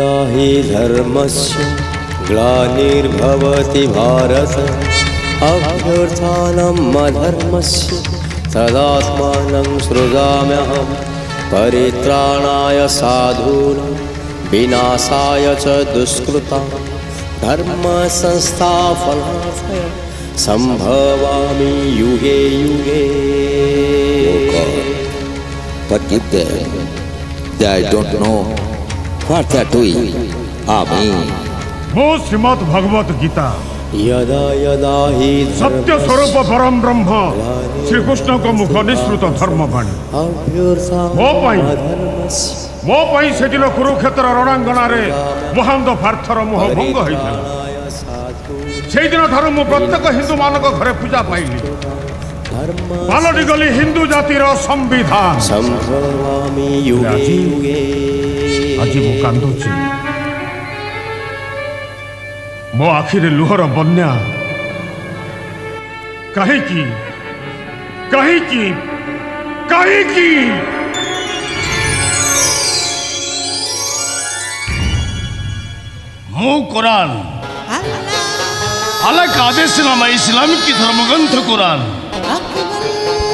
सदा धर्म से ग्लार्भवती भारत से अधर्मस्य तदात्मानं हम परित्राणाय साधून विनाशाय च दुष्कृता धर्मसंस्थाफलाय संभवामी युगे युगे पति दे they, they don't know Quarter 2. Amen. वो श्रीमद् भगवत गीता सत्य स्वरूप परम ब्रह्म श्रीकृष्ण को मुख निश्रुत धर्म बाणी ମୋ ପାଇଁ ମୋ ପାଇଁ ସେଦିନ କୁରୁକ୍ଷେତ୍ର ରଣାଙ୍ଗଣାରେ ମହାନ୍ତ ପାର୍ଥର ମୁହ ଭଙ୍ଗ ହୋଇଥିଲା ସେଇଦିନ ଠାରୁ ମୁଁ ପ୍ରତ୍ୟେକ ହିନ୍ଦୁମାନଙ୍କ ଘରେ ପୂଜା ପାଇଲି ପାଲଟି ଗଲି ହିନ୍ଦୁ ଜାତିର ସମ୍ବିଧାନ ଆଜି ମୁଁ କାନ୍ଦୁଛି ମୋ ଆଖିରେ ଲୁହର ବନ୍ୟା କାହିଁକି କାହିଁକି କାହିଁକି ମୁଁ কোরআন আলাক আদেশনামা ইসলামিক ଧର୍ମଗ୍ରନ୍ଥ কোরআন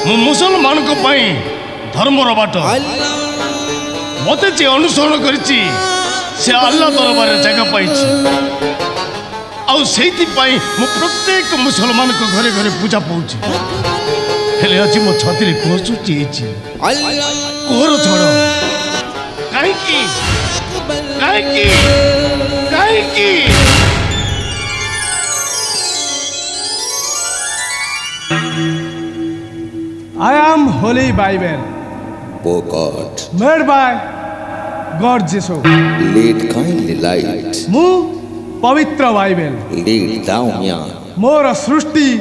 ମୁଁ ମୁସଲମାନଙ୍କ ପାଇଁ ଧର୍ମର ବାଟ মতে যে অনুসরণ করেছি সে আল্লাহ দরবারে জায়গা পাইছি ଆଉ ସେଇଥିପାଇଁ ମୁଁ ପ୍ରତ୍ୟେକ ମୁସଲମାନଙ୍କ ଘରେ ଘରେ ପୂଜା ପାଉଛି ହେଲେ ଆଜି ମୋ ଛାତିରେ କୁହ ସୃଷ୍ଟି ହେଇଛି କୁହର ଝଡ଼ କାହିଁକି କାହିଁକି କାହିଁକି I am Holy Bible. Oh God. Made by God Jesus. Lead kindly light. Move Pavitra Bible. Lead down yan. More Srushti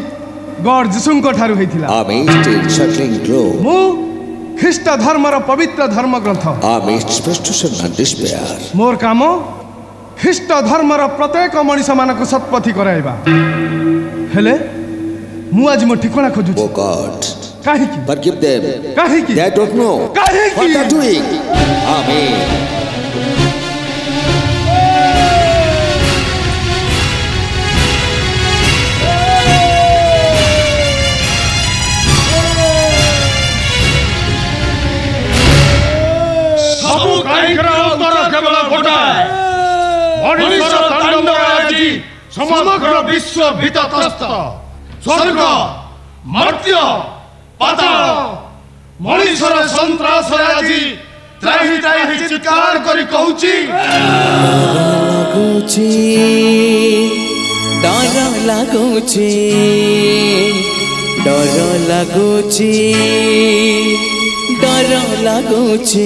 God Jisumko Tharu Haitila. Amazed shuttling glow. Move খ্রিস্ট ধর্মর পবিত্র ধর্ম গ্রন্থ মোর কাম খ্রিস্ট ধর্মর প্রত্যেক মনিষ মানুষ সৎপথি করাইবা হলে মু আজ মো ঠিকনা খোঁজুছি Kahiki. Forgive them. Kahiki. They don't know Kahiki. what they're doing. Amen. সমগ্র বিশ্ব বিততস্থ স্বর্গ মর্ত্য ପାତାଳ ମଣିଷର ସନ୍ତ୍ରାସରେ ଆଜି ତ୍ରାହି ତ୍ରାହି ଚିତ୍କାର କରି କହୁଛି ଲାଗୁଛି ଡର ଲାଗୁଛି ଡର ଲାଗୁଛି ଡର ଲାଗୁଛି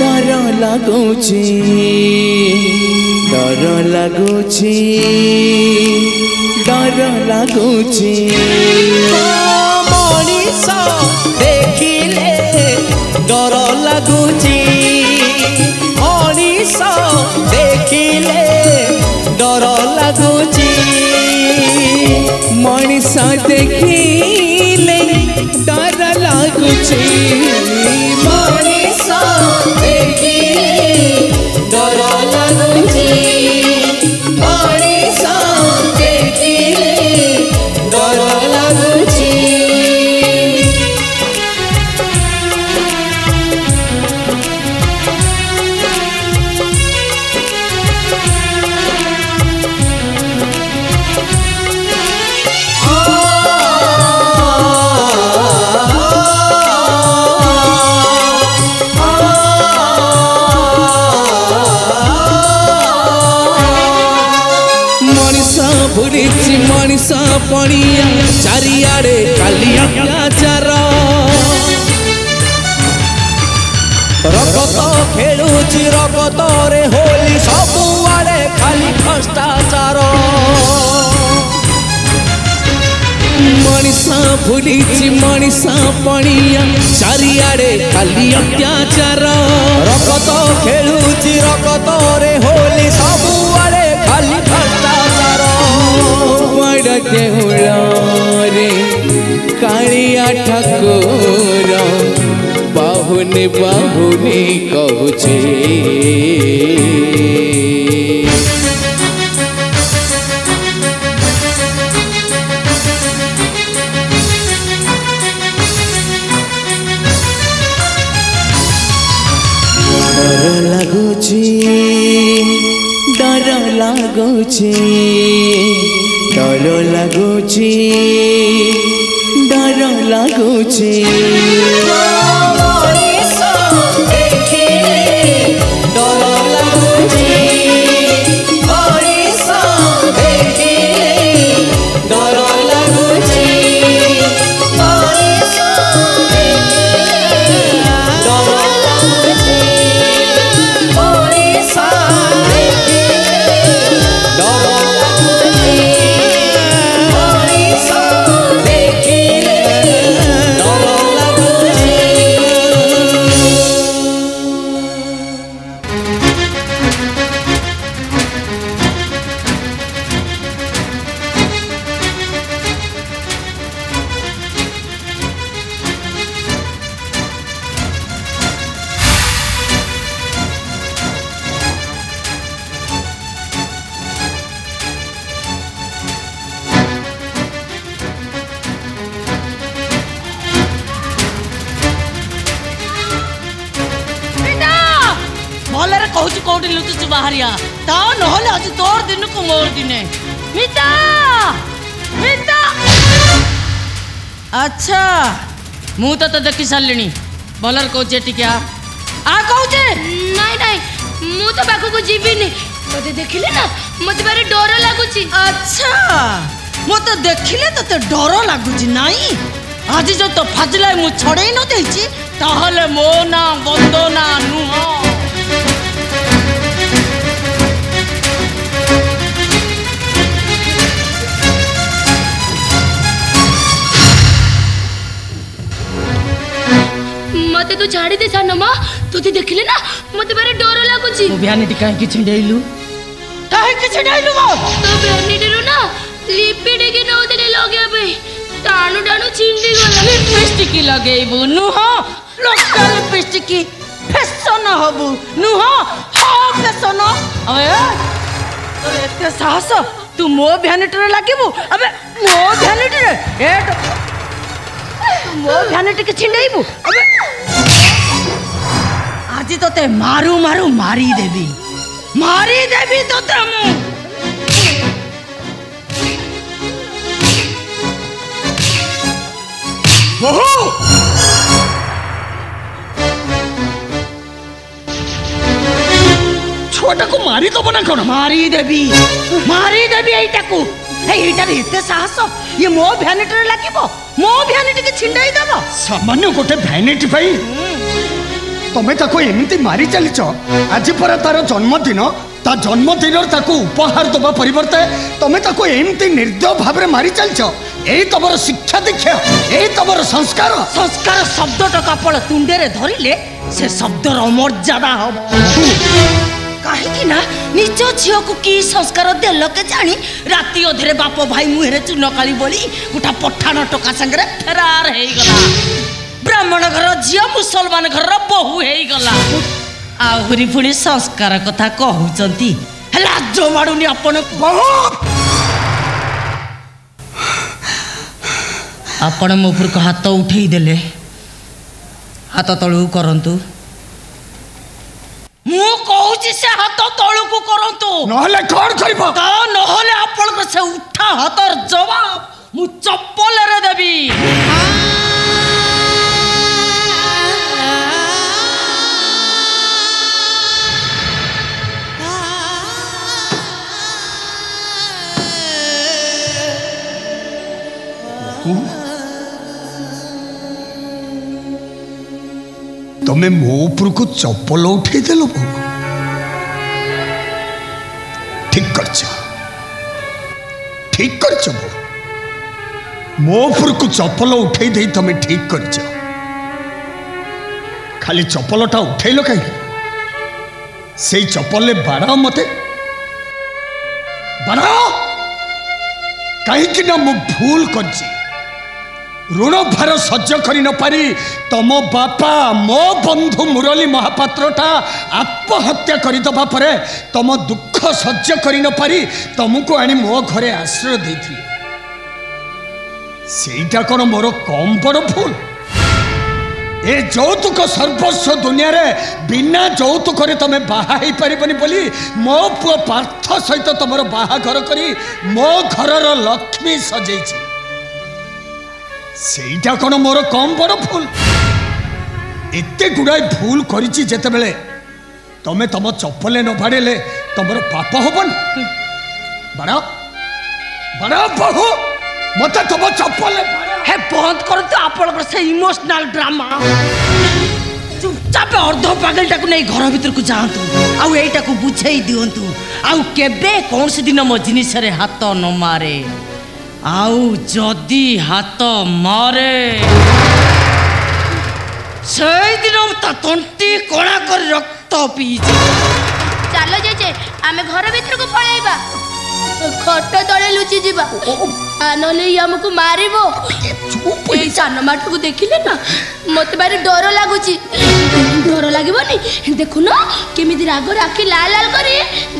লাগুছে ডর লাগুছে ডর লাগুছে ডর লাগুছে মଣିষ দেখিলে ডর লাগুছে মଣିষ দেখিলে ডর লাগুছে মଣିষ দেখিলে ডর লাগুছে सौ ପଣିଆ ଚାରିଆଡ଼େ କାଲିଆ ଚାର ରଗତ ଖେଳୁଛି ରଗତରେ ହୋଲି ସବୁଆଡ଼େ ଖାଲି ଭ୍ରଷ୍ଟାଚାର ମଣିଷ ଭୁଲିଛି ମଣିଷ ପଣିଆ ଚାରିଆଡ଼େ ଖାଲି ଅତ୍ୟାଚାର ରଗତ ଖେଳୁଛି ରଗତରେ ହୋଲି ସବୁଆଡ଼େ ଖାଲି দেউলরে কালিয়া ঠাকুর বাহুনে বাহুনে কহুছে ডর লাগুছি ডর লাগুছি ডর লাগুছি ডর লাগুছি ବାହାରିଆ ତା ନହେଲେ ଆଜି ତୋର ଦିନକୁ ମୋର ଦିନେ ମିତା ମିତା ଆଚ୍ଛା ମୁଁ ତ ଦେଖି ସାରିଲିଣି ଭଲରେ କହୁଛି ଏଠିକି ଆ କହୁଛେ ନାଇଁ ନାଇଁ ମୁଁ ତ ପାଖକୁ ଯିବିନି ତୋତେ ଦେଖିଲେ ନା ମୋତେ ଭାରି ଡର ଲାଗୁଛି ଆଚ୍ଛା ମୋତେ ଦେଖିଲେ ତୋତେ ଡର ଲାଗୁଛି ନାଇଁ ଆଜି ଯେଉଁ ତୋ ଫାଜିଲା ମୁଁ ଛଡ଼େଇ ନ ଦେଇଛି ତାହେଲେ ମୋ ନାଁ ବନ୍ଦନା ନୁହଁ ମତେ ତୁ ଛାଡ଼ିଦେ ସାନ ମା ତୋତେ ଦେଖିଲେ ନା ମତେ ଭାରି ଡର ଲାଗୁଛି ମୋ ଭ୍ୟାନିଟି କାହିଁକି ଛିଣ୍ଡେଇଲୁ କାହିଁକି ଛିଣ୍ଡେଇଲୁ ମୋ ତୋ ଭ୍ୟାନିଟିରୁ ନା ଲିପିଟିକି ନଉଥିଲି ଲଗେଇବା ପାଇଁ ଟାଣୁ ଟାଣୁ ଛିଣ୍ଡି ଗଲା ଲିପଷ୍ଟିକ୍ ଲଗେଇବୁ ନୁହ ଲଙ୍କା ଲିପଷ୍ଟିକ୍ ଫେସନ ହବୁ ନୁହ ହଁ ଫେସନ ଏତେ ସାହସ ତୁ ମୋ ଭ୍ୟାନିଟିରେ ଲାଗିବୁ ଆବେ ମୋ ଭ୍ୟାନିଟିରେ ଏ ମୋ ଭ୍ୟାନିଟିକି ଛିଣ୍ଡେଇବୁ ଆବେ আজি তোতে মারু মারু মারি দেবি মারি দেবি তোতে মু বহু ছোটাকু মারি দেবো না কোন মারি দেবি মারি দেবি এইটাকু এইটার এতে সাহস ইয়ে মো ভ্যানিটিরে লাগিব মো ভ্যানিটিকে ছিন্ডাই দেব সামান্য গোটে ভ্যানিটি পাই ତମେ ତାକୁ ଏମିତି ମାରି ଚାଲିଛ ଆଜି ପରା ତାର ଜନ୍ମଦିନ ତା ଜନ୍ମଦିନରେ ତାକୁ ଉପହାର ଦେବା ପରିବର୍ତ୍ତେ ତମେ ତାକୁ ଏମିତି ନିର୍ଦ୍ଦୟ ଭାବରେ ମାରି ଚାଲିଛ ଏଇ ତମର ଶିକ୍ଷା ଦୀକ୍ଷା ଏଇ ତମର ସଂସ୍କାର ସଂସ୍କାର ଶବ୍ଦଟା ଆପଣ ତୁଣ୍ଡରେ ଧରିଲେ ସେ ଶବ୍ଦର ମର୍ଯ୍ୟାଦା ହବ କାହିଁକି ନା ନିଜ ଝିଅକୁ କି ସଂସ୍କାର ଦେଲ କେଜାଣି ରାତି ଅଧରେ ବାପ ଭାଇ ମୁହଁରେ ଚୂନକାଳି ବୋଲି ଗୋଟା ପଠାଣ ଟଙ୍କା ସାଙ୍ଗରେ ଫେରାର ହେଇଗଲା ବ୍ରାହ୍ମଣ ଘର ଝିଅ ମୁସଲମାନ ଘରର ବୋହୂ ହେଇଗଲା ଆହୁରି ପୁଣି ସଂସ୍କାର କଥା କହୁଛନ୍ତି ହେଲା ଜୋ ମାଡ଼ୁନି ଆପଣଙ୍କୁ ଆପଣ ମୋ ଉପରକୁ ହାତ ଉଠେଇ ଦେଲେ ହାତ ତଳକୁ କରନ୍ତୁ ମୁଁ କହୁଛି ସେ ହାତ ତଳକୁ କରନ୍ତୁ ନହେଲେ କ'ଣ ସେ ଉଠା ହାତର ଜବାବ ମୁଁ ଚପଲରେ ଦେବି ତମେ ମୋ ଉପରକୁ ଚପଲ ଉଠେଇ ଦେଲ ବୋଉ ଠିକ କରିଛ ଠିକ କରିଛ ବୋଉ ମୋ ଉପରକୁ ଚପଲ ଉଠେଇ ଦେଇ ତମେ ଠିକ କରିଛ ଖାଲି ଚପଲଟା ଉଠେଇଲ କାହିଁକି ସେଇ ଚପଲରେ ବାଡ଼ାଅ ମୋତେ ବାଡ଼ାଅ କାହିଁକି ନା ମୁଁ ଭୁଲ କରିଛି ଋଣ ଭାର ସଜ କରି ନ ପାରି ତମ ବାପା ମୋ ବନ୍ଧୁ ମୁରଲୀ ମହାପାତ୍ରଟା ଆତ୍ମହତ୍ୟା କରିଦେବା ପରେ ତମ ଦୁଃଖ ସହ୍ୟ କରି ନ ପାରି ତମକୁ ଆଣି ମୋ ଘରେ ଆଶ୍ରୟ ଦେଇଥିଲି ସେଇଟା କ'ଣ ମୋର କମ୍ ବଡ଼ ଭୁଲ ଏ ଯୌତୁକ ସର୍ବସ୍ୱ ଦୁନିଆରେ ବିନା ଯୌତୁକରେ ତମେ ବାହା ହେଇପାରିବନି ବୋଲି ମୋ ପୁଅ ପାର୍ଥ ସହିତ ତମର ବାହାଘର କରି ମୋ ଘରର ଲକ୍ଷ୍ମୀ ସଜେଇଛି ସେଇଟା କ'ଣ ମୋର କମ୍ ବଡ଼ ଭୁଲ ଏତେ ଗୁଡ଼ାଏ ଭୁଲ କରିଛି ଯେତେବେଳେ ତମେ ତମ ଚପଲ ନ ଫାଡ଼ିଲେ ତମର ପାପ ହବନି ବଡ଼ ବଡ଼ ବହୁ ମୋତେ ତମ ଚପଲ ହେ ବନ୍ଦ କରନ୍ତୁ ଆପଣଙ୍କର ସେ ଇମୋସନାଲ ଡ୍ରାମା চুপচাপ অর্ধ পাগলটাকে নেই ঘর ভিতরক যাঁতু আইটাকে বুঝাই দিও আউ কেবে কৌশি দিন মো জিনিসরে হাত ন মারে ଆଉ ଯଦି ହାତ ମରେ ସେଇଦିନ ତା ତଣ୍ଟି କଳା କରି ରକ୍ତ ପିଇଛି ଚାଲ ଜେଜେ ଆମେ ଘର ଭିତରକୁ ପଳାଇବା ଖଟ ତଳେ ଲୁଚିଯିବା ନହେଲେ ଇଏ ଆମକୁ ମାରିବ ଏଇ ସାନ ମାଠକୁ ଦେଖିଲେ ନା ମତେ ଭାରି ଡର ଲାଗୁଛି ଡର ଲାଗିବନି ଦେଖୁନ କେମିତି ରାଗରେ ଆଖି ଲାଲ ଲାଲ କରି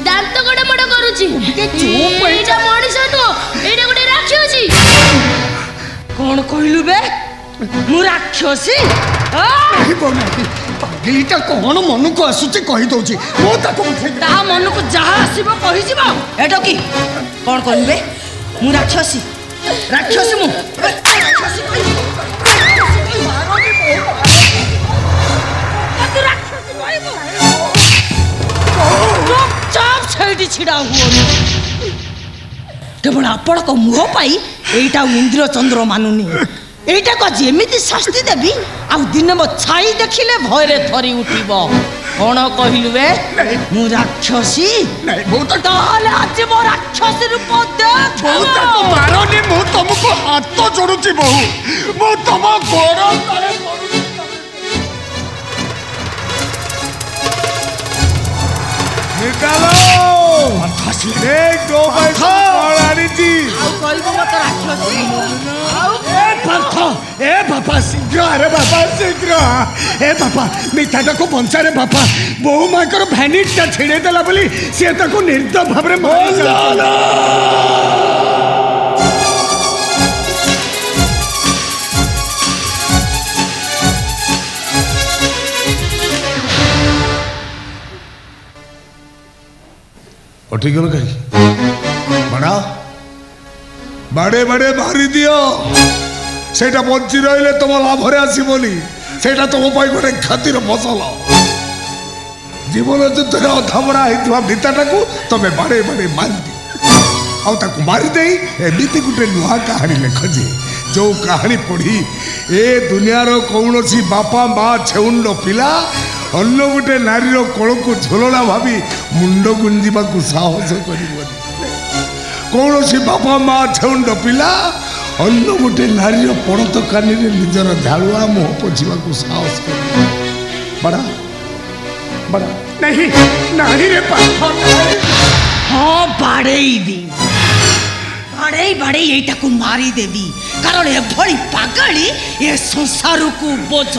ଦାନ୍ତ ଗୋଟା ମୋଟା କରୁଛି ଏଇଟା ମଣିଷ ନୁହଁ ଏଇଟା ଗୋଟେ ରାକ୍ଷସୀ କ'ଣ କହିଲୁ ବେ ମୁଁ ରାକ୍ଷସୀ ଦିଟା କ'ଣ ମନକୁ ଆସୁଛି କହିଦେଉଛି ମୁଁ ତାକୁ ତା ମନକୁ ଯାହା ଆସିବ କହିଯିବ ଏଟା କି କ'ଣ କହିବେ ମୁଁ ରାକ୍ଷସୀ ରାକ୍ଷସୀ ମୁଁ ସେଇଠି ଛିଡ଼ା ହୁଅନି କେବଳ ଆପଣଙ୍କ ମୁହଁ ପାଇଁ ଏଇଟା ଇନ୍ଦ୍ରଚନ୍ଦ୍ର ମାନୁନି এইটা କ ଯେମିତି ଶାସ୍ତି ଦେବି ଆଉ ଦିନେ ମୋ ଛାଇ ଦେଖିଲେ ଭୟରେ ଥରି ଉଠିବ କ'ଣ କହିଲୁ ବେ ମୁଁ ରାକ୍ଷସୀ ତାହେଲେ ଆଜି ମୋ ରାକ୍ଷସୀ ରୂପ ମାରନି ମୁଁ ତମକୁ ହାତ ଯୋଡୁଛି ବୋହୁ ମୁଁ ତମ ଗୋଡ ତଳେ निकालो और फांसी देख दो पैसा रानी जी ଆଉ କହିବ ମତ ରାକ୍ଷସୀ ଆଉ ए पार्थ ए बापा शीघ्र अरे बापा शीघ्र ए बापा मिठाटाको बंचा रे बापा बहु माकर भ्यानिटटा छिडेदेला बोली से ताको निर्दय भाବରେ मारिला और ठीक है ना कहीं बढ़ाओ বাড়ে বাড়ে ভারি দিও সেটা বঞ্চি রইলে তোমার লাভরে আসি বলি সেটা তোমার পাই গোটে খাতির ফসল জীবন যুদ্ধরে অধাবরা হয়েছে ভিতাটাকে তুমি বাড়ে বাড়ে মারি দিও ଆଉ ତାକୁ ମାରିଦେଇ ଏମିତି ଗୋଟେ ନୂଆ କାହାଣୀ ଲେଖ ଯେ যে କାହାଣୀ ପଢ଼ି ଏ ଦୁନିଆର କୌଣସି ବାପା ମା ଛେଉଣ୍ଡ ପିଲା ଭଲ ଗୋଟେ ନାରୀର କୋଳକୁ ଝୋଲଡ଼ା ଭାବି ମୁଣ୍ଡ ଗୁଞ୍ଜିବାକୁ ସାହସ କରିବନି କୌଣସି ବାପା ମା ଛେଉଣ୍ଡ ପିଲା ଅନ୍ୟ ଗୋଟେ ନାରୀର ପଣତ କାନିରେ ନିଜର ଝାଳୁଆ ମୁହଁ ପୋଛିବାକୁ ସାହସ କରିବି ଏଇଟାକୁ ମାରିଦେବି କାରଣ ଏଭଳି ପାଗାଳି ଏ ସଂସାରକୁ ବୋଝ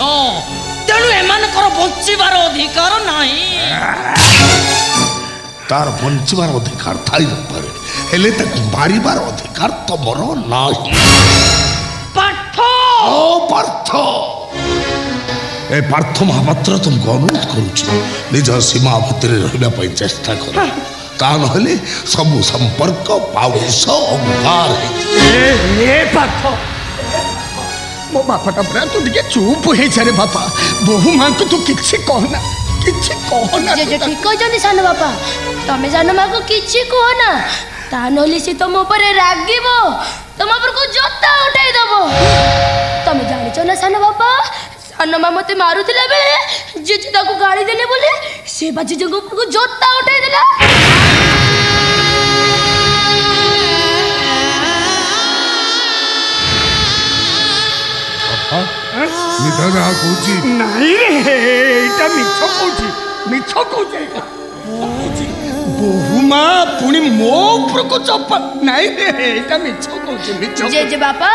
ତେଣୁ ଏମାନଙ୍କର ବଞ୍ଚିବାର ଅଧିକାର ନାହିଁ ତାର ବଞ୍ଚିବାର ଅଧିକାର ଥାଇପାରେ ହେଲେ ତାକୁ ମାରିବାର ଅଧିକାର ତମର ନାହିଁ ପାର୍ଥ ପାର୍ଥ ଏ ପାର୍ଥ ମହାପାତ୍ର ତୁମକୁ ଅନୁରୋଧ କରୁଛି ନିଜ ସୀମା ଭିତରେ ରହିବା ପାଇଁ ଚେଷ୍ଟା କର ତା ନହେଲେ ସବୁ ସମ୍ପର୍କ ପାଉଁଶ ଅଙ୍ଗାର ହେଇଛି ପାର୍ଥ ମୋ ବାପାଟା ପୁରା ତୁ ଟିକେ ଚୁପ୍ ହେଇସାରେ ବାପା ବୋହୁ ମାଙ୍କୁ ତୁ କିଛି କହନା କିଛି କହନା ଜେଜେ ଠିକ କହିଛନ୍ତି ସାନ ବାପା ତମେ ସାନ ମାକୁ କିଛି କହନା ତା ନହେଲେ ସେ ତମ ଉପରେ ରାଗିବ ତମ ଉପରକୁ ଜୋତା ଉଠେଇ ଦବ ତମେ ଜାଣିଛ ନା ସାନ ବାପା ସାନ ମା ମତେ ମାରୁଥିଲା ବେଳେ ଜେଜେ ତାକୁ ଗାଳି ଦେଲେ ବୋଲି ସେ ବା ଜେଜେଙ୍କ ଉପରକୁ ଜୋତା ଉଠେଇ ଦେଲା ମିଛ ଯାହା କହୁଛି ନାଇଁ ରେ ଏଇଟା ମିଛ କହୁଛି ମିଛ କହୁଛି ବୋହୁମା ପୁଣି ମୋ ଉପରକୁ ଚପା ନାଇଁ ରେ ଏଇଟା ମିଛ କହୁଛି ମିଛ ଜେଜେ ବାପା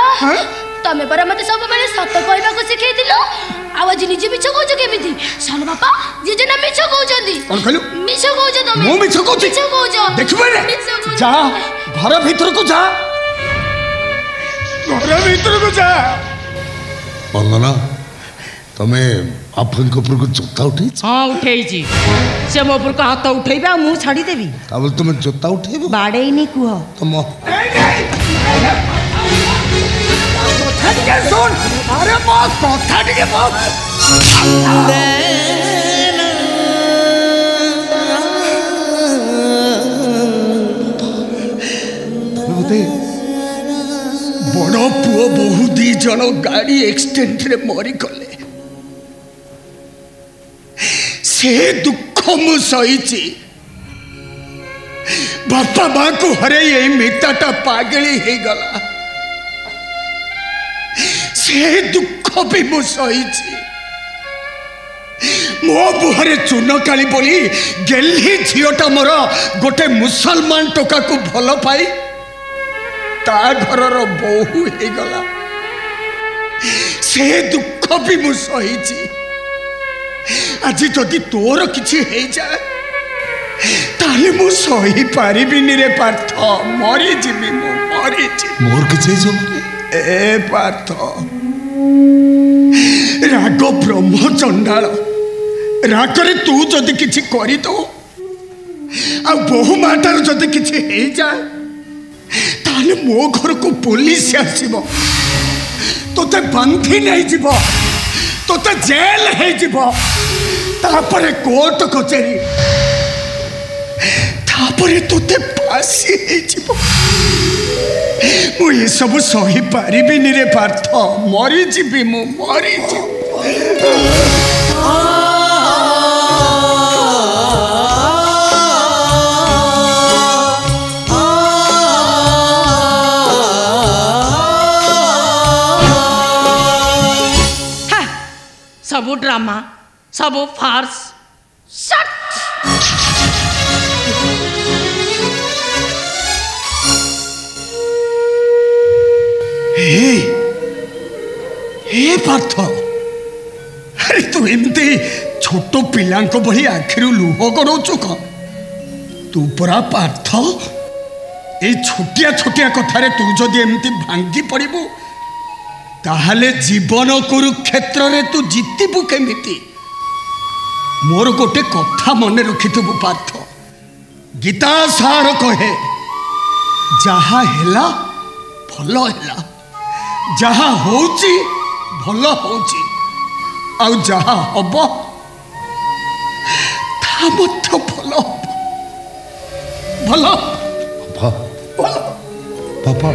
ତମେ ପରା ମତେ ସବୁବେଳେ ସତ କହିବାକୁ ଶିଖେଇଥିଲ ଆଉ ଆଜି ନିଜେ ମିଛ କହୁଛ କେମିତି ସାନ ବାପା ଜେଜେ ନା ମିଛ କହୁଛନ୍ତି କ'ଣ କହିଲୁ ମିଛ କହୁଛ ତମେ ମୁଁ ମିଛ କହୁଛି ମିଛ କହୁଛ ଦେଖିବୁ ଯା ଘର ଭିତରକୁ ଯା ଘର ଭିତରକୁ ଯା વંદના તમે ଆପଣଙ୍କ ଉପରକୁ ଜୋତା ଉଠେଇଛ ହଁ ଉଠେଇଛି ସେ ମୋ ଉପରକୁ ହାତ ଉଠେଇବେ ଆଉ ମୁଁ ଛାଡ଼ିଦେବି ତାପରେ ତୁମେ ଜୋତା ଉଠେଇବ ବାଡ଼େଇନି କୁହ ତମ ଆରେ ମୋ କଥା ଟିକେ ମୋତେ ପୁଅ ବୋହୁ ଦି ଜଣ ଗାଡ଼ି ଏକ୍ସିଡେଣ୍ଟରେ ମରିଗଲେ ସେ ଦୁଃଖ ମୁଁ ସହିଛି ବାପା ମାଙ୍କୁ ହରେଇ ଏଇ ମିତାଟା ପାଗିଳି ହେଇଗଲା ସେ ଦୁଃଖ ବି ମୁଁ ସହିଛି ମୋ ବୁହରେ ଚୂନକାଳୀ ବୋଲି ଗେଲି ଝିଅଟା ମୋର ଗୋଟେ ମୁସଲମାନ ଟୋକାକୁ ଭଲ ପାଇ ତା ଘରର ବୋହୂ ହେଇଗଲା ସେ ଦୁଃଖ ବି ମୁଁ ସହିଛି ଆଜି ଯଦି ତୋର କିଛି ହେଇଯାଏ ତାହେଲେ ମୁଁ ସହିପାରିବିନି ରେ ପାର୍ଥ ମରିଯିବି ମୁଁ ମରିଯିବି ମୋର କିଛି ଏ ପାର୍ଥ ରାଗ ବ୍ରହ୍ମଚଣ୍ଡାଳ ରାଗରେ ତୁ ଯଦି କିଛି କରିଦେଉ ଆଉ ବୋହୂ ମାତାର ଯଦି କିଛି ହେଇଯାଏ ତାହେଲେ ମୋ ଘରକୁ ପୋଲିସ ଆସିବ ତୋତେ ବାନ୍ଧି ନେଇଯିବ ତୋତେ ଜେଲ ହେଇଯିବ ତାପରେ କୋର୍ଟ କଚେରୀ ତାପରେ ତୋତେ ଫାଶୀ ହେଇଯିବ ମୁଁ ଏସବୁ ସହିପାରିବିନି ରେ ପାର୍ଥ ମରିଯିବି ମୁଁ ମରିଯିବି ସବୁ ଡ୍ରାମା ସବୁ ଫାର୍ସ ହେ ପାର୍ଥ ଆରେ ତୁ ଏମିତି ଛୋଟ ପିଲାଙ୍କ ଭଳି ଆଖିରୁ ଲୁହ ଗଡ଼ଉଛୁ କ'ଣ ତୁ ପରା ପାର୍ଥ ଏଇ ଛୋଟିଆ ଛୋଟିଆ କଥାରେ ତୁ ଯଦି ଏମିତି ଭାଙ୍ଗି ପଡ଼ିବୁ ତାହେଲେ ଜୀବନ କୁରୁକ୍ଷେତ୍ରରେ ତୁ ଜିତିବୁ କେମିତି ମୋର ଗୋଟେ କଥା ମନେ ରଖିଥିବୁ ପାର୍ଥ ଗୀତା ସାର କହେ ଯାହା ହେଲା ଭଲ ହେଲା ଯାହା ହେଉଛି ଭଲ ହେଉଛି ଆଉ ଯାହା ହବ ତାହା ମଧ୍ୟ ଭଲ ଭଲ ଭଲ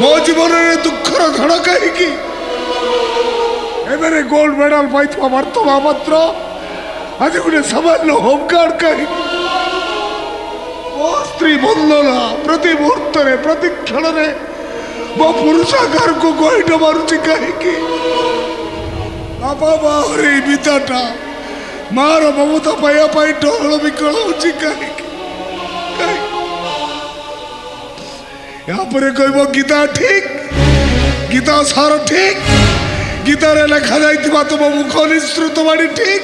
ମୋ ଜୀବନରେ ଦୁଃଖର ଝଡ଼ କାହିଁକି ଏବେରେ ଗୋଲ୍ଡ ମେଡାଲ ପାଇଥିବା ଭାରତ ମହାପାତ୍ର ଆଜି ଗୋଟେ ସାମାନ୍ୟ ହୋମ୍ ହୋମଗାର୍ଡ କାହିଁକି ମୋ ସ୍ତ୍ରୀ ବନ୍ଦନା ପ୍ରତି ମୁହୂର୍ତ୍ତରେ ପ୍ରତି କ୍ଷଣରେ ମୋ ପୁରୁଷାଗାରକୁ ଗଇଠ ମାରୁଛି କାହିଁକି ବାପା ମାଆର ଏଇ ବିଦାଟା ମାଆର ମମତା ପାଇବା ପାଇଁ ଡହଳ ବିକଳ ହେଉଛି କାହିଁକି এরপরে কইব গীতা ঠিক গীতা সার ঠিক গীতারে লেখা যাইতিবা তোম মুখ নিঃসৃত বাড়ি ঠিক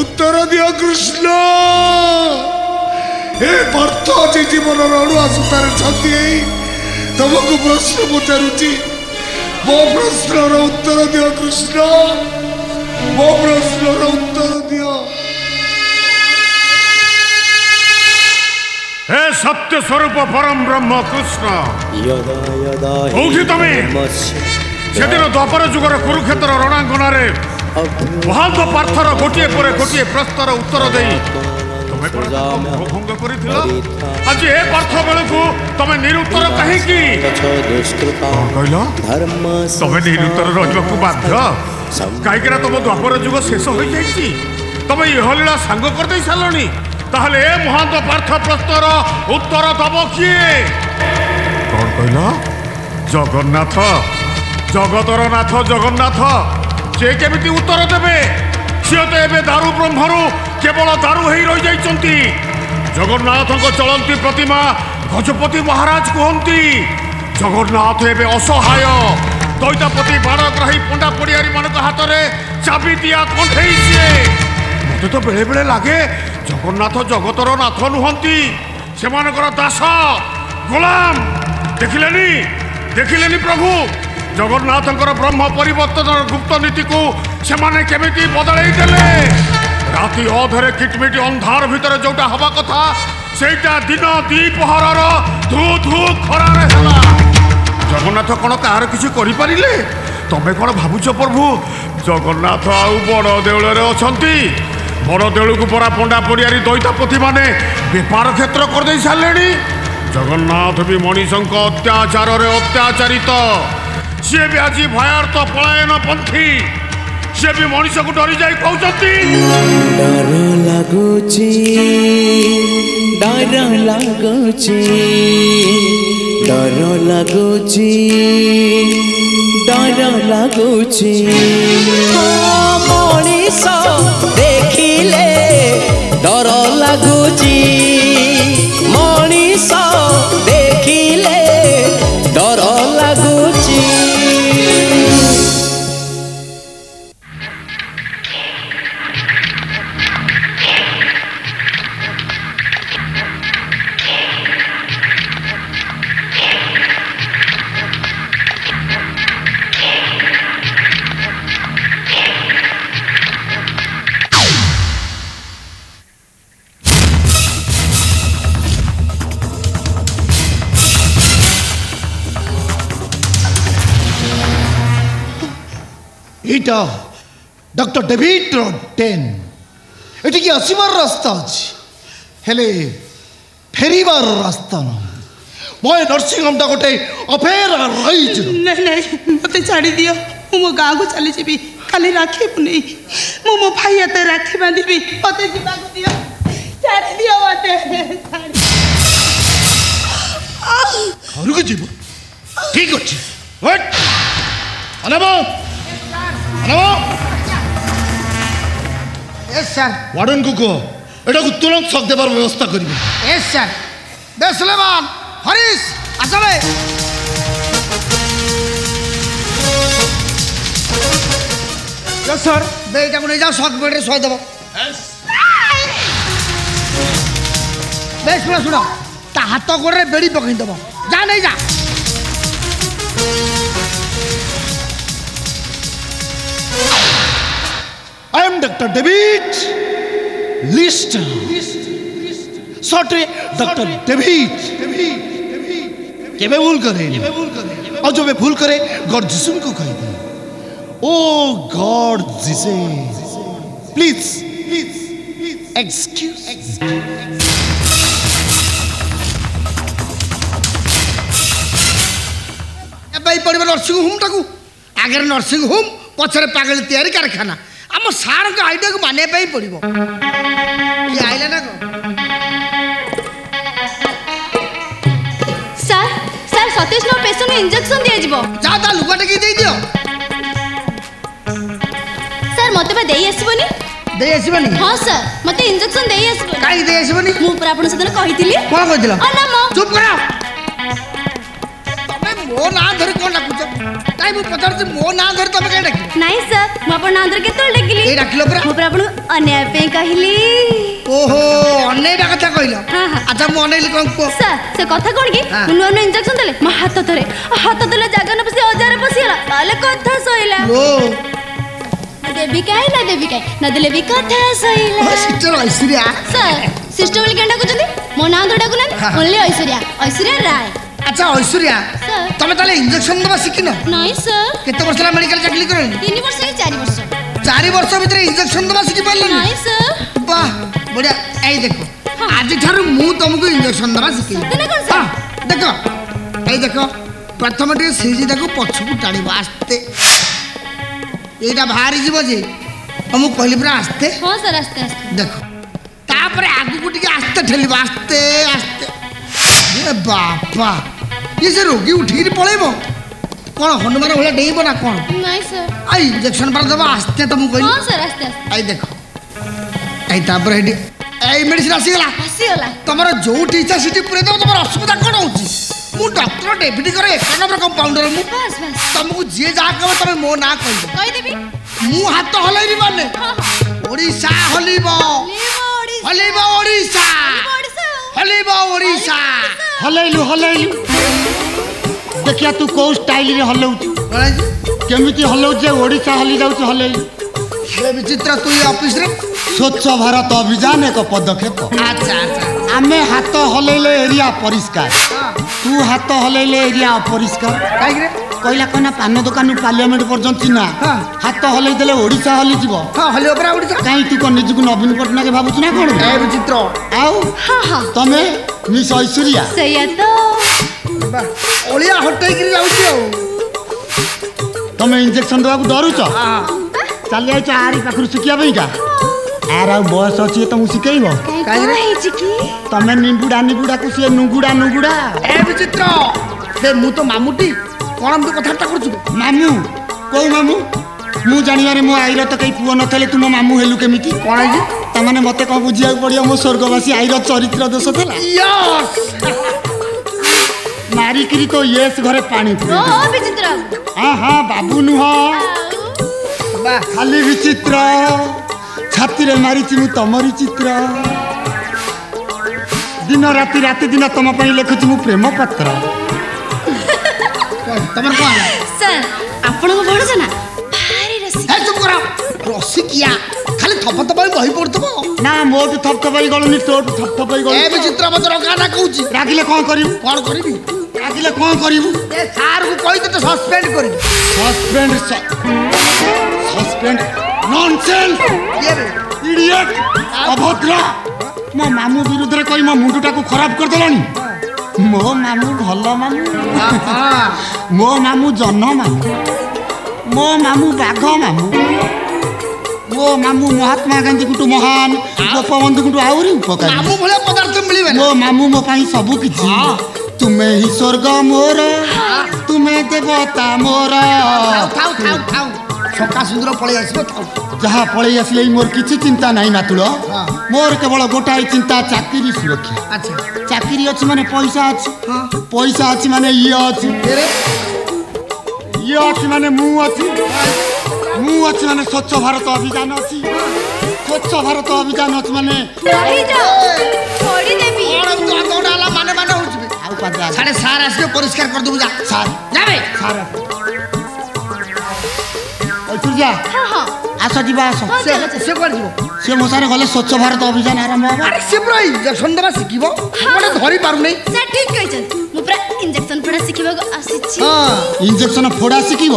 উত্তর দিও কৃষ্ণ এ পার্থ যে জীবনর অড়ুয়া সুতার ছন্দি এই তোমাকে প্রশ্ন পচারুচি মো প্রশ্নর উত্তর দিও কৃষ্ণ মো প্রশ্নর উত্তর দিও હે સત્ય સ્વરૂપ પરમ બ્રહ્મ કૃષ્ણ କୋଉଠି ତମେ ସେଦିନ ଦ୍ୱାପର ଯୁଗର କୁରୁକ୍ଷେତ୍ର ରଣାଙ୍ଗନାରେ ମହାନ୍ତ ପାର୍ଥର ଗୋଟିଏ ପରେ ଗୋଟିଏ ପ୍ରଶ୍ନର ଉତ୍ତର ଦେଇ ତମେ ଭଙ୍ଗ କରିଥିଲ ଆଜି ଏ ପାର୍ଥ ବେଳକୁ ତମେ ନିରୁତ୍ତର କାହିଁକି କହିଲ ତମେ ନିରୁତ୍ତର ରହିବାକୁ ବାଧ୍ୟ କାହିଁକିନା ତମ ଦ୍ୱାପର ଯୁଗ ଶେଷ ହୋଇଯାଇଛି ତମେ ଇହଲୀଳା ସାଙ୍ଗ କରିଦେଇ ସାରିଲଣି তাহলে এ মহান্ত পার্থ প্রশ্নর উত্তর দব কিয়ে কଣ କହିଲ ଜଗନ୍ନାଥ ଜଗତର ନାଥ ଜଗନ୍ନାଥ ସେ କେମିତି ଉତ୍ତର ଦେବେ ସିଏ ତ ଏବେ ଦାରୁ ବ୍ରହ୍ମରୁ କେବଳ ଦାରୁ ହେଇ ରହିଯାଇଛନ୍ତି ଜଗନ୍ନାଥଙ୍କ ଚଳନ୍ତି ପ୍ରତିମା ଗଜପତି ମହାରାଜ କୁହନ୍ତି ଜଗନ୍ନାଥ ଏବେ ଅସହାୟ ଦୈତାପତି ବାଡ଼ଗ୍ରାହୀ ପଣ୍ଡା ପଡ଼ିଆରୀମାନଙ୍କ ହାତରେ ଚାବି ଦିଆ କଣ୍ଢେଇ ସିଏ ମତେ ତ ବେଳେବେଳେ ଲାଗେ ଜଗନ୍ନାଥ ଜଗତର ନାଥ ନୁହନ୍ତି ସେମାନଙ୍କର ଦାସ ଗୋଲାମ ଦେଖିଲେନି ଦେଖିଲେନି ପ୍ରଭୁ ଜଗନ୍ନାଥଙ୍କର ବ୍ରହ୍ମ ପରିବର୍ତ୍ତନର ଗୁପ୍ତ ନୀତିକୁ ସେମାନେ କେମିତି ବଦଳେଇ ଦେଲେ ରାତି ଅଧରେ କିଟମିଟି ଅନ୍ଧାର ଭିତରେ ଯୋଉଟା ହେବା କଥା ସେଇଟା ଦିନ ଦ୍ୱିପହରର ଧୁ ଧୁ ଖରାରେ ହେଲା ଜଗନ୍ନାଥ କ'ଣ କାହାର କିଛି କରିପାରିଲେ ତମେ କ'ଣ ଭାବୁଛ ପ୍ରଭୁ ଜଗନ୍ନାଥ ଆଉ ବଡ଼ ଦେଉଳରେ ଅଛନ୍ତି ବଡ଼ଦେଉଳକୁ ପରା ପଣ୍ଡା ପଡ଼ିଆରେ ଦୈତାପତିମାନେ ବେପାର କ୍ଷେତ୍ର କରିଦେଇ ସାରିଲେଣି ଜଗନ୍ନାଥ ବି ମଣିଷଙ୍କ ଅତ୍ୟାଚାରରେ ଅତ୍ୟାଚାରିତ ସିଏ ବି ଆଜି ଭୟାର୍ଥ ପଳାୟନ ପନ୍ଥୀ ସିଏ ବି ମଣିଷକୁ ଡରି ଯାଇ କହୁଛନ୍ତି ଡର ଲାଗୁଛି ଡର ଲାଗୁଛି ଡର ଲାଗୁଛି डर लाग्गुछि मामोलीस देखिले डर लाग्गुछि এটা ডক্টর ডেভিড রোড টেন এটিকে আসিবার রাস্তা আছে ହେଲେ ଫେରିବାର ରାସ୍ତା ନୁହଁ ବୟ ନର୍ସିଂହୋମଟା ଗୋଟେ ଅଫେରା ରହିଛି ନାଇଁ ନାଇଁ ମୋତେ ଛାଡ଼ିଦିଅ ମୁଁ ମୋ ଗାଁକୁ ଚାଲିଯିବି ଖାଲି ରାକ୍ଷୀ ପୁନେଇ ମୁଁ ମୋ ଭାଇ ହାତ ରାକ୍ଷୀ ବାନ୍ଧିବି ମୋତେ ଯିବାକୁ ଦିଅ ଛାଡ଼ିଦିଅ ମୋତେ ଘରକୁ ଯିବୁ ଠିକ୍ ଅଛି ଅନାବ ಹಲೋ এস স্যার ওয়ার্ডেন কুকো এটাকে তুরন্ত শখ দেবার ব্যবস্থা করবে এস স্যার দে সুলেমান হরিশ আসাবে স্যার দে এটাকে নিয়ে যাও শখ বেডে শয় দেবো বেশ শুনো শুনো তা হাত করে বেড়ি পকাই দেবো যা নেই যা I am Dr. David List. सॉटरे डॉक्टर डेविड भूल करें और जो भूल करे गॉड जिसुन को कह दे ओ गॉड जिसे प्लीज प्लीज एक्सक्यूज ଏବେ ପଡ଼ିବ ନର୍ସିଂ ହୋମ୍ ଟାକୁ ଆଗରେ ନର୍ସିଂ ହୋମ୍ ପଛରେ ପାଗଳି ତିଆରି ଆମ ସାର୍ଙ୍କ ଆଇଡ଼ିଆକୁ ମାନିବା ପାଇଁ ପଡ଼ିବ ଆଇଲା ନା କ'ଣ sir sir Satish no patient injection ଦିଆଯିବ ଯାହା ତା ଲୁଗା ଟେକି ଦେଇଦିଅ ସାର୍ ମୋତେ ବା ଦେଇ ଆସିବନି ଦେଇ ଆସିବନି ହଁ ସାର୍ ମୋତେ ଇଞ୍ଜେକ୍ସନ ଦେଇ ଆସିବ କାହିଁକି ଦେଇ ଆସିବନି ମୁଁ ପରା ଆପଣଙ୍କ ସେଦିନ କହିଥିଲି କ'ଣ କହିଥିଲ ଚୁପ୍ କର ମୋ ନାଁ ଧରି କ'ଣ ଡାକୁଛ କାଇଁ ମୁଁ ପଚାରୁଛି ମୋ ନାଁ ଧରି ତମେ କାଇଁ ନାଇଁ ସାର୍ ମୁଁ ଆପଣ ନାଁ ଧରି କେତେବେଳେ ଡାକିଲି ଡାକିଲ ପରା ମୁଁ ପରା ଆପଣଙ୍କୁ ଅନେଇବା ପାଇଁ କହିଲି ଓହୋ ଅନେଇବା କଥା କହିଲ ଆଚ୍ଛା ମୁଁ ଅନେଇଲି କ'ଣ କୁହ ସାର୍ କଥା କ'ଣ କି ନୂଆ ନୂଆ ଦେଲେ ମୋ ହାତ ଧରେ ହାତ ଧରେ ଜାଗା ନ ପଶି ଅଜାରେ ପଶିଗଲା ତାହେଲେ କଥା ଶୋଇଲା ଓ ଦେବି କାଇଁ ନା ଦେବି କାଇଁ ନ ଦେଲେ ବି କଥା ଶୋଇଲା ସିଷ୍ଟର ଐଶ୍ୱର୍ଯ୍ୟା ସାର୍ ସିଷ୍ଟର ବୋଲି କେନ୍ ଡାକୁଛନ୍ତି ମୋ ନାଁ ଧରି ଡାକୁନାହାନ୍ତି ଓନ୍ଲି ଐଶ୍ୱର୍ଯ୍ୟା ଐଶ୍ୱର୍ଯ୍ୟା ରାୟ আচ্ছা ঐশ্বরিয়া তুমি তাহলে ইঞ্জেকশন দেওয়া শিখিন নয় স্যার কেতে বর্ষ হলা মেডিকাল চাকরি করেন তিন বর্ষ কি চারি বর্ষ চারি ভিতরে ইঞ্জেকশন দেওয়া শিখি পারলি নয় স্যার বাহ বড়িয়া এই দেখো আজি ঠারু মু তোমাকে ইঞ্জেকশন দেওয়া শিখি দেখো এই দেখো প্রথমে টিকে সিজি দেখো পছকু টাণিব আস্তে এইটা বাহারি যাব যে ମୁଁ କହିଲି ପୁରା আস্তে ହଁ ସାର୍ ଆସ୍ତେ ଆସ୍ତେ ଦେଖ ତାପରେ ଆଗକୁ আস্তে ଆସ୍ତେ ଠେଲିବ ଆସ୍ତେ अरे बापा ये सर रोगी उठी पड़ेबो कौन हनुमान भले डेब ना कौन आई इंजेक्शन पर दबा आस्ते तुम कहि हां मेडिसिन आसी गला इच्छा सिटी पुरे दो तमरो असुविधा कोन होची मु डॉक्टर डेविड करे एक नंबर कंपाउंडर मु बस बस तुमको जे जा कहबे तमे मो ना कहि दो कहि देबी मु हाथ हलैबी माने ओडिसा हलिबो हलिबो ओडिसा হলেইব ওড়িশা হলেইলু হলেইলু ଦେଖିଆ ତୁ କୋଉ ଷ୍ଟାଇଲରେ ହଲଉଛୁ କେମିତି ହଲଉଛୁ ଯେ ଓଡ଼ିଶା ହଲି ଯାଉଛି ହଲେଇଲୁ ବିଚିତ୍ର ତୁ ଅଫିସରେ ସ୍ୱଚ୍ଛ ଭାରତ ଅଭିଯାନ ଏକ ପଦକ୍ଷେପ ଆମେ ହାତ ହଲେଇଲେ ଏରିଆ ପରିଷ୍କାର ତୁ ହାତ ହଲେଇଲେ ଏରିଆ ଅପରିଷ୍କାର କାହିଁକି কইলা কনা পান দোকানରୁ ପାର୍ଲିଆମେଣ୍ଟ ପର୍ଯ୍ୟନ୍ତ ଚିହ୍ନା ହାତ ହଲେଇ ଦେଲେ ଓଡ଼ିଶା ହଲିଯିବ ହଲିବ ପରା ଓଡ଼ିଶା କାହିଁ ତୁ କଣ ନିଜକୁ ନବୀନ ପଟ୍ଟନାୟକ ଭାବୁଛୁ ନା କଣ ବିଚିତ୍ର ଆଉ ତମେ ମିସ୍ ଐଶ୍ୱର୍ଯ୍ୟା ସେଇଆ ତ ଅଳିଆ ହଟେଇକିରି ଯାଉଛି ଆଉ ତମେ ଇଞ୍ଜେକ୍ସନ ଦେବାକୁ ଡରୁଛ ଚାଲି ଯାଉଛ ଆରି ପାଖରୁ ଶିଖିବା ପାଇଁକା ଆର ଆଉ ବୟସ ଅଛି ତମକୁ ଶିଖେଇବ ତମେ ନିମ୍ବୁଡ଼ା ନିମ୍ବୁଡ଼ାକୁ ସିଏ ନୁଙ୍ଗୁଡ଼ା ନୁଙ୍ଗୁଡ଼ା ଏ ବିଚିତ୍ର ହେ ମୁଁ ତ ମାମୁଟି କ'ଣ ଏମିତି କଥାବାର୍ତ୍ତା କରୁଛୁ ମାମୁଁ କୋଉ ମାମୁଁ ମୁଁ ଜାଣିବାରେ ମୋ ଆଈର ତ କେହି ପୁଅ ନଥିଲେ ତୁ ମୋ ମାମୁଁ ହେଲୁ କେମିତି କ'ଣ ହେଇଛି ତାମାନେ ମୋତେ କ'ଣ ବୁଝିବାକୁ ପଡ଼ିବ ମୋ ସ୍ୱର୍ଗବାସୀ ଆଈର ଚରିତ୍ର ଦୋଷ ଥିଲା ମାରିକିରି ତୋ ୟେସ୍ ଘରେ ପାଣି ହଁ ହଁ ବାବୁ ନୁହଁ ଖାଲି ବିଚିତ୍ର ଛାତିରେ ମାରିଛି ମୁଁ ତମରି ଚିତ୍ର ଦିନ ରାତି ରାତି ଦିନ ତମ ପାଇଁ ଲେଖୁଛି ମୁଁ ପ୍ରେମ ପତ୍ର ତମର କଣ ସାର୍ ଆପଣଙ୍କ ଭରସା ନା ଭାରି ରସିକ ହେ ଚୁପ୍ କର ରସିକିଆ ଖାଲି ଥପ ଥପ ହେଇ ବହି ପଡୁଥିବ ନା ମୋଠୁ ଥପ ଥପ ହେଇ ଗଲୁନି ତୋଠୁ ଥପ ଥପ ହେଇ ଗଲୁ ଏ ବିଚିତ୍ର ମତେ ରଖା ନା କହୁଛି ରାଗିଲେ କଣ କରିବୁ କଣ କରିବି ରାଗିଲେ କଣ କରିବୁ ଏ ସାର୍କୁ କହି ତତେ ସସ୍ପେଣ୍ଡ କରିବି ସସ୍ପେଣ୍ଡ ସସ୍ପେଣ୍ଡ ନନସେନ୍ସ ଇଡିଏଟ୍ ଅଭଦ୍ର ମୋ ମାମୁଁ ବିରୁଦ୍ଧରେ କହି ମୋ ମୁଣ୍ଡଟାକୁ ଖରାପ କରିଦେଲଣି ମୋ ମାମୁଁ ଭଲ ମାମୁଁ ମୋ ମାମୁଁ ଜହ୍ନ ମାମୁଁ ମୋ ମାମୁଁ ବାଘ ମାମୁଁ ମୋ ମାମୁଁ ମହାତ୍ମା ଗାନ୍ଧୀଙ୍କଠୁ ମହାନ ଗୋପବନ୍ଧୁଙ୍କଠୁ ଆହୁରି ଉପକାର ମୋ ମାମୁଁ ମୋ ପାଇଁ ସବୁ କିଛି ତୁମେ ହିଁ ସ୍ୱର୍ଗ ମୋର ତୁମେ ଦେବତା ମୋର ଛକା ସୁନ୍ଦର ପଳେଇ ଆସିବ ଯାହା ପଳେଇ ଆସିଲେ ମୋର କିଛି ଚିନ୍ତା ନାହିଁ ନାତୁଳ ମୋର କେବଳ ଗୋଟାଏ ଚିନ୍ତା ଚାକିରି ସୁରକ୍ଷା ଚାକିରି ଅଛି ମାନେ ପଇସା ଅଛି ପଇସା ଅଛି ମାନେ ଇଏ ଅଛି ଇଏ ଅଛି ମାନେ ମୁଁ ଅଛି ମୁଁ ଅଛି ମାନେ ସ୍ୱଚ୍ଛ ଭାରତ ଅଭିଯାନ ଅଛି ସ୍ୱଚ୍ଛ ଭାରତ ଅଭିଯାନ ଅଛି ମାନେ মানে মানে সাড়ে সার আসবে পরিষ্কার করে দেবো যা সার যাবে সার আসবে ସୂର୍ଯ୍ୟା ଆସ ଯିବା ଆସ ସେ କୁଆଡ଼େ ଯିବ ସେ ମୋ ଗଲେ ସ୍ୱଚ୍ଛ ଭାରତ ଅଭିଯାନ ଆରମ୍ଭ ହେବ ଆରେ ସେ ପୁରା ଇଞ୍ଜେକ୍ସନ ଦେବା ଶିଖିବ ଗୋଟେ ଧରି ପାରୁନି ସାର୍ ଠିକ କହିଛନ୍ତି ମୁଁ ପୁରା ଇଞ୍ଜେକ୍ସନ ଫୋଡ଼ା ଶିଖିବାକୁ ଆସିଛି ହଁ ଇଞ୍ଜେକ୍ସନ ଫୋଡ଼ା ଶିଖିବ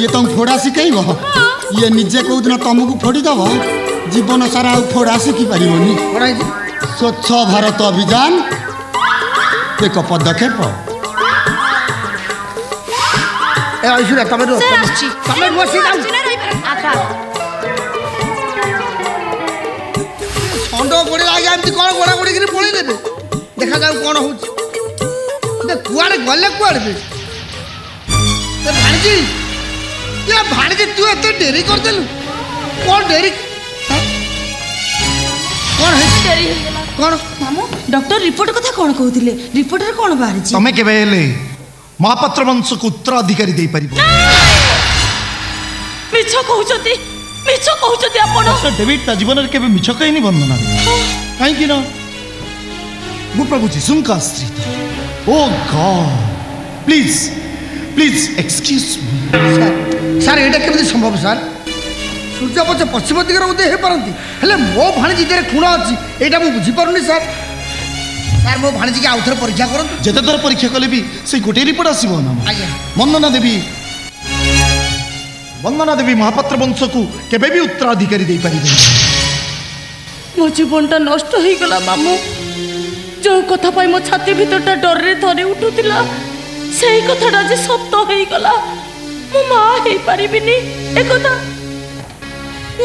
ଇଏ ତମକୁ ଫୋଡ଼ା ଶିଖେଇବ ଇଏ ନିଜେ କେଉଁଦିନ ତମକୁ ଫୋଡ଼ିଦେବ ଜୀବନ ସାରା ଆଉ ଫୋଡ଼ା ଶିଖିପାରିବନି ସ୍ୱଚ୍ଛ ଭାରତ ଅଭିଯାନ ଏକ ପଦକ୍ଷେପ Eh, aiuta, come rosso. Come rosso. Shanda করে আগে আমি কোণ গোড়া গোড়ি করে পড়ে দেবে দেখা যাক কোণ হচ্ছে কুয়াড়ে গলে কুয়াড়ে ভাণিজি এ ভাণিজি তুই এত ডেরি করদেলু কোণ ডেরি হ্যাঁ? কোণ হয়েছে ডেরি কোণ মামু ডক্টর রিপোর্ট কথা কোণ কହୁଥିଲେ রিপোর্টরে কোণ বাহারিছি তুমি কেবে এলে ମହାପାତ୍ର ବଂଶକୁ ଉତ୍ତରାଧିକାରୀ ଦେଇପାରିବ ମିଛ କହୁଛନ୍ତି ମିଛ କହୁଛନ୍ତି ଆପଣ ଡେଭିଡ୍ ତା ଜୀବନରେ କେବେ ମିଛ କହିନି ବନ୍ଦନା କାହିଁକି ନା ମୁଁ ପ୍ରଭୁଜୀ ଶୁଙ୍କାଶ୍ରିତ ଓ God please please excuse sir ଏଇଟା କେମିତି ସମ୍ଭବ ସାର୍ ସୂର୍ଯ୍ୟ ପଛ ପଶ୍ଚିମ ଦିଗରେ ବୋଧେ ହେଇପାରନ୍ତି ହେଲେ ମୋ ଭାଣିଜୀ ଦେହରେ ଖୁଣ ଅଛି ଏଇଟା ମୁଁ ବୁଝିପାରୁନି ସାର୍ ସାର୍ ମୋ ଭାଣିଜୀକି ଆଉ ଥରେ ପରୀକ୍ଷା କରନ୍ତୁ ଯେତେ ଥର ପରୀକ୍ଷା କଲେ ବି ସେଇ ଗୋଟିଏ ରିପୋର୍ଟ ଆସିବ ନା ଆଜ୍ଞା ବନ୍ଦନା ଦେବୀ ବନ୍ଦନା ଦେବୀ ମହାପାତ୍ର ବଂଶକୁ କେବେ ବି ଉତ୍ତରାଧିକାରୀ ଦେଇପାରିବେ ମୋ ଜୀବନଟା ନଷ୍ଟ ହେଇଗଲା ମାମୁଁ ଯେଉଁ କଥା ପାଇଁ ମୋ ଛାତି ଭିତରଟା ଡରରେ ଧରି ଉଠୁଥିଲା ସେଇ କଥାଟା ଆଜି ସତ ହେଇଗଲା ମୁଁ ମା ହେଇପାରିବିନି ଏକଥା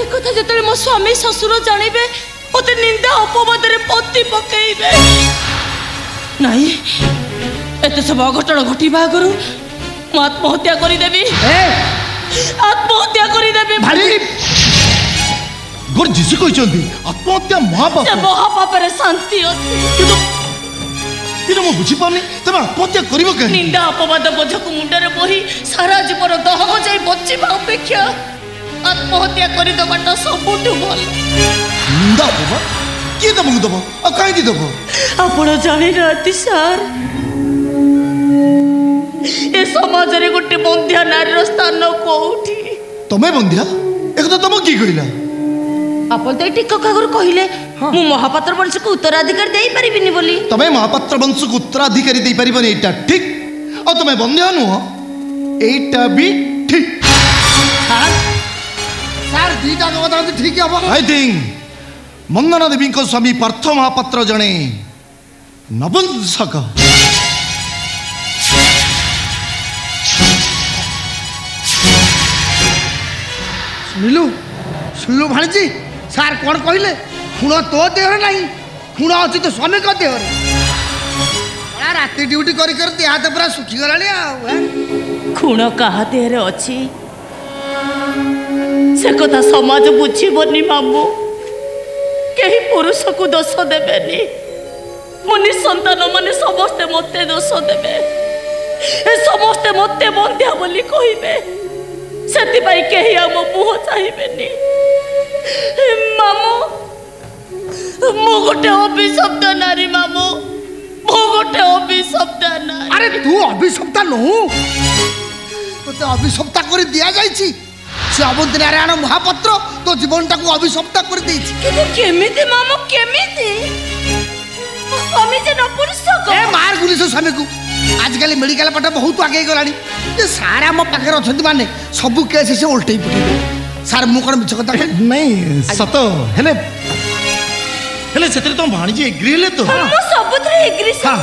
ଏକଥା ଯେତେବେଳେ ମୋ ସ୍ୱାମୀ ଶ୍ୱଶୁର ଜାଣିବେ ମୋତେ ନିନ୍ଦା ଅପବାଦରେ ପତି ପକେଇବେ ନାଇଁ ଏତେ ସବୁ ଅଘଟଣ ଘଟିବା ଆଗରୁ ମୁଁ ଆତ୍ମହତ୍ୟା କରିଦେବି ଆତ୍ମହତ୍ୟା କରିଦେବି ଗୋର ଯୀଶୁ କହିଛନ୍ତି ଆତ୍ମହତ୍ୟା ମହାପାପ ମହାପାପରେ ଶାନ୍ତି ଅଛି କିନ୍ତୁ କିନ୍ତୁ ମୁଁ ବୁଝିପାରୁନି ତମେ ଆତ୍ମହତ୍ୟା କରିବ କାହିଁ ନିନ୍ଦା ଅପବାଦ ବୋଝକୁ ମୁଣ୍ଡରେ ବୋହି ସାରା ଜୀବନ ଦହକ ଯାଇ ବଞ୍ଚିବା ଅପେକ୍ଷା ଆତ୍ମହତ୍ୟା କରିଦେବାଟା ସବୁଠୁ ଭଲ ନିନ୍ଦା ଅପବାଦ କିଏ ତମକୁ ଦବ ଆଉ କାହିଁକି ଦବ ଆପଣ ଜାଣିନାହାନ୍ତି ସାର୍ ଏ ସମାଜରେ ଗୋଟେ ବନ୍ଧ୍ୟା ନାରୀର ସ୍ଥାନ କୋଉଠି ତମେ ବନ୍ଧ୍ୟା ଏକଥା ତମ କିଏ କହିଲା ଆପଣ ତ ଏଠି କକାଗରୁ କହିଲେ ମୁଁ ମହାପାତ୍ର ବଂଶକୁ ଉତ୍ତରାଧିକାରୀ ଦେଇପାରିବିନି ବୋଲି ତମେ ମହାପାତ୍ର ବଂଶକୁ ଉତ୍ତରାଧିକାରୀ ଦେଇପାରିବନି ଏଇଟା ଠିକ ଆଉ ତମେ ବନ୍ଧ୍ୟା ନୁହଁ ଏଇଟା ବି ଠିକ ସାର୍ ଦିଟା କଥା ଠିକ ହବ ଆଇ ଥିଙ୍କ ମଙ୍ଗନ দেবী ସ୍ୱାମୀ পার্থ মহাপাত্র জনে ନପୁଂସକ ଶୁଣିଲୁ ଶୁଣିଲୁ ଭାଣିଜୀ ସାର୍ କ'ଣ କହିଲେ খুঁড় তো দেহরে নাই খুঁড় অছি তো স্বামীক দেহরে রাতে ডিউটি করি করে দেহ হাত পুরা শুখিগলা খুঁড় কাহা দেহরে অছি সে কথা সমাজ বুঝিবনি মামু କେହି ପୁରୁଷକୁ ଦୋଷ ଦେବେନି ମୋ ନିଃସନ୍ତାନମାନେ ସମସ୍ତେ ମୋତେ ଦୋଷ ଦେବେ ଏ ସମସ୍ତେ ମୋତେ ବନ୍ଧ୍ୟା ବୋଲି କହିବେ ସେଥିପାଇଁ କେହି ଆମ ମୁହଁ ଚାହିଁବେନି ମାମୁ ମୁଁ ଗୋଟେ ଅଭିଶବ୍ଦ ନାରୀ ମାମୁ ମୁଁ ଗୋଟେ ଅଭିଶବ୍ଦ ନାରୀ ଆରେ ତୁ ଅଭିଶବ୍ଦ ନୁହୁ তোতে অভিশপ্তা করে দিয়া যাইছি সে অবন্তী নারায়ণ মহাপাত্র তো জীবনটাকে অভিশপ্তা করে দিয়েছে কিন্তু কেমিতি মামু কেমিতি স্বামী যে নপুংসক এ মার গুলি সে স্বামীকে আজকাল মেডিকাল পাঠ বহুত আগে গলানি যে স্যার আমার পাখে অনেক মানে সবু কেস সে উল্টাই পকাইবে স্যার মু কোন মিছ কথা নাই সত হেলে ହେଲେ ସେଥିରେ ତମ ଭାଣିଜୀ এগ্রি ହେଲେ ତ ମୁଁ ସବୁଥିରେ ଏଗ୍ରି ସାର୍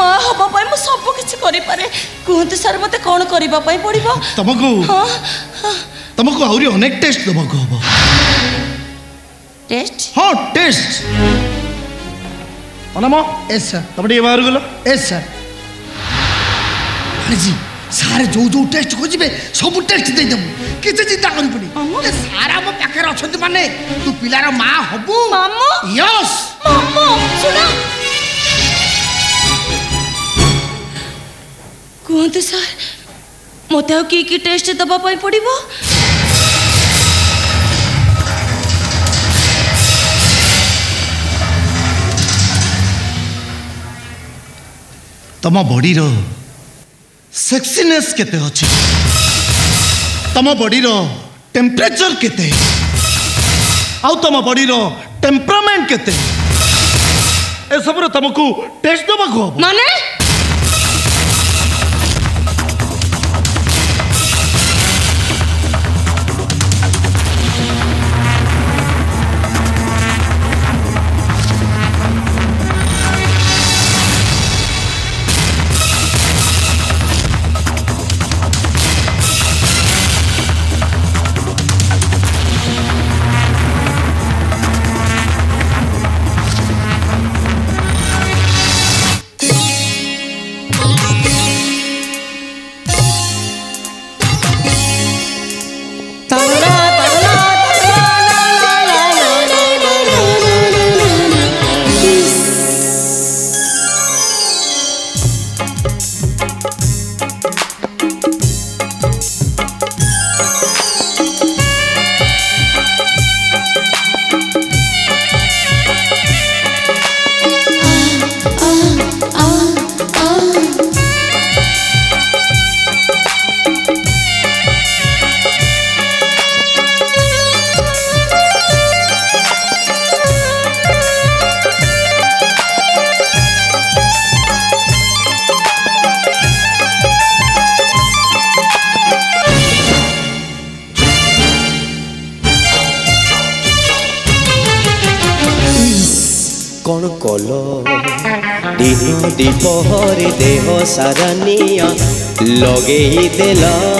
ମା ହବା ପାଇଁ ମୁଁ ସବୁ କିଛି କରିପାରେ କୁହନ୍ତୁ ସାର୍ ମୋତେ କ'ଣ କରିବା ପାଇଁ ପଡ଼ିବ ତମକୁ ତମକୁ ଆହୁରି ଅନେକ ଟେଷ୍ଟ ଦେବାକୁ ହବ ଅଛନ୍ତି ମାନେ ତୁ ପିଲାର ମା ହବୁ କୁହନ୍ତୁ ସାର୍ ମୋତେ ଆଉ କି କି ଟେଷ୍ଟ ଦେବା ପାଇଁ ପଡ଼ିବ ତମ ବଡ଼ିର ସେକ୍ସିନେସ୍ କେତେ ଅଛି ତମ ବଡ଼ିର ଟେମ୍ପରେଚର କେତେ ଆଉ ତମ ବଡ଼ିର ଟେମ୍ପରାମେଣ୍ଟ କେତେ ଏସବୁର ତମକୁ ଟେଷ୍ଟ ଦେବାକୁ ହବ ମାନେ लगे ही दिला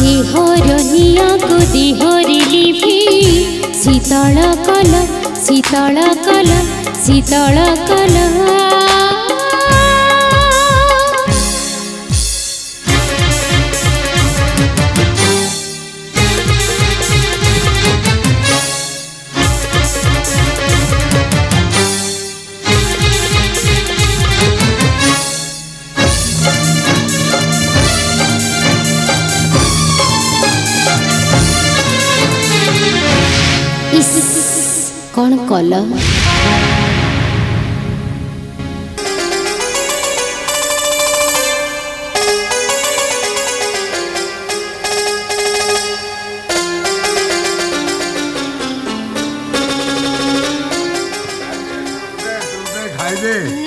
দেহরণিয়াকু দেহরিলি ভি শীতল কল শীতল কল শীতল কলা home.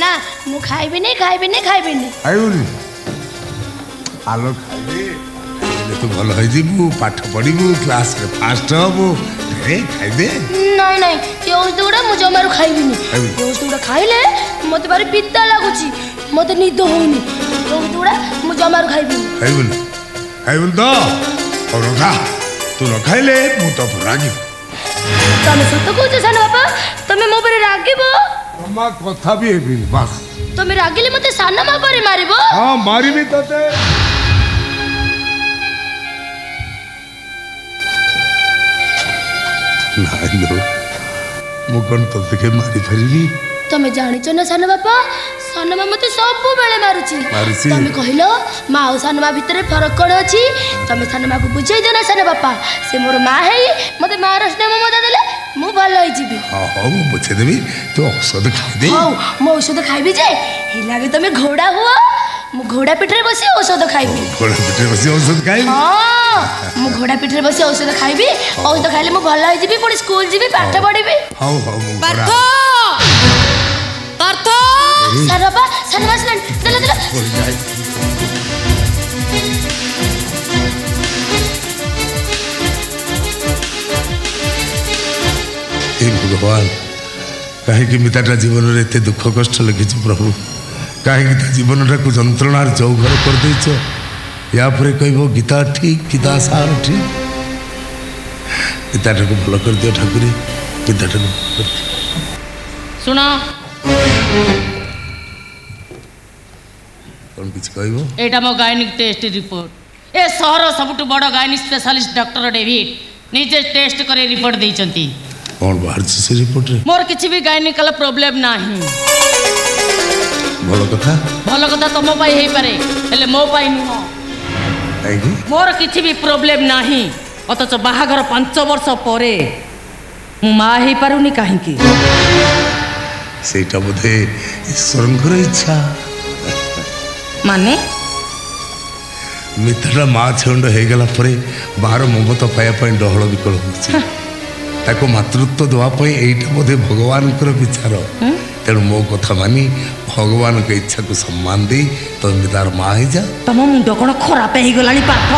না ମୁଁ ଖାଇବିନି ଖାଇବିନି ଖାଇବିନି ଖାଇବୁନି ଆଲୋ ଖାଇବି ଖାଇଲେ ତୁ ଭଲ ହେଇଯିବୁ ପାଠ ପଢିବୁ କ୍ଲାସରେ ଫାଷ୍ଟ ହବୁ ଖାଇଦେ ନାଇଁ ନାଇଁ ତେଉଁଶ ଦୌଡ଼ା ମୁଁ ଜମାରୁ ଖାଇବିନି ତେଉଁଶ ଦୌଡ଼ା ଖାଇଲେ ମୋତେ ଭାରି ପିତା ଲାଗୁଛି ମୋତେ ନିଦ ହଉନି ତେଉଁଶ ଦୌଡ଼ା ମୁଁ ଜମାରୁ ଖାଇବିନି ଖାଇବୁନି ଖାଇବୁନି ତ ହଉ ତୁ ନ ଖାଇଲେ ମୁଁ ତ ରାଗିବି ତମେ ସତ କହୁଛ ସାନ ବାପା ତମେ ମୋ ଉପରେ ରାଗିବ ମା କଥା ବି ହେବିନି ତମେ ରାଗିଲେ ମୋତେ ସାନ ମା ପରେ ମାରିବ ହଁ ମାରିବି ତତେ ନାଇଁ know. ମୁଁ କ'ଣ ତତେ କେବେ ମାରିପାରିବି ତମେ ଜାଣିଛ ନା ସାନ ବାପା ସାନ ମା ମତେ ସବୁବେଳେ ମାରୁଛି ତମେ କହିଲ ମା ଆଉ ସାନ ମା ଭିତରେ ଫରକ କ'ଣ ଅଛି ତମେ ସାନ ମାକୁ ବୁଝେଇ ଦିଅ ନା ସାନ ବାପା ସେ ମୋର ମା ହେଇ ମୋତେ ମାଆର ସ୍ନେହ ମଜା ଦେଲେ ମୁଁ ଭଲ ହେଇଯିବି ହଁ ହଉ ମୁଁ ବୁଝେଇଦେବି ତୁ ଔଷଧ ଖାଇଦେ ହଉ ମୁଁ ଔଷଧ ଖାଇବି ଯେ ହେଲାଗି ତମେ ଘୋଡ଼ା ହୁଅ ମୁଁ ଘୋଡ଼ା ପିଠିରେ ବସି ଔଷଧ ଖାଇବି ଘୋଡ଼ା ପିଠିରେ ବସି ଔଷଧ ଖାଇବି ହଁ ମୁଁ ଘୋଡ଼ା ପିଠିରେ ବସି ଔଷଧ ଖାଇବି ଔଷଧ ଖାଇଲେ ମୁଁ ଭଲ ହେଇଯିବି ପୁଣି ସ୍କୁଲ ଯିବି ପାଠ ପଢିବି ହଉ ହଉ ପାର୍ଥ ପାର୍ଥ ସାର ଭଗବାନ କାହିଁକି ମିତାଟା ଜୀବନରେ ଏତେ ଦୁଃଖ କଷ୍ଟ ଲେଖିଛି ପ୍ରଭୁ କାହିଁକି ତା ଜୀବନଟାକୁ ଯନ୍ତ୍ରଣାର ଚୌଘର କରିଦେଇଛ ୟା ପରେ କହିବ ଗୀତା ଠିକ୍ ଗୀତା ସାର ଠିକ୍ ଗୀତାଟାକୁ ଭଲ କରିଦିଅ ଠାକୁରୀ ଗୀତାଟାକୁ ଭଲ କରିଦିଅ ଶୁଣ କ'ଣ କିଛି କହିବ ଏଇଟା ମୋ ଗାଇନିକ୍ ଟେଷ୍ଟ ରିପୋର୍ଟ ଏ ସହର ସବୁଠୁ ବଡ଼ ଗାଇନିକ୍ ସ୍ପେଶାଲିଷ୍ଟ ଡକ୍ଟର ଡେଭିଡ୍ ନିଜେ ଟେଷ୍ଟ କରି ରିପୋର୍ଟ ଦେଇଛନ୍ତି କ'ଣ ବାହାରିଛି ସେ ରିପୋର୍ଟରେ ମୋର କିଛି ବି ଗାଇନିକାଲ ପ୍ରୋବ୍ଲେମ୍ ନାହିଁ ଭଲ କଥା ଭଲ କଥା ତମ ପାଇଁ ହେଇପାରେ ହେଲେ ମୋ ପାଇଁ ନୁହଁ ମୋର କିଛି ବି ପ୍ରୋବ୍ଲେମ୍ ନାହିଁ ଅଥଚ ବାହାଘର ପାଞ୍ଚ ବର୍ଷ ପରେ ମୁଁ ମା ହେଇପାରୁନି କାହିଁକି ସେଇଟା ବୋଧେ ଈଶ୍ୱରଙ୍କର ଇଚ୍ଛା ମାନେ ମିଥଟା ମା ଛଣ୍ଡ ହେଇଗଲା ପରେ ବାହାର ମମତ ପାଇବା ପାଇଁ ଡହଳ ବିକଳ ହେଉଛି ତାକୁ ମାତୃତ୍ୱ ଦେବା ପାଇଁ ଏଇଟା ବୋଧେ ଭଗବାନଙ୍କର ବିଚାର ତେଣୁ ମୋ କଥା ମାନି ଭଗବାନଙ୍କ ଇଚ୍ଛାକୁ ସମ୍ମାନ ଦେଇ ତମେ ତାର ମା ହେଇଯା ତମ ମୁଣ୍ଡ କ'ଣ ଖରାପ ହେଇଗଲାଣି ପାଠ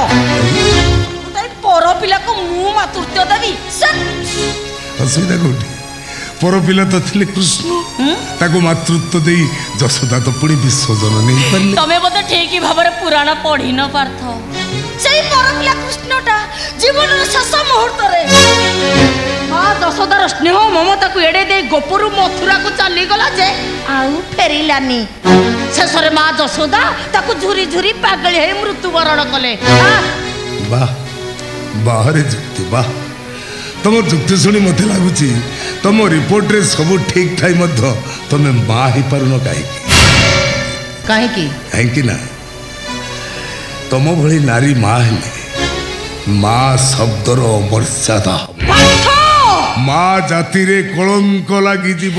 ପର ପିଲାକୁ ମୁଁ ମାତୃତ୍ୱ ଦେବି ଅସୁବିଧା କୋଉଠି ପର ପିଲା ତ ଥିଲେ କୃଷ୍ଣ ତାକୁ ମାତୃତ୍ୱ ଦେଇ ଯଶୋଦା ତ ପୁଣି ବିସର୍ଜନ ନେଇପାରିଲେ ତମେ ବୋଧେ ଠିକ ଭାବରେ ପୁରାଣ ପଢିନ ପାର୍ଥ সেই ପରକିଲା କୃଷ୍ଣଟା ଜୀବନର ଶେଷ ମୁହୂର୍ତ୍ତରେ ମା ଦଶଦାର ସ୍ନେହ ମମତାକୁ ଏଡ଼େଇ ଦେଇ ଗୋପରୁ ମଥୁରାକୁ ଚାଲିଗଲା ଯେ ଆଉ ଫେରିଲାନି ଶେଷରେ ମା ଯଶୋଦା ତାକୁ ଝୁରି ଝୁରି ପାଗଳି ହେଇ ମୃତ୍ୟୁବରଣ କଲେ ବାହ ବାହାରେ ଯୁକ୍ତି ବାହ ତମ ଯୁକ୍ତି ଶୁଣି ମୋତେ ଲାଗୁଛି ତମ ରିପୋର୍ଟରେ ସବୁ ଠିକ୍ ଥାଇ ମଧ୍ୟ ତମେ ମା ହେଇପାରୁନ କାହିଁକି କାହିଁକି କାହିଁକି ନା ତମ ଭଳି ନାରୀ ମା ହେଲେ ମା ଶବ୍ଦର ଅମର୍ଯ୍ୟାଦା ମା ଜାତିରେ କଳଙ୍କ ଲାଗିଯିବ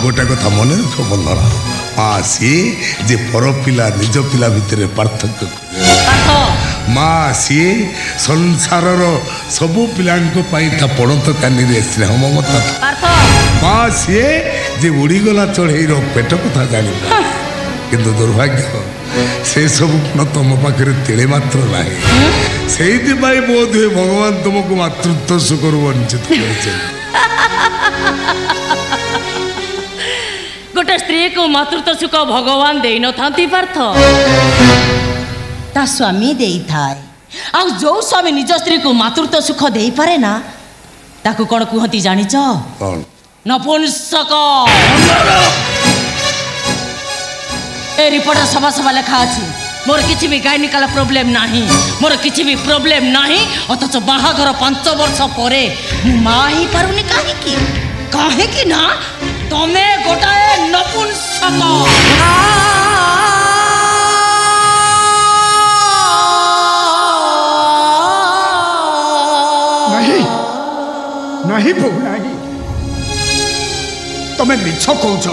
ଗୋଟେ କଥା ମନେ ରଖ ବନ୍ଧରା ମା ସିଏ ଯେ ପର ପିଲା ନିଜ ପିଲା ଭିତରେ ପାର୍ଥକ୍ୟ ମା ସିଏ ସଂସାରର ସବୁ ପିଲାଙ୍କ ପାଇଁ ତା ପଣତ କାନିରେ ସ୍ନେହ ମମତା ମା ସିଏ ଯେ ଉଡ଼ିଗଲା ଚଢ଼େଇର ପେଟ କଥା ଜାଣିଲା କିନ୍ତୁ ଦୁର୍ଭାଗ୍ୟ ସେସବୁ ଗୁଣ ତମ ପାଖରେ ତିଳେ ମାତ୍ର ନାହିଁ ସେଇଥିପାଇଁ ବୋଧ ହୁଏ ଭଗବାନ ତୁମକୁ ମାତୃତ୍ୱ ସୁଖରୁ ବଞ୍ଚିତ କରିଛନ୍ତି ଗୋଟେ ସ୍ତ୍ରୀକୁ ମାତୃତ୍ୱ ସୁଖ ଭଗବାନ ଦେଇନଥାନ୍ତି ପାର୍ଥ ତା ସ୍ୱାମୀ ଦେଇଥାଏ ଆଉ ଯୋଉ ସ୍ୱାମୀ ନିଜ ସ୍ତ୍ରୀକୁ ମାତୃତ୍ୱ ସୁଖ ଦେଇପାରେ ନା ତାକୁ କ'ଣ କୁହନ୍ତି ଜାଣିଛ ନପୁଂସକ ଏ ରିପୋର୍ଟରେ ସଭା ସଭା ଲେଖା ଅଛି ମୋର କିଛି ବି ଗାଇନିକାଲ ପ୍ରୋବ୍ଲେମ୍ ନାହିଁ ମୋର କିଛି ବି ପ୍ରୋବ୍ଲେମ୍ ନାହିଁ ଅଥଚ ବାହାଘର ପାଞ୍ଚ ବର୍ଷ ପରେ ମୁଁ ମା ହେଇପାରୁନି କାହିଁକି କାହିଁକି ନା ତମେ ଗୋଟାଏ ନପୁଂସକ ନାହିଁ ନାହିଁ ପ୍ରଭୁ ନାହିଁ ତମେ ମିଛ କହୁଛ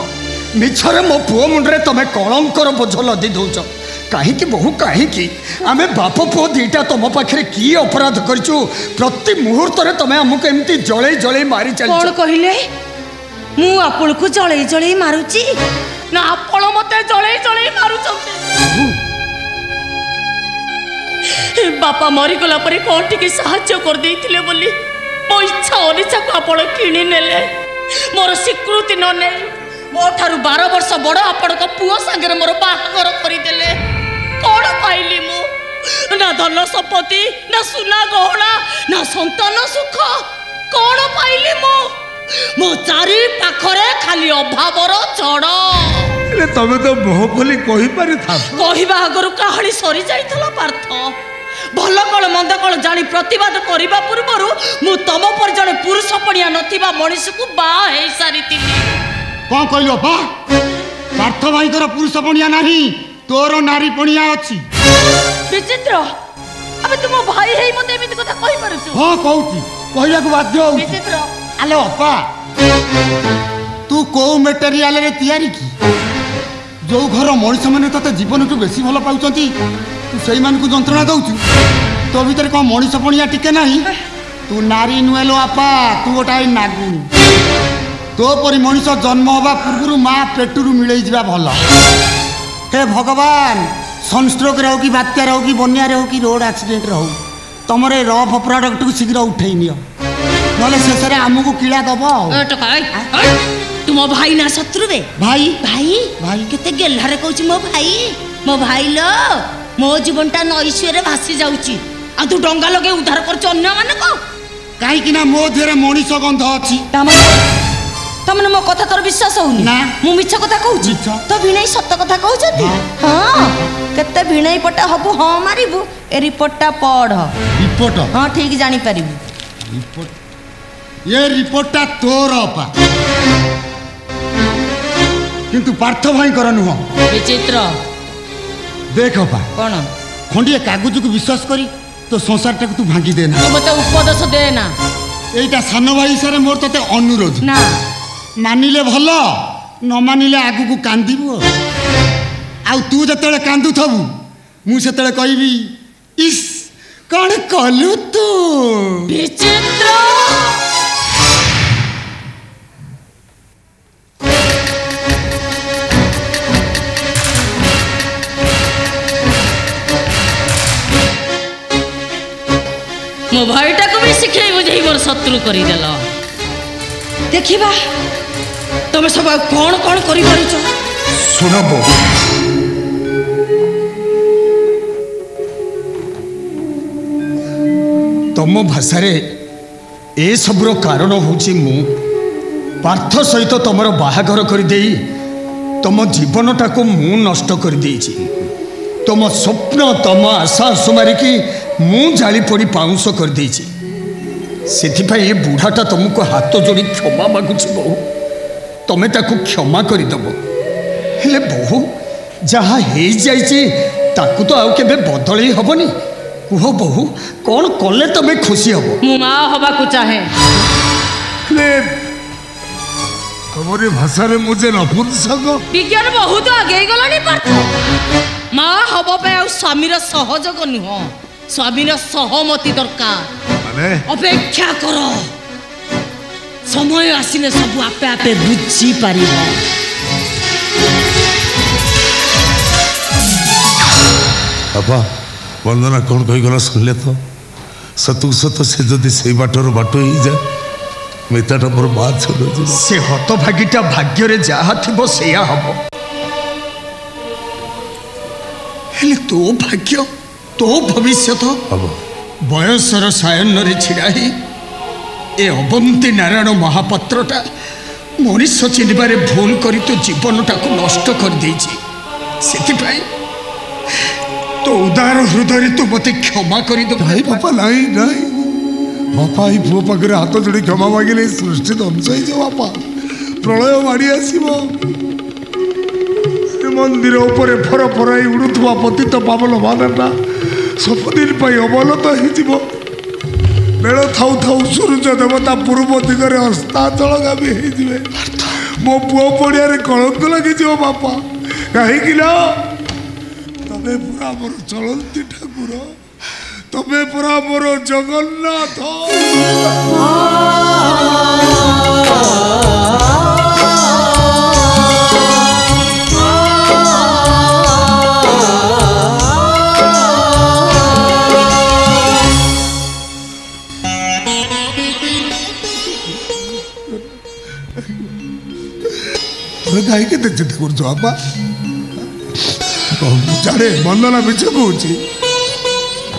ମିଛରେ ମୋ ପୁଅ ମୁଣ୍ଡରେ ତମେ କଳଙ୍କର ବୋଝ ଲଦି ଦେଉଛ କାହିଁକି ବୋହୁ କାହିଁକି ଆମେ ବାପ ପୁଅ ଦୁଇଟା ତମ ପାଖରେ କି ଅପରାଧ କରିଛୁ ପ୍ରତି ମୁହୂର୍ତ୍ତରେ ତମେ ଆମକୁ ଏମିତି ଜଳେଇ ଜଳେଇ ମାରି ଚାଲିଛ କ'ଣ କହିଲେ ମୁଁ ଆପଣଙ୍କୁ ଜଳେଇ ଜଳେଇ ମାରୁଛି ନା ଆପଣ ମୋତେ ଜଳେଇ ଜଳେଇ ମାରୁଛନ୍ତି ବାପା ମରିଗଲା ପରେ କ'ଣ ଟିକେ ସାହାଯ୍ୟ କରିଦେଇଥିଲେ ବୋଲି ମୋ ଇଚ୍ଛା ଅନିଚ୍ଛାକୁ ଆପଣ କିଣି ନେଲେ ମୋର ସ୍ୱୀକୃତି ନ ନେଇ ମୋ ଠାରୁ ବାର ବର୍ଷ ବଡ଼ ଆପଣଙ୍କ ପୁଅ ସାଙ୍ଗରେ ମୋର ବାହାଘର କରିଦେଲେ କ'ଣ ପାଇଲି ମୁଁ ନା ଧନ ସମ୍ପତ୍ତି ନା ସୁନା ଗହଣା ନା ସନ୍ତାନ ସୁଖ କ'ଣ ପାଇଲି ମୁଁ ମୋ ଚାରି ପାଖରେ ଖାଲି ଅଭାବର ଚଡ଼ ତମେ ତ ବହୁ ବୋଲି କହିପାରିଥା କହିବା ଆଗରୁ କାହାଳି ସରି ଯାଇଥିଲା ପାର୍ଥ ଭଲ କଳ ମନ୍ଦ କଳ ଜାଣି ପ୍ରତିବାଦ କରିବା ପୂର୍ବରୁ ମୁଁ ତମ ପରି ଜଣେ ପୁରୁଷ ପଣିଆ ନଥିବା ମଣିଷକୁ ବା ହେଇସାରିଥିଲି କ'ଣ କହିଲୁ ଅପା ପାର୍ଥ ଭାଇଙ୍କର ପୁରୁଷ ପଣିଆ ନାହିଁ ତୋର ନାରୀ ପଣିଆ ଅଛି ବିଚିତ୍ର ଆମେ ତୁମ ଭାଇ ହେଇ ମତେ ଏମିତି କଥା କହିପାରୁଛୁ ହଁ କହୁଛି କହିବାକୁ ବାଧ୍ୟ ବିଚିତ୍ର ଆଲୋ ଅପା ତୁ କୋଉ ମେଟେରିଆଲରେ ତିଆରି କି ଯୋଉ ଘର ମଣିଷମାନେ ତତେ ଜୀବନଠୁ ବେଶୀ ଭଲ ପାଉଛନ୍ତି ତୁ ସେଇମାନଙ୍କୁ ଯନ୍ତ୍ରଣା ଦଉଛୁ ତୋ ଭିତରେ କ'ଣ ମଣିଷ ପଣିଆ ଟିକେ ନାହିଁ ତୁ ନାରୀ ନୁହେଁ ଲୋ ଆପା ତୁ ଗୋଟାଏ ନାଗୁଣୀ ତୋ ପରି ମଣିଷ ଜନ୍ମ ହେବା ପୂର୍ବରୁ ମା ପେଟରୁ ମିଳେଇଯିବା ଭଲ ହେ ଭଗବାନ ସନଷ୍ଟ୍ରୋକ୍ରେ ହେଉ କି ବାତ୍ୟାରେ ହେଉ କି ବନ୍ୟାରେ ହେଉ କି ରୋଡ଼ ଆକ୍ସିଡେଣ୍ଟରେ ହେଉ ତମର ଏ ରଫ୍ ପ୍ରଡ଼କ୍ଟକୁ ଶୀଘ୍ର ଉଠେଇ ନିଅ ନହେଲେ ଶେଷରେ ଆମକୁ କିଳା ଦବ ତୁ ମୋ ଭାଇ ନା ଶତ୍ରୁବେ ଭାଇ ଭାଇ ଭାଇ କେତେ ଗେହ୍ଲାରେ କହୁଛି ମୋ ଭାଇ ମୋ ଭାଇ ଲୋ ମୋ ଜୀବନଟା ନଈସୁଅରେ ଭାସି ଯାଉଛି ଆଉ ତୁ ଡଙ୍ଗା ଲଗେଇ ଉଦ୍ଧାର କରୁଛୁ ଅନ୍ୟମାନଙ୍କୁ କାହିଁକି ନା ମୋ ଦେହରେ ମଣିଷ ଗନ୍ଧ ଅଛି ତମେ ମୋ କଥା ତୋର ବିଶ୍ୱାସ ହଉନି ମୁଁ ମିଛ କଥା କହୁଛି ତୋ ଭିଣେଇ ସତ କଥା କହୁଛନ୍ତି ହଁ କେତେ ଭିଣେଇ ପଟା ହବୁ ହଁ ମାରିବୁ ଏ ରିପୋର୍ଟଟା ପଢ଼ ରିପୋର୍ଟ ହଁ ଠିକ ଜାଣିପାରିବୁ ଏ ରିପୋର୍ଟଟା ତୋର ଅପା କିନ୍ତୁ ପାର୍ଥ ଭାଇଙ୍କର ନୁହଁ ବିଚିତ୍ର ଦେଖ ଅପା କ'ଣ ଖଣ୍ଡିଏ କାଗଜକୁ ବିଶ୍ୱାସ କରି ତୋ ସଂସାରଟାକୁ ତୁ ଭାଙ୍ଗି ଦେ ନା ମୋତେ ଉପଦେଶ ଦେ ନା ଏଇଟା ସାନ ଭାଇ ହିସାବରେ ମୋର ତତେ ଅନୁରୋଧ ନା ମାନିଲେ ଭଲ ନ ମାନିଲେ ଆଗକୁ କାନ୍ଦିବୁ ଆଉ ତୁ ଯେତେବେଳେ କାନ୍ଦୁଥବୁ ମୁଁ ସେତେବେଳେ କହିବି ଇସ୍ କ'ଣ କଲୁ ତୁ ବିଚିତ୍ର ମୋ ଭୟଟାକୁ ବି ଶିଖେଇ ବୁଝେଇ ମୋର ଶତ୍ରୁ କରିଦେଲ ଦେଖିବା ତମେ ସବୁ ଆଉ କ'ଣ କ'ଣ କରିପାରୁଛ ଶୁଣ ବୋଉ ତମ ଭାଷାରେ ଏସବୁର କାରଣ ହେଉଛି ମୁଁ ପାର୍ଥ ସହିତ ତମର ବାହାଘର କରିଦେଇ ତମ ଜୀବନଟାକୁ ମୁଁ ନଷ୍ଟ କରିଦେଇଛି ତମ ସ୍ୱପ୍ନ ତମ ଆଶା ମାରିକି ମୁଁ ଜାଳି ପଡ଼ି ପାଉଁଶ କରିଦେଇଛି ସେଥିପାଇଁ ଏ ବୁଢ଼ାଟା ତମକୁ ହାତ ଯୋଡ଼ି କ୍ଷମା ମାଗୁଛି ବୋଉ ତମେ ତାକୁ କ୍ଷମା କରିଦେବ ହେଲେ ବୋହୁ ଯାହା ହେଇଯାଇଛି ତାକୁ ତ ଆଉ କେବେ ବଦଳେଇ ହେବନି କୁହ ବୋହୁ କ'ଣ କଲେ ତମେ ଖୁସି ହେବ ମୁଁ ମା ହେବାକୁ ଚାହେଁ ହେଲେ ତମରି ଭାଷାରେ ମୁଁ ଯେ ନପୁଂସକ ବିଜ୍ଞାନ ବହୁତ ଆଗେଇ ଗଲାଣି ମା ହବ ପାଇଁ ଆଉ ସ୍ୱାମୀର ସହଯୋଗ ନୁହଁ ସ୍ୱାମୀର ସହମତି ଦରକାର ଅପେକ୍ଷା କର ସମୟ ଆସିଲେ ସବୁ ଆପେ ଆପେ ବୁଝିପାରିବ ବାପା ବନ୍ଦନା କ'ଣ କହିଗଲା ଶୁଣିଲେ ତ ସତକୁ ସତ ସେ ଯଦି ସେଇ ବାଟରୁ ବାଟ ହେଇଯାଏ ମିତାଟା ମୋର ମା ଛାଡ଼ୁଛି ସେ ହତଭାଗିଟା ଭାଗ୍ୟରେ ଯାହା ଥିବ ସେଇଆ ହବ ହେଲେ ତୋ ଭାଗ୍ୟ ତୋ ଭବିଷ୍ୟତ ହବ ବୟସର ସାୟନରେ ଛିଡ଼ା ହେଇ ଏ ଅବନ୍ତୀ ନାରାୟଣ ମହାପାତ୍ରଟା ମଣିଷ ଚିହ୍ନିବାରେ ଭୁଲ କରି ତୋ ଜୀବନଟାକୁ ନଷ୍ଟ କରିଦେଇଛି ସେଥିପାଇଁ ତୋ ଉଦାର ହୃଦୟରେ ତୁ ମୋତେ କ୍ଷମା କରିଦେବୁ ନାହିଁ ବାପା ନାହିଁ ନାହିଁ ବାପା ଏଇ ପୁଅ ପାଖରେ ହାତ ଯୋଡ଼ି କ୍ଷମା ମାଗିଲେ ସୃଷ୍ଟି ଧ୍ୱଂସ ହେଇଯିବ ବାପା ପ୍ରଳୟ ମାଡ଼ି ଆସିବ ମନ୍ଦିର ଉପରେ ଫର ଫରାଇ ଉଡ଼ୁଥିବା ପତିତ ପାବନ ବାଦାଟା ସବୁଦିନ ପାଇଁ ଅବଲତ ହେଇଯିବ ବେଳ ଥାଉ ଥାଉ ସୂର୍ଯ୍ୟ ଦେବତା ପୂର୍ବ ଦିଗରେ ହସ୍ତାଚଳଗାମୀ ହେଇଯିବେ ମୋ ପୁଅ ପଡ଼ିଆରେ କଳଙ୍କ ଲାଗିଯିବ ବାପା କାହିଁକି ନା ତମେ ପୁରା ମୋର ଚଳନ୍ତି ଠାକୁର ତମେ ପୁରା ମୋର ଜଗନ୍ନାଥ ಮಕ್ಕಳು ಕಾಯಿಗೆ ತೆಚ್ಚಿಟ್ಟು ಕೊಡ್ತು ಅಪ್ಪ ଜାଣେ ବନ୍ଦନା ମିଛ କହୁଛି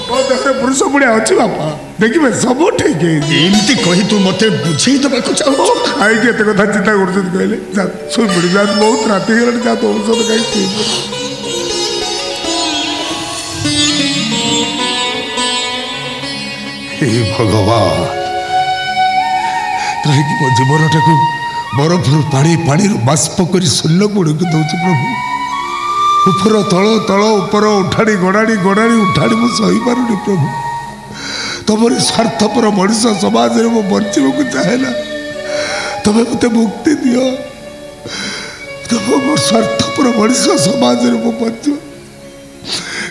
ମୋ ଦେହରେ ପୁରୁଷ ପୁଣିଆ ଅଛି ବାପା ଦେଖିବେ ସବୁ ଠିକ ଏମିତି କହି ତୁ ମୋତେ ବୁଝେଇ ଦେବାକୁ ଚାହୁଁଛୁ ଖାଇକି ଏତେ କଥା ଚିନ୍ତା କରୁଛନ୍ତି କହିଲେ ଶୋଇପଡ଼ି ଯା ବହୁତ ରାତି ହେଇଗଲାଣି ଯା ତୋ ଔଷଧ କାହିଁକି ଭଗବାନ କାହିଁକି ମୋ ଜୀବନଟାକୁ ବରଫରୁ ପାଣି ପାଣିରୁ ବାଷ୍ପ କରି ଶୂନ୍ୟକୁ ଉଡ଼ିକି ଦେଉଛି ପ୍ରଭୁ ଉପର ତଳ ତଳ ଉପର ଉଠାଣି ଗଡ଼ାଣି ଗଡ଼ାଣି ଉଠାଣି ମୁଁ ସହିପାରୁନି ପ୍ରଭୁ ତୁମରି ସ୍ୱାର୍ଥପର ମଣିଷ ସମାଜରେ ମୁଁ ବଞ୍ଚିବାକୁ ଚାହେଁନା ତୁମେ ମୋତେ ମୁକ୍ତି ଦିଅ ତୁମ ମୋ ସ୍ୱାର୍ଥପର ମଣିଷ ସମାଜରେ ମୁଁ ବଞ୍ଚ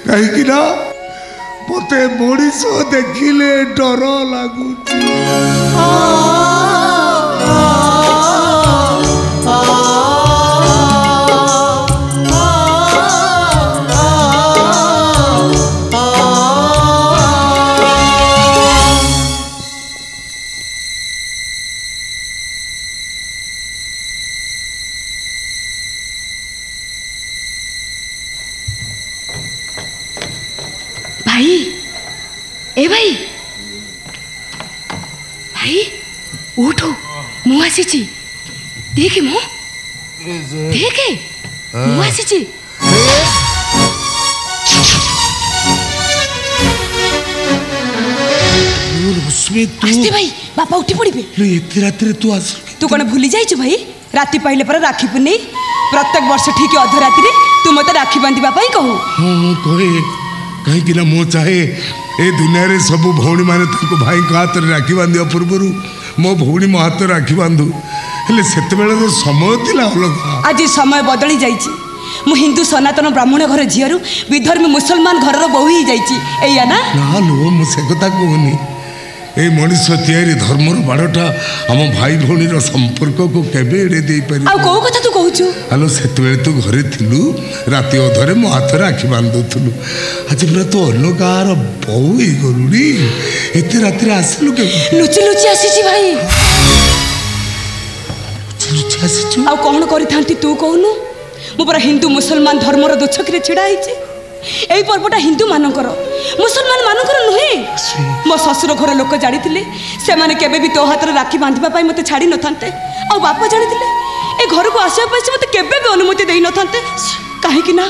କାହିଁକିନା ମୋତେ ମଣିଷ ଦେଖିଲେ ଡର ଲାଗୁଛି যাচ্ছি রশ্মি তু ভাই বাপা উঠি পড়িবে এতে রাত্রে তু আস তু কোন ভুলি যাইছু ভাই রাতি পাইলে পরে রাখি পুনেই প্রত্যেক বর্ষ ঠিক অধ রাতিরে তু মতে রাখি বাঁধিবা পাই কহু হ্যাঁ, হ্যাঁ কহে কাহিঁকি না মো চাহে এ দুনিয়ারে সবু ভৌণী মানে তাঙ্কু ভাইঙ্ক হাতরে রাখি বাঁধিবা পূর্বরু মো ভৌণী মো হাতরে রাখি বাঁধু ହେଲେ ସେତେବେଳେ ସମୟ ଥିଲା ଅଲଗା ଆଜି ସମୟ ବଦଳି ଯାଇଛି ମୁଁ ହିନ୍ଦୁ ସନାତନ ବ୍ରାହ୍ମଣ ଘର ଝିଅରୁ ବିଧର୍ମୀ ମୁସଲମାନ ଘରର ବୋହୁ ହେଇଯାଇଛି ଏଇୟା ନା ନା ଲୋ ମୁଁ ସେ କଥା କହୁନି ଏଇ ମଣିଷ ତିଆରି ଧର୍ମର ବାଡ଼ଟା ଆମ ଭାଇ ଭଉଣୀର ସମ୍ପର୍କକୁ କେବେ ଏଡ଼େଇ ଦେଇପାରିବ ଆଉ କେଉଁ କଥା ତୁ କହୁଛୁ ହ୍ୟାଲୋ ସେତେବେଳେ ତୁ ଘରେ ଥିଲୁ ରାତି ଅଧରେ ମୋ ହାତରେ ଆଖି ବାନ୍ଧୁଥିଲୁ ଆଜି ପୁରା ତୁ ଅଲଗାର ବୋଉ ହେଇଗଲୁଣି ଏତେ ରାତିରେ ଆସିଲୁ ଲୁଚି ଲୁଚି ଆସିଛି ଭାଇ ଆଉ କ'ଣ କରିଥାନ୍ତି ତୁ କହୁନୁ ମୁଁ ପରା ହିନ୍ଦୁ ମୁସଲମାନ ଧର୍ମର ଦୋଛକିରେ ଛିଡ଼ା ହେଇଛି এই পর্বটা হিন্দু মানকর মুসলমান মানকর নুহে মো শ্বশুর ঘর লোক জাঁলে সে কেবে বি তো হাতের রাখি বাঁধবা মতো ছাড়ি নথান্তে আউ বাপা জাঁলে এ ঘরক আসবা সে মতো কেবে বি অনুমতি দেই নথান্তে কাহিকি না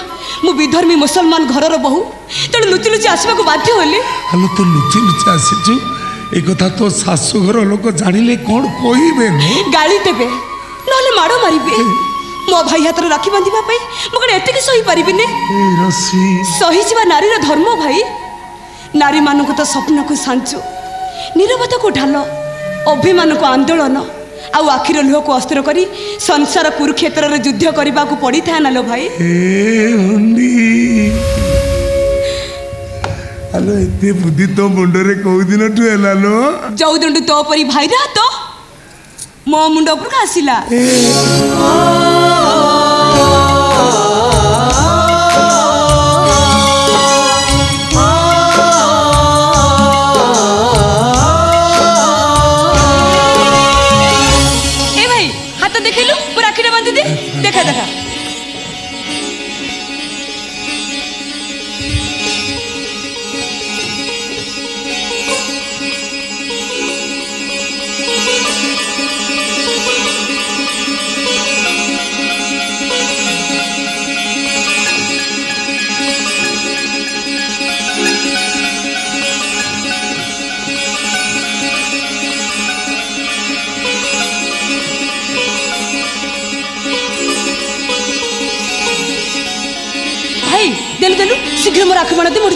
মু বিধর্মী মুসলমান ঘরর বহু তেণু লুচি লুচি আসবাকু বাধ্য হলি হ্যালো তো লুচি লুচি আসিছু এই কথা তো শাশুঘর লোক জাঁলে কোণ কইবে গালি দেবে নহলে মাড় মারিবে ମୋ ଭାଇ ହାତରେ ରାକ୍ଷୀ ବାନ୍ଧିବା ପାଇଁ ମୁଁ କ'ଣ ଏତିକି ସହିପାରିବିନି ସହିଯିବା ନାରୀର ଧର୍ମ ଭାଇ ନାରୀମାନଙ୍କୁ ତ ସ୍ୱପ୍ନକୁ ସାଞ୍ଚୁ ନିରବତକୁ ଢାଲ ଅଭିମାନକୁ ଆନ୍ଦୋଳନ ଆଉ ଆଖିର ଲୁହକୁ ଅସ୍ତ୍ର କରି ସଂସାର କୁରୁକ୍ଷେତ୍ରରେ ଯୁଦ୍ଧ କରିବାକୁ ପଡ଼ିଥାଏ ନା ଲୋ ଭାଇ ଏତେ ବୁଦ୍ଧି ତୋ ମୁଣ୍ଡରେ କୋଉ ଦିନଠୁ ହେଲା ଲୋ ଯୋଉ ଦିନଠୁ ତୋ ପରି ଭାଇରା ତ 뭐 문덕으로 가시라.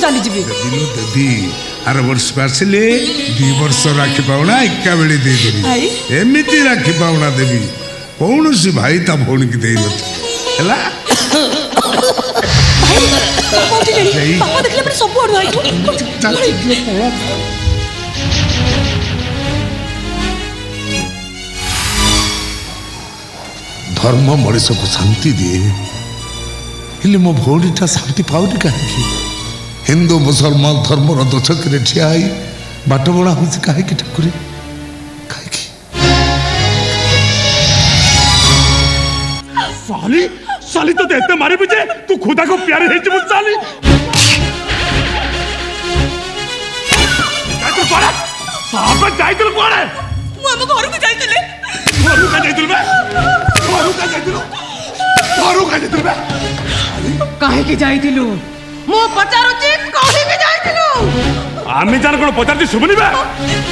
ଚାଲିଯିବି ଦିନୁ ଦେବି ଆର ବର୍ଷ ଆସିଲେ ଦୁଇ ବର୍ଷ ରାକ୍ଷୀ ପାଉଣା ଏକାବେଳେ ଦେଇଦେବି ଏମିତି ରାକ୍ଷୀ ପାଉଣା ଦେବି କୌଣସି ଭାଇ ତା ଭଉଣୀକି ଦେଇନଥିବ ହେଲା ଧର୍ମ ମଣିଷକୁ ଶାନ୍ତି ଦିଏ ହେଲେ ମୋ ଭଉଣୀଟା ଶାନ୍ତି ପାଉନି କାହିଁକି হিন্দু মুসলমান ধর্মর দোষকরে ঠিয়া বাট বড়া হয়েছে কাহিকি ঠাকুরে কাহিকি সালি সালি তো এতে মারিবি যে তু খুদাকে প্যারে হয়েছি সালি সাপে যাইছিল কুয়াড়ে মু আম ঘরকু যাইছিলে ঘরকু কা যাইছিল বে ঘরকু কা যাইছিল ঘরকু কা যাইছিল বে কাহে আমি জানো কোন পচারছি শুভুনি বে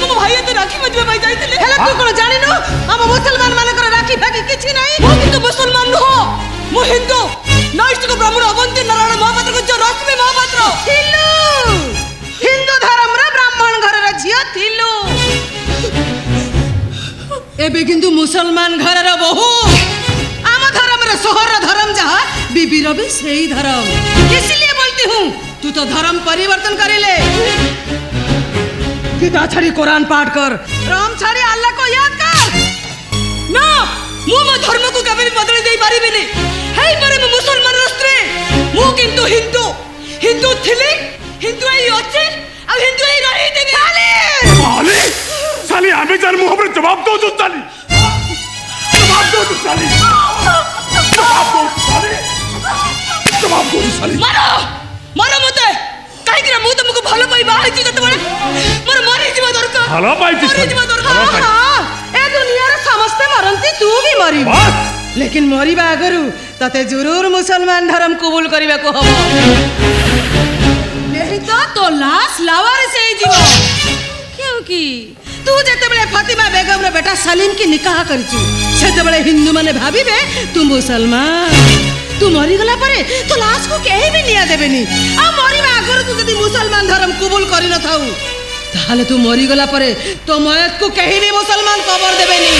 তোম ভাই তো রাখি মজবে ভাই যাইতিলে হেলা তুই কোন জানি না আম মুসলমান মানকর রাখি ফাকি কিছু নাই মু কিন্তু মুসলমান নহ মু হিন্দু নৈষ্টিক ব্রাহ্মণ অবন্তী নারায়ণ মহাপাত্র যে রশ্মি মহাপাত্র থিলু হিন্দু ধর্মর ব্রাহ্মণ ঘরর ঝিও থিলু এবে কিন্তু মুসলমান ঘরর বহু আম ধর্মর সোহর ধর্ম যাহা বিবির বি সেই ধর্ম इसलिए বলতি হুঁ तू तो धर्म परिवर्तन करे ले गीता छड़ी कुरान पाठ कर राम छड़ी अल्लाह को याद कर ना मु म धर्म को कभी बदल दे पारी बिने हे परे मु मुसलमान राष्ट्र मु किंतु हिंदू हिंदू थिले हिंदू ही अछि अब हिंदू ही रही दे साले साले साले हमें जर मुंह पर जवाब दो तू साले जवाब दो तू साले जवाब दो साले जवाब दो साले मारो ମର ମୋତେ କାହିଁକି ନା ମୁଁ ତମକୁ ଭଲ ପାଇ ବାହା ହେଇଛି ଯେତେବେଳେ ମୋର ମରିଯିବା ଦରକାର ଭଲ ପାଇଛି ମରିଯିବା ଦରକାର ଏ ଦୁନିଆର ସମସ୍ତେ ମରନ୍ତି ତୁ ବି ମରିବୁ ଲେକିନ ମରିବା ଆଗରୁ ତତେ ଜରୁର ମୁସଲମାନ ଧର୍ମ କବୁଲ କରିବାକୁ ହବ ନେହିଁ ତ ତୋ ଲାଶ ଲାୱାରିସ ହେଇଯିବ क्योंकि তু যেতবে ফতিমা বেগমর বেটা সালিম কি নিকাহ করেছু সেতবে হিন্দু মানে ভাবিবে তু মুসলমান ତୁ ମରିଗଲା ପରେ ତୋ ଲାଶକୁ କେହି ବି ନିଆଁ ଦେବେନି ଆଉ ମରିବା ଆଗରୁ ତୁ ଯଦି ମୁସଲମାନ ଧର୍ମ କୁବୁଲ କରିନଥାଉ ତାହେଲେ ତୁ ମରିଗଲା ପରେ ତୋ ମୟତକୁ କେହି ବି ମୁସଲମାନ କବର ଦେବେନି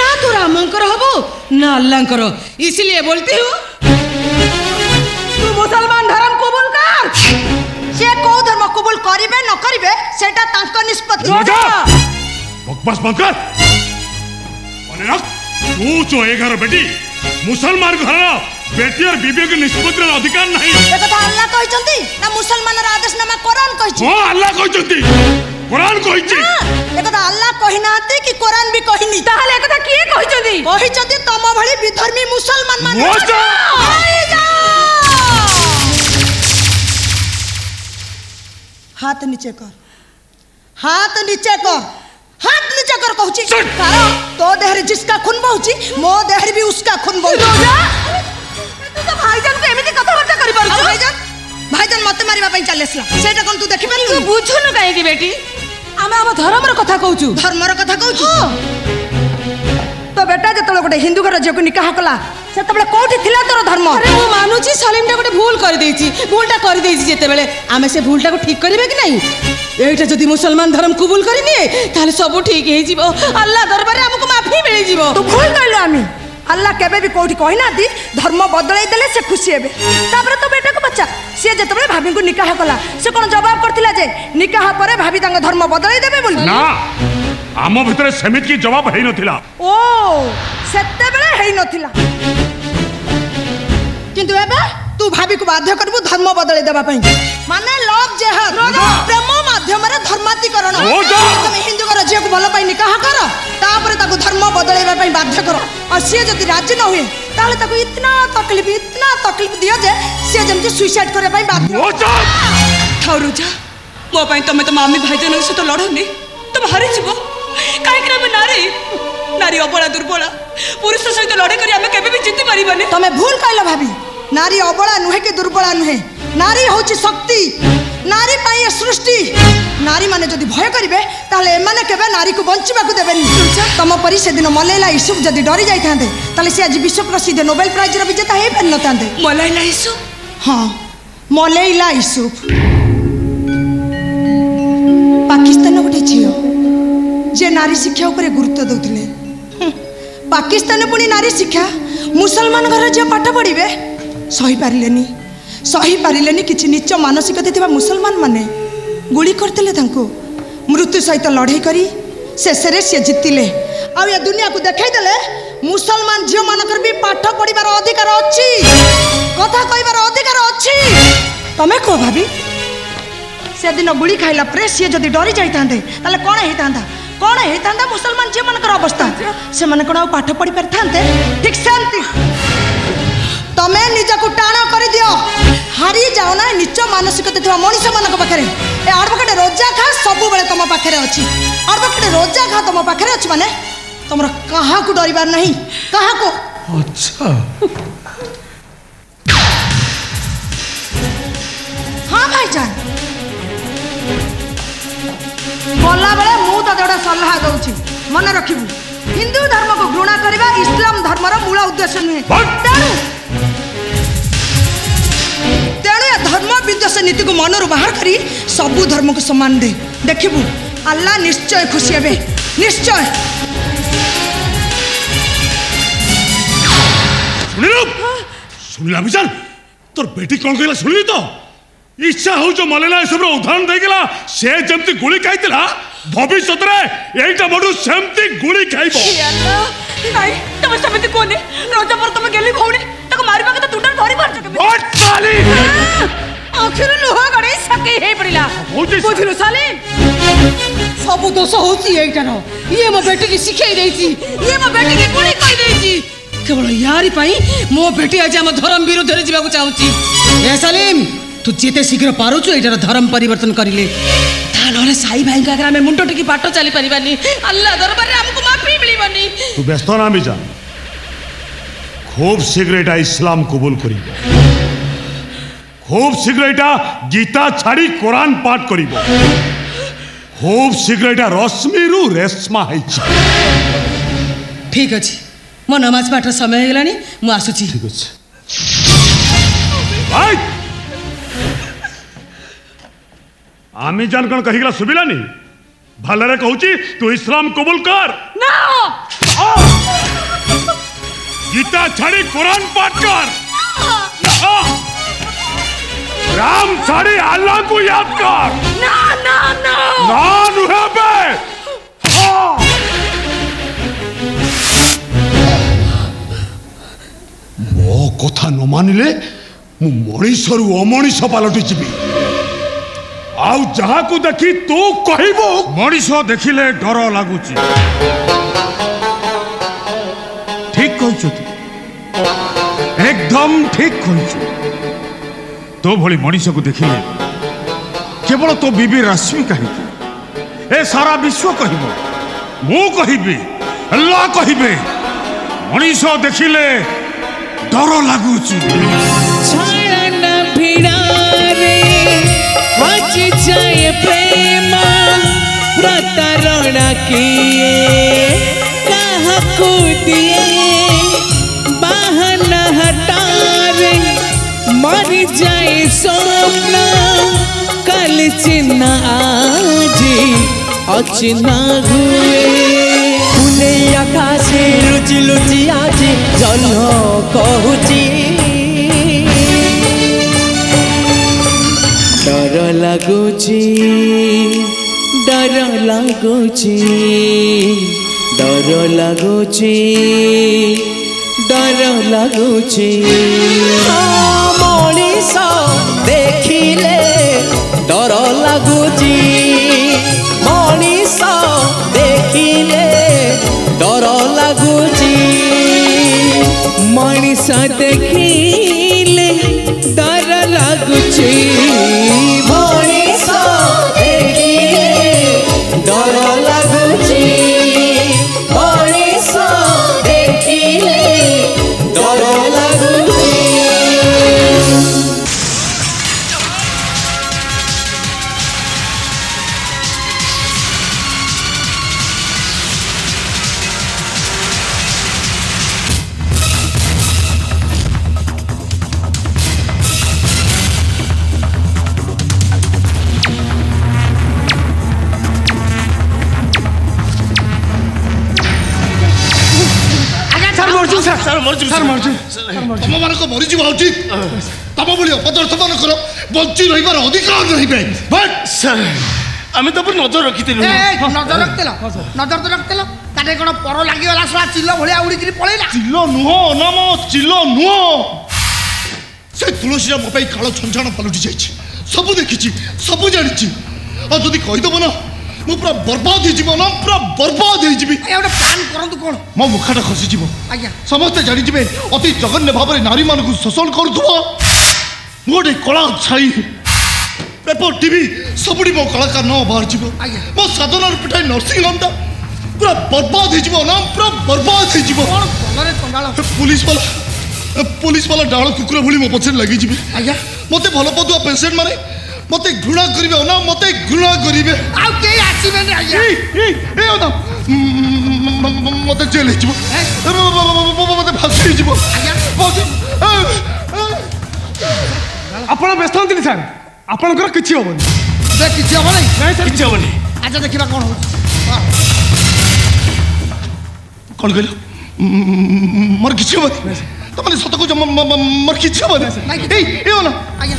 ନା ତୁ ରାମଙ୍କର ହବୁ ନା ଆଲ୍ଲାଙ୍କର ଇସିଲିଏ ବୋଲତି ହୁ ତୁ ମୁସଲମାନ ଧର୍ମ କୁବୁଲ କର ସେ କୋଉ ଧର୍ମ କୁବୁଲ କରିବେ ନ କରିବେ ସେଟା ତାଙ୍କ ନିଷ୍ପତ୍ତି ବକବାସ ବନ୍ଦ ମନେ ରଖ ତୁ ଚୋ ଏ ଘର ବେଟି ମୁସଲମାନ ଘରର বেটি আর বিবেক নিষ্পত্তির অধিকার নাই একথা আল্লাহ কইছন্তি না মুসলমানর আদেশনামা কোরআন কইছি হ্যাঁ আল্লাহ কইছন্তি কোরআন কইছি একথা আল্লাহ কই নাহাতে কি কোরআন বি কইনি তাহলে একথা কি কইছন্তি কইছন্তি তম ভলি বিধর্মী মুসলমান মানে হাত নিচে কর হাত নিচে কর हाथ नीचे कर कहूँ कारण तो देहरी जिसका खून बहुची मो देहरी भी उसका खून बहुची তো ভাইজানকে এমিতি কথাবার্তা করি পারছ ভাইজান ভাইজান মতে মারিবা পাই চালি আসলা সেটা কোন তু দেখি পারি তু বুঝুনু কাইকি বেটি আমি আমার ধর্মর কথা কହୁଛୁ ধর্মর কথা কହୁଛୁ তো বেটা যেতবেলে গোটে হিন্দু ঘর ঝিউকে নিকাহ কলা সেতবেলে কোটি থিলা তোর ধর্ম আরে মু মানুছি সলিমটা গোটে ভুল করে দেইছি ভুলটা করে দেইছি যেতবেলে আমি সে ভুলটাকে ঠিক করিবে কি নাই এইটা যদি মুসলমান ধর্ম কবুল করে নিয়ে তাহলে সব ঠিক হয়ে যাব আল্লাহ দরবারে আমাকে মাফি মিলে যাব তো ভুল করলো আমি হাল্লা কেবে বি কোটি কই না ধর্ম বদলাই দেলে সে খুশি হবে তারপরে তো বেটাকে বাচ্চা সি যেতবে ভাবিঙ্কু নিকাহ কলা সে কোন জবাব করতিলা যে নিকাহ পরে ভাবি তাঙ্গ ধর্ম বদলাই দেবে বলি না আম ভিতরে সেমিত কি জবাব হেই নথিলা ও সেতেবেলে হেই নথিলা কিন্তু এবে তু ভাবিকু বাধ্য করবু ধর্ম বদলাই দেবা পাই মানে লভ জেহাদ প্রেম ମାଧ୍ୟମରେ ଧର୍ମାତିକରଣ ତମେ ହିନ୍ଦୁଙ୍କର ଝିଅକୁ ଭଲ ପାଇଁ ନିକାହ କର ତାପରେ ତାକୁ ଧର୍ମ ବଦଳାଇବା ପାଇଁ ବାଧ୍ୟ କର ଆଉ ସିଏ ଯଦି ରାଜି ନ ହୁଏ ତାହେଲେ ତାକୁ ଇତନା ତକଲିଫ ଇତନା ତକଲିଫ ଦିଅ ଯେ ସିଏ ଯେମିତି ସୁଇସାଇଡ୍ କରିବା ପାଇଁ ବାଧ୍ୟ ଥାଉ ରୁଜା ମୋ ପାଇଁ ତମେ ତମ ଆମେ ଭାଇଜନଙ୍କ ସହିତ ଲଢ଼ନି ତମେ ହାରିଯିବ କାହିଁକି ଆମେ ନାରୀ ନାରୀ ଅବଳା ଦୁର୍ବଳ ପୁରୁଷ ସହିତ ଲଢ଼େଇ କରି ଆମେ କେବେ ବି ଜିତି ପାରିବାନି ତମେ ଭୁଲ କହିଲ ଭାବି নারী অবলা নুহে কি দুর্বলা নুহে নারী হচ্ছে শক্তি নারী পাই সৃষ্টি নারী মানে যদি ভয় করবে তাহলে এমানে কেবে নারীকে কু দেবেনি তোম পরি সেদিন মলাইলা ইসুক যদি ডরি যাই থাকে তাহলে সে আজ বিশ্ব প্রসিদ্ধ নোবেল র বিজেতা হয়ে পারি নথান্তে মলাইলা ইসুক হ্যাঁ মলাইলা ইসুক পাকিস্তান গোটে ঝিও যে নারী শিক্ষা উপরে গুরুত্ব দেউলে পাকিস্তানে পুনি নারী শিক্ষা মুসলমান ঘর ঝিও পাঠ পড়িবে ସହିପାରିଲେନି ସହିପାରିଲେନି କିଛି ନିଚ ମାନସିକତା ଥିବା ମୁସଲମାନମାନେ ଗୁଳି କରିଦେଲେ ତାଙ୍କୁ ମୃତ୍ୟୁ ସହିତ ଲଢ଼େଇ କରି ଶେଷରେ ସିଏ ଜିତିଲେ ଆଉ ଏ ଦୁନିଆକୁ ଦେଖାଇଦେଲେ ମୁସଲମାନ ଝିଅମାନଙ୍କର ବି ପାଠ ପଢ଼ିବାର ଅଧିକାର ଅଛି କଥା କହିବାର ଅଧିକାର ଅଛି ତମେ କୁହ ଭାବି ସେଦିନ ଗୁଳି ଖାଇଲା ପରେ ସିଏ ଯଦି ଡରି ଯାଇଥାନ୍ତେ ତାହେଲେ କ'ଣ ହେଇଥାନ୍ତା କ'ଣ ହେଇଥାନ୍ତା ମୁସଲମାନ ଝିଅମାନଙ୍କର ଅବସ୍ଥା ସେମାନେ କ'ଣ ଆଉ ପାଠ ପଢ଼ି ପାରିଥାନ୍ତେ ଠିକ୍ ସେମିତି તમે નિજକୁ ટાણો કરી દયો હરી જાવ ના નીચો માનસિકતા થા મણિસા માનક પખરે એ આડબકા રોજા ખા સબુ બળે તમો પાખરે અછી આડબકા રોજા ખા તમો પાખરે અછી મને તમરા કહાકુ ડરીબાર નહીં કહાકુ અચ્છા હા ભાઈ જાન બોલા બળે હું તતો સલાહ દઉં છી મને રાખીવું હિન્દુ ધર્મ કો ગૃણા કરીવા ઇસ્લામ ધર્મરો મૂળ ઉદ્દેશન નહીં ତେଣୁ ଏ ଧର୍ମ ବିଦ୍ୱେଷ ନୀତିକୁ ମନରୁ ବାହାର କରି ସବୁ ଧର୍ମକୁ ସମ୍ମାନ ଦେ ଦେଖିବୁ ଆଲ୍ଲା ନିଶ୍ଚୟ ଖୁସି ହେବେ ନିଶ୍ଚୟ শুনিলা বিশাল তোর বেটি কন কহিলা শুনিলি তো ইচ্ছা হউছ মলেলা এসবর উদাহরণ দেইগলা সে যেমতি গুলি খাইতিলা ভবিষ্যতরে এইটা মডু সেমতি গুলি খাইব ନାଇଁ ତମେ ସେମିତି କୁହନି ରଜ ପରେ ତମେ ଗେଲି ଭଉଣୀ ତାକୁ ମାରିବା କଥା ତୁଟାରେ ଧରି ପାରୁଛ ଆଖିରୁ ଲୁହ ଗଡ଼େଇ ସାକେଇ ହେଇ ପଡ଼ିଲା ବୁଝିଲୁ ସାଲି ସବୁ ଦୋଷ ହଉଛି ଏଇଟାର ଇଏ ମୋ ବେଟିକି ଶିଖେଇ ଦେଇଛି ଇଏ ମୋ ବେଟିକି ଗୁଳି କହିଦେଇଛି କେବଳ ୟାରି ପାଇଁ ମୋ ବେଟି ଆଜି ଆମ ଧର୍ମ ବିରୁଦ୍ଧରେ ଯିବାକୁ ଚାହୁଁଛି ଏ ସାଲିମ ତୁ ଯେତେ ଶୀଘ୍ର ପାରୁଛୁ ଏଇଟାର ଧର୍ମ ପରିବର୍ତ୍ତନ କରିଲେ ନହେଲେ ସାଇ ଭାଇଙ୍କ ଆଗରେ ଆମେ ମୁଣ୍ଡ ଟେକି ପାଟ ଚାଲିପାରିବାନି ଆଲ୍ଲା ଦରବାରରେ ଆମକୁ ମାଫି ମିଳିବନି ତୁ ବ୍ୟସ୍ତ ନା ମିଜା খুব শীঘ্র এটা ইসলাম কবুল করিব খুব শীঘ্র এটা গীতা ছাড়ি কোরআন পাঠ করিব খুব শীঘ্র এটা রশ্মিরু রেশমা হয়েছে ঠিক আছে মো নমাজ পাঠর সময় হয়ে গেলানি মু আসুছি ঠিক আছে ভাই আমি জান কোন কহিগলা শুভিলানি ভালরে কহুচি তু ইসলাম কবুল কর না গীতা ছাড়ি কোরআন পাঠ কর রাম ছাড়ি আল্লাহ কো ইয়াদ কর না না না না নুহে বে কথা କଥା ନ ମାନିଲେ ମୁଁ ମଣିଷରୁ পালটি ପାଲଟିଯିବି ଆଉ ଯାହାକୁ ଦେଖି ତୁ କହିବୁ ମଣିଷ ଦେଖିଲେ ଡର ଲାଗୁଛି ଠିକ କହିଛୁ ତୁ ଏକଦମ ଠିକ କହିଛୁ ତୋ ଭଳି ମଣିଷକୁ ଦେଖିଲେ କେବଳ ତୋ ବିବି ରଶ୍ମି କାହିଁକି ଏ ସାରା ବିଶ୍ୱ କହିବ ମୁଁ କହିବି ଲା କହିବେ ମଣିଷ ଦେଖିଲେ ଡର ଲାଗୁଛି ଭିଡ଼ প্রেম প্রতারণা কিয়ে কাহকু দিয়ে বাহন হটারে মরি যায় স্বপ্ন কাল চিনা আজি অচিনা ঘুরে ফুলে আকাশে লুচি লুচি আজি জহ্ন কহুচি লাগুছি ডর লাগুছি ডর লাগুছি ডর লাগুছি মଣିষ দেখিলে ডর লাগুছি মনিষ দেখিলে ডর লাগুছি মনিষ দেখিলে ডর লাগুছি বন্ধ হইবে বল স্যার আমি তো নজর রাখিলু নজর রাখতে নজর তো রাখিল তাতে কোন পর লাগিগলা সোয়া চিল ভলিয়া উড়িকি পলাইলা চিল নুহ নাম চিল নুহ সে তুলসীরা মো কাল ছঞ্ছাণ পালটি যাইছি সবু দেখিছি সবু জানিছি আর যদি কইদেব না মু পুরা বরবাদ হয়ে যাব না পুরা বরবাদ হয়ে যাবি গোটে প্ল্যান করতু কোণ মো মুখটা খসি যাব আজ্ঞা সমস্তে জানি যাবে অতি জঘন্য ভাবে নারী মানুষ শোষণ করুথ মু গোটে কলা ছাই পেপর টিভি সবুটি মো কলাকার নাম বাহার যাব মো সাধনার পিঠাই নরসিংহমটা পুরা বরবাদ হয়ে নাম পুরা বরবাদ হয়ে পুলিশ বালা পুলিশ বালা ডাল কুকুর ভি মো পছরে লাগি যাবে আজ্ঞা মতো ভাল পাওয়া পেসেন্ট মানে মতো ঘৃণা করবে অনাম মতো ঘৃণা করবে আসবে মতো জেল হয়ে মতো ফাঁসি হয়ে আপনার ব্যস্ত হচ্ছেন স্যার ଆପଣଙ୍କର କିଛି ହବନି ସେ କିଛି ହବ ନାହିଁ ନାଇଁ ସାର୍ କିଛି ହବନି ଆଚ୍ଛା ଦେଖିବା କ'ଣ ହେଉଛି କ'ଣ କହିଲ ମୋର କିଛି ହବନି ତମେ ସତ କହୁଛ ମୋର କିଛି ହବନି ଏଇ ଏଇ ନା ଆଜ୍ଞା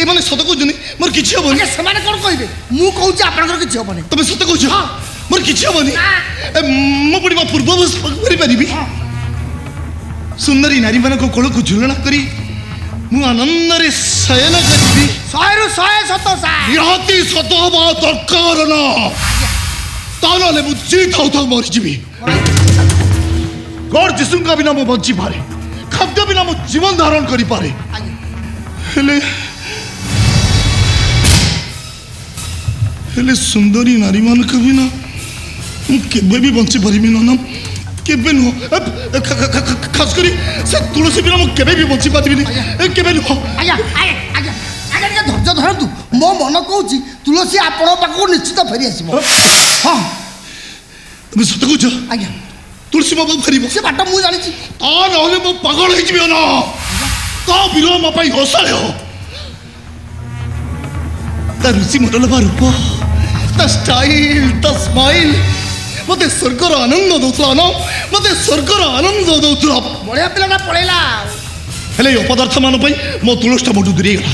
ଏମାନେ ସତ କହୁଛନ୍ତି ମୋର କିଛି ହବନି ସେମାନେ କ'ଣ କହିବେ ମୁଁ କହୁଛି ଆପଣଙ୍କର କିଛି ହବନି ତମେ ସତ କହୁଛ ମୋର କିଛି ହବନି ମୁଁ ପୁଣି ମୋ ପୂର୍ବବଶ କରିପାରିବି ସୁନ୍ଦରୀ ନାରୀମାନଙ୍କ କୋଳକୁ ଝୁଲଣା କରି ମୁଁ ଆନନ୍ଦରେ ଶୟନ କରିବି ଶହେରୁ ଶହେ ସତ ନିହାତି ସତ ହବା ଦରକାର ନା ତା ନହେଲେ ମୁଁ ଯିଏ ଥାଉ ଥାଉ ମରିଯିବି ଗଡ଼ ଯୀଶୁଙ୍କ ବିନା ମୁଁ ବଞ୍ଚିପାରେ ଖାଦ୍ୟ ବିନା ମୁଁ ଜୀବନ ଧାରଣ କରିପାରେ ହେଲେ ହେଲେ ସୁନ୍ଦରୀ ନାରୀମାନଙ୍କ ବିନା ମୁଁ କେବେ ବି ବଞ୍ଚିପାରିବି ନା ନା କେବେ ନୁହଁ ଖାସ କରି ସେ ତୁଳସୀ ପିଲା ମୁଁ କେବେ ବି ବଞ୍ଚି ପାରିବିନି କେବେ ନୁହଁ ଆଜ୍ଞା ଆଜ୍ଞା ଆଜ୍ଞା ଟିକେ ଧୈର୍ଯ୍ୟ ଧରନ୍ତୁ ମୋ ମନ କହୁଛି ତୁଳସୀ ଆପଣଙ୍କ ପାଖକୁ ନିଶ୍ଚିତ ଫେରି ଆସିବ ହଁ তুমি সত্য কৌছ আজ্ঞা তুলসী বাবু ফেরব সে বাট মু জানিছি তা নহলে মু পাগল হয়ে যাবি না তা বীর মো পাই অসাড়্য তা রুচি মন্ডল বা রূপ তা স্টাইল তা স্মাইল ମୋତେ ସ୍ୱର୍ଗର ଆନନ୍ଦ ଦେଉଥିଲା ନା ମୋତେ ସ୍ୱର୍ଗର ଆନନ୍ଦ ଦେଉଥିଲ ବଢ଼ିଆ ପିଲାଟା ପଳେଇଲା ହେଲେ ଏ ଅପଦାର୍ଥ ମାନ ପାଇଁ ମୋ ତୁଳସୀଟା ମୋଠୁ ଦୂରେଇ ଗଲା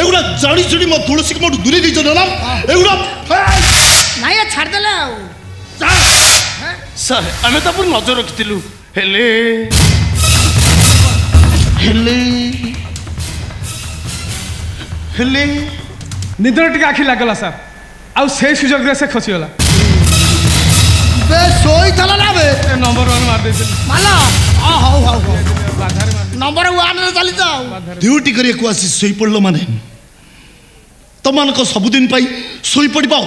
ଏଗୁଡ଼ା ଜାଣି ଶୁଣି ମୋ ତୁଳସୀକୁ ମୋଠୁ ଦୂରେଇ ଦେଇଛ ନା ଏଗୁଡ଼ା ଛାଡ଼ିଦେଲେ ଆଉ ସାର୍ ଆମେ ତା ନଜର ରଖିଥିଲୁ ହେଲେ ହେଲେ ହେଲେ ନିଦ ଟିକେ ଆଖି ଲାଗଲା ସାର୍ ଆଉ ସେଇ ସୁଯୋଗରେ ସେ ଖସିଗଲା ଆବେ ଶୋଇଥିଲ ନା ଆବେ ନମ୍ବର ୱାନ୍ ମାରିଦେଇଥିଲି ମାଲ ହଉ ହଉ ନମ୍ବର ୱାନ୍ରେ ଚାଲିଛ ଡ୍ୟୁଟି କରିବାକୁ ଆସି ଶୋଇପଡ଼ିଲ ମାନେ ତମମାନଙ୍କ ସବୁଦିନ ପାଇଁ ଶୋଇପଡ଼ିବ ଆଉ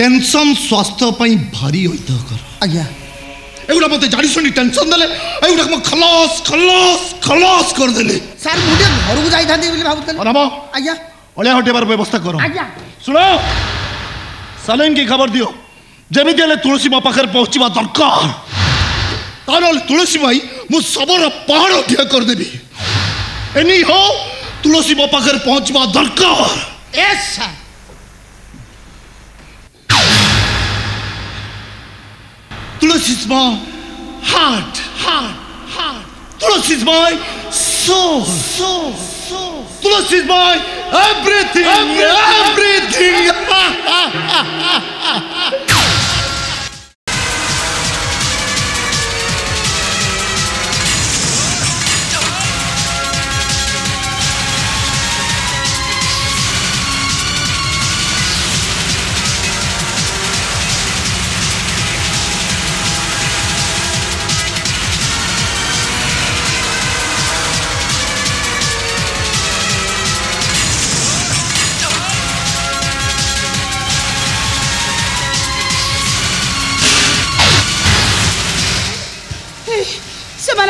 টেনশন স্বাস্থ্য পাই ভারি অহিতকর আজ্ঞা এগুলা মতো জাড়ি শুনি টেনশন দেলে এগুলা মো খলাস খলাস খলাস করে দেলে স্যার মু টিকে ঘরকু যাইথান্তি বলি ভাবুতলি রাম আজ্ঞা অলিয়া হটেবার ব্যবস্থা করো আজ্ঞা শুনো সালেন কি খবর দিও যেমিতি হলে তুলসী মা পাখে পৌঁছিবা দরকার তা নহলে তুলসী মাই মু সবর পাহাড় অধিয়া করিদেবি এনি হো তুলসী মা পাখে পৌঁছিবা দরকার yes sir my heart, heart, heart. my soul, soul, soul. Tulosismoy, everything, everything. everything.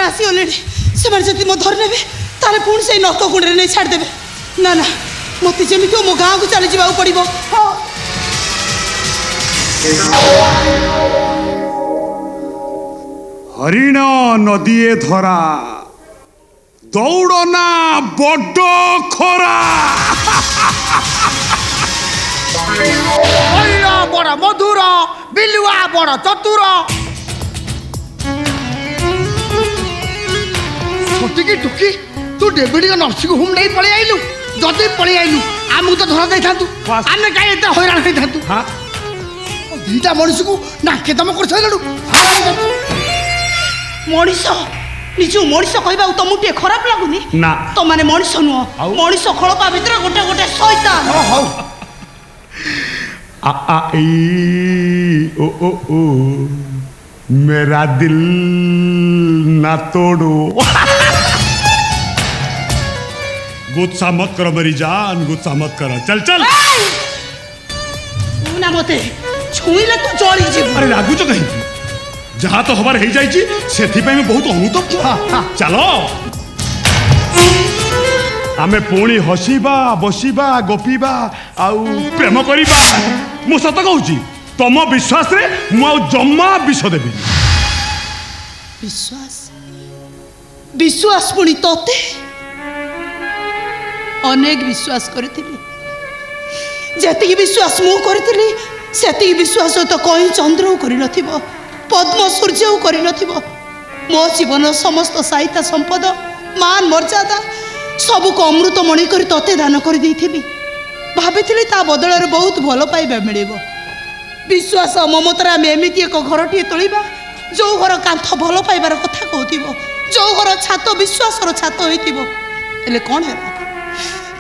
আসিগলেଣି ସେମାନେ ଯଦି ମୋ ଧରିନେବେ ତାହେଲେ ପୁଣି ସେଇ ନର୍କ କୁଣ୍ଡରେ ନେଇ ଛାଡ଼ିଦେବେ ନା ନା ମୋତେ ଯେମିତି ମୋ ଗାଁକୁ ଚାଲିଯିବାକୁ ପଡ଼ିବ ହଁ হরিণ নদীয়ে ধরা দৌড়না বড্ড খরা হরিণ বড় মধুর বিলুয়া বড় চতুর ଛୁଟିକି ଟୁକି ତୁ ଡେବିଡ଼ିକ ନର୍ସିଂ ହୋମ୍ ନେଇ ପଳେଇ ଆଇଲୁ ଯଦି ପଳେଇ ଆଇଲୁ ଆମକୁ ତ ଧରା ଦେଇଥାନ୍ତୁ ଆମେ କାହିଁ ଏତେ ହଇରାଣ ହେଇଥାନ୍ତୁ ଦୁଇଟା ମଣିଷକୁ ନାକେ ତମ କରିସାରିଲୁ ମଣିଷ ନିଜକୁ ମଣିଷ କହିବାକୁ ତମକୁ ଟିକେ ଖରାପ ଲାଗୁନି ନା ତମାନେ ମଣିଷ ନୁହଁ ମଣିଷ ଖଳପା ଭିତରେ ଗୋଟେ ଗୋଟେ ଶୈତାନ ହଉ ଆ ଆ ଇ ଓ ଓ ଓ मेरा दिल ना तोड़ो गुस्सा मत करो मेरी जान गुस्सा मत करो चल चल না মতে ছুঁইলে তো तो যাব আরে রাগুছ কাহিঁকি যাহা তো হবার হয়ে যাইছি সেথিপাই আমি বহুত অনুতপ্ত চাল ଆମେ ପୁଣି ହସିବା ବସିବା ଗପିବା ଆଉ ପ୍ରେମ କରିବା ମୁଁ ସତ କହୁଛି ତମ ବିଶ୍ୱାସରେ ମୁଁ ଆଉ ଜମା ବିଷ ଦେବିନି ବିଶ୍ୱାସ ବିଶ୍ୱାସ ପୁଣି ତତେ ଅନେକ ବିଶ୍ୱାସ କରିଥିଲି ଯେତିକି ବିଶ୍ୱାସ ମୁଁ କରିଥିଲି ସେତିକି ବିଶ୍ୱାସ ତ କଇଁ ଚନ୍ଦ୍ରଉ କରିନଥିବ ପଦ୍ମ ସୂର୍ଯ୍ୟଉ କରିନଥିବ ମୋ ଜୀବନ ସମସ୍ତ ସାହିତ୍ୟ ସମ୍ପଦ ମାନ ମର୍ଯ୍ୟାଦା ସବୁକୁ ଅମୃତମଣି କରି ତତେ ଦାନ କରିଦେଇଥିଲି ଭାବିଥିଲି ତା ବଦଳରେ ବହୁତ ଭଲ ପାଇବା ମିଳିବ ବିଶ୍ୱାସ ମମତାରେ ଆମେ ଏମିତି ଏକ ଘରଟିଏ ତୋଳିବା ଯେଉଁ ଘର କାନ୍ଥ ଭଲ ପାଇବାର କଥା କହୁଥିବ ଯେଉଁ ଘର ଛାତ ବିଶ୍ୱାସର ଛାତ ହୋଇଥିବ ହେଲେ କ'ଣ ହେବ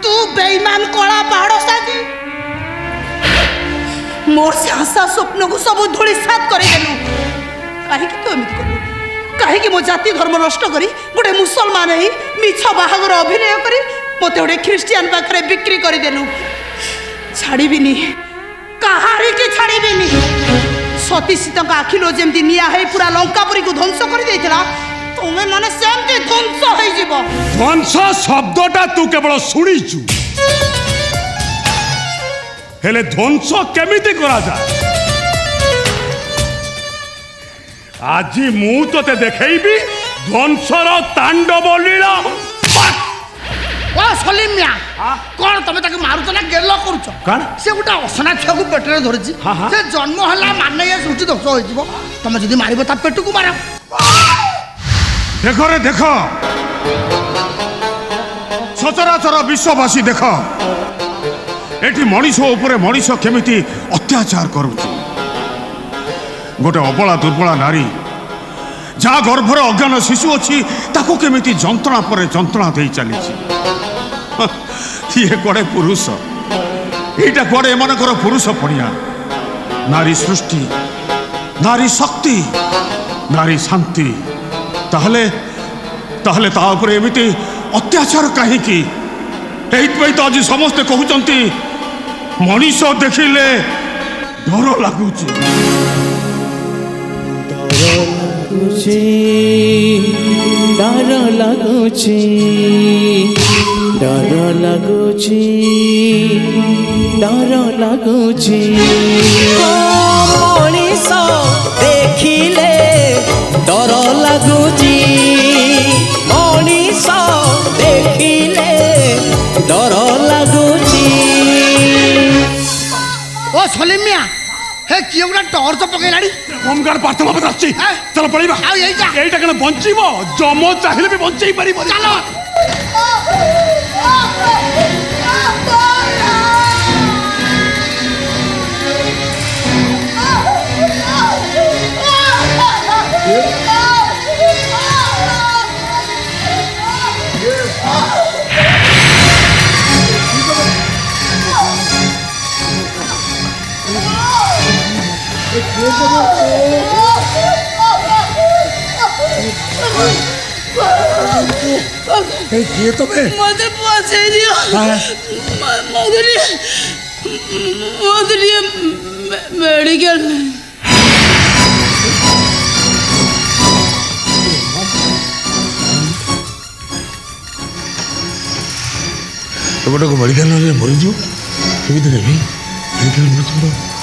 ତୁ ବେଇମାନ କଳା ପାହାଡ଼ ସାଜି ମୋର ସେ ଆଶା ସ୍ୱପ୍ନକୁ ସବୁ ଧୂଳି ସାତ କରିଦେଲୁ କାହିଁକି ତୁ ଏମିତି କଲୁ କାହିଁକି ମୋ ଜାତି ଧର୍ମ ନଷ୍ଟ କରି ଗୋଟେ ମୁସଲମାନ ହେଇ ମିଛ ବାହାଘର ଅଭିନୟ କରି ମୋତେ ଗୋଟେ ଖ୍ରୀଷ୍ଟିଆନ ପାଖରେ ବିକ୍ରି କରିଦେଲୁ ଛାଡ଼ିବିନି কাহারিকে ছাড়িবেনি সতী সীতাঙ্ক আখিলো যেমতি নিয়া হয়ে পুরা লঙ্কাপুরীকে ধ্বংস করে দিয়েছিলা তুমি মানে সেমতি ধ্বংস হয়ে যাব ধ্বংস শব্দটা তু কেবল শুনিছু ହେଲେ ଧ୍ୱଂସ କେମିତି କରାଯାଏ ଆଜି ମୁଁ ତତେ ଦେଖେଇବି ଧ୍ୱଂସର ତାଣ୍ଡବ ଲୀଳା ও ସଲିମ ମିଆ କ'ଣ ତମେ ତାକୁ ମାରୁଛ ନା ଗେଲ କରୁଛ ସେ ଗୋଟେ ଅସନା ଛୁଆକୁ ପେଟରେ ଧରିଛି ସେ ଜନ୍ମ ହେଲା ମାନେ ଏ ସୃଷ୍ଟି ଦୋଷ ହେଇଯିବ ତମେ ଯଦି ମାରିବ ତା ପେଟକୁ ମାର ଦେଖରେ ଦେଖ ସଚରାଚର ବିଶ୍ୱବାସୀ ଦେଖ ଏଠି ମଣିଷ ଉପରେ ମଣିଷ କେମିତି ଅତ୍ୟାଚାର କରୁଛି ଗୋଟେ ଅବଳା ଦୁର୍ବଳା ନାରୀ ଯାହା ଗର୍ଭରେ ଅଜ୍ଞାନ ଶିଶୁ ଅଛି ତାକୁ କେମିତି ଯନ୍ତ୍ରଣା ପରେ ଯନ୍ତ୍ରଣା ଦେଇ ଚାଲିଛି ଇଏ କୁଆଡ଼େ ପୁରୁଷ ଏଇଟା କୁଆଡ଼େ ଏମାନଙ୍କର ପୁରୁଷ ପଣିଆ ନାରୀ ସୃଷ୍ଟି ନାରୀ ଶକ୍ତି ନାରୀ ଶାନ୍ତି ତାହେଲେ ତାହେଲେ ତା ଉପରେ ଏମିତି ଅତ୍ୟାଚାର କାହିଁକି ଏଇଥିପାଇଁ ତ ଆଜି ସମସ୍ତେ କହୁଛନ୍ତି ମଣିଷ ଦେଖିଲେ ଡର ଲାଗୁଛି লাগুছে ডর লাগুছে ডর লাগুছে ডর লাগুছে ମଣିଷ ଦେଖିଲେ ଡର ଲାଗୁଛି ମଣିଷ ଦେଖିଲେ ଡର ଲାଗୁଛି ଓ ସଲିମିଆ ହେ କିଏ ଗୋଟେ ଟର୍ଚ୍ଚ ପକେଇଲାଣି ହୋମଗାର୍ଡ ପାର୍ଥ ବାପା ଆସୁଛି ଚାଲ ପଳେଇବା ଆଉ ଏଇଟା ଏଇଟା କଣ ବଞ୍ଚିବ ଜମ ଚାହିଁଲେ ବି ବଞ୍ଚେଇ ପାରିବ ଚାଲ એ જે તમે મને પાસેથી મધરી મધરી મેડિકલ ତମଟାକୁ ମେଡ଼ିକାଲରେ ମରିଯିବ କେମିତି ନେବି ମେଡ଼ିକାଲ ମରିଯିବ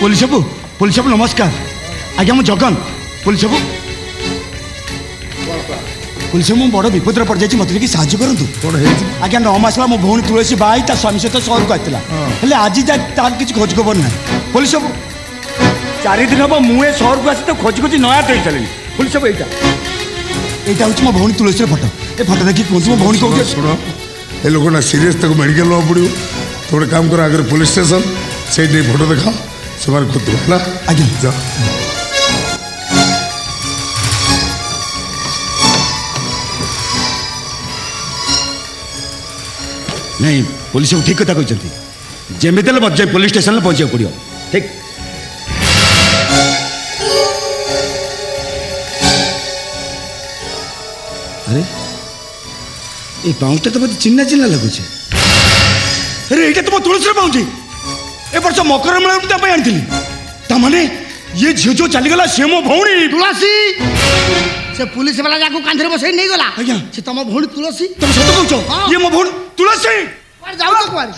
ପୋଲିସ ବାବୁ ପୋଲିସ ବାବୁ ନମସ୍କାର ଆଜ୍ଞା ମୁଁ ଜଗନ ପୋଲିସ ବାବୁ ପୋଲିସ ମୁଁ ବଡ଼ ବିପଦରେ ପଡ଼ିଯାଇଛି ମୋତେ ଟିକେ ସାହାଯ୍ୟ କରନ୍ତୁ କ'ଣ ହେଇଛି ଆଜ୍ଞା ନଅ ମାସ ହେଲା ମୋ ଭଉଣୀ ତୁଳସୀ ବାହା ହେଇ ତା ସ୍ୱାମୀ ସହିତ ସହରକୁ ଆସିଥିଲା ହେଲେ ଆଜି ଯାଏ ତାର କିଛି ଖୋଜ ଖବର ନାହିଁ ପୋଲିସ ବାବୁ ଚାରିଦିନ ହେବ ମୁଁ ଏ ସହରକୁ ଆସି ତ ଖୋଜି ଖୋଜି ନୟାତ ହେଇସାରିଲିଣି ପୋଲିସ ବାବୁ ଏଇଟା ଏଇଟା ହେଉଛି ମୋ ଭଉଣୀ ତୁଳସୀର ଫଟୋ ଏ ଫଟୋ ଦେଖି କୁହନ୍ତୁ ମୋ ଭଉଣୀ କହୁଛି ଶୁଣ ଏ ଲୋକଟା ସିରିୟସ୍ ତାକୁ ମେଡ଼ିକାଲ ନେବାକୁ ପଡ଼ିବ ତୁ ଗୋଟେ କାମ କର ଆଗରେ ପୋଲିସ ଷ୍ଟେସନ ସେଇଠି ଫଟୋ ଦେଖାଅ তোমার ঘুরতে না আগে যাও ନାଇଁ ପୋଲିସ ସବୁ ଠିକ୍ କଥା କହିଛନ୍ତି ଯେମିତି ହେଲେ ମୋତେ ପୋଲିସ ଷ୍ଟେସନରେ ପହଞ୍ଚିବାକୁ ପଡ଼ିବ ଠିକ୍ ଆରେ ଏ ପାଉଁଶଟା ତ ମୋତେ ଚିହ୍ନା ଚିହ୍ନା ଲାଗୁଛି ଆରେ ଏଇଟା ତୁମ ତୁଳସୀର ପାଉଁଜି ଏ ବର୍ଷ ମକର ମେଳା ମୁଁ ତା ପାଇଁ ଆଣିଥିଲି ତା ମାନେ ଇଏ ଝିଅ ଯୋଉ ଚାଲିଗଲା ସିଏ ମୋ ଭଉଣୀ ତୁଳସୀ ସେ ପୁଲିସ ବାଲା ଯାକୁ କାନ୍ଧରେ ବସେଇ ନେଇଗଲା ଆଜ୍ଞା ସେ ତମ ଭଉଣୀ ତୁଳସୀ ତମେ ସତ କହୁଛ ଇଏ ମୋ ଭଉଣୀ ତୁଳସୀ ଯାଉଛ କୁଆଡ଼େ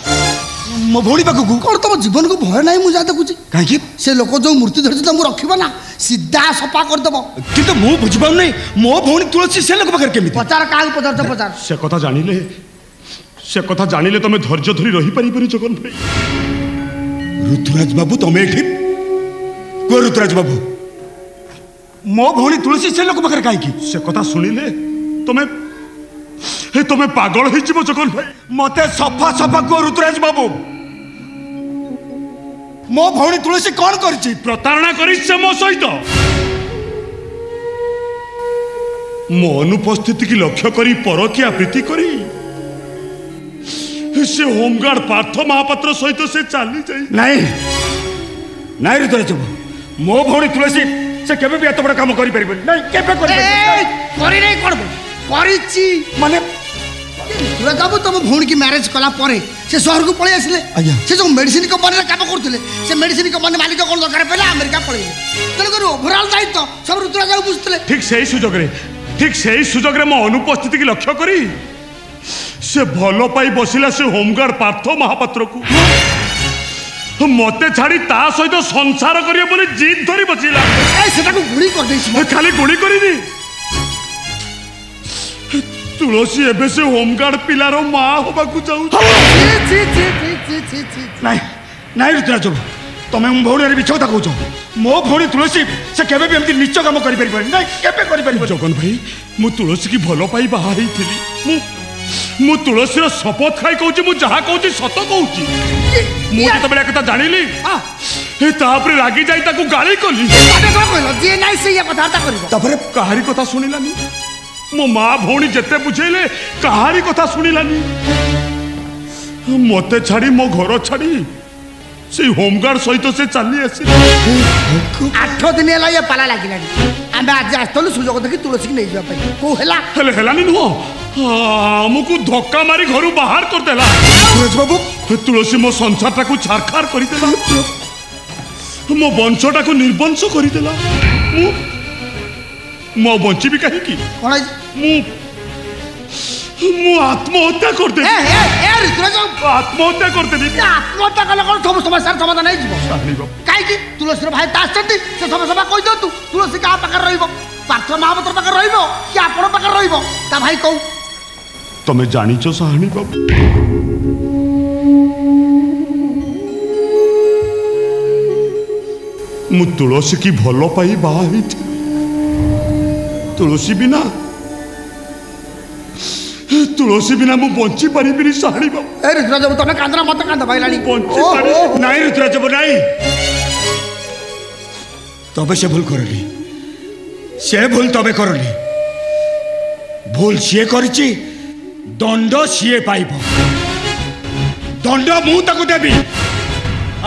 ମୋ ଭଉଣୀ ପାଖକୁ କ'ଣ ତମ ଜୀବନକୁ ଭୟ ନାହିଁ ମୁଁ ଯାହା ଦେଖୁଛି କାହିଁକି ସେ ଲୋକ ଯେଉଁ ମୂର୍ତ୍ତି ଧରିଛି ତମକୁ ରଖିବ ନା ସିଧା ସଫା କରିଦେବ କିନ୍ତୁ ମୁଁ ବୁଝିପାରୁନି ମୋ ଭଉଣୀ ତୁଳସୀ ସେ ଲୋକ ପାଖରେ କେମିତି ପଚାର କାହାକୁ ପଚାରୁଛ ପଚାର ସେ କଥା ଜାଣିଲେ ସେ କଥା ଜାଣିଲେ ତମେ ଧୈର୍ଯ୍ୟ ଧରି ରହିପାରିବନି ଜଗନ ଭାଇ ঋতুরাজ বাবু ତମେ ଏଠି କୁହ ଋତୁରାଜ ବାବୁ ମୋ ଭଉଣୀ ତୁଳସୀ ସେ ଲୋକ ପାଖରେ କାହିଁକି ସେ କଥା ଶୁଣିଲେ ତମେ ତମେ ପାଗଳ ହେଇଯିବ ଜଗନ ଭାଇ ମତେ ସଫା ସଫା କୁହ ଋତୁରାଜ ବାବୁ ମୋ ଭଉଣୀ ତୁଳସୀ କ'ଣ କରିଛି ପ୍ରତାରଣା କରିଛି ସେ ମୋ ସହିତ ମୋ ଅନୁପସ୍ଥିତିକି ଲକ୍ଷ୍ୟ କରି ପରକିଆ ପ୍ରୀତି କରି সে হোমগার্ড পার্থ মহাপাত্র সহিত সে চালি যাই নাই নাই রে তোরা যুব ମୋ ଭଉଣୀ ତୁଳସୀ ସେ କେବେ ବି ଏତେ ବଡ଼ କାମ କରିପାରିବନି ନାଇଁ କେବେ କରିନାହିଁ କ'ଣ କରିଛି ମାନେ ବାବୁ ତମ ଭଉଣୀକି ମ୍ୟାରେଜ୍ କଲା ପରେ ସେ ସହରକୁ ପଳେଇ ଆସିଲେ ସେ ଯେଉଁ ମେଡ଼ିସିନ କମ୍ପାନୀରେ କାମ କରୁଥିଲେ ସେ ମେଡ଼ିସିନ କମ୍ପାନୀ ମାଲିକ କ'ଣ ଦରକାର ପଡ଼ିଲା ଆମେରିକା ପଳେଇଲେ ତେଣୁକରି ଓଭରଅଲ୍ ଦାୟିତ୍ୱ ସବୁ ଋତୁରାଜାକୁ ବୁଝୁଥିଲେ ଠିକ୍ ସେଇ ସୁଯୋଗରେ ଠିକ୍ ସେଇ ସୁଯୋଗରେ ମୋ ଅନୁପସ୍ଥିତିକି ଲକ୍ଷ୍ୟ କରି সে ভাল পাই বসিলা সে হোমগার্ড পার্থ মহাপাত্রকু মতে ছাড়ি তা সহিত সংসার করিয়ে বলে জিদ ধরি বসিলা সেটাকে গুলি করেছি খালি গুলি করিনি তুলসী এবে সে হোমগার্ড পিলার মা হবাকু যাও নাই নাই ঋতুরাজ তুমি মো ভৌণীর মিছ কথা কৌছ মো ভৌণী তুলসী সে কেবে বি এমনি নিচ কাম করিপারি না কেবে করিপারি জগন ভাই মু তুলসী কি ভাল পাই বাহা হয়েছিলি মু ମୁଁ ତୁଳସୀର ଶପଥ ଖାଇ କହୁଛି ମୁଁ ଯାହା କହୁଛି ସତ କହୁଛି ମୁଁ ଯେତେବେଳେ କଥା ଜାଣିଲି ତାପରେ ରାଗି ଯାଇ ତାକୁ ଗାଳି କଲି ତାପରେ କାହାରି କଥା ଶୁଣିଲାନି ମୋ ମା ଭଉଣୀ ଯେତେ ବୁଝେଇଲେ କାହାରି କଥା ଶୁଣିଲାନି ମୋତେ ଛାଡି ମୋ ଘର ଛାଡି সেই হোমগার্ড ସହିତ ସେ চালি আসি আঠ দিন হল ইয়ে পালা লাগিলানি আমি আজ আসতলু সুযোগ দেখি তুলসী নেই যাওয়া পাই কেউ হেলা ହେଲାନି ନୁହଁ ଆମକୁ ଧକ୍କା ମାରି ଘରୁ ବାହାର କରିଦେଲା ବାବୁ ତୁଳସୀ ମୋ ସଂସାରଟାକୁ ଛାରଖାର କରିଦେଲା ମୋ ବଂଶଟାକୁ ନିର୍ବଂଶ କରିଦେଲା ମୁଁ ମୁଁ ଆଉ ବଞ୍ଚିବି କାହିଁକି ମୁଁ ମୁଁ আত্মহত্যা করতে আত্মহত্যা করতে আত্মহত্যা কলে কোন সব সমস্যার সমাধান হয়ে যাব কাইকি তুলসীর ভাই তো আসছন্তি সে সমস্যা কই দিও তুলসী কাহা পাখে রইব পার্থ মহাপাত্র পাখে রইব কি আপন পাখে রইব তা ভাই কৌ তুমি জাণিছ সাহানি বাবু ମୁଁ ତୁଳସୀ କି ଭଲ ପାଇ ବାହା ହେଇଥିଲି ତୁଳସୀ ବିନା ତୁଳସୀ ବିନା ମୁଁ ବଞ୍ଚି ପାରିବିନି ଶାହାଣିବ ଏ ଋତୁରାଜବାବୁ ତମେ କାନ୍ଦନା ମତେ କାନ୍ଦ ପାଇଲାଣି ନାଇଁ ଋତୁରାଜବାବୁ ନାଇଁ তবে সে ভুল করলি সে ভুল তবে করলি ভুল সে করেছি ଦଣ୍ଡ ସିଏ ପାଇବ ଦଣ୍ଡ ମୁଁ ତାକୁ ଦେବି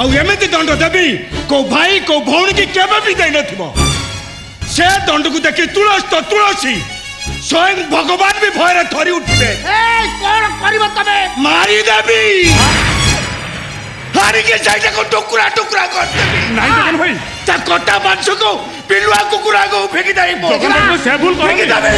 ଆଉ ଏମିତି ଦଣ୍ଡ ଦେବି କୋଉ ଭାଇ କୋଉ ଭଉଣୀକି କେବେ ବି ଦେଇନଥିବ ସେ ଦଣ୍ଡକୁ ଦେଖି ତୁଳସୀ ତ ତୁଳସୀ ସ୍ୱୟଂ ଭଗବାନ ବି ଭୟରେ ଥରି ଉଠିବେ କଣ କରିବ ତମେ ମାରିଦେବି ହାରିକି ସେଇଟାକୁ ଟୁକୁରା ଟୁକୁରା କରିଦେବି ଭାଇ ତା କଟା ମାଂସକୁ ପିଲୁଆ କୁକୁରାକୁ ଫେଙ୍କିଦେବି ଫେଙ୍କିଦେବି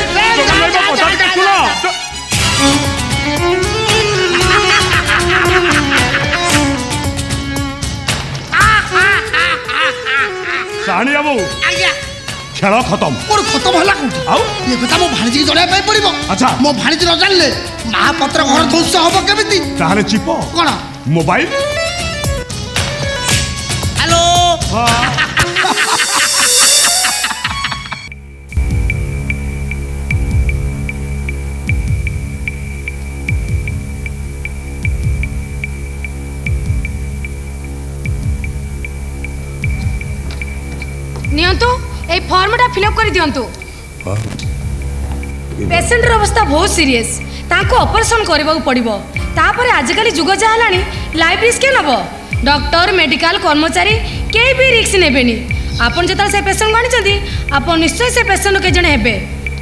ସାହାଣିଆ ବାବୁ ଆଜ୍ଞା ଖେଳ ଖତମ ମୋର ଖତମ ହେଲା କୋଉଠି ଆଉ ଏ କଥା ମୋ ଭାଣିଜୀକି ଜଣେଇବା ପାଇଁ ପଡିବ ଆଚ୍ଛା ମୋ ଭାଣିଜୀ ନ ଜାଣିଲେ ମହାପତ୍ର ଘର ଧ୍ୱଂସ ହବ କେମିତି ତାହେଲେ ଚିପ କ'ଣ ମୋବାଇଲ ହ୍ୟାଲୋ নিয়ন্তু এই ফর্মটা ফিল আপ করে দিয়ন্তু পেসেন্টর অবস্থা বহুত সিরিয়াস তাঁকু অপারেশন করিবাকু পড়িব তাপরে আজকালি যুগ যা হলানি লাইফ রিস্ক কে নেব ডক্টর মেডিকাল কর্মচারী কে বি রিস্ক নেবেনি আপন যেতবে সে পেসেন্ট আনিছেন আপন নিশ্চয় সে পেসেন্ট কে জনে হেবে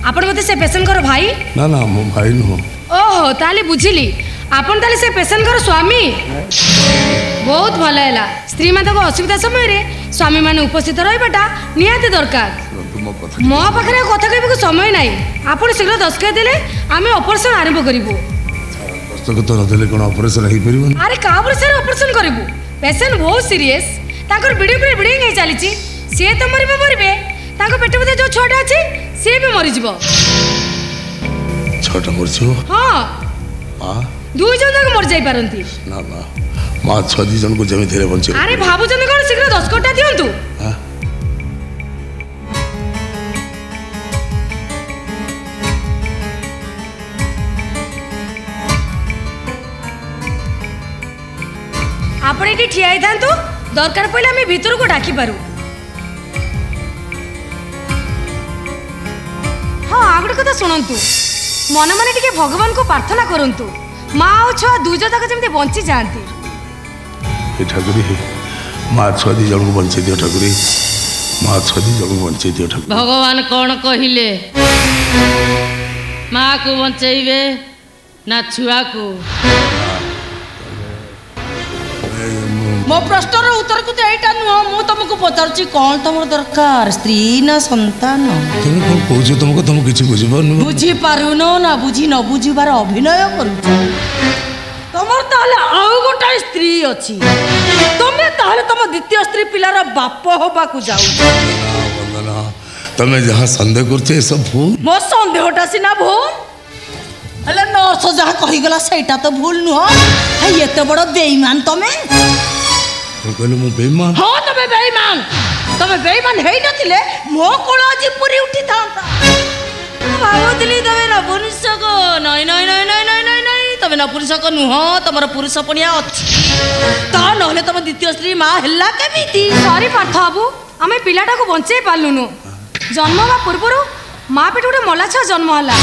আপন মতে সে পেসেন্টর ভাই না না মো ভাই নুহ ওহো তাহলে বুঝিলি আপন তাহলে সে পেসেন্টর স্বামী ବହୁତ ଭଲ ହେଲା ସ୍ତ୍ରୀମାନଙ୍କ ଅସୁବିଧା ସମୟରେ ସ୍ୱାମୀମାନେ ଉପସ୍ଥିତ ରହିବାଟା ନିହାତି ଦରକାର ମୋ ପାଖରେ ଆଉ କଥା କହିବାକୁ ସମୟ ନାହିଁ ଆପଣ ଶୀଘ୍ର ଦସ୍ତଖତ ଦେଲେ ଆମେ ଅପରେସନ୍ ଆରମ୍ଭ କରିବୁ ଦସ୍ତଖତ ନଦେଲେ କ'ଣ ଅପରେସନ ହେଇପାରିବ ଆରେ କାହା ଉପରେ ଅପରେସନ୍ କରିବୁ ପେସେଣ୍ଟ ବହୁତ ସିରିୟସ୍ ତାଙ୍କର ବିଡ଼ି ପରେ ବିଡ଼ିଂ ହେଇ ଚାଲିଛି ସିଏ ତ ମରିବ ମରିବେ ତାଙ୍କ ପେଟ ଭିତରେ ଯେଉଁ ଛୁଆଟା ଅଛି ସିଏ ବି ମରିଯିବ ଛୁଆଟା ମରିଯିବ ହଁ ଦୁଇ ଜଣ ଯାକ ମରିଯାଇପାରନ୍ତି ନା ନା ପାଞ୍ଚ ଛଅ ଦୁଇ ଜଣଙ୍କୁ ଯେମିତି ହେଲେ ବଞ୍ଚିବ ଆରେ ଭାବୁଛନ୍ତି କ'ଣ ଶୀଘ୍ର ଦଶ କୋଟିଟା ଦିଅନ୍ତୁ ଆପଣ ଏଠି ଠିଆ ହେଇଥାନ୍ତୁ ଦରକାର ପଡ଼ିଲେ ଆମେ ଭିତରକୁ ଡାକିପାରୁ ହଁ ଆଉ ଗୋଟେ କଥା ଶୁଣନ୍ତୁ ମନେ ମନେ ଟିକେ ଭଗବାନଙ୍କୁ ପ୍ରାର୍ଥନା କରନ୍ତୁ ମା ଆଉ ଛୁଆ ଦୁଇ ଯାକ ଯେମିତି ବଞ୍ଚିଯାଆନ୍ତି ঠাকুরে মা ছদি জনক বঞ্চাই দিও ঠাকুরে মা ছদি জনক বঞ্চাই দিও ঠাকুর ভগবান কোণ কহিলে মাকে বঞ্চাইবে না ছুয়াকু ମୋ ପ୍ରଶ୍ନର ଉତ୍ତରକୁ ତ ଏଇଟା ନୁହଁ ମୁଁ ତମକୁ ପଚାରୁଛି କ'ଣ ତମର ଦରକାର ସ୍ତ୍ରୀ ନା ସନ୍ତାନ ତମେ କ'ଣ କହୁଛ ତମକୁ ତମକୁ କିଛି ବୁଝିପାରୁନ ବୁଝିପାରୁନ ନା ବୁଝି ନ ବୁଝିବାର ଅଭିନୟ କରୁଛ তোমার তাহলে আউ গোটাଏ স্ত্রী ଅଛି তুমি তাহলে তোম দ্বিতীয় স্ত্রী পিলার বাপ হবাকু যাও বন্দনা তুমি যাহা সন্দেহ করছো এসব ভুল মো সন্দেহটা সিনা ভুল ହେଲେ ନର୍ସ ଯାହା କହିଗଲା ସେଇଟା ତ ଭୁଲ ନୁହଁ ହେ ଏତେ ବଡ଼ ବେଇମାନ ତମେ କହିଲେ ମୁଁ ବେଇମାନ ହଁ ତମେ ବେଇମାନ ତମେ ବେଇମାନ ହେଇନଥିଲେ ମୋ କୋଳ ଆଜି ପୁରୀ ଉଠିଥାନ୍ତା ଭାବୁଥିଲି ତମେ ନବୁନିଶକ ନଇଁ ନଇଁ ନଇଁ ନଇଁ ନଇଁ ନଇଁ ତମେ ନପୁରୁଷକ ନୁହଁ ତମର ପୁରୁଷ ପଣିଆ ଅଛି ତ ନହେଲେ ତମ ଦ୍ୱିତୀୟ ସ୍ତ୍ରୀ ମା ହେଲା କେମିତି ସରି ପାର୍ଥ ବାବୁ ଆମେ ପିଲାଟାକୁ ବଞ୍ଚେଇ ପାରିଲୁନୁ ଜନ୍ମ ହେବା ପୂର୍ବରୁ ମା ପେଟ ଗୋଟେ ମଲା ଛୁଆ ଜନ୍ମ ହେଲା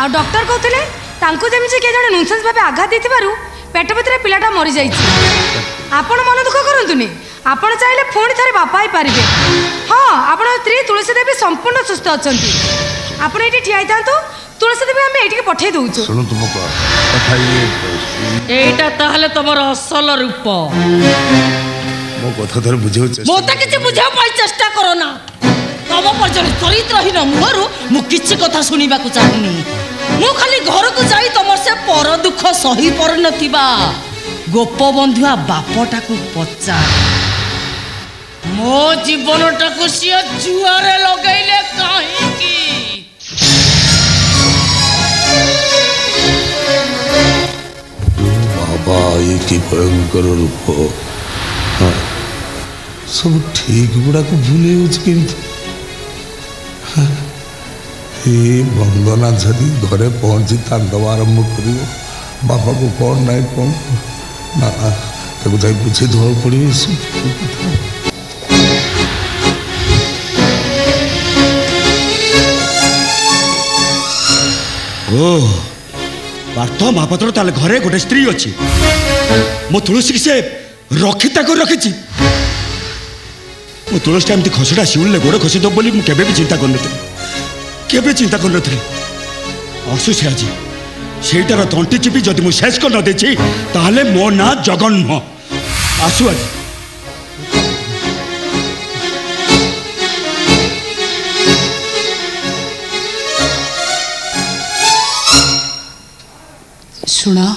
ଆଉ ଡକ୍ଟର କହୁଥିଲେ ତାଙ୍କୁ ଯେମିତି କିଏ ଜଣେ ନୁନସେନ୍ସ ଭାବେ ଆଘାତ ଦେଇଥିବାରୁ ପେଟ ଭିତରେ ପିଲାଟା ମରିଯାଇଛି ଆପଣ ମନ ଦୁଃଖ କରନ୍ତୁନି ଆପଣ ଚାହିଁଲେ ପୁଣି ଥରେ ବାପା ହେଇପାରିବେ ହଁ ଆପଣଙ୍କ ସ୍ତ୍ରୀ ତୁଳସୀ ଦେବୀ ସମ୍ପୂର୍ଣ୍ଣ ସୁସ୍ଥ ଅଛନ୍ତି ଆପଣ ଏଠି ଠିଆ ହେଇଥାନ୍ତୁ ତୁଳସୀ ଦେବୀ ଆମେ ଏଇଠିକି ପଠାଇ ଦେଉଛୁ ଶୁଣନ୍ତୁ ମୋ এইটা তাহলে তোমার অসল রূপ ମୋ କଥା ଥରେ ବୁଝାଉଛି ମୋତେ କିଛି ବୁଝେଇବା ପାଇଁ ଚେଷ୍ଟା କର ନା ତମ ପର୍ଯ୍ୟନ୍ତ ଚରିତ୍ରହୀନ ମୁହଁରୁ ମୁଁ କିଛି କଥା ଶୁଣିବାକୁ ଚାହୁଁନି ମୁଁ ଖାଲି ଘରକୁ ଯାଇ ତମର ସେ ପର ଦୁଃଖ ସହି ପାରୁନଥିବା ଗୋପବନ୍ଧୁଆ ବାପଟାକୁ ପଚାର ମୋ ଜୀବନଟାକୁ ସିଏ ଜୁଆରେ ଲଗେଇଲେ କାହିଁକି ଭାଇ କି ଭୟଙ୍କର ରୂପ ସବୁ ଠିକ୍ ଗୁଡ଼ାକୁ ଭୁଲି ହେଉଛି କିନ୍ତୁ ଏ ବନ୍ଦନା ଝରି ଘରେ ପହଞ୍ଚି ତାଣ୍ଡବ ଆରମ୍ଭ କରିବ ବାପାକୁ କ'ଣ ନାହିଁ କ'ଣ ନା ତାକୁ ଯାଇ ବୁଝି ଧଳ ପଡ଼ିବ ଏସବୁ କଥା Oh. ପାର୍ଥ ମହାପାତ୍ର ତାହେଲେ ଘରେ ଗୋଟେ ସ୍ତ୍ରୀ ଅଛି ମୋ ତୁଳସୀକି ସେ ରକ୍ଷିତା କରି ରଖିଛି ମୋ ତୁଳସୀଟା ଏମିତି ଖସଡ଼ା ଶିଉଳିଲେ ଗୋଡ଼ ଖସିଦେବ ବୋଲି ମୁଁ କେବେ ବି ଚିନ୍ତା କରିନଥିଲି କେବେ ଚିନ୍ତା କରିନଥିଲି ଆସୁ ସେ ଆଜି ସେଇଟାର ତଣ୍ଟି ଚିପି ଯଦି ମୁଁ ଶେଷ କରିନଦେଇଛି ତାହେଲେ ମୋ ନାଁ ଜଗନ୍ମ ଆସୁ ଆଜି là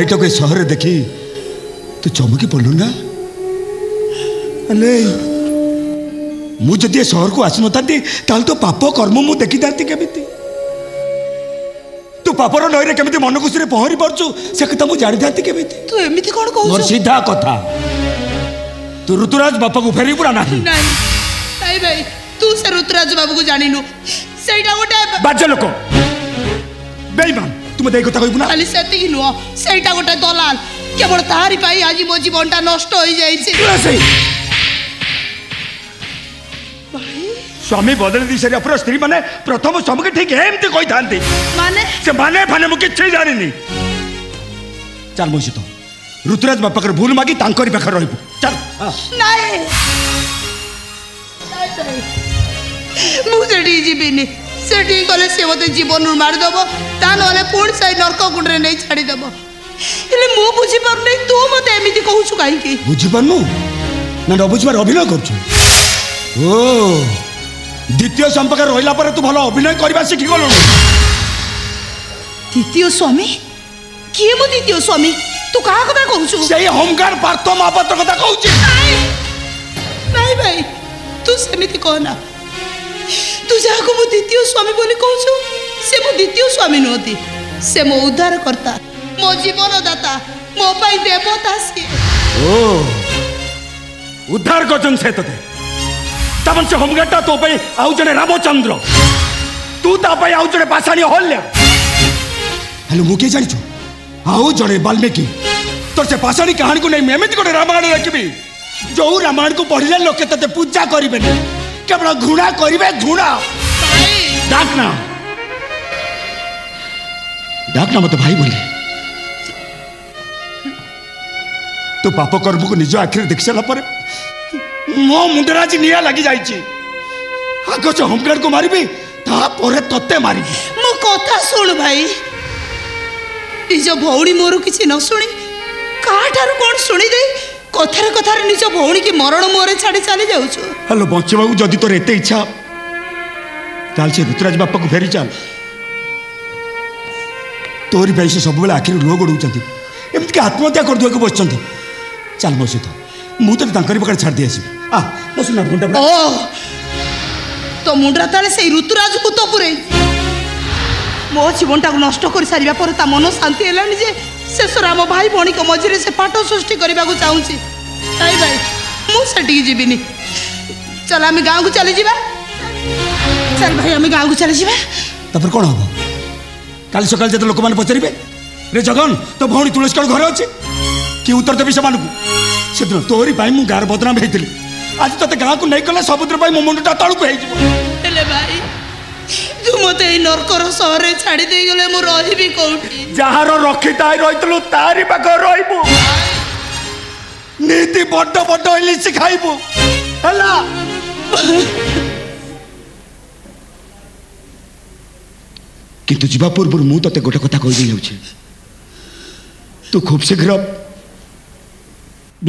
ভাইটাকে এই শহরে দেখি তো চমকি পড়লু না মু যদি এ শহরকু আসুনতান্তি তাহলে তো পাপ কর্ম মু দেখিথান্তি কেমিতি তো পাপর নইরে কেমিতি মন খুশিরে পহরি পড়ছু সে কথা মু জানিথান্তি কেমিতি তো এমিতি কোন কহছ মোর সিধা কথা তো ঋতুরাজ বাপাকু ফেরি পুরা নাহি নাই তাই ভাই তু সে ঋতুরাজ বাবুকু জানিনু সেইটা গোটে বাজে লোক বেইমান তুমি দেই কথা কইব না খালি সেতিকি নুহ সেইটা গোটে দলাল কেবল তাহারি পাই আজি মো জীবনটা নষ্ট হই যাইছে স্বামী বদলি দি সারি অপর স্ত্রী মানে প্রথম স্বামীকে ঠিক এমতি কই থান্তি মানে সে মানে ফানে মু কিছু চল চাল তো ঋতুরাজ বাপাকর ভুল মাগি তাঙ্কর পাখে রইব চল নাই মুজড়ি নাই মু ସେଠି ଗଲେ ସେ ମୋତେ ଜୀବନରୁ ମାରିଦେବ ତା ନହେଲେ ପୁଣି ସେଇ ନର୍କ ଗୁଣ୍ଡରେ ନେଇ ଛାଡ଼ିଦେବ ହେଲେ ମୁଁ ବୁଝିପାରୁନି ତୁ ମୋତେ ଏମିତି କହୁଛୁ କାହିଁକି ବୁଝିପାରୁନୁ ନା ନ ବୁଝିବାର ଅଭିନୟ କରୁଛୁ ଓ ଦ୍ୱିତୀୟ ସମ୍ପର୍କରେ ରହିଲା ପରେ ତୁ ଭଲ ଅଭିନୟ କରିବା ଶିଖିଗଲୁ ଦ୍ୱିତୀୟ ସ୍ୱାମୀ କିଏ ମୋ ଦ୍ୱିତୀୟ ସ୍ୱାମୀ ତୁ କାହା କଥା କହୁଛୁ ସେଇ ହୋମଗାର୍ଡ ପାର୍ଥ ମହାପାତ୍ର କଥା କହୁଛି ନାଇଁ ଭାଇ ତୁ ସେମିତି କହନା ତୁ ଯାହାକୁ ମୁଁ ଦ୍ୱିତୀୟ ସ୍ୱାମୀ ବୋଲି କହୁଛୁ ସେ ମୋ ଦ୍ୱିତୀୟ ସ୍ୱାମୀ ନୁହନ୍ତି ସେ ମୋ ଉଦ୍ଧାରକର୍ତ୍ତା ମୋ ଜୀବନଦାତା ମୋ ପାଇଁ ଦେବତା ସିଏ ଓ ଉଦ୍ଧାର କରିଛନ୍ତି ସେ ତତେ ତା ମଞ୍ଚ ହୋମଗାର୍ଡଟା ତୋ ପାଇଁ ଆଉ ଜଣେ ରାମଚନ୍ଦ୍ର ତୁ ତା ପାଇଁ ଆଉ ଜଣେ ପାଷାଣୀ ହଲ୍ୟା ହେଲେ ମୁଁ କିଏ ଜାଣିଛୁ ଆଉ ଜଣେ ବାଲ୍ମୀକି ତୋର ସେ ପାଷାଣୀ କାହାଣୀକୁ ନେଇ ମୁଁ ଏମିତି ଗୋଟେ ରାମାୟଣ ଲେଖିବି ଯୋଉ ରାମାୟଣକୁ ପଢିଲେ ଲୋକେ ତତେ ପୂଜା କରିବେନି কেবল ঘৃণা করবে ঘৃণা ডাক না ডাক না মতো ভাই বলে তো পাপ কর্মকে নিজ আখিরে দেখি সারা পরে মো মুন্ডে আজ নিয়া লাগি যাইছি আগ সে হোমগার্ড কু মারিবি তাপরে তোতে মারিবি মো কথা শুণ ভাই নিজ ভৌড়ী মোর কিছু ন শুনি কাঠার কোন শুনি দেই কথার কথার নিজ ভৌণীকে মরণ মুহরে ছাড়ি চালি যাচ্ছু হ্যালো বঞ্চবাবু যদি তোর এতে ইচ্ছা চাল সে ঋতুরাজ বাপাকে ফেরি চাল তোরি পাই সে সবুলে আখির লুহ গড়ুচ্ছেন এমনকি আত্মহত্যা করদেওয়া বসছেন চাল মো সহ মু তো তাঁকরি পাখে ছাড় দিয়ে আসবি আ মো না ঘন্টা ও তো মুন্ডরা তাহলে সেই ঋতুরাজ তো পুরাই মো জীবনটাকে নষ্ট করে সারা পরে তা মন শান্তি হলানি যে ଶେଷରେ ଆମ ଭାଇ ଭଉଣୀଙ୍କ ମଝିରେ ସେ ପାଠ ସୃଷ୍ଟି କରିବାକୁ ଚାହୁଁଛି ଭାଇ ଭାଇ ମୁଁ ସେଠିକି ଯିବିନି ଚାଲ ଆମେ ଗାଁକୁ ଚାଲିଯିବା ଚାଲ ଭାଇ ଆମେ ଗାଁକୁ ଚାଲିଯିବା ତାପରେ କ'ଣ ହବ କାଲି ସକାଳେ ଯେତେ ଲୋକମାନେ ପଚାରିବେ ରେ ଜଗନ ତୋ ଭଉଣୀ ତୁଳସୀ କ'ଣ ଘରେ ଅଛି କି ଉତ୍ତର ଦେବି ସେମାନଙ୍କୁ ସେଦିନ ତୋରି ପାଇଁ ମୁଁ ଗାଁର ବଦନାମ ହେଇଥିଲି ଆଜି ତୋତେ ଗାଁକୁ ନେଇଗଲେ ସବୁଦିନ ପାଇଁ ମୋ ମୁଣ୍ଡଟା ତଳକୁ ହେଇଯିବ ହେଲେ ଭାଇ ତୁ ମୋତେ ଏଇ ନର୍କର ସହରରେ ଛାଡ଼ି ଦେଇଗଲେ ମୁଁ ରହିବି କୋଉଠି ଯାହାର ରଖିଥାଏ ରହିଥିଲୁ ତାରି ପାଖରେ ରହିବୁ ନୀତି ବଡ଼ ବଡ଼ ଇଲିଶି ଖାଇବୁ ହେଲା କିନ୍ତୁ ଯିବା ପୂର୍ବରୁ ମୁଁ ତତେ ଗୋଟେ କଥା କହିଦେଇ ଯାଉଛି ତୁ ଖୁବ୍ ଶୀଘ୍ର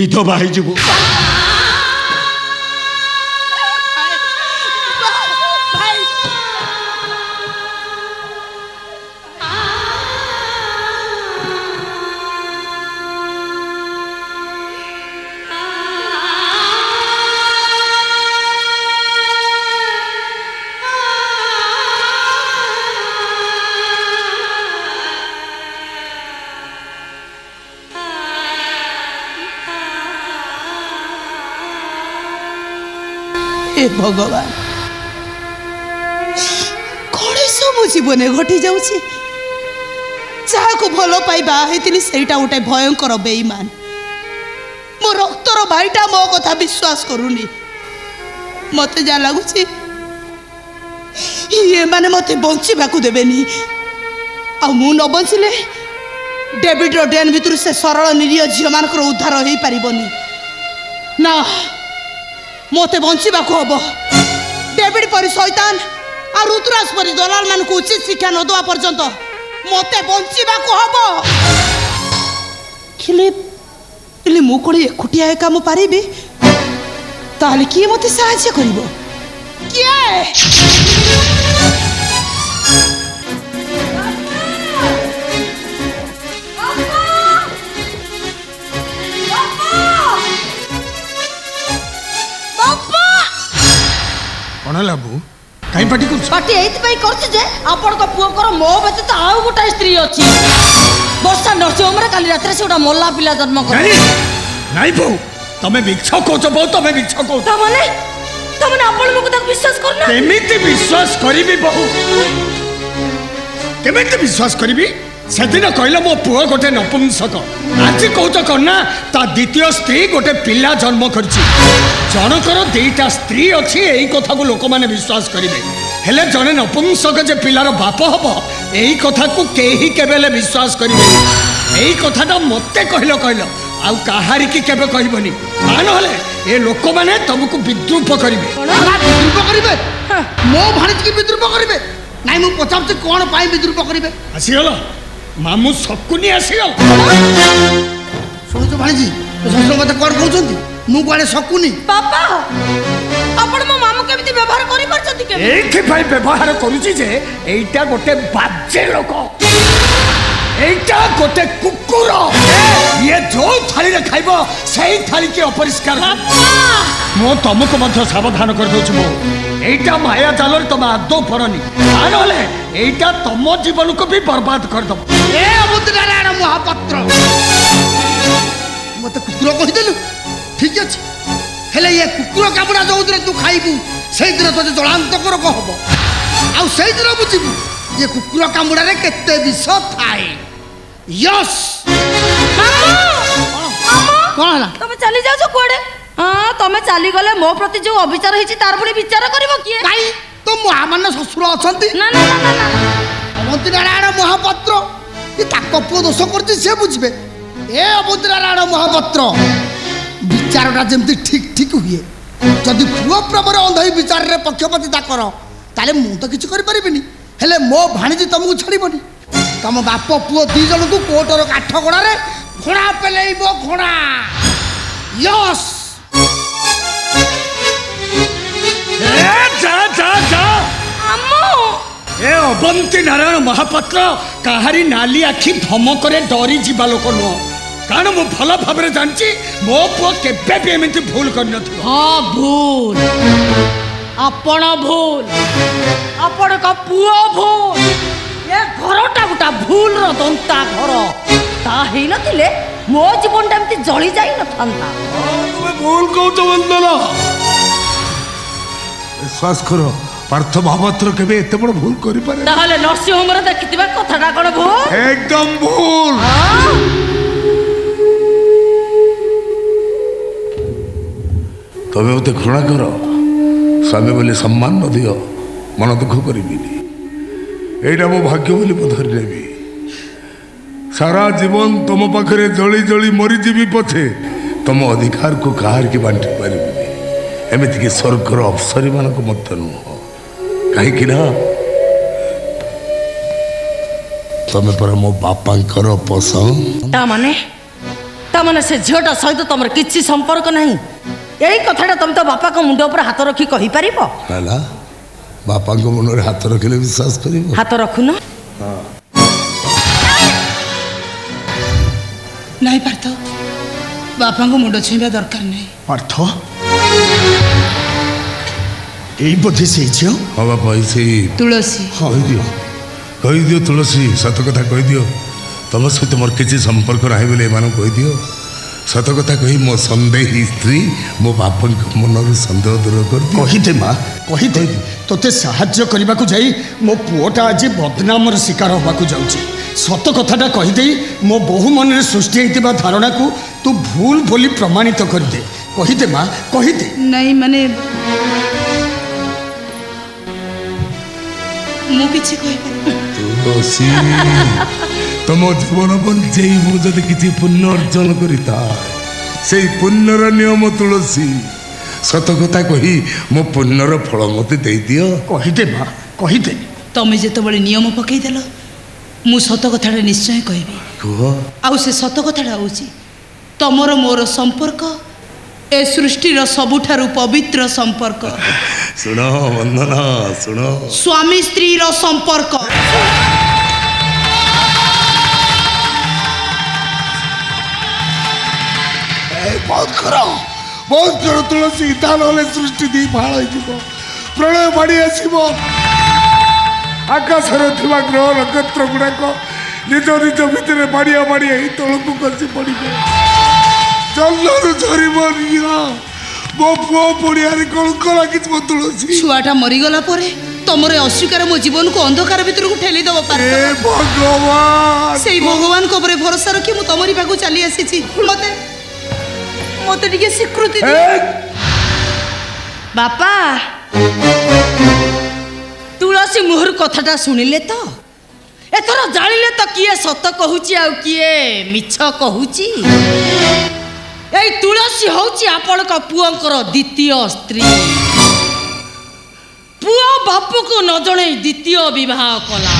ବିଧବା ହେଇଯିବୁ হে ভগবান କ'ଣ ସବୁ ଜୀବନରେ ଘଟିଯାଉଛି ଯାହାକୁ ଭଲ ପାଇ ବାହା ହେଇଥିଲି ସେଇଟା ଗୋଟେ ଭୟଙ୍କର ବେଇମାନ ମୋ ରକ୍ତର ଭାଇଟା ମୋ କଥା ବିଶ୍ୱାସ କରୁନି ମୋତେ ଯାହା ଲାଗୁଛି ଏମାନେ ମୋତେ ବଞ୍ଚିବାକୁ ଦେବେନି ଆଉ ମୁଁ ନ ବଞ୍ଚିଲେ ଡେଭିଡ଼ର ଡେନ୍ ଭିତରୁ ସେ ସରଳ ନିରୀହ ଝିଅମାନଙ୍କର ଉଦ୍ଧାର ହେଇପାରିବନି ନା ମୋତେ ବଞ୍ଚିବାକୁ ହେବ ଡେଭିଡ୍ ପରି ଶୈତାନ ଆଉ ଋତୁରାଜ ପରି ଦଲାଲମାନଙ୍କୁ ଉଚିତ ଶିକ୍ଷା ନ ଦେବା ପର୍ଯ୍ୟନ୍ତ ମୋତେ ବଞ୍ଚିବାକୁ ହେବ ହେଲେ ହେଲେ ମୁଁ କ'ଣ ଏକୁଟିଆ ଏ କାମ ପାରିବି ତାହେଲେ କିଏ ମୋତେ ସାହାଯ୍ୟ କରିବ କିଏ କ'ଣ ହେଲା ବୋଉ କାହିଁ ପାଟି କରୁଛ ପାଟି ଏଇଥିପାଇଁ କରୁଛି ଯେ ଆପଣଙ୍କ ପୁଅଙ୍କର ମୋ ବ୍ୟତୀତ ଆଉ ଗୋଟାଏ ସ୍ତ୍ରୀ ଅଛି ବର୍ଷା ନରସିଂହରେ କାଲି ରାତିରେ ସେ ଗୋଟେ ମଲା ପିଲା ଜନ୍ମ କରେ ନାଇଁ ବୋଉ ତମେ ମିଛ କହୁଛ ବୋଉ ତମେ ମିଛ କହୁଛ ତାମାନେ ତାମାନେ ଆପଣ ମୋ ତାକୁ ବିଶ୍ୱାସ କରୁନା କେମିତି ବିଶ୍ୱାସ କରିବି ବୋଉ କେମିତି ବିଶ୍ୱାସ କରିବି ସେଦିନ କହିଲ ମୋ ପୁଅ ଗୋଟେ ନପୁଂସକ ଆଜି କହୁଛ କ'ଣ ନା ତା ଦ୍ୱିତୀୟ ସ୍ତ୍ରୀ ଗୋଟେ ପିଲା ଜନ୍ମ କରିଛି ଜଣଙ୍କର ଦୁଇଟା ସ୍ତ୍ରୀ ଅଛି ଏଇ କଥାକୁ ଲୋକମାନେ ବିଶ୍ୱାସ କରିବେ ହେଲେ ଜଣେ ନପୁଂସକ ଯେ ପିଲାର ବାପ ହବ ଏଇ କଥାକୁ କେହି କେବେ ହେଲେ ବିଶ୍ୱାସ କରିବେନି ଏଇ କଥାଟା ମୋତେ କହିଲ କହିଲ ଆଉ କାହାରିକି କେବେ କହିବନି ନା ନହେଲେ ଏ ଲୋକମାନେ ତମକୁ ବିଦ୍ରୁପ କରିବେ ବିଦ୍ରୁପ କରିବେ ମୋ ଭାଣିଜୀକି ବିଦ୍ରୁପ କରିବେ ନାଇଁ ମୁଁ ପଚାରୁଛି କ'ଣ ପାଇଁ ବିଦ୍ରୁପ କରିବେ ଆସିଗଲ ମାମୁଁ ସବକୁ ନେଇ ଆସିଗଲ ଶୁଣୁଛୁ ଭାଣିଜୀ ତୋ ଶ୍ୱଶୁର କଥା କ'ଣ କହୁଛନ୍ତି ମୁଁ କୁଆଡ଼େ ସକୁନି ବାପା ଆପଣ ମୋ ମାମୁଁ କେମିତି ବ୍ୟବହାର କରିପାରୁଛନ୍ତି ଏଇଥିପାଇଁ ବ୍ୟବହାର କରୁଛି ଯେ ଏଇଟା ଗୋଟେ ବାଜେ ଲୋକ এইটা ଗୋଟେ କୁକୁର ଇଏ ଯୋଉ ଥାଳିରେ ଖାଇବ ସେଇ ଥାଳିକି ଅପରିଷ୍କାର ମୁଁ ତମକୁ ମଧ୍ୟ ସାବଧାନ କରିଦେଉଛି ମୁଁ ଏଇଟା ମାୟା ଜାଲରେ ତମେ ଆଦୌ ପଡ଼ନି ତା ନହେଲେ ଏଇଟା ତମ ଜୀବନକୁ ବି ବରବାଦ କରିଦେବ ଏ ବୁଦ୍ଧନାରାୟଣ ମହାପାତ୍ର ମୋତେ କୁକୁର କହିଦେଲୁ ଠିକ୍ ଅଛି ହେଲେ ଏ କୁକୁର କାମୁଡ଼ା ଯୋଉଦିନ ତୁ ଖାଇବୁ ସେଇଦିନ ତୋତେ ଜଳାନ୍ତକ ରୋଗ ହବ ଆଉ ସେଇଦିନ ବୁଝିବୁ ଏ କୁକୁର କାମୁଡ଼ାରେ କେତେ ବିଷ ଥାଏ यस କ'ଣ ହେଲା ତମେ ଚାଲି ଯାଉଛ କୁଆଡ଼େ ହଁ ତମେ ଚାଲିଗଲେ ମୋ ପ୍ରତି ଯୋଉ ଅବିଚାର ହେଇଛି ତାର ପୁଣି ବିଚାର କରିବ କିଏ କାଇଁ ତ ମା ମାନେ ଶ୍ୱଶୁର ଅଛନ୍ତି ନା ନା ନା ନା ଅବନ୍ତୀ ନାରାୟଣ ମହାପାତ୍ର କି ତାଙ୍କ ପୁଅ ଦୋଷ କରୁଛି ସେ ବୁଝିବେ ଏ ଅବନ୍ତୀ ନାରାୟଣ ମହାପାତ୍ର ବିଚାରଟା ଯେମିତି ଠିକ୍ ଠିକ୍ ହୁଏ ଯଦି ପୁଅ ପ୍ରେମରେ ଅନ୍ଧ ବିଚାରରେ ପକ୍ଷପାତିତା କର ତାହେଲେ ମୁଁ ତ କିଛି କରିପାରିବିନି ହେଲେ ମୋ ଭାଣିଜୀ ତମକୁ ଛାଡ଼ିବନି ତମ ବାପ ପୁଅ ଦୁଇ ଜଣଙ୍କୁ କୋର୍ଟର କାଠ ଗୋଡ଼ରେ ଘୋଡ଼ା ପେଲେଇବ ଘୋଡ଼ା ୟସ୍ ଏ ଅବନ୍ତୀ ନାରାୟଣ ମହାପାତ୍ର କାହାରି ନାଲି ଆଖି ଧମକରେ ଡରିଯିବା ଲୋକ ନୁହଁ କାରଣ ମୁଁ ଭଲ ଭାବରେ ଜାଣିଛି ମୋ ପୁଅ କେବେ ବି ଏମିତି ଭୁଲ କରିନଥିବ ହଁ ଭୁଲ ଆପଣ ଭୁଲ ଆପଣଙ୍କ ପୁଅ ଭୁଲ ଏ ଘରଟା ଗୋଟା ଭୁଲର ଦନ୍ତା ଘର ତା ହେଇନଥିଲେ ମୋ ଜୀବନଟା ଏମିତି ଜଳି ଯାଇନଥାନ୍ତା ତୁମେ ଭୁଲ କହୁଛ ବନ୍ଦନ ବିଶ୍ୱାସ କର পার্থ মহাপাত্র কেবে এত বড় ভুল করি পারে তাহলে নরসিংহর দেখিবা কথাটা কোন ভুল একদম ভুল তবে ওতে ঘৃণা কর স্বামী বলে সম্মান দিও মন দুঃখ করিবিনি ଏଇଟା ମୋ ଭାଗ୍ୟ ବୋଲି ମୁଁ ଧରିନେବି ସାରା ଜୀବନ ତମ ପାଖରେ ଜଳି ଜଳି ମରିଯିବି ପଛେ ତମ ଅଧିକାରକୁ କାହାରିକି ବାଣ୍ଟି ପାରିବିନି ଏମିତିକି ସ୍ୱର୍ଗର ଅଫସରୀମାନଙ୍କୁ ମଧ୍ୟ ନୁହଁ କାହିଁକି ନା ତମେ ପରା ମୋ ବାପାଙ୍କର ପସନ୍ଦ ତା ମାନେ ତା ମାନେ ସେ ଝିଅଟା ସହିତ ତମର କିଛି ସମ୍ପର୍କ ନାହିଁ ଏଇ କଥାଟା ତମେ ତ ବାପାଙ୍କ ମୁଣ୍ଡ ଉପରେ ହାତ ରଖି କହିପାରିବ ହେଲା ବାପାଙ୍କ ମନରେ ହାତ ରଖିଲେ ବିଶ୍ୱାସ କରିବ ହାତ ରଖୁନ ନାହିଁ ପାର୍ଥ ବାପାଙ୍କୁ ମୁଣ୍ଡ ଛୁଇଁବା ଦରକାର ନାହିଁ ପାର୍ଥ ଏଇ ବୋଧେ ସେଇ ଝିଅ ହଁ ବାପା ଏଇ ସେଇ ତୁଳସୀ କହିଦିଅ କହିଦିଅ ତୁଳସୀ ସତ କଥା କହିଦିଅ ତମ ସହିତ ମୋର କିଛି ସମ୍ପର୍କ ନାହିଁ ବୋଲି ଏମାନଙ୍କୁ କହିଦିଅ ସତ କଥା କହି ମୋ ସନ୍ଦେହ ସ୍ତ୍ରୀ ମୋ ବାପାଙ୍କ ମନରେ ସନ୍ଦେହ ଦୂର କରିଦେ କହିଦେ ମା କହିଦେ ତୋତେ ସାହାଯ୍ୟ କରିବାକୁ ଯାଇ ମୋ ପୁଅଟା ଆଜି ବଦନାମର ଶିକାର ହେବାକୁ ଯାଉଛି ସତ କଥାଟା କହିଦେଇ ମୋ ବୋହୁ ମନରେ ସୃଷ୍ଟି ହେଇଥିବା ଧାରଣାକୁ ତୁ ଭୁଲ ବୋଲି ପ୍ରମାଣିତ କରିଦେ କହିଦେ ମା କହିଦେ ନାଇଁ ମାନେ ମୁଁ କିଛି କହିପାରୁନି ତମ ଜୀବନ ବଞ୍ଚେଇ ମୁଁ ଯଦି କିଛି ପୁଣ୍ୟ ଅର୍ଜନ କରିଥାଏ ସେଇ ପୁଣ୍ୟର ନିୟମ ତୁଳସୀ ସତ କଥା କହି ମୋ ପୁଣ୍ୟର ଫଳ ମୋତେ ଦେଇଦିଅ କହିଦେ ମା କହିଦେ ତମେ ଯେତେବେଳେ ନିୟମ ପକେଇଦେଲ ମୁଁ ସତ କଥାଟା ନିଶ୍ଚୟ କହିବି କୁହ ଆଉ ସେ ସତ କଥାଟା ହେଉଛି ତମର ମୋର ସମ୍ପର୍କ ଏ ସୃଷ୍ଟିର ସବୁଠାରୁ ପବିତ୍ର ସମ୍ପର୍କ ଶୁଣ ବନ୍ଧନ ଶୁଣ ସ୍ୱାମୀ ସ୍ତ୍ରୀର ସମ୍ପର୍କ ବହୁତ ଜଳ ତୁଳସୀ ତା ନହେଲେ ସୃଷ୍ଟି ଦେଇ ଫାଳ ହେଇଯିବ ପ୍ରଳୟ ମାଡ଼ି ଆସିବ ଆକାଶରେ ଥିବା ଗ୍ରହ ନକ୍ଷତ୍ର ଗୁଡ଼ାକ ନିଜ ନିଜ ଭିତରେ ବାଡ଼ିଆ ବାଡ଼ିଆ ହେଇ ତଳକୁ ଖସି ପଡ଼ିବ ଜହ୍ନରୁ ଝରିବ ନିଅ ମୋ ପୁଅ ପଡ଼ିଆରେ କଳଙ୍କ ଲାଗିଯିବ ତୁଳସୀ ଛୁଆଟା ମରିଗଲା ପରେ ତମର ଅସ୍ୱୀକାର ମୋ ଜୀବନକୁ ଅନ୍ଧକାର ଭିତରକୁ ଠେଲି ଦେବ ପାରେ ଭଗବାନ ସେଇ ଭଗବାନଙ୍କ ଉପରେ ଭରସା ରଖି ମୁଁ ତମରି ପାଖକୁ ଚାଲି ଆସିଛି ମତେ ମୋତେ ଟିକେ ସ୍ୱୀକୃତି ବାପା ତୁଳସୀ ମୁହୁର କଥାଟା ଶୁଣିଲେ ତ ଏଥର ଜାଣିଲେ ତ କିଏ ସତ କହୁଛି ଆଉ କିଏ ମିଛ କହୁଛି ଏଇ ତୁଳସୀ ହଉଛି ଆପଣଙ୍କ ପୁଅଙ୍କର ଦ୍ୱିତୀୟ ସ୍ତ୍ରୀ ପୁଅ ବାପୁକୁ ନ ଜଣେଇ ଦ୍ୱିତୀୟ ବିବାହ କଲା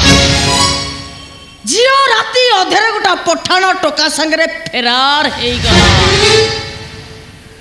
ଝିଅ ରାତି ଅଧେରେ ଗୋଟା ପଠାଣ ଟୋକା ସାଙ୍ଗରେ ଫେରାର ହେଇଗଲା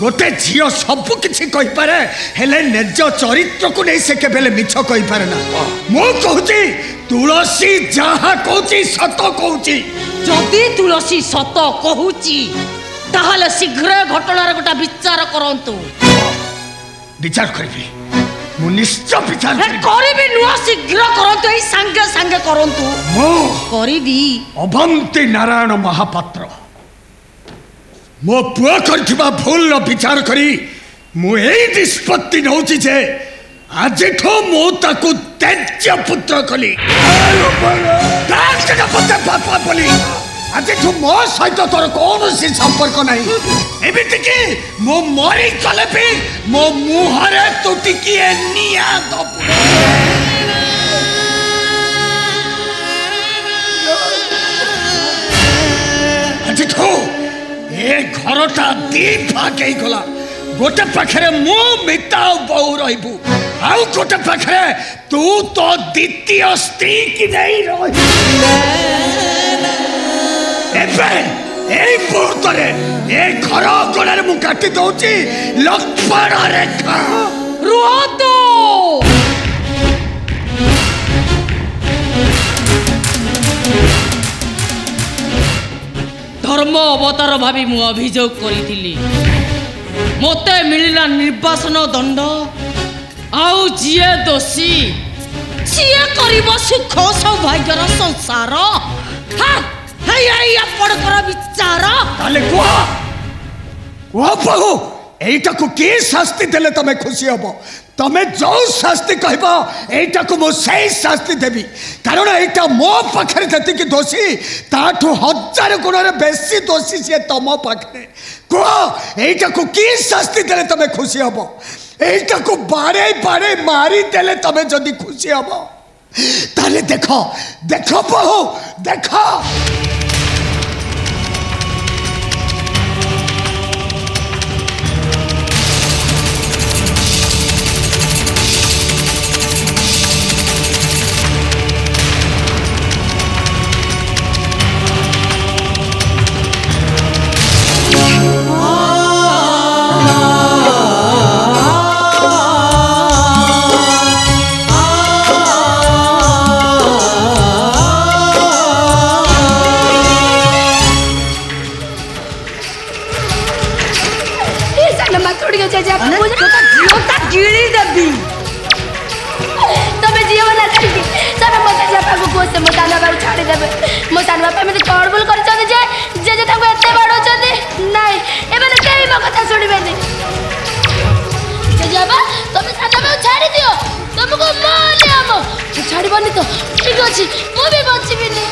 ଗୋଟେ ଝିଅ ସବୁ କିଛି କହିପାରେ ହେଲେ ନିଜ ଚରିତ୍ରକୁ ନେଇ ସେ କେବେଲେ ମିଛ କହିପାରେ ନା ମୁଁ କହୁଛି ତୁଳସୀ ଯାହା କହୁଛି ସତ କହୁଛି ଯଦି ତୁଳସୀ ସତ କହୁଛି ତାହେଲେ ଶୀଘ୍ର ଘଟଣାର ଗୋଟା ବିଚାର କରନ୍ତୁ ବିଚାର କରିବି ମୁଁ ନିଶ୍ଚୟ ବିଚାର କରିବି ନୁହଁ ଶୀଘ୍ର କରନ୍ତୁ ଏଇ ସାଙ୍ଗେ ସାଙ୍ଗେ କରନ୍ତୁ ମୁଁ କରିବି ଅବନ୍ତୀ ନାରାୟଣ ମହାପାତ୍ର ମୋ ପୁଅ କରିଥିବା ଭୁଲର ବିଚାର କରି ମୁଁ ଏଇ ନିଷ୍ପତ୍ତି ନେଉଛି ଯେ ଆଜିଠୁ ମୁଁ ତାକୁ ତ୍ୟାଜ୍ୟ ପୁତ୍ର କଲି ମୋତେ ବାପା ବୋଲି ଆଜିଠୁ ମୋ ସହିତ ତୋର କୌଣସି ସମ୍ପର୍କ ନାହିଁ ଏମିତିକି ମୁଁ ମରିଗଲେ ବି ମୋ ମୁହଁରେ ତୁ ଟିକିଏ ନିଆଁ ଦବୁ ଆଜିଠୁ ଏ ଘରଟା ଦି ଫାକ ହେଇଗଲା ଗୋଟେ ପାଖରେ ମୁଁ ମିତା ଆଉ ବୋଉ ରହିବୁ ଆଉ ଗୋଟେ ପାଖରେ ତୁ ତୋ ଦ୍ୱିତୀୟ ସ୍ତ୍ରୀକି ନେଇ ରହିବୁ ଏବେ এই মুহূর্তরে এই ঘর গোড়ের মু কাটি দৌছি লক্ষ্মণ রেখা রুহতু ধর্ম অবতার ভাবি মু অভিযোগ করিଥିଲି ମୋତେ ମିଳିଲା ନିର୍ବାସନ ଦଣ୍ଡ ଆଉ ଯିଏ ଦୋଷୀ ସିଏ କରିବ ସୁଖ ସୌଭାଗ୍ୟର ସଂସାର ଆପଣଙ୍କର ବିଚାର ତାହେଲେ କୁହ କୁହ ପ୍ରଭୁ ଏଇଟାକୁ କି ଶାସ୍ତି ଦେଲେ ତମେ ଖୁସି ହବ ତମେ ଯେଉଁ ଶାସ୍ତି କହିବ ଏଇଟାକୁ ମୁଁ ସେଇ ଶାସ୍ତି ଦେବି କାରଣ ଏଇଟା ମୋ ପାଖରେ ଯେତିକି ଦୋଷୀ ତାଠୁ ହଜାର ଗୁଣରେ ବେଶୀ ଦୋଷୀ ସିଏ ତମ ପାଖରେ କୁହ ଏଇଟାକୁ କି ଶାସ୍ତି ଦେଲେ ତମେ ଖୁସି ହେବ ଏଇଟାକୁ ବାଡ଼େଇ ବାଡ଼େଇ ମାରିଦେଲେ ତମେ ଯଦି ଖୁସି ହେବ ତାହେଲେ ଦେଖ ଦେଖ ବହୁ ଦେଖ Baby! તમે જીવો ના દીદી તમે મસાન બાપાકુ કોસે મસાન બાપાકુ છાડી દેବେ મસાન બાપા એମିତି ચળબુલ କରିଛନ୍ତି ଯେ ଯେ ଯେ ତାଙ୍କୁ ଏତେ ବାଡ଼ଉଛନ୍ତି ନାଇଁ ଏମାନେ କେହି ମୋ କଥା ଶୁଣିବେନି ଜେଜେବାପା ତମେ ସାନ ବାପାକୁ ଛାଡ଼ି ଦିଅ ତମକୁ ମୋ ନିୟମ ଛାଡ଼ିବନି ତ ଠିକ୍ ଅଛି ମୁଁ ବି ବଞ୍ଚିବିନି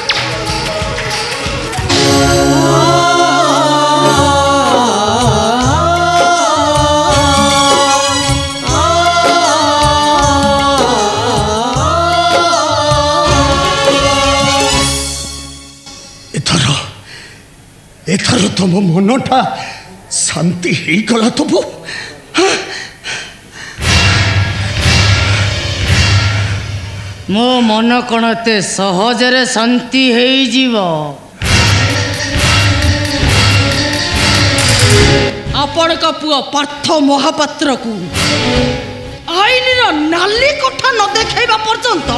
ଏଥର ତମ ମନଟା ଶାନ୍ତି ହେଇଗଲା ତବୁ ମୋ ମନ କ'ଣ ଏତେ ସହଜରେ ଶାନ୍ତି ହେଇଯିବ ଆପଣଙ୍କ ପୁଅ ପାର୍ଥ ମହାପାତ୍ରକୁ ଆଇନର ନାଲି କୋଠା ନ ଦେଖାଇବା ପର୍ଯ୍ୟନ୍ତ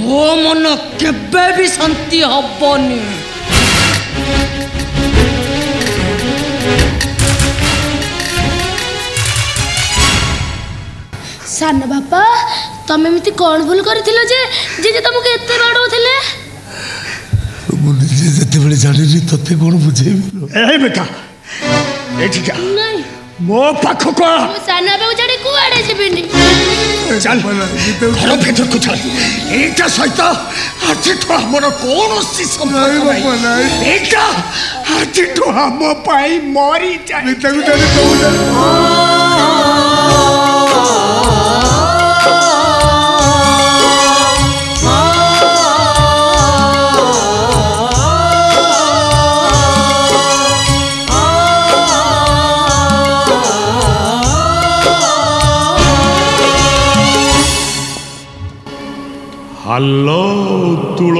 ମୋ ମନ କେବେ ବି ଶାନ୍ତି ହବନି ସାନ ବାପା ତମେ ଏମିତି କ'ଣ ଭୁଲ କରିଥିଲ ଯେ ଜେଜେ ତମକୁ ଏତେ ବାଡ଼ଉଥିଲେ ମୁଁ ନିଜେ ଯେତେବେଳେ ଜାଣିଲି ତତେ କ'ଣ ବୁଝେଇବି ଏ ବେଟା ଏଠିକା ମୋ ପାଖକୁ ଆ ସାନ ବାପାକୁ ଛାଡ଼ି କୁଆଡ଼େ ଯିବିନି ଚାଲ ଘର ଭିତରକୁ ଚାଲ ଏଇଟା ସହିତ ଆଜି ଠୁ ଆମର କୌଣସି ଏଇଟା ଆଜି ଠୁ ଆମ ପାଇଁ ମରିଯାଏ ତାକୁ ଯଦି ହ୍ୟାଲୋ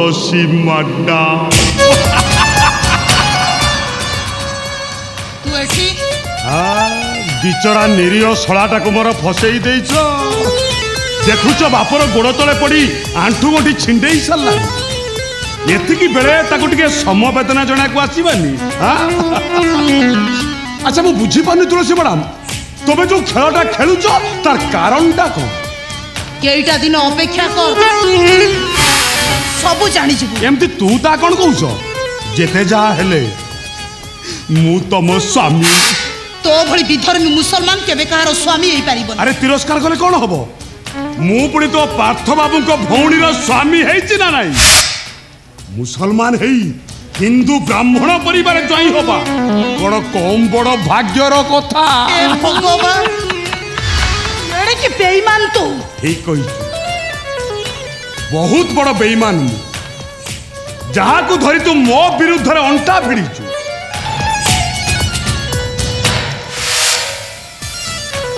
অসীম মাড্ডা ବିଚରା ନିରୀହ ଶଳାଟାକୁ ମୋର ଫସେଇ ଦେଇଛ ଦେଖୁଛ ବାପର ଗୋଡ଼ ତଳେ ପଡ଼ି ଆଣ୍ଠୁ ଗଣ୍ଠି ଛିଣ୍ଡେଇ ସାରିଲା ଏତିକି ବେଳେ ତାକୁ ଟିକେ ସମବେଦନା ଜଣାକୁ ଆସିବାନି ଆଚ୍ଛା ମୁଁ ବୁଝିପାରୁନି ତୁଳସୀ ମ୍ୟାଡ଼ାମ ତମେ ଯୋଉ ଖେଳଟା ଖେଳୁଛ ତାର କାରଣଟା କ'ଣ କେଇଟା ଦିନ ଅପେକ୍ଷା କର সবু জানিছি এমতি তু তা কোন কৌছ যেতে যা হেলে মু তম স্বামী তো ভলি বিধর্মী মুসলমান কেবে কাহার স্বামী হই পারিব আরে তিরস্কার কলে কোন হব মু পুনি তো পার্থ বাবুଙ୍କ ভৌণীর স্বামী হেইছি না নাই মুসলমান হেই হিন্দু ব্রাহ্মণ পরিবারে জয় হবা বড় কম বড় ভাগ্যর কথা ভগবান এড়ে কি বেঈমান তো ঠিক কইছো ବହୁତ ବଡ଼ ବେଇମାନ ମୁଁ ଯାହାକୁ ଧରି ତୁ ମୋ ବିରୁଦ୍ଧରେ ଅଣ୍ଟା ଭିଡ଼ିଛୁ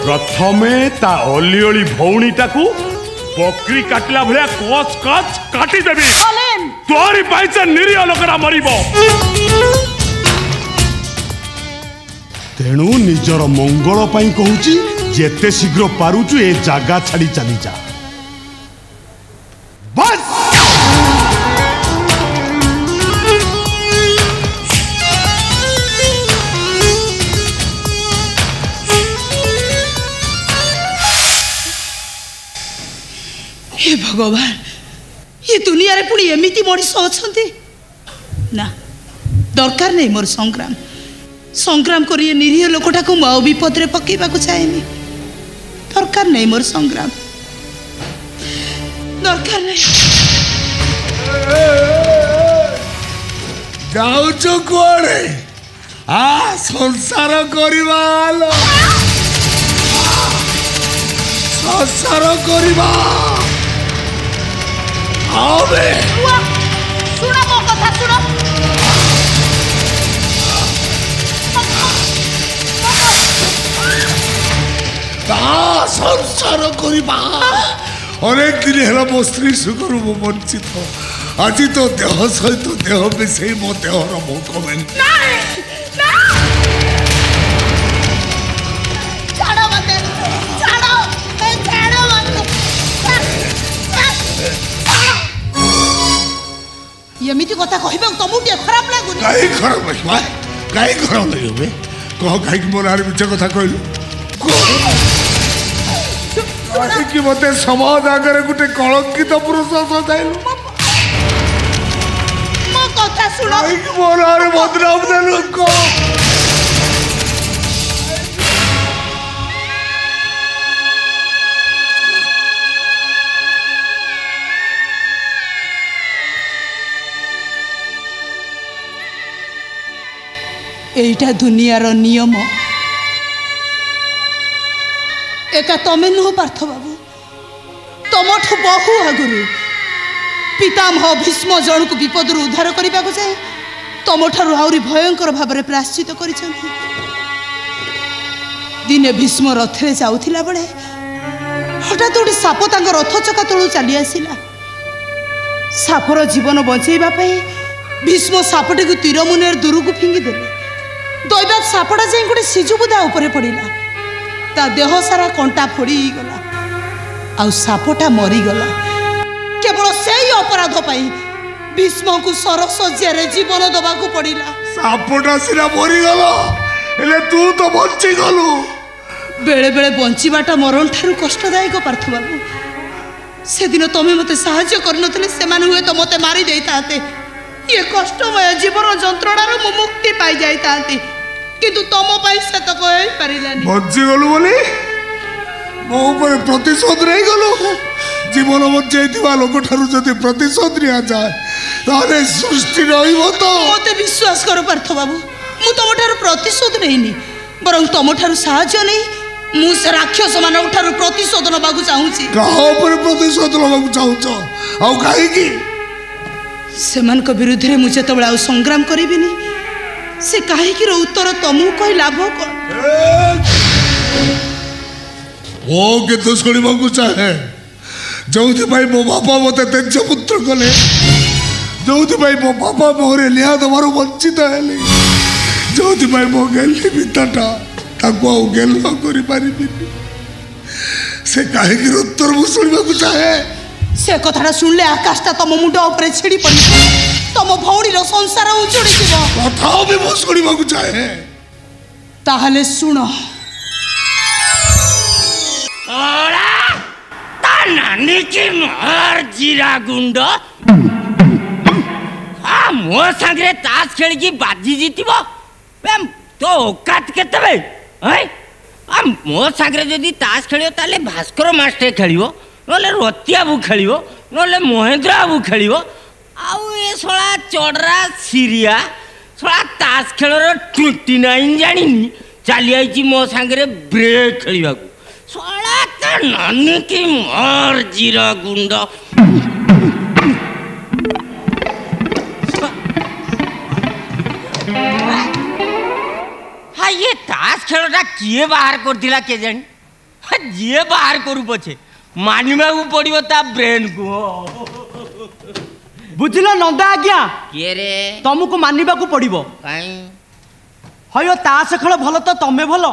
ପ୍ରଥମେ ତା ଅଲି ଅଲି ଭଉଣୀଟାକୁ ବକ୍ରି କାଟିଲା ଭଳିଆ କଚ୍ କଚ୍ କାଟିଦେବି ତୋରି ପାଇଁ ସେ ନିରୀହ ଲୋକଟା ମରିବ ତେଣୁ ନିଜର ମଙ୍ଗଳ ପାଇଁ କହୁଛି ଯେତେ ଶୀଘ୍ର ପାରୁଛୁ ଏ ଜାଗା ଛାଡ଼ି ଚାଲିଯା ভগবান ଇ ଦୁନିଆରେ ପୁଣି ଏମିତି ମଣିଷ ଅଛନ୍ତି ନା ଦରକାର ନାହିଁ ମୋର ସଂଗ୍ରାମ ସଂଗ୍ରାମ କରି ଏ ନିରୀହ ଲୋକଟାକୁ ମୁଁ ଆଉ ବିପଦରେ ପକାଇବାକୁ ଚାହେଁନି ଦରକାର ନାହିଁ ମୋର ସଂଗ୍ରାମ ଦରକାର ନାହିଁ ଯାଉଛୁ କୁଆଡ଼େ ଆ ସଂସାର କରିବା ସଂସାର କରିବା হবে শুনো মো কথা শুনো তা সংসার করিবা অনেক দিন হল মো স্ত্রী সুখরু মু বঞ্চিত আজি তো দেহ সহিত দেহ মিশাই মো দেহর মুখ মেন্টাই ଏମିତି କଥା କହିବେ ତମକୁ ଟିକେ ଖରାପ ଲାଗୁନି କାହିଁ ଖରାପ ଲାଗିବ କାହିଁ ଖରାପ ଲାଗିବ ବେ କହ କାହିଁକି ମୋ ଆରେ ମିଛ କଥା କହିଲୁ କାହିଁକି ମୋତେ ସମାଜ ଆଗରେ ଗୋଟେ କଳଙ୍କିତ ପୁରୁଷ ସଜାଇଲୁ ମୋ କଥା ଶୁଣ ମୋର ଆରେ ବଦନାମ ଦେଲୁ ଏଇଟା ଦୁନିଆର ନିୟମ ଏକା ତମେ ନୁହଁ ପାର୍ଥ ବାବୁ ତମଠୁ ବହୁ ଆଗରୁ ପିତାମହ ଭୀଷ୍ମ ଜଣକୁ ବିପଦରୁ ଉଦ୍ଧାର କରିବାକୁ ଯାଏ ତମଠାରୁ ଆହୁରି ଭୟଙ୍କର ଭାବରେ ପ୍ରାଶ୍ଚିତ କରିଛନ୍ତି ଦିନେ ଭୀଷ୍ମ ରଥରେ ଯାଉଥିଲା ବେଳେ ହଠାତ୍ ଗୋଟେ ସାପ ତାଙ୍କ ରଥଚକା ତଳୁ ଚାଲି ଆସିଲା ସାପର ଜୀବନ ବଞ୍ଚେଇବା ପାଇଁ ଭୀଷ୍ମ ସାପଟିକୁ ତୀର ମୁନରେ ଦୂରକୁ ଫିଙ୍ଗିଦେଲେ দৈবাত সাপটা যাই গোটে সিজুবুদা উপরে পড়িলা তা দেহ সারা কণ্টা ফোড়ি গলা ଆଉ ସାପଟା ମରିଗଲା କେବଳ ସେଇ ଅପରାଧ ପାଇଁ ଭୀଷ୍ମଙ୍କୁ ସରଶଯ୍ୟାରେ ଜୀବନ ଦେବାକୁ ପଡ଼ିଲା ସାପଟା ସିନା ମରିଗଲା ହେଲେ ତୁ ତ ବଞ୍ଚିଗଲୁ ବେଳେ ବେଳେ ବଞ୍ଚିବାଟା ମରଣ ଠାରୁ କଷ୍ଟଦାୟକ ପାର୍ଥବାବୁ ସେଦିନ ତମେ ମୋତେ ସାହାଯ୍ୟ କରିନଥିଲେ ସେମାନେ ହୁଏତ ମୋତେ ମାରି ଦେଇଥାନ୍ତେ ଏ କଷ୍ଟମୟ ଜୀବନ ଯନ୍ତ୍ରଣାରୁ ମୁଁ ମୁକ୍ତି ପାଇଯାଇଥାନ୍ତି କିନ୍ତୁ ତମ ପାଇଁ ସେ ତ କହିପାରିଲାନି ବଞ୍ଚିଗଲୁ ବୋଲି ମୋ ଉପରେ ପ୍ରତିଶୋଧ ନେଇଗଲୁ ଜୀବନ ବଞ୍ଚାଇଥିବା ଲୋକଠାରୁ ଯଦି ପ୍ରତିଶୋଧ ନିଆଯାଏ ତାହେଲେ ସୃଷ୍ଟି ରହିବ ତ ମୋତେ ବିଶ୍ୱାସ କର ପାର୍ଥ ବାବୁ ମୁଁ ତମଠାରୁ ପ୍ରତିଶୋଧ ନେଇନି ବରଂ ତମଠାରୁ ସାହାଯ୍ୟ ନେଇ ମୁଁ ସେ ମାନଙ୍କ ଠାରୁ ପ୍ରତିଶୋଧ ନେବାକୁ ଚାହୁଁଛି କାହା ଉପରେ ପ୍ରତିଶୋଧ ନେବାକୁ ଚାହୁଁଛ ଆଉ କାହିଁକି से विरुद्ध में मुझे तो आ संग्राम करी से कहीं उत्तर तुम कह लाभ शुणु चाहे जो मो बापा मत तेज पुत्र कले जो मो बापा मोहर लिहा दबार तो वंचित है जो मो गेलता गेल कर उत्तर मुझे चाहे সে কথাটা শুনলে আকাশটা তম মুন্ড উপরে ছিড়ি পড়ি তম ভৌড়ির সংসার উচুড়ি যাব কথাও বি মু শুনিবাকু চাহে তাহলে শুনো ওরা তা নানি কি মার জিরা গুন্ড হ্যাঁ মো সাঙ্গে তাস খেলিকি বাজি জিতিব তো ওকাত কেতবে হ্যাঁ আ মো সাঙ্গে যদি তাস খেলিও তাহলে ভাস্কর মাস্টার খেলিও ନହେଲେ ରତି ଆବୁ ଖେଳିବ ନହେଲେ ମହେନ୍ଦ୍ର ବାବୁ ଖେଳିବ ଆଉ ଏ ଶଳା ଚଡ଼ରା ସିରିଆ ଶଳା ତାସ୍ ଖେଳର ଟ୍ୱେଣ୍ଟି ନାଇନ୍ ଜାଣିନି ଚାଲି ଆଇଛି ମୋ ସାଙ୍ଗରେ ବ୍ରେକ୍ ଖେଳିବାକୁ ଶଳା ତା ନାନୀ କି ମୋର ଜିର ଗୁଣ୍ଡ ଇଏ ତାସ୍ ଖେଳଟା କିଏ ବାହାର କରିଥିଲା କେଜାଣି ଯିଏ ବାହାର କରୁ ପଛେ ମାନିବାକୁ ପଡ଼ିବ ତା ବ୍ରେନ୍କୁ ବୁଝିଲ ନନ୍ଦା ଆଜ୍ଞା କିଏ ରେ ତମକୁ ମାନିବାକୁ ପଡ଼ିବ କାଇଁ ହୟ ତାସ ଖେଳ ଭଲ ତ ତମେ ଭଲ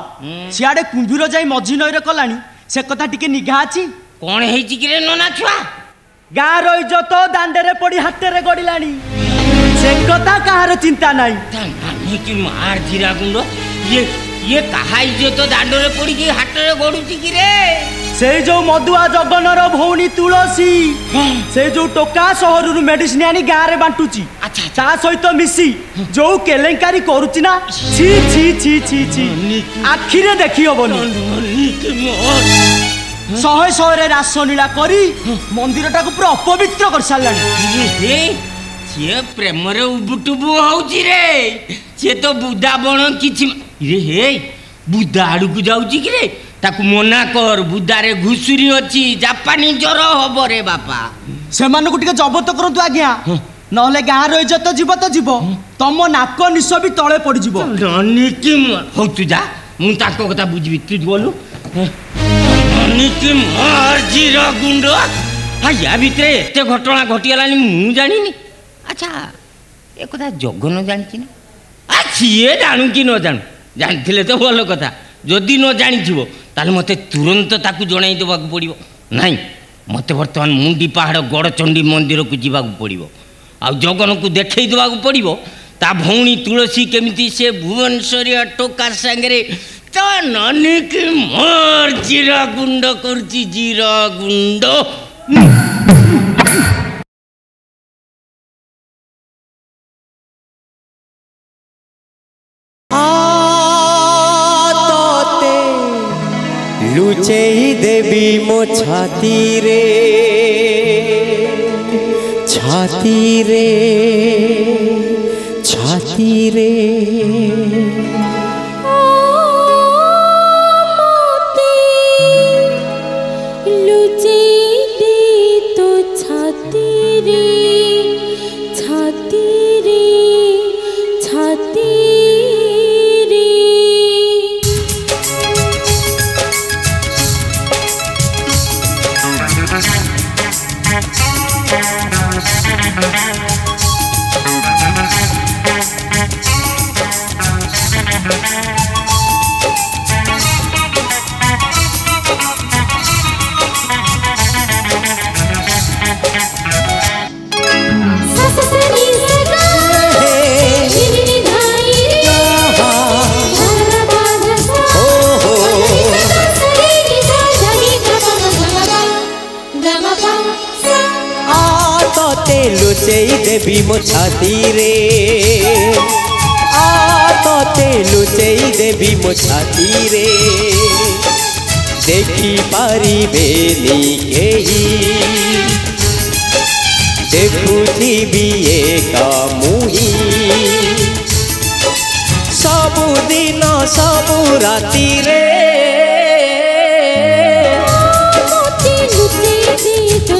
ସିଆଡ଼େ କୁମ୍ଭୀର ଯାଇ ମଝି ନଈରେ କଲାଣି ସେ କଥା ଟିକେ ନିଘା ଅଛି କ'ଣ ହେଇଛି କିରେ ନନା ଛୁଆ ଗାଁର ଇଜତ ଦାଣ୍ଡରେ ପଡ଼ି ହାତରେ ଗଡ଼ିଲାଣି ସେ କଥା କାହାର ଚିନ୍ତା ନାହିଁ ମାନିକି ମାର ଧୀରା ଗୁଣ୍ଡ ଇଏ ଇଏ କାହା ଇଜତ ଦାଣ୍ଡରେ ପଡ଼ିକି ହାଟରେ ଗଡ଼ୁଛି କିରେ ସେ ଯୋଉ ମଦୁଆ ଜଗନର ଭଉଣୀ ତୁଳସୀ ସେ ଯୋଉ ଟୋକା ସହରରୁ ମେଡିସିନ ଆଣି ଗାଁରେ ବାଣ୍ଟୁଛି ତା ସହିତ ମିଶି ଯୋଉ କେଲେଙ୍କାରୀ କରୁଛି ନା ଛି ଛି ଛି ଛି ଛି ଆଖିରେ ଦେଖି ହବନି ଶହେ ଶହେରେ ରାସଲୀଳା କରି ମନ୍ଦିରଟାକୁ ପୁରା ଅପବିତ୍ର କରିସାରିଲାଣି ସିଏ ପ୍ରେମରେ ଉବୁଟୁବୁ ହଉଛି ରେ ସିଏ ତ ବୁଦା ବଣ କିଛି ହେ ବୁଦା ଆଡ଼କୁ ଯାଉଛି କିରେ ତାକୁ ମନା କର ବୁଦାରେ ଘୁଷୁରୀ ଅଛି ଜାପାନୀ ଜ୍ୱର ହବ ରେ ବାପା ସେମାନଙ୍କୁ ଟିକେ ଜବତ କରନ୍ତୁ ଆଜ୍ଞା ନହେଲେ ଗାଁର ଇଜ୍ଜତ ଯିବ ତ ଯିବ ତମ ନାକ ନିଶ ବି ତଳେ ପଡ଼ିଯିବ ହଉ ତୁ ଯା ମୁଁ ତାଙ୍କ କଥା ବୁଝିବି ତୁ ଗଲୁ ମର୍ଜିର ଗୁଣ୍ଡ ୟା ଭିତରେ ଏତେ ଘଟଣା ଘଟିଗଲାଣି ମୁଁ ଜାଣିନି ଆଚ୍ଛା ଏ କଥା ଜଗନ ଜାଣିଛି ନା ସିଏ ଜାଣୁ କି ନ ଜାଣୁ ଜାଣିଥିଲେ ତ ଭଲ କଥା ଯଦି ନ ଜାଣିଥିବ ତାହେଲେ ମୋତେ ତୁରନ୍ତ ତାକୁ ଜଣାଇ ଦେବାକୁ ପଡ଼ିବ ନାହିଁ ମୋତେ ବର୍ତ୍ତମାନ ମୁଣ୍ଡି ପାହାଡ଼ ଗଡ଼ଚଣ୍ଡୀ ମନ୍ଦିରକୁ ଯିବାକୁ ପଡ଼ିବ ଆଉ ଜଗନକୁ ଦେଖେଇ ଦେବାକୁ ପଡ଼ିବ ତା ଭଉଣୀ ତୁଳସୀ କେମିତି ସେ ଭୁବନେଶ୍ୱରୀୟ ଟୋକା ସାଙ୍ଗରେ ତ ନନିକି ମୋର ଜିର ଗୁଣ୍ଡ କରୁଛି ଜିର ଗୁଣ୍ଡ মোছাতি রে ছাতি রে ছাতি রে ભીમ છાતી રે આ તો તે લુચઈ દે ભીમ છાતી રે દેખી પારી બેલી કેહી দেখুছি বিয়ে কামুহি সবুদিন সবু রাতিরে মতে লুচি দিয়ে তো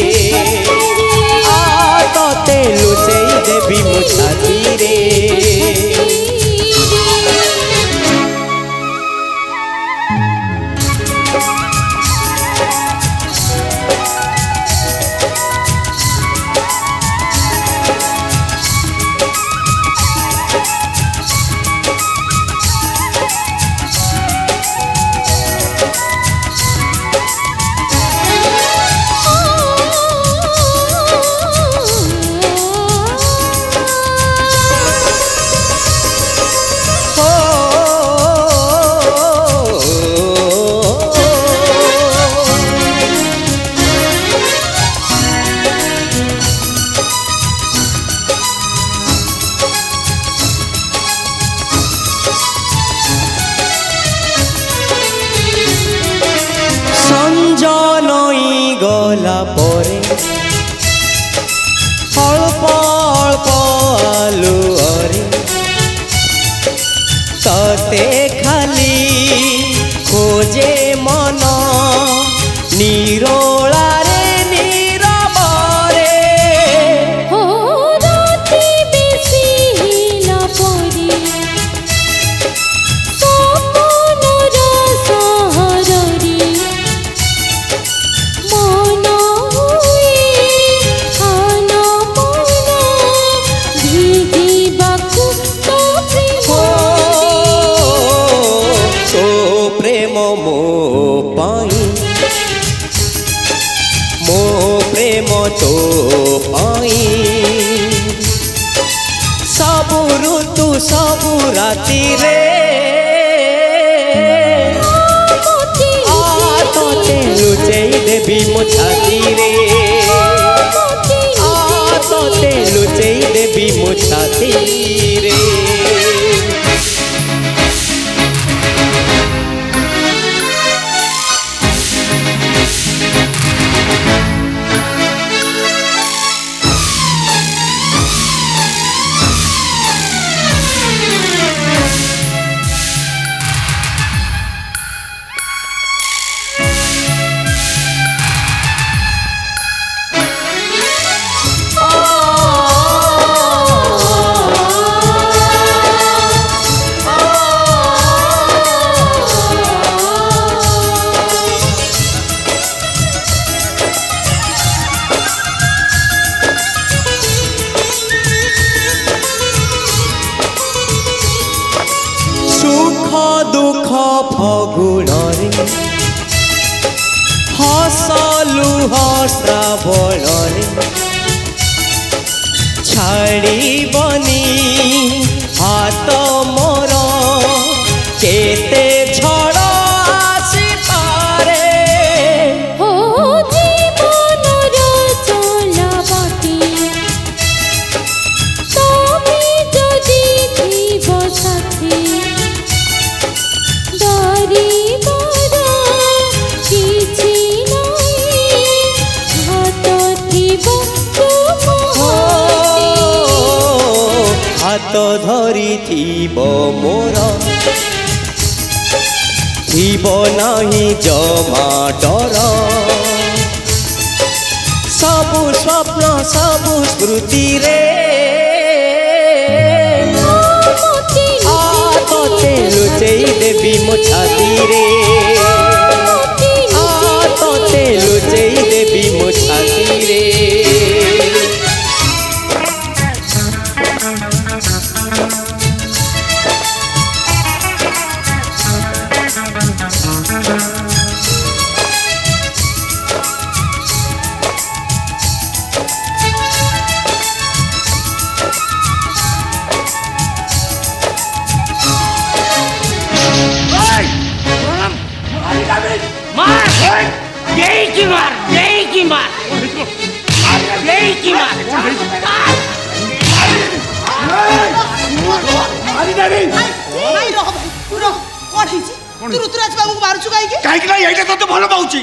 ତୁ ଋତୁରାଜ ବାବୁଙ୍କୁ ମାରୁଛୁ କାହିଁକି କାହିଁକି ନା ଏଇଟା ତତେ ଭଲ ପାଉଛି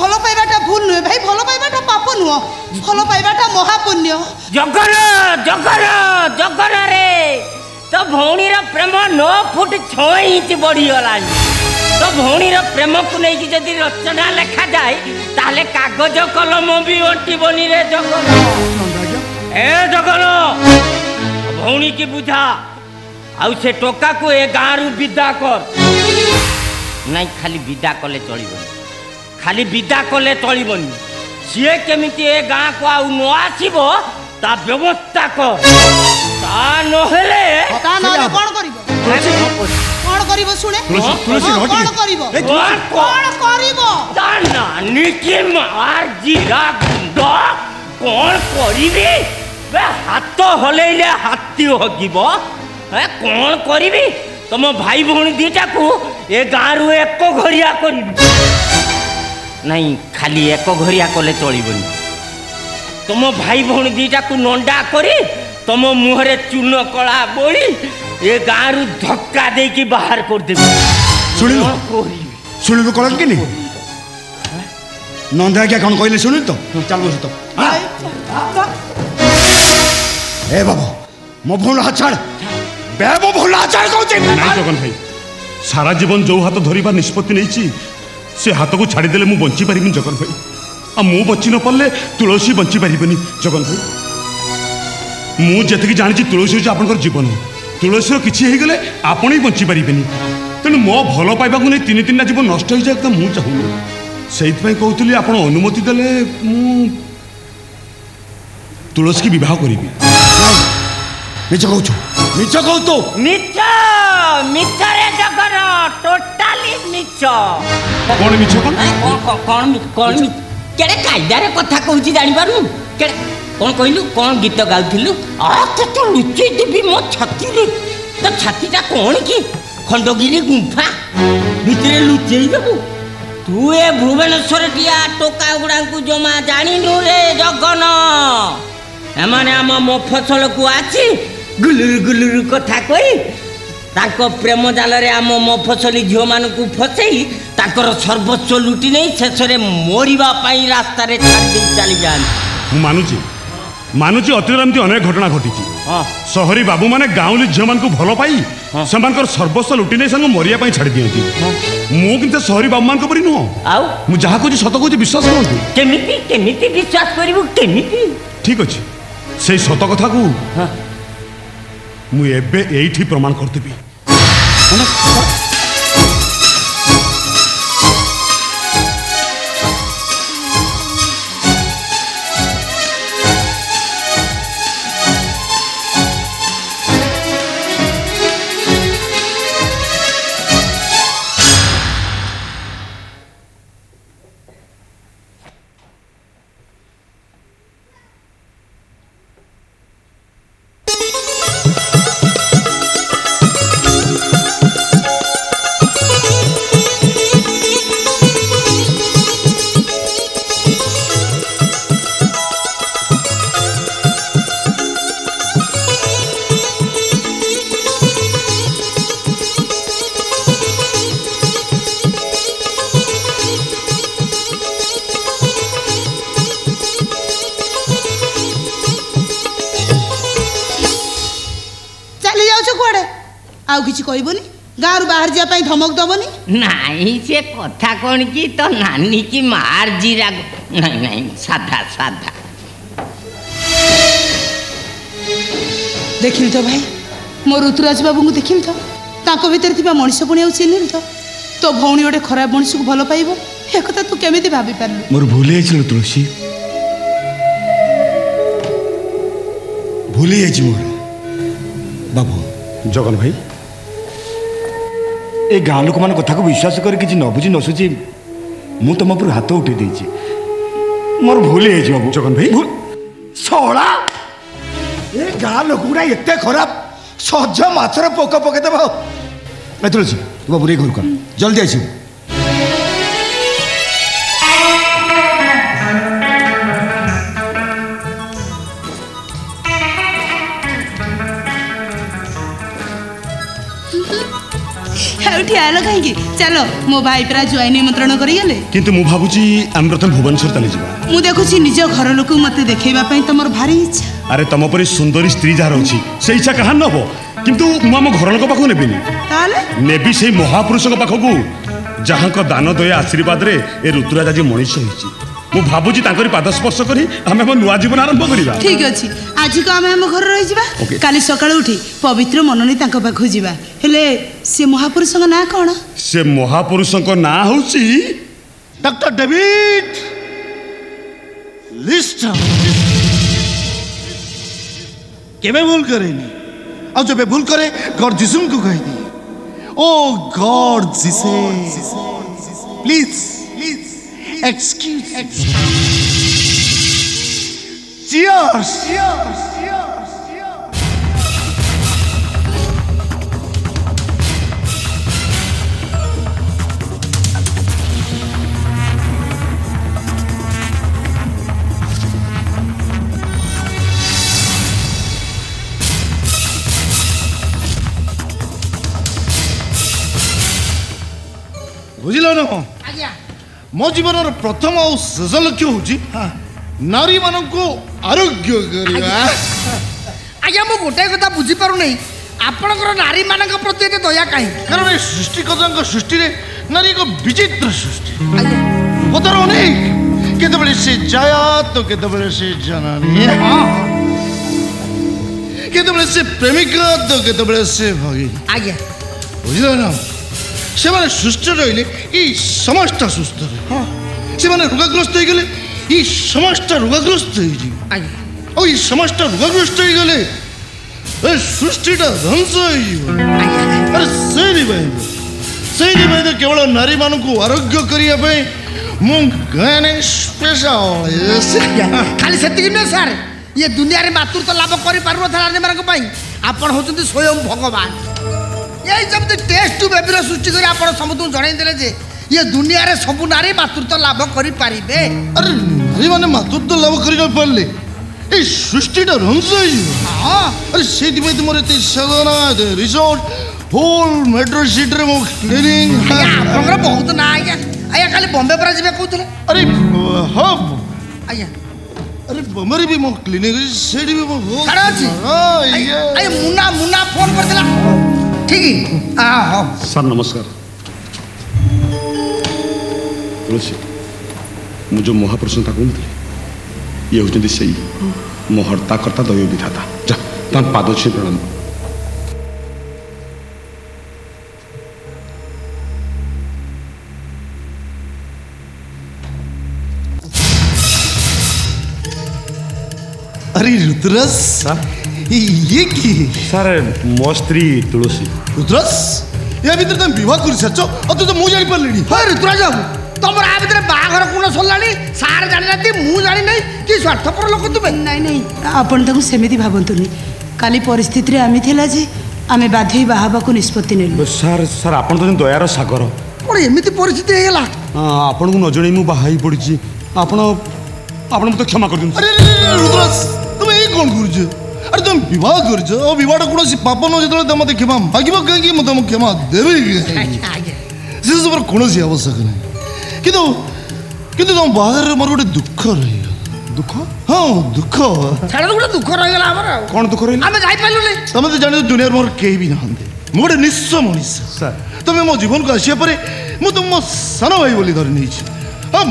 ଭଲ ପାଇବାଟା ଭୁଲ ନୁହେଁ ଭାଇ ଭଲ ପାଇବାଟା ପାପ ନୁହଁ ଭଲ ପାଇବାଟା ମହାପୁଣ୍ୟ ଜଗର ଜଗର ଜଗରରେ ତୋ ଭଉଣୀର ପ୍ରେମ ନଅ ଫୁଟ ଛଅ ଇଞ୍ଚ ବଢ଼ିଗଲାଣି ତୋ ଭଉଣୀର ପ୍ରେମକୁ ନେଇକି ଯଦି ରଚନା ଲେଖାଯାଏ ତାହେଲେ କାଗଜ କଲମ ବି ଅଣ୍ଟିବନି ରେ ଜଗନ ଏ ଜଗନ ଭଉଣୀକି ବୁଝା ଆଉ ସେ ଟୋକାକୁ ଏ ଗାଁରୁ ବିଦା କର ନାଇଁ ଖାଲି ବିଦା କଲେ ଚଳିବନି ଖାଲି ବିଦା କଲେ ଚଳିବନି ସିଏ କେମିତି ଏ ଗାଁକୁ ଆଉ ନ ଆସିବ ତା ବ୍ୟବସ୍ଥା କର ତା ନହେଲେ କଣ କରିବ କଣ କରିବ ଶୁଣେ କଣ କରିବ କଣ କରିବ ତା ନାନୀ କି ମାର ଜିରା ଗୁଣ୍ଡ କଣ କରିବି ହାତ ହଲେଇଲେ ହାତୀ ହଗିବ ଏ କ'ଣ କରିବି ତମ ଭାଇ ଭଉଣୀ ଦୁଇଟାକୁ ଏ ଗାଁରୁ ଏକ ଘରିଆ କରିବି ନାଇଁ ଖାଲି ଏକ ଘରିଆ କଲେ ଚଳିବନି ତମ ଭାଇ ଭଉଣୀ ଦୁଇଟାକୁ ନଣ୍ଡା କରି ତମ ମୁହଁରେ ଚୂନ କଳା ବୋଳି ଏ ଗାଁରୁ ଧକ୍କା ଦେଇକି ବାହାର କରିଦେବି ଶୁଣିଲୁ ଶୁଣିଲୁ କଳଙ୍କିନି ନନ୍ଦ ଆଜ୍ଞା କ'ଣ କହିଲେ ଶୁଣିଲୁ ତ ଚାଲ ବସୁ ତ ଏ ବାବୁ ମୋ ଭଉଣୀ ହାତ ଛାଡ଼ ব্যয়বহুল আচার করছে ନାଇଁ ଜଗନ ଭାଇ ସାରା ଜୀବନ ଯେଉଁ ହାତ ଧରିବା ନିଷ୍ପତ୍ତି ନେଇଛି ସେ ହାତକୁ ଛାଡ଼ିଦେଲେ ମୁଁ ବଞ୍ଚିପାରିବିନି ଜଗନ ଭାଇ ଆଉ ମୁଁ ବଞ୍ଚି ନ ପାରିଲେ ତୁଳସୀ ବଞ୍ଚିପାରିବେନି ଜଗନ ଭାଇ ମୁଁ ଯେତିକି ଜାଣିଛି ତୁଳସୀ ହେଉଛି ଆପଣଙ୍କର ଜୀବନ ତୁଳସୀର କିଛି ହେଇଗଲେ ଆପଣ ହିଁ ବଞ୍ଚିପାରିବେନି ତେଣୁ ମୋ ଭଲ ପାଇବାକୁ ନେଇ ତିନି ତିନିଟା ଜୀବନ ନଷ୍ଟ ହେଇଯାଏ ତ ମୁଁ ଚାହୁଁନି ସେଇଥିପାଇଁ କହୁଥିଲି ଆପଣ ଅନୁମତି ଦେଲେ ମୁଁ ତୁଳସୀକି ବିବାହ କରିବି ନିଜ କହୁଛୁ মিথ্যা কৌ তো মিথ্য মিথ্যরে জগর টোটালি মিথ্য কোন মিথ্য কোন কোন কোন কেড়ে কায়দারে কথা কହୁଛି জানিপারু কেড়ে কোন কইলু কোন গীত গাউথিলু আ তোতে লুচেই দেবি মো ছাতিরে তো ছাতিটা কোন কি খণ্ডগিরি গুম্ফা ভিতরে লুচেই দেবু তু এ ভুবনেশ্বরটিয়া টোকা গুড়াঙ্কু জমা জানিনু রে জগন এমানে আম মফসলকু আছি ଗୁଲୁରୁ ଗୁଲୁରୁ କଥା କହି ତାଙ୍କ ପ୍ରେମ ଜାଲରେ ଆମ ମଫସଲି ଝିଅମାନଙ୍କୁ ଫସେଇ ତାଙ୍କର ସର୍ବସ୍ୱ ଲୁଟି ନେଇ ଶେଷରେ ମରିବା ପାଇଁ ରାସ୍ତାରେ ଛାଡ଼ି ଦେଇ ଚାଲିଯାଆନ୍ତି ମୁଁ ମାନୁଛି ମାନୁଛି ଅତୀତରେ ଏମିତି ଅନେକ ଘଟଣା ଘଟିଛି ସହରୀ ବାବୁମାନେ ଗାଉଁଲି ଝିଅମାନଙ୍କୁ ଭଲ ପାଇ ସେମାନଙ୍କର ସର୍ବସ୍ୱ ଲୁଟି ନେଇ ସେମାନଙ୍କୁ ମରିବା ପାଇଁ ଛାଡ଼ି ଦିଅନ୍ତି ମୁଁ କିନ୍ତୁ ସହରୀ ବାବୁମାନଙ୍କ ପରି ନୁହଁ ଆଉ ମୁଁ ଯାହା କହୁଛି ସତ କହୁଛି ବିଶ୍ୱାସ କରନ୍ତୁ କେମିତି କେମିତି ବିଶ୍ୱାସ କରିବୁ କେମିତି ଠିକ୍ ଅଛି ସେଇ ସତ କଥାକୁ ମୁଁ ଏବେ ଏଇଠି ପ୍ରମାଣ କରିଦେବି ସେ କଥା କ'ଣ କି ତ ନାନୀ କି ମାର ଜିରା ନାଇଁ ନାଇଁ ସାଧା ସାଧା ଦେଖିଲି ତ ଭାଇ ମୋ ଋତୁରାଜ ବାବୁଙ୍କୁ ଦେଖିଲି ତ ତାଙ୍କ ଭିତରେ ଥିବା ମଣିଷ ପୁଣି ଆଉ ଚିହ୍ନିଲି ତ ତୋ ଭଉଣୀ ଗୋଟେ ଖରାପ ମଣିଷକୁ ଭଲ ପାଇବ ଏ କଥା ତୁ କେମିତି ଭାବିପାରିଲୁ ମୋର ଭୁଲ ହେଇছিল ତୁଳସୀ ଭୁଲି ଯାଇଛି ମୋର ବାବୁ ଜଗନ ଭାଇ ଏ ଗାଁ ଲୋକମାନଙ୍କ କଥାକୁ ବିଶ୍ୱାସ କରି କିଛି ନ ବୁଝି ନ ଶୁଝି ମୁଁ ତମ ଉପରୁ ହାତ ଉଠେଇ ଦେଇଛି ମୋର ଭୁଲ ହେଇଛି ବାବୁ ଜଗନ ଭାଇ ଶଳା ଏ ଗାଁ ଲୋକଗୁଡ଼ା ଏତେ ଖରାପ ସହଜ ମାଛର ପୋକ ପକେଇଦେବ ତୁଳସୀ ତୁ ବାବୁ ରେ ଘରକୁ ଜଲ୍ଦି ଆସିବୁ ঠিয়া হলো কাহিকি চলো মো ভাই প্রা জয় নিমন্ত্রণ করে গেলে কিন্তু মু ভাবুছি আমি প্রথমে ভুবনেশ্বর তালে যাবা মু দেখুছি নিজ ঘর লোক মতে দেখাইবা পাই তোমার ভারি ইচ্ছা আরে তম পরে সুন্দরী স্ত্রী যার অছি সেই ইচ্ছা কাহার নব কিন্তু মু আমার ঘর লোক পাখু নেবিনি তাহলে নেবি সেই মহাপুরুষক পাখকু যাহাঙ্ক দান দয়া আশীর্বাদরে এ ঋতুরাজ আজ মଣିষ হয়েছে ମୁଁ ଭାବୁଛି ତାଙ୍କରି ପାଦ ସ୍ପର୍ଶ କରି ଆମେ ଆମ ନୂଆ ଜୀବନ ଆରମ୍ଭ କରିବା ଠିକ ଅଛି ଆଜି ଆଜିକୁ ଆମେ ଆମ ଘରେ ରହିଯିବା କାଲି ସକାଳୁ ଉଠି ପବିତ୍ର ମନ ତାଙ୍କ ପାଖକୁ ଯିବା ହେଲେ ସେ ମହାପୁରୁଷଙ୍କ ନାଁ କ'ଣ ସେ ମହାପୁରୁଷଙ୍କ ନାଁ ହେଉଛି ଡକ୍ଟର ଡେଭିଡ୍ লিস্ট କେବେ ଭୁଲ କରେନି ଆଉ ଯେବେ ଭୁଲ କରେ গড যিশুঙ্কু কহিদি oh God জিসে please excuse. excuse. Dios. Dios. বুঝিল ମୋ ଜୀବନର ପ୍ରଥମ ଆଉ ଶେଷ ଲକ୍ଷ୍ୟ ହେଉଛି ନାରୀମାନଙ୍କୁ ଆରୋଗ୍ୟ କରିବା ଆଜ୍ଞା ମୁଁ ଗୋଟାଏ କଥା ବୁଝିପାରୁନାହିଁ ଆପଣଙ୍କର ନାରୀମାନଙ୍କ ପ୍ରତି ଏତେ ଦୟା କାହିଁ କାରଣ ଏ ସୃଷ୍ଟିକର୍ତ୍ତାଙ୍କ ସୃଷ୍ଟିରେ ନାରୀ ଏକ ବିଚିତ୍ର ସୃଷ୍ଟି କଥାର ଅନେକ କେତେବେଳେ ସେ ଜାୟା ତ କେତେବେଳେ ସେ ଜନନୀ କେତେବେଳେ ସେ ପ୍ରେମିକ ତ କେତେବେଳେ ସେ ଭଗିନୀ ଆଜ୍ଞା ବୁଝିଲ ନା ସେମାନେ ସୁସ୍ଥ ରହିଲେ ଏଇ ସମାଜଟା ସୁସ୍ଥ ରହେ ସେମାନେ ରୋଗାଗ୍ରସ୍ତ ହେଇଗଲେ ଏଇ ସମାଜଟା ରୋଗାଗ୍ରସ୍ତ ହେଇଯିବ ଆଉ ଏଇ ସମାଜଟା ରୋଗାଗ୍ରସ୍ତ ହେଇଗଲେ ଏ ସୃଷ୍ଟିଟା ଧ୍ୱଂସ ହେଇଯିବ ଆରେ ସେଇଥିପାଇଁ ସେଇଥିପାଇଁ ତ କେବଳ ନାରୀମାନଙ୍କୁ ଆରୋଗ୍ୟ କରିବା ପାଇଁ ମୁଁ ଗାଁରେ ସ୍ପେଶାଲ ଖାଲି ସେତିକି ନୁହେଁ ସାର୍ ଇଏ ଦୁନିଆରେ ମାତୃତ୍ୱ ଲାଭ କରିପାରୁନଥିଲା ନାରୀମାନଙ୍କ ପାଇଁ ଆପଣ ହେଉଛନ୍ତି ସ୍ୱୟଂ ଭଗବାନ এই যেମିତି ଟେଷ୍ଟ ବେବିର ସୃଷ୍ଟି କରି ଆପଣ ସମସ୍ତଙ୍କୁ ଜଣାଇଦେଲେ ଯେ ଇଏ ଦୁନିଆରେ ସବୁ ନାରୀ ମାତୃତ୍ୱ ଲାଭ କରିପାରିବେ ଆରେ মাতৃত্ব ମାତୃତ୍ୱ ଲାଭ କରିପାରିଲେ এই সৃষ্টিটা ধ্বংস হয়ে যাবে আরে সেইপাই তোমার এত সাধনা রিসর্ট হোল মেট্রো সিটরে মো ক্লিনিং আপনার বহুত না আজ্ঞা আজ্ঞা খালি বম্বে পরা যাবে কৌলে আরে হ্যাঁ আজ্ঞা আরে বম্বেরে বি মো ক্লিনিক সেইটি বি মো কাড়া আরে মুনা মুনা ফোন করেছিলাম ঠিকই স্যার নমস্কার তুলসী ମୁଁ ଯେଉଁ ମହାପୁରୁଷଙ୍କୁ କହୁଥିଲି ଇଏ ହେଉଛନ୍ତି ସେଇ ମୋ ହର୍ତ୍ତାକର୍ତ୍ତା ଦୈବ ବିଧାତା ଯା ତାଙ୍କ ପାଦ ଛୁଇଁ ପ୍ରଣାମ अरे रुद्रस ইয়ে কি স্যার মো স্ত্রী তুলসী তুলস ইয়া ভিতরে তুমি বিবাহ করে সারিছ অথচ মু জানিপারি হ্যাঁ ঋতুরাজ বাবু তোমার আ ভিতরে বাহাঘর কোণ সরলানি স্যার জানি না মু জানি না কি স্বার্থপর লোক তুমি নাই নাই আপন তাকে সেমিতি ভাবন্তুনি কালি পরিস্থিতিরে আমি থিলা যে আমি বাধ্য হয়ে বাহাবাকু নিষ্পত্তি নেলু স্যার স্যার আপন তো দয়ার সাগর কোন এমিতি পরিস্থিতি হয়েগলা আপনার নজনাই মু বাহাই পড়ছি আপন আপন মতো ক্ষমা করে দিন আরে ঋতুরাজ তুমি এই কোন করছো আরে তুমি বিবাহ করছো ও বিবাহটা কৌশি পাপ নয় যেত মতো ক্ষমা মাগিব কী মু তুমি ক্ষমা দেবি সেসবুর কৌশি আবশ্যক নাই কিন্তু কিন্তু তুম বাহারে মোর গোটে দুঃখ রহিগলা দুঃখ হ্যাঁ দুঃখ ছাড়া গোটে দুঃখ রহিগলা আমার কোন দুঃখ রহিলা আমি যাই পারলুনি তুমি তো জানিছো দুনিয়ার মোর কেহি বি নাহান্তি ମୁଁ ଗୋଟେ ନିଃସ୍ୱ ମଣିଷ ତମେ ମୋ ଜୀବନକୁ ଆସିବା ପରେ ମୁଁ ତମ ମୋ ସାନ ଭାଇ ବୋଲି ଧରି ନେଇଛି ହଁ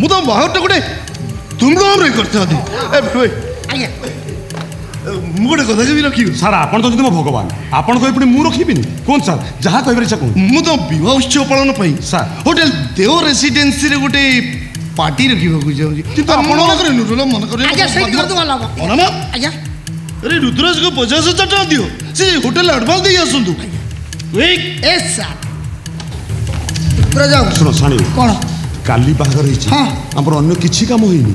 ମୁଁ ତମ ବାହାଘରଟା ଗୋଟେ ଧୁମଧାମରେ କରିଥାନ୍ତି ଆଜ୍ଞା ମୁଁ ଗୋଟେ କଥା କେମିତି ରଖିବି ସାର୍ ଆପଣ ତ ଯଦି ମୋ ଭଗବାନ ଆପଣ କହିବେ ମୁଁ ରଖିବିନି କୁହନ୍ତୁ ସାର୍ ଯାହା କହିବାର ଇଚ୍ଛା କୁହନ୍ତୁ ମୁଁ ତ ବିବାହ ଉତ୍ସବ ପାଳନ ପାଇଁ ସାର୍ ହୋଟେଲ ଦେଓ ରେସିଡେନ୍ସିରେ ଗୋଟେ ପାର୍ଟି ରଖିବାକୁ ଚାହୁଁଛି କିନ୍ତୁ ଆପଣ ମନେକରେ ନୁରୁଲ ମନେକରେ ଆଜ୍ଞା ଆରେ ରୁଦ୍ରଜକୁ ପଚାଶ ହଜାର ଟଙ୍କା ଦିଅ ସେ ହୋଟେଲ ଆଡ଼ଭାନ୍ସ ଦେଇ ଆସନ୍ତୁ ରୁଦ୍ରଜ ଶୁଣ ଶାଣୀ କ'ଣ କାଲି ବାହାଘର ହେଇଛି ଆମର ଅନ୍ୟ କିଛି କାମ ହେଇନି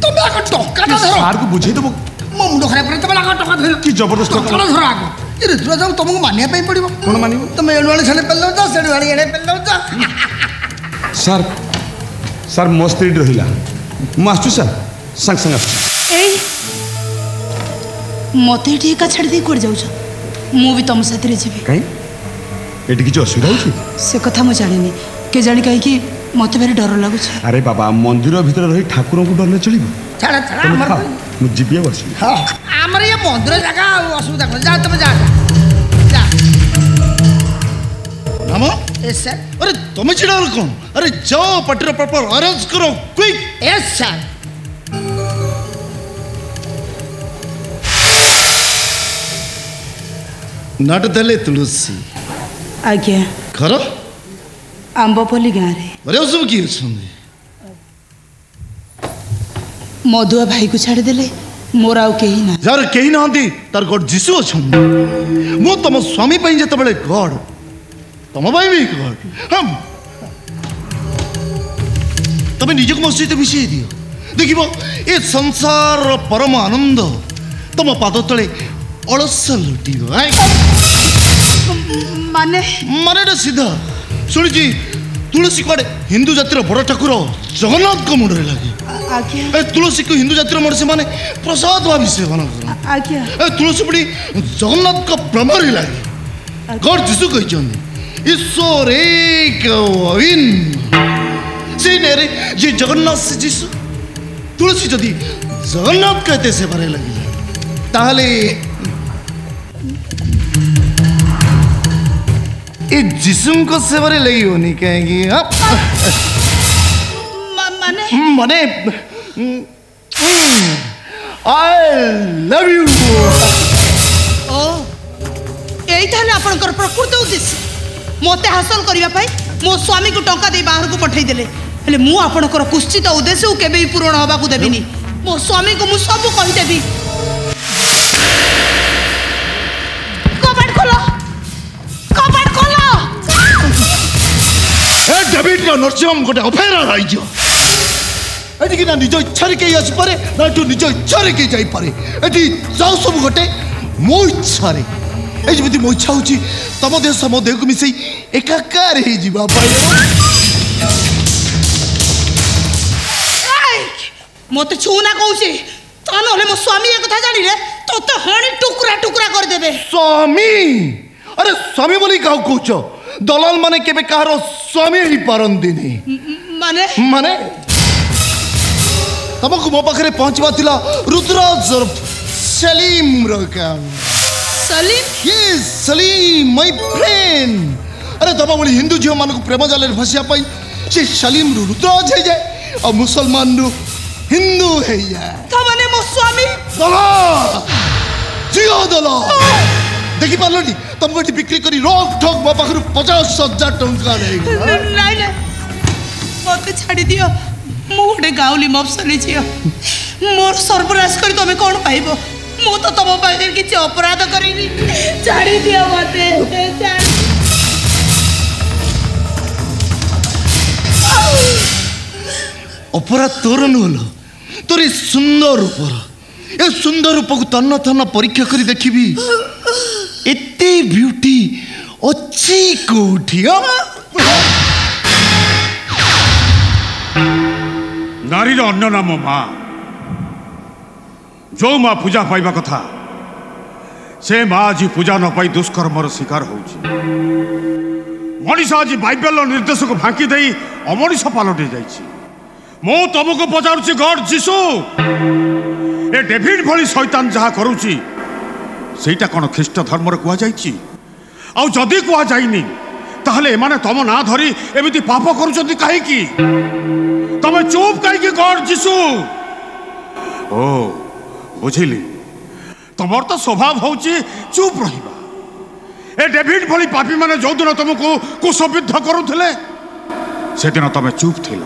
ସାର୍କୁ ବୁଝେଇଦେବ ମୋ ମୁଣ୍ଡ ଖରାପ କରେ ତମେ ଆଗ ଟଙ୍କା ଧର କି ଜବରଦସ୍ତ କଣ ଧର ଆଗ ଏ ଋତୁରା ଯାଉ ତମକୁ ମାନିବା ପାଇଁ ପଡ଼ିବ କ'ଣ ମାନିବ ତମେ ଏଣୁ ଆଣି ଛାଡ଼େ ପେଲ ଯାଅ ସେଣୁ ଆଣି ଏଣେ ପେଲ ଯାଅ ସାର୍ ସାର୍ ମୋ ସ୍ତ୍ରୀଟି ରହିଲା ମୁଁ ଆସୁଛୁ ସାର୍ ସାଙ୍ଗେ ସାଙ୍ଗେ ଆସୁଛି ଏଇ ମୋତେ ଏଠି ଏକା ଛାଡ଼ି ଦେଇ କୁଆଡ଼େ ଯାଉଛ ମୁଁ ବି ତମ ସାଥିରେ ଯିବି କାହିଁ ଏଠି କିଛି ଅସୁବିଧା ହେଉଛି ସେ କଥା ମୁଁ ଜାଣିନି କେ ଜାଣି କାହିଁକି ମୋତେ ଭାରି ଡର ଲାଗୁଛି ଆରେ ବାବା ମନ୍ଦିର ଭିତରେ ରହି ଠାକୁରଙ୍କୁ ଡରରେ ଚଳିବ ଛାଡ଼ ଛାଡ଼ ମୁଁ ଯିବି ଆଉ ଆସିବି ହଁ ଆମର ଇଏ ମନ୍ଦିର ଜାଗା ଆଉ ଅସୁବିଧା କ'ଣ ଯା ତମେ ଯା ଯା ନାମ यस सर अरे तुम चिड़ा कौन अरे जाओ पटर पर अरेंज करो क्विक यस सर ನಟದಲ್ಲೇ ತುಳಸಿ ଆଜ୍ଞା ଘର ଆମ୍ବପଲ୍ଲୀ ଗାଁରେ ରେ ଅସୁବିଧା କି ଅଛନ୍ତି ମଧୁଆ ଭାଇକୁ ଛାଡ଼ିଦେଲେ ମୋର ଆଉ କେହି ନାହିଁ ଯାହାର କେହି ନାହାନ୍ତି ତାର ଗଡ଼ ଯୀଶୁ ଅଛନ୍ତି ମୁଁ ତମ ସ୍ୱାମୀ ପାଇଁ ଯେତେବେଳେ ଗଡ଼ ତମ ପାଇଁ ବି ଗଡ଼ ହଁ ତମେ ନିଜକୁ ମୋ ସହିତ ମିଶାଇ ଦିଅ ଦେଖିବ ଏ ସଂସାରର ପରମ ଆନନ୍ଦ ତମ ପାଦ ତଳେ ଅଳସ ଲୁଟିବ ମାନେ ମାନେ ସିଧା ଶୁଣିଛି তুলসী কুয়াড়ে হিন্দু জাতির বড় ঠাকুর জগন্নাথ মুন্ডরে লাগে ଏ ତୁଳସୀକୁ ହିନ୍ଦୁ ଜାତିର ମଣିଷ ମାନେ ପ୍ରସାଦ ଭାବି ସେବନ କରନ୍ତି ଏ ତୁଳସୀ ପୁଣି ଜଗନ୍ନାଥଙ୍କ ପ୍ରେମରେ ଲାଗେ ଗଡ଼ ଯୀଶୁ କହିଛନ୍ତି ଈଶ୍ୱର ସେଇ ନେରେ ଯିଏ ଜଗନ୍ନାଥ ସେ ଯୀଶୁ ତୁଳସୀ ଯଦି ଜଗନ୍ନାଥଙ୍କ ଏତେ ସେବାରେ ଲାଗିଲା ତାହେଲେ ये जिसम को सेवरे लगी होनी कहेगी आप माने माने आई लव यू ओ यही ताले आपनकर प्रकृत उद्देश्य मते हासिल करिवा पाई ମୋ ସ୍ୱାମୀକୁ ଟଙ୍କା ଦେଇ ବାହାରକୁ ପଠାଇଦେଲେ ହେଲେ ମୁଁ ଆପଣଙ୍କର କୁଶ୍ଚିତ ଉଦ୍ଦେଶ୍ୟକୁ କେବେ ବି ପୂରଣ ହେବାକୁ ଦେବିନି ମୋ ସ୍ୱାମୀକୁ ମୁଁ ସବୁ କହିଦେବି ଡେଭିଡ଼ର ନରସିଂହମ୍ ଗୋଟେ ଅଫେରା ରାଇଜ ଏଠିକି ନା ନିଜ ଇଚ୍ଛାରେ କେହି ଆସିପାରେ ନା ଏଠୁ ନିଜ ଇଚ୍ଛାରେ କେହି ଯାଇପାରେ ଏଠି ଯାଉ ସବୁ ଗୋଟେ ମୋ ଇଚ୍ଛାରେ ଏ ଯେମିତି ମୋ ଇଚ୍ଛା ହେଉଛି ତମ ଦେହ ସମ ଦେହକୁ ମିଶାଇ ଏକାକାର ହେଇଯିବା ପାଇଁ ମୋତେ ଛୁଉନା କହୁଛି ତ ନହେଲେ ମୋ ସ୍ୱାମୀ ଏ କଥା ଜାଣିଲେ ତୋତେ ହଣି ଟୁକୁରା ଟୁକୁରା କରିଦେବେ ସ୍ୱାମୀ ଆରେ ସ୍ୱାମୀ ବୋଲି କାହାକୁ କହୁଛ ଦଲାଲ ମାନେ କେବେ କାହାର ସ୍ୱାମୀ ହେଇପାରନ୍ତିନି ମାନେ ମାନେ ତମକୁ ମୋ ପାଖରେ ପହଞ୍ଚିବାର ଥିଲା ରୁଦ୍ର ସଲିମର କାମ Salim yes Salim my friend ଆରେ ତମ ଭଳି ହିନ୍ଦୁ ଝିଅମାନଙ୍କୁ ପ୍ରେମ ଜାଲରେ ଫସିବା ପାଇଁ ସେ ସଲିମରୁ ରୁଦ୍ରଜ ହେଇଯାଏ ଆଉ ମୁସଲମାନରୁ ହିନ୍ଦୁ ହେଇଯାଏ ତାମାନେ ମୋ ସ୍ୱାମୀ ଦଲ ଝିଅ ଦଲ ଦେଖିପାରିଲନି ତମକୁ ଏଠି ବିକ୍ରି କରି ରକ୍ ଠକ୍ ମୋ ପାଖରୁ ପଚାଶ ହଜାର ଟଙ୍କା ନେଇଗଲା ମତେ ଛାଡ଼ିଦିଅ ମୁଁ ଗୋଟେ ଗାଉଲି ମଫସଲି ଝିଅ ମୋର ସର୍ବନାଶ କରି ତମେ କ'ଣ ପାଇବ ମୁଁ ତ ତମ ପାଖରେ କିଛି ଅପରାଧ କରିନି ଛାଡ଼ିଦିଅ ମୋତେ ଅପରାଧ ତୋର ନୁହଲ তোর ସୁନ୍ଦର উপর ଏ ସୁନ୍ଦର ରୂପକୁ ତନ୍ନ ତନ୍ନ ପରୀକ୍ଷା କରି ଦେଖିବି ଏତେ ବ୍ୟୁଟି ଅଛି କୋଉଠି ନାରୀର ଅନ୍ୟ ନାମ ମା ଯୋଉ ମା ପୂଜା ପାଇବା କଥା ସେ ମା ଆଜି ପୂଜା ନ ପାଇ ଦୁଷ୍କର୍ମର ଶିକାର ହଉଛି ମଣିଷ ଆଜି ବାଇବେଲର ନିର୍ଦ୍ଦେଶକୁ ଫାଙ୍କି ଦେଇ ଅମଣିଷ ପାଲଟି ଯାଇଛି ମୁଁ ତମକୁ ପଚାରୁଛି ଗଡ୍ ଯିଶୁ ଏ ଡେଭିଡ୍ ଭଳି ଶୈତାନ ଯାହା କରୁଛି ସେଇଟା କ'ଣ ଖ୍ରୀଷ୍ଟ ଧର୍ମରେ କୁହାଯାଇଛି ଆଉ ଯଦି କୁହାଯାଇନି ତାହେଲେ ଏମାନେ ତମ ନାଁ ଧରି ଏମିତି ପାପ କରୁଛନ୍ତି କାହିଁକି ତମେ ଚୁପ୍ କାହିଁକି ଗଡ଼ ଯିଶୁ ଓ ବୁଝିଲି ତମର ତ ସ୍ୱଭାବ ହେଉଛି ଚୁପ୍ ରହିବା ଏ ଡେଭିଡ୍ ଭଳି ପାପୀମାନେ ଯେଉଁଦିନ ତମକୁ କୁଶବିଦ୍ଧ କରୁଥିଲେ ସେଦିନ ତମେ ଚୁପ୍ ଥିଲ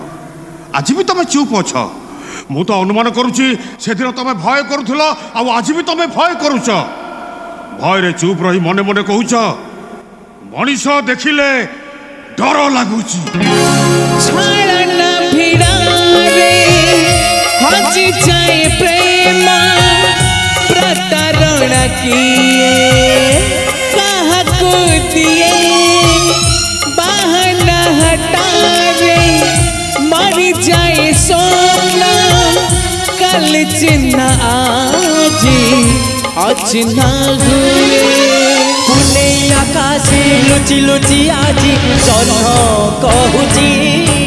ଆଜି ବି ତମେ ଚୁପ୍ ଅଛ ମୁଁ ତ ଅନୁମାନ କରୁଛି ସେଦିନ ତମେ ଭୟ କରୁଥିଲ ଆଉ ଆଜି ବି ତମେ ଭୟ କରୁଛ ଭୟରେ ଚୁପ୍ ରହି ମନେ ମନେ କହୁଛ ମଣିଷ ଦେଖିଲେ ଡର ଲାଗୁଛି প্রতারণা কিয়ে কাহকু দিয়ে चल चिन्ना आजी अचना हुए पुणे आकाशे लुचि लुचि आजी चल कहूजी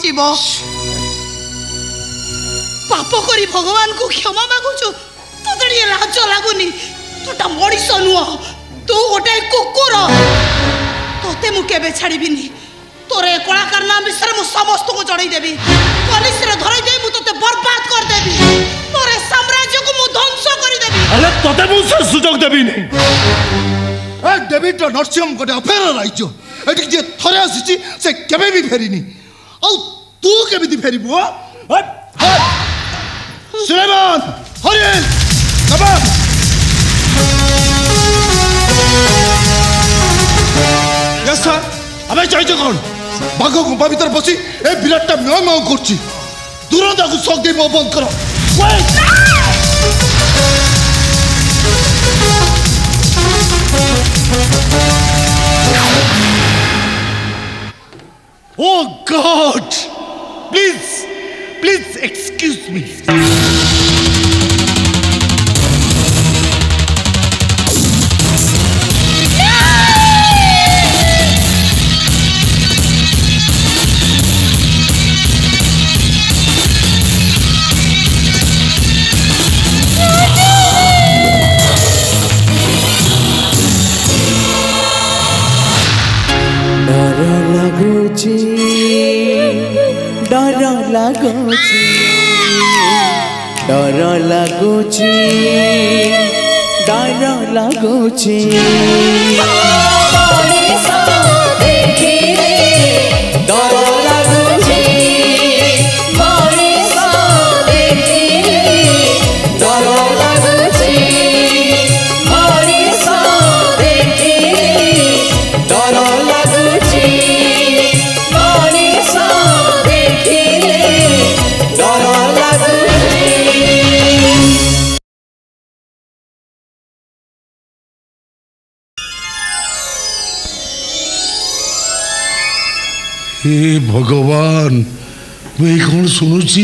ହୋଇଯିବ ପାପ କରି ଭଗବାନଙ୍କୁ କ୍ଷମା ମାଗୁଛୁ ତୋତେ ଟିକେ ଲାଜ ଲାଗୁନି ତୁଟା ମଣିଷ ନୁହଁ ତୁ ଗୋଟାଏ କୁକୁର ତୋତେ ମୁଁ କେବେ ଛାଡ଼ିବିନି ତୋର ଏ କଳାକାର ବିଷୟରେ ମୁଁ ସମସ୍ତଙ୍କୁ ଜଣେଇଦେବି ପୋଲିସରେ ଧରେଇ ଦେଇ ମୁଁ ତୋତେ ବର୍ବାଦ କରିଦେବି ତୋର ସାମ୍ରାଜ୍ୟକୁ ମୁଁ ଧ୍ୱଂସ କରିଦେବି ହେଲେ ତୋତେ ମୁଁ ସେ ସୁଯୋଗ ଦେବିନି ଏ ଡେଭିଡର ନର୍ସିଂହମ୍ ଗୋଟେ ଅଫେୟାର ରହିଛ ଏଠିକି ଯିଏ ଥରେ ଆସିଛି ସେ କେବେ ବି ଫେରିନି Look at me, the petty boy. Up, up. Suleiman, hurry in. Come on. Yes, sir. আমি চাইছো কোন বাঘ গুম্পা ভিতরে বসি এই বিরাটটা মেয় মেয় করছি দূর তাকে শখ দিয়ে মুখ বন্ধ করো Oh God! ଶୁଣୁଛି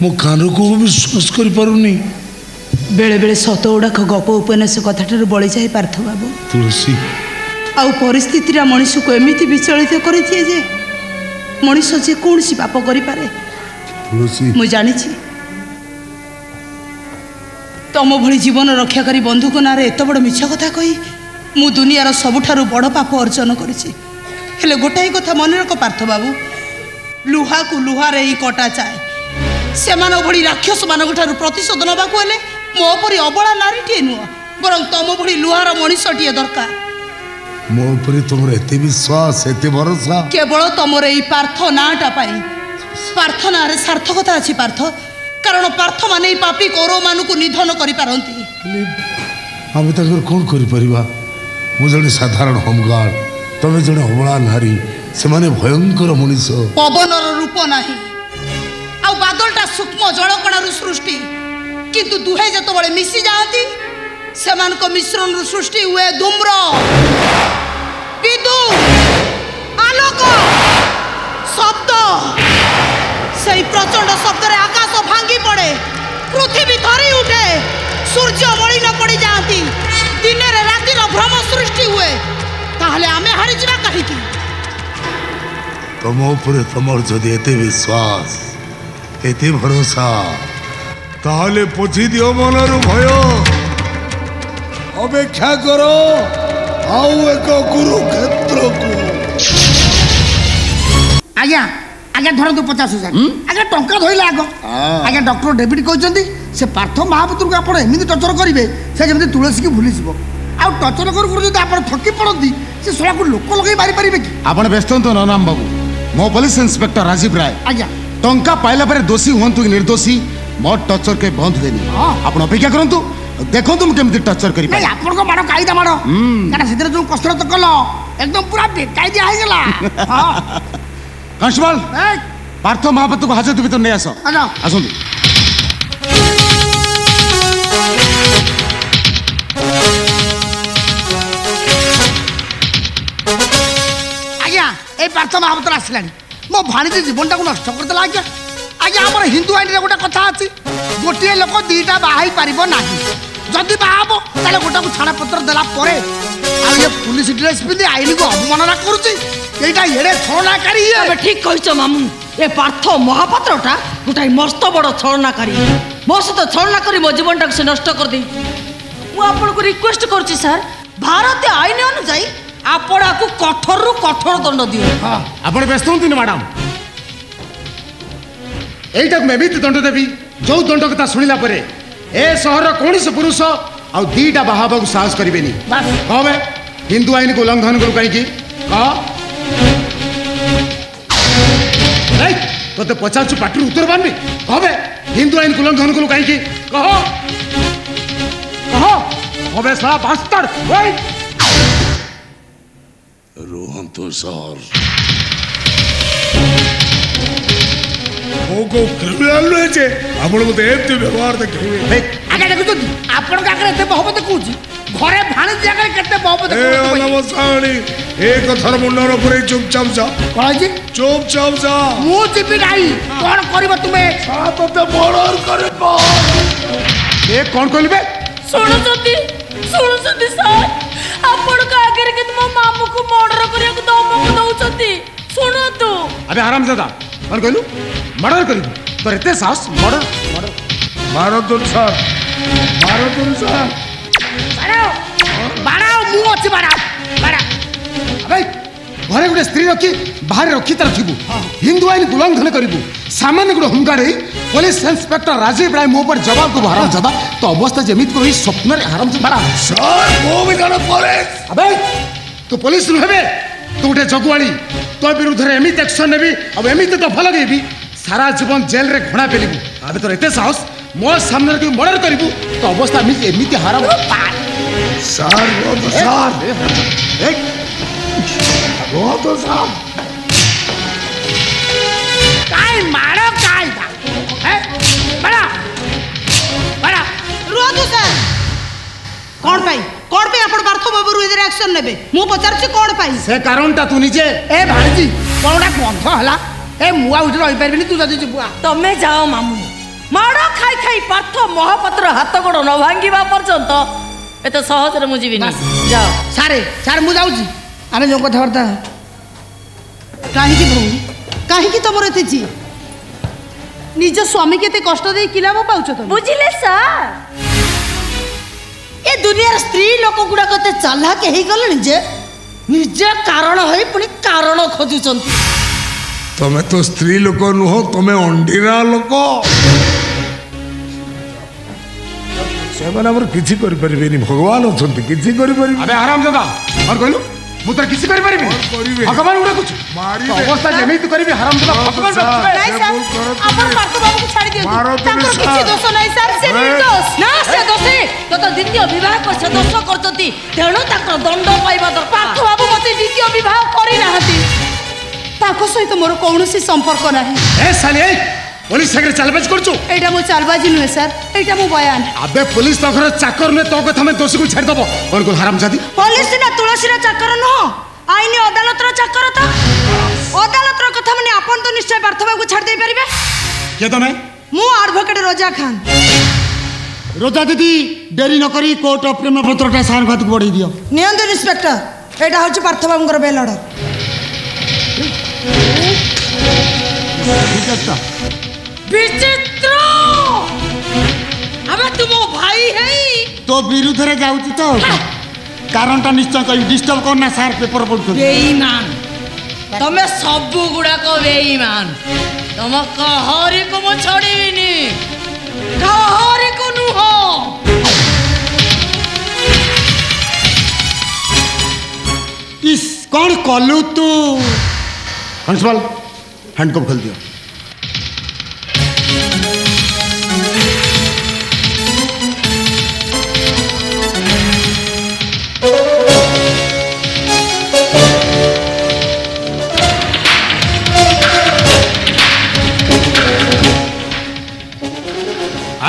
ମୋ କାନକୁ ବିଶ୍ୱାସ କରିପାରୁନି ବେଳେବେଳେ ସତ ଗୁଡ଼ାକ ଗପ ଉପନ୍ୟାସ କଥାଠାରୁ ବଳିଯାଏ ପାର୍ଥ ବାବୁ ତୁଳସୀ ଆଉ ପରିସ୍ଥିତିରେ ମଣିଷକୁ ଏମିତି ବିଚଳିତ କରିଦିଏ ଯେ ମଣିଷ ଯେ କୌଣସି ପାପ କରିପାରେ ମୁଁ ଜାଣିଛି ତମ ଭଳି ଜୀବନ ରକ୍ଷା କରି ବନ୍ଧୁଙ୍କ ନାଁରେ ଏତେ ବଡ଼ ମିଛ କଥା କହି ମୁଁ ଦୁନିଆର ସବୁଠାରୁ ବଡ଼ ପାପ ଅର୍ଜନ କରିଛି ହେଲେ ଗୋଟାଏ କଥା ମନେ ରଖ ପାର୍ଥ ବାବୁ ଲୁହାକୁ ଲୁହାରେ ଏଇ କଟା ଯାଏ ସେମାନଙ୍କ ଭଳି ରାକ୍ଷସମାନଙ୍କ ଠାରୁ ପ୍ରତିଶୋଧ ନେବାକୁ ହେଲେ ମୋ ପରି ଅବଳା ନାରୀଟିଏ ନୁହଁ ବରଂ ତମ ଭଳି ଲୁହାର ମଣିଷଟିଏ ଦରକାର ମୋ ଉପରେ ତୁମର ଏତେ ବିଶ୍ୱାସ ଏତେ ଭରସା କେବଳ ତମର ଏଇ ପାର୍ଥ ନାଁଟା ପାଇଁ ପାର୍ଥ ନାଁରେ ସାର୍ଥକତା ଅଛି ପାର୍ଥ କାରଣ ପାର୍ଥମାନେ ଏଇ ପାପି କୌରମାନଙ୍କୁ ନିଧନ କରିପାରନ୍ତି ଆମେ ତାଙ୍କର କ'ଣ କରିପାରିବା ମୁଁ ଜଣେ ସାଧାରଣ ହୋମଗାର୍ଡ ତମେ ଜଣେ ଅବଳା ନାରୀ ସେମାନେ ଭୟଙ୍କର ମଣିଷ ପବନର ରୂପ ନାହିଁ ଆଉ ବାଦଲଟା ସୂକ୍ଷ୍ମ ଜଳକଣାରୁ ସୃଷ୍ଟି କିନ୍ତୁ ଦୁହେଁ ଯେତେବେଳେ ମିଶି ଯାଆନ୍ତି ସେମାନଙ୍କ ମିଶ୍ରଣରୁ ସୃଷ୍ଟି ହୁଏ ଧୂମ୍ର ବିଦ୍ୟୁ ଆଲୋକ ଶବ୍ଦ সেই প্রচণ্ড শব্দরে আকাশ ভাঙ্গি পড়ে পৃথিবী ধরি উঠে সূর্য মলিন ପଡ଼ିଯାଆନ୍ତି যাতে ରାତିର ଭ୍ରମ ସୃଷ୍ଟି ହୁଏ ତାହେଲେ ଆମେ আমি হারিযা কী ତୁମ ଉପରେ ତୁମର ଯଦି ଏତେ ବିଶ୍ୱାସ ଏତେ ଭରସା ତାହେଲେ ପୋଛି ଦିଅ ମନରୁ ଭୟ ଅପେକ୍ଷା କର ଆଉ ଏକ କୁରୁକ୍ଷେତ୍ରକୁ ଆଜ୍ଞା ଆଜ୍ଞା ଧରନ୍ତୁ ପଚାଶ ହଜାର ଆଜ୍ଞା ଟଙ୍କା ଧରିଲା ଆଗ ଆଜ୍ଞା ଡକ୍ଟର ଡେଭିଡ୍ କହିଛନ୍ତି ସେ ପାର୍ଥ ମହାପୁତ୍ରକୁ ଆପଣ ଏମିତି ଟର୍ଚର କରିବେ ସେ ଯେମିତି ତୁଳସୀକି ଭୁଲିଯିବ ଆଉ ଟର୍ଚର କରୁ କରୁ ଯଦି ଆପଣ ଥକି ପଡ଼ନ୍ତି ସେ ଶଳାକୁ ଲୋକ ଲଗେଇ ମାରିପାରିବେ କି ଆପଣ ବ୍ୟସ୍ତ ହୁଅନ୍ତୁ ନନାମ ବାବୁ মো পুলিশ ইন্সপেক্টর রাজীব রায় আজ্ঞা টঙ্কা পাইলা পরে দোষী হুঁতু কি নির্দোষী মো টর্চর কে বন্ধ হুয়েনি আপন অপেক্ষা করতু দেখন্তু মু কেমতি টর্চর করি নাই আপনকো মাড় কাইদা মাড় কারণ সেদিরে যে কসরত কল একদম পুরা বেকাইদিয়া হয়ে গেলা কনস্টেবল পার্থ মহাপাত্রকে হাজত ভিতর নিয়ে আস আসুন এই ପ୍ରାର୍ଥନା ଭାବତରେ ଆସିଲାଣି ମୋ ଭାଣିଜୀ ଜୀବନଟାକୁ ନଷ୍ଟ କରିଦେଲା ଆଜ୍ଞା ଆଜ୍ଞା ଆମର ହିନ୍ଦୁ ଆଇନରେ ଗୋଟେ କଥା ଅଛି ଗୋଟିଏ ଲୋକ ଦୁଇଟା ବାହା ହେଇପାରିବ ନାହିଁ ଯଦି ବାହା ହବ ତାହେଲେ ଗୋଟାକୁ ଛାଡ଼ପତ୍ର ଦେଲା ପରେ ଆଉ ଇଏ ପୁଲିସ ଡ୍ରେସ୍ ପିନ୍ଧି ଆଇନକୁ ଅବମାନନା କରୁଛି ଏଇଟା ଏଡ଼େ ଛଳନାକାରୀ ଇଏ ଠିକ କହିଛ ମାମୁଁ ଏ ପାର୍ଥ ମହାପାତ୍ରଟା ଗୋଟାଏ ମସ୍ତ ବଡ଼ ଛଳନାକାରୀ ମୋ ସହିତ ଛଳନା କରି ମୋ ଜୀବନଟାକୁ ସେ ନଷ୍ଟ କରିଦେଇଛି ମୁଁ ଆପଣଙ୍କୁ ରିକ୍ୱେଷ୍ଟ କରୁଛି ସାର୍ ଭାରତୀୟ ଆଇନ ଅନୁଯାୟୀ ଆପଣଙ୍କୁ କଠୋରରୁ କଠୋର ଦଣ୍ଡ ଦିଅ ଆପଣ ବ୍ୟସ୍ତ ହୁଅନ୍ତୁନି ମ୍ୟାଡ଼ାମ୍ ଏଇଟାକୁ ମୁଁ ଏମିତି ଦଣ୍ଡ ଦେବି ଯେଉଁ ଦଣ୍ଡ କଥା ଶୁଣିଲା ପରେ ଏ ସହରର କୌଣସି ପୁରୁଷ ଆଉ ଦୁଇଟା ବାହା ହେବାକୁ ସାହସ କରିବେନି କହ ବେ ହିନ୍ଦୁ ଆଇନକୁ ଉଲ୍ଲଂଘନ କରୁ କାହିଁକି ହଁ ତୋତେ ପଚାରୁଛୁ ପାଟିରୁ ଉତ୍ତର ପାରୁନି କହ ବେ ହିନ୍ଦୁ ଆଇନକୁ ଉଲ୍ଲଂଘନ କରୁ କାହିଁକି କହ କହ ହଁ ବେ ସା روح انتصار କୋଉ କ୍ରିମିନାଲ ରହିଛେ ଆପଣ ମୋତେ ଏମିତି ବ୍ୟବହାର ଦେଖିବେ ଆଜ୍ଞା ଦେଖୁଛନ୍ତି ଆପଣଙ୍କ ଆଗରେ ଏତେ ମହମତ କହୁଛି ଘରେ ଭାଣିଜି ଆଗରେ କେତେ ମହମତ ନମସ୍କାରୀ ଏ କଥାର ମୁଣ୍ଡର ଉପରେ ଚୁପଚାପ ଯା କ'ଣ ହେଇଛି ଚୁପଚାପ ଯା ମୁଁ ଯିବି ନାହିଁ କ'ଣ କରିବ ତୁମେ ତତେ ମର୍ଡର କରିବ ଏ କ'ଣ କହିଲେ ଶୁଣୁଛନ୍ତି ଶୁଣୁଛନ୍ତି ସାର୍ ଆପଣଙ୍କ ଆଗରେ କିନ୍ତୁ ମୋ ମାମୁଁକୁ ମର୍ଡର କରିବାକୁ ଧମକ ଦଉଛନ୍ତି ଶୁଣନ୍ତୁ ଆବେ ଆରାମ ଦାଦା କ'ଣ କହିଲୁ ମର୍ଡର କରିବୁ ତୋର ଏତେ ସାହସ ମର୍ଡର ମର୍ଡର ମାରନ୍ତୁନି ସାର୍ ମାରନ୍ତୁନି ସାର୍ ବାଡ଼ାଓ ବାଡ଼ାଓ ମୁଁ ଅଛି ବାଡ଼ାଓ ବାଡ଼ା ଆବେ ঘরে গোটে স্ত্রী রক্ষি বাহারে রক্ষি তার থিবু হিন্দু আইন উল্লঙ্ঘন করবু সামান্য গোটে হোমগার্ড হয়ে পুলিশ ইন্সপেক্টর রাজীব রায় মো উপরে জবাব কো হারাম জবাব তো অবস্থা যেমিত করি স্বপ্নরে হারাম জবা স্যার মো বি কোন পুলিশ আবে তো পুলিশ নহবে তো গোটে জগুয়ালি তো বিরুদ্ধে এমিত অ্যাকশন নেবি আর তো ভালো গেবি সারা জীবন জেলরে ঘোড়া পেলিবু আবে তো এতে সাহস মো সামনে কি মর্ডার করিবু তো অবস্থা এমিতে হারাম স্যার স্যার बहुत साहब काय मारो काय था है बड़ा ରୁହନ୍ତୁ ସାର୍ କ'ଣ ପାଇଁ କ'ଣ ପାଇଁ ଆପଣ ପାର୍ଥ ବାବୁରୁ ଏଥିରେ ଆକ୍ସନ୍ ନେବେ ମୁଁ ପଚାରୁଛି କ'ଣ ପାଇଁ ସେ କାରଣଟା ତୁ ନିଜେ ଏ ଭାଣିଜୀ କ'ଣ ଗୋଟେ ହେଲା ଏ ମୁଁ ଆଉ ରହିପାରିବିନି ତୁ ଯଦି ଯିବୁ ଆ। ଯାଅ ମାମୁଁ ମାଡ଼ ଖାଇ ଖାଇ ପାର୍ଥ ମହାପାତ୍ର ହାତ ଗୋଡ଼ ନ ଭାଙ୍ଗିବା ପର୍ଯ୍ୟନ୍ତ ଏତେ ସହଜରେ ମୁଁ ଯିବିନି ବାସ୍। ଯାଅ ସାରେ ସାର୍ ମୁଁ ଯାଉଛି ଆରେ ଯେଉଁ କଥାବାର୍ତ୍ତା କାହିଁକି ଭଉଣୀ କାହିଁକି ତମର ଏତେ ଜିଦ୍ ନିଜ ସ୍ୱାମୀ କେତେ କଷ୍ଟ ଦେଇ କି ପାଉଛ ତମେ ବୁଝିଲେ ସାର୍ ଏ ଦୁନିଆର ସ୍ତ୍ରୀ ଲୋକ ଗୁଡ଼ାକ ଏତେ ଚାଲାକ ହେଇଗଲେଣି ଯେ ନିଜ କାରଣ ହୋଇ ପୁଣି କାରଣ ଖୋଜୁଛନ୍ତି ତମେ ତ ସ୍ତ୍ରୀ ଲୋକ ନୁହଁ ତମେ ଅଣ୍ଡିରା ଲୋକ ସେମାନେ ଆମର କିଛି କରିପାରିବେନି ଭଗବାନ ଅଛନ୍ତି କିଛି କରିପାରିବେ ଆରାମ ଦାଦା କ'ଣ କହିଲୁ ମୁଁ ତ କିଛି କରିପାରିବି ଭଗବାନ ଗୁଡ଼ା କହୁଛୁ ଅବସ୍ଥା ଯେମିତି କରିବି ହାରାମ ଦେଲା ଭଗବାନ ଦ୍ୱିତୀୟ ବିବାହ କରିଛ ଦୋଷ କରୁଛନ୍ତି ତେଣୁ ତାଙ୍କର ଦଣ୍ଡ ପାଇବା ଦରକାର ବାବୁ ମୋତେ ଦ୍ୱିତୀୟ ବିବାହ କରିନାହାନ୍ତି ତାଙ୍କ ସହିତ ମୋର କୌଣସି ସମ୍ପର୍କ ନାହିଁ ପୋଲିସ ସାଙ୍ଗରେ ଚାଲବାଜ କରୁଛୁ ଏଇଟା ମୋ ଚାଲବାଜି ନୁହେଁ ସାର୍ ଏଇଟା ମୋ ବୟାନ ଆବେ ପୋଲିସ ତୋ ଘର ଚାକର ନୁହେଁ ତୋ କଥା ଆମେ ଦୋଷୀକୁ ଛାଡ଼ିଦେବ କ'ଣ କହୁ ହାରାମଜାଦି ପୋଲିସ ସିନା ତୁଳସୀର ଚାକର ନୁହଁ ଆଇନ ଅଦାଲତର ଚାକର ତ ଅଦାଲତର କଥା ମାନେ ଆପଣ ତ ନିଶ୍ଚୟ ବାର୍ଥବାବୁ ଛାଡ଼ି ଦେଇପାରିବେ କିଏ ତମେ ମୁଁ ଆଡଭୋକେଟ ରୋଜା ଖାନ୍ ରୋଜା ଦିଦି ଡେରି ନ କରି କୋର୍ଟ ଅଫ୍ ପ୍ରେମପତ୍ରଟା ସାର୍ଙ୍କ ହାତକୁ ବଢ଼େଇ ଦିଅ ନିଅନ୍ତୁ ଇନ୍ସପେକ୍ଟର ଏଇଟା ହେଉଛି ପାର୍ଥବାବୁଙ୍କର ବେଲ୍ ଅର୍ଡର ବିଚିତ୍ର ଆମେ ତୁମ ଭାଇ ହେଇ ତୋ ବିରୁଦ୍ଧରେ କ'ଣ କଲୁ ତୁ ଖୋଲିଦିଅ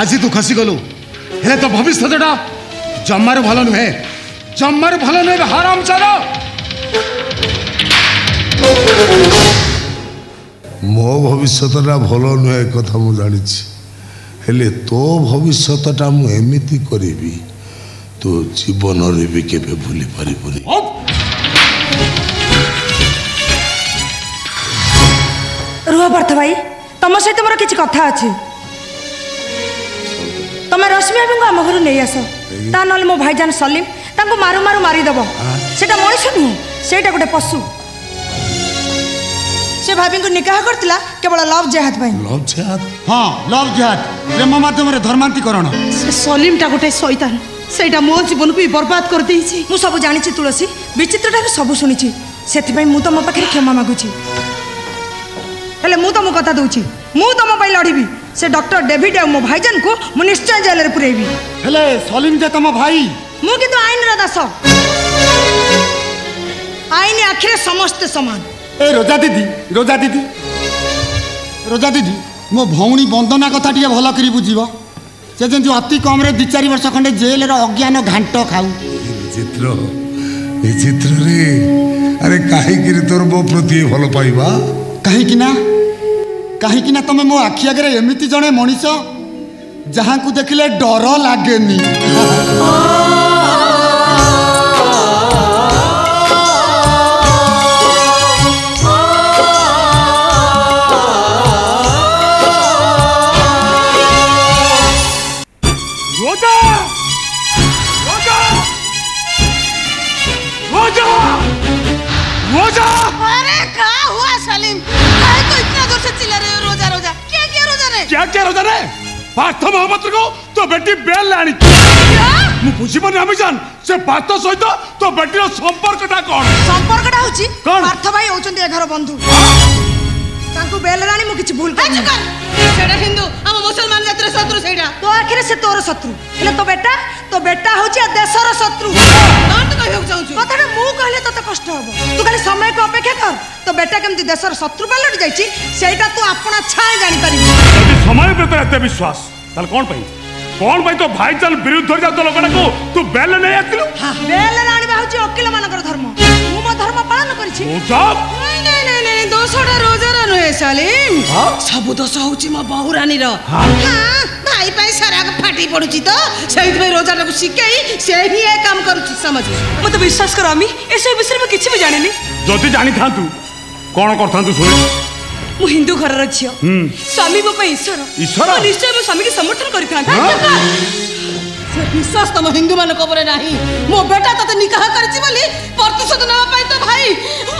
আজি তু খসিগলু হলে তো ভবিষ্যৎটা জম্মার ভালো নুহে জম্মার ভালো নুহে হারাম চাল ମୋ ଭବିଷ୍ୟତଟା ଭଲ ନୁହେଁ କଥା ମୁଁ ଜାଣିଛି ହେଲେ ତୋ ଭବିଷ୍ୟତଟା ମୁଁ ଏମିତି କରିବି ତୋ ଜୀବନରେ ବି କେବେ ଭୁଲି ପାରିବୁନି ରୁହ ପାର୍ଥ ଭାଇ ତମ ସହିତ ମୋର କିଛି କଥା ଅଛି তোমার রশ্মি ভাবি আম ঘর নিয়ে আস তা নহলে মো ভাইজান সলিম তাকে মারু মারু মারিদেব সেটা মনুষ্য নুহে সেইটা গোটে পশু সে ভাবি নিকাহ করলা কেবল লভ জেহাদ লভ জেহাদ হ্যাঁ লভ জেহাদ প্রেম মাধ্যমে ধর্মান্তিকরণ সে সলিমটা গোটে শৈতান সেইটা মো জীবন কু বরবাদ করে দিয়েছি মু সব জাঁচি তুলসী বিচিত্রটার সব শুনেছি ସେଥିପାଇଁ মু ତୁମ পাখে ক্ষমা মাগুছি হলে মু ତୁମ কথা ଦେଉଛି মু ତୁମ লড়িবি সে ডক্টর ডেভিড আর মো ভাইজান কু মু নিশ্চয় জেলের পুরাইবি হেলে সলিম যে তম ভাই মু কিন্তু আইনর দাস আইন আখিরে সমস্তে সমান এ রোজা দিদি রোজা দিদি রোজা দিদি ମୋ ଭଉଣୀ ବନ୍ଦନା କଥା ଟିକେ ଭଲ କରି ବୁଝିବ ସେ ଯେମିତି ଅତି କମ୍ରେ ଦୁଇ ଚାରି ବର୍ଷ ଖଣ୍ଡେ ଜେଲର ଅଜ୍ଞାନ ଘାଣ୍ଟ ଖାଉ ଚିତ୍ର ଏ ଚିତ୍ରରେ ଆରେ କାହିଁକିରି ତୋର ମୋ ପ୍ରତି ଭଲ ପାଇବା କାହିଁକି ନା କାହିଁକିନା ତମେ ମୋ ଆଖି ଆଗରେ ଏମିତି ଜଣେ ମଣିଷ ଯାହାଙ୍କୁ ଦେଖିଲେ ଡର ଲାଗେନି क्या क्या रोजा रे পার্থ মহাপাত্র কো তো বেটি বেল আনি মু বুঝিপারি আমি জান সে পার্থ সহিত তো বেটির সম্পর্কটা কোন সম্পর্কটা হচ্ছে পার্থ ভাই হচ্ছেন এ ঘর বন্ধু ତାଙ୍କୁ ବେଲ ରାଣୀ ମୁଁ କିଛି ଭୁଲ ସେଇଟା ହିନ୍ଦୁ ଆମ ମୁସଲମାନ ଜାତିର ଶତ୍ରୁ ସେଇଟା ତୋ ଆଖିରେ ସେ ତୋର ଶତ୍ରୁ ହେଲେ ତୋ ବେଟା ତୋ ବେଟା ହଉଛି ଏ ଦେଶର ଶତ୍ରୁ କଣ ତୁ କହିବାକୁ ଚାହୁଁଛୁ କଥାଟା ମୁଁ କହିଲେ ତତେ କଷ୍ଟ ହବ ତୁ ଖାଲି ସମୟକୁ ଅପେକ୍ଷା କର ତୋ ବେଟା କେମିତି ଦେଶର ଶତ୍ରୁ ପାଲଟି ଯାଇଛି ସେଇଟା ତୁ ଆପଣ ଛାଏ ଜାଣିପାରିବୁ ସମୟ ଉପରେ ଏତେ ବିଶ୍ୱାସ ତାହେଲେ କଣ ପାଇଁ କଣ ପାଇଁ ତୋ ଭାଇ ଚାଲ ବିରୁଦ୍ଧରେ ଯାଉ ତୋ ଲୋକଟାକୁ ତୁ ବେଲ ନେଇ ଆସିଲୁ ବେଲ ଆଣିବା ହଉଛି ଓକିଲ ମାନଙ୍କର ଧର୍ମ ମୁଁ ମୋ ଧର୍ମ ପାଳ ଗୁଜବ ଦଶଟା ରୋଜାର ନୁହେଁ ସାଲିମ ସବୁ ଦୋଷ ହଉଛି ମୋ ବହୁରାଣୀର ଭାଇ ପାଇଁ ସାରା ଫାଟି ପଡୁଛି ତ ସେଇଥିପାଇଁ ରୋଜାଟାକୁ ଶିଖେଇ ସେ ହିଁ ଏ କାମ କରୁଛି ସମାଜ ମୋତେ ବିଶ୍ୱାସ କର ଆମି ଏସବୁ ବିଷୟରେ ମୁଁ କିଛି ବି ଜାଣିନି ଯଦି ଜାଣିଥାନ୍ତୁ କ'ଣ କରିଥାନ୍ତୁ ଶୁଣି ମୁଁ ହିନ୍ଦୁ ଘରର ଝିଅ ସ୍ୱାମୀ ମୋ ପାଇଁ ଈଶ୍ୱର ଈଶ୍ୱର ନିଶ୍ଚୟ ମୋ ସ୍ୱାମୀକୁ ସମର୍ଥନ କରିଥାନ୍ତି ସେ ବିଶ୍ୱାସ ତମ ହିନ୍ଦୁମାନଙ୍କ ଉପରେ ନାହିଁ ମୋ ବେଟା ତତେ ନିକାହ କରିଛି ବୋଲି ପ୍ରତିଶୋଧ ନେବା ପାଇଁ ତ ଭାଇ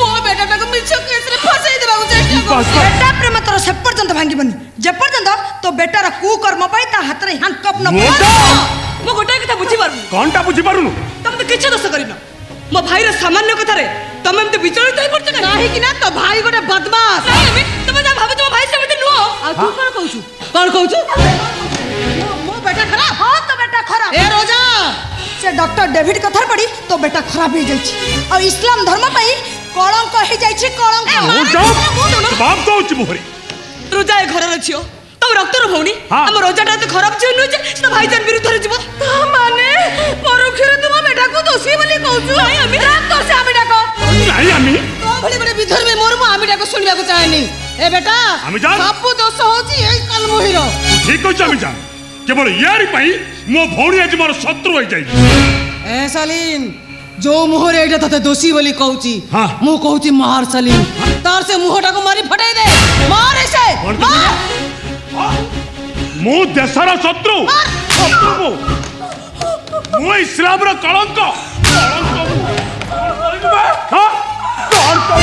ମୋ ବେଟାଟାକୁ ମିଛ କେସରେ ଫସେଇ ଦେବାକୁ ଚେଷ୍ଟା କରୁଛି ବେଟା ପ୍ରେମ ତୋର ସେ ପର୍ଯ୍ୟନ୍ତ ଭାଙ୍ଗିବନି ଯେପର୍ଯ୍ୟନ୍ତ ତୋ ବେଟାର କୁକର୍ମ ପାଇଁ ତା ହାତରେ ହ୍ୟାଣ୍ଡକପ୍ ନ ମୁଁ ଗୋଟାଏ କଥା ବୁଝିପାରୁନି କ'ଣଟା ବୁଝିପାରୁନୁ ତମେ ତ କିଛି ଦୋଷ କରିନ ମୋ ଭାଇର ସାମାନ୍ୟ କଥାରେ ତମେ ଏମିତି ବିଚଳିତ ହେଇପଡ଼ୁଛ କାହିଁକି ନା ତୋ ଭାଇ ଗୋଟେ ବଦମାସ ତମେ ଯାହା ଭାବୁଛ ମୋ ଭାଇ ସେମିତି ନୁହଁ ଆଉ ତୁ କ'ଣ କହୁଛୁ କ'ଣ କହୁଛୁ बेटा खराब ହଁ ତୋ ବେଟା ଖରାପ ଏ रोजा ସେ ଡକ୍ଟର ଡେଭିଡ଼୍ कथर पड़ी ତୋ ବେଟା ଖରାପ ହେଇଯାଇଛି ଆଉ ଇସଲାମ इस्लाम ପାଇଁ पई कलंक हो जाइछि कलंक जवाब दउछि मोहरी रोजा ए घर रछियो तम रक्तर भौनी हम रोजाटा तो खराब छ नु से भाईजान विरुद्ध रे जीव ता माने परोक्षरे तुम बेटा को दोषी बोली कहछु आई अभी रात तो से बेटा को नहीं आमी तो बड़े बड़े विधर में मोर मु आमी डाको सुनबा को चाहेनी ए बेटा आमी जान सब दोष होची ए कलमोहिरो ठीक कहछ কেবল ইয়ারি পাই মো ভৌণী আজ মোর শত্রু হয়ে যাই এ সালিন जो मुहर एटा तते दोषी बोली कहउची हां मु कहउची मार साली तार से मुहटा को मारी फटाई दे मार ऐसे मार मु देशर शत्रु शत्रु मु मु इस्लाम रो कलंक कलंक मु हां कौन कौन कौन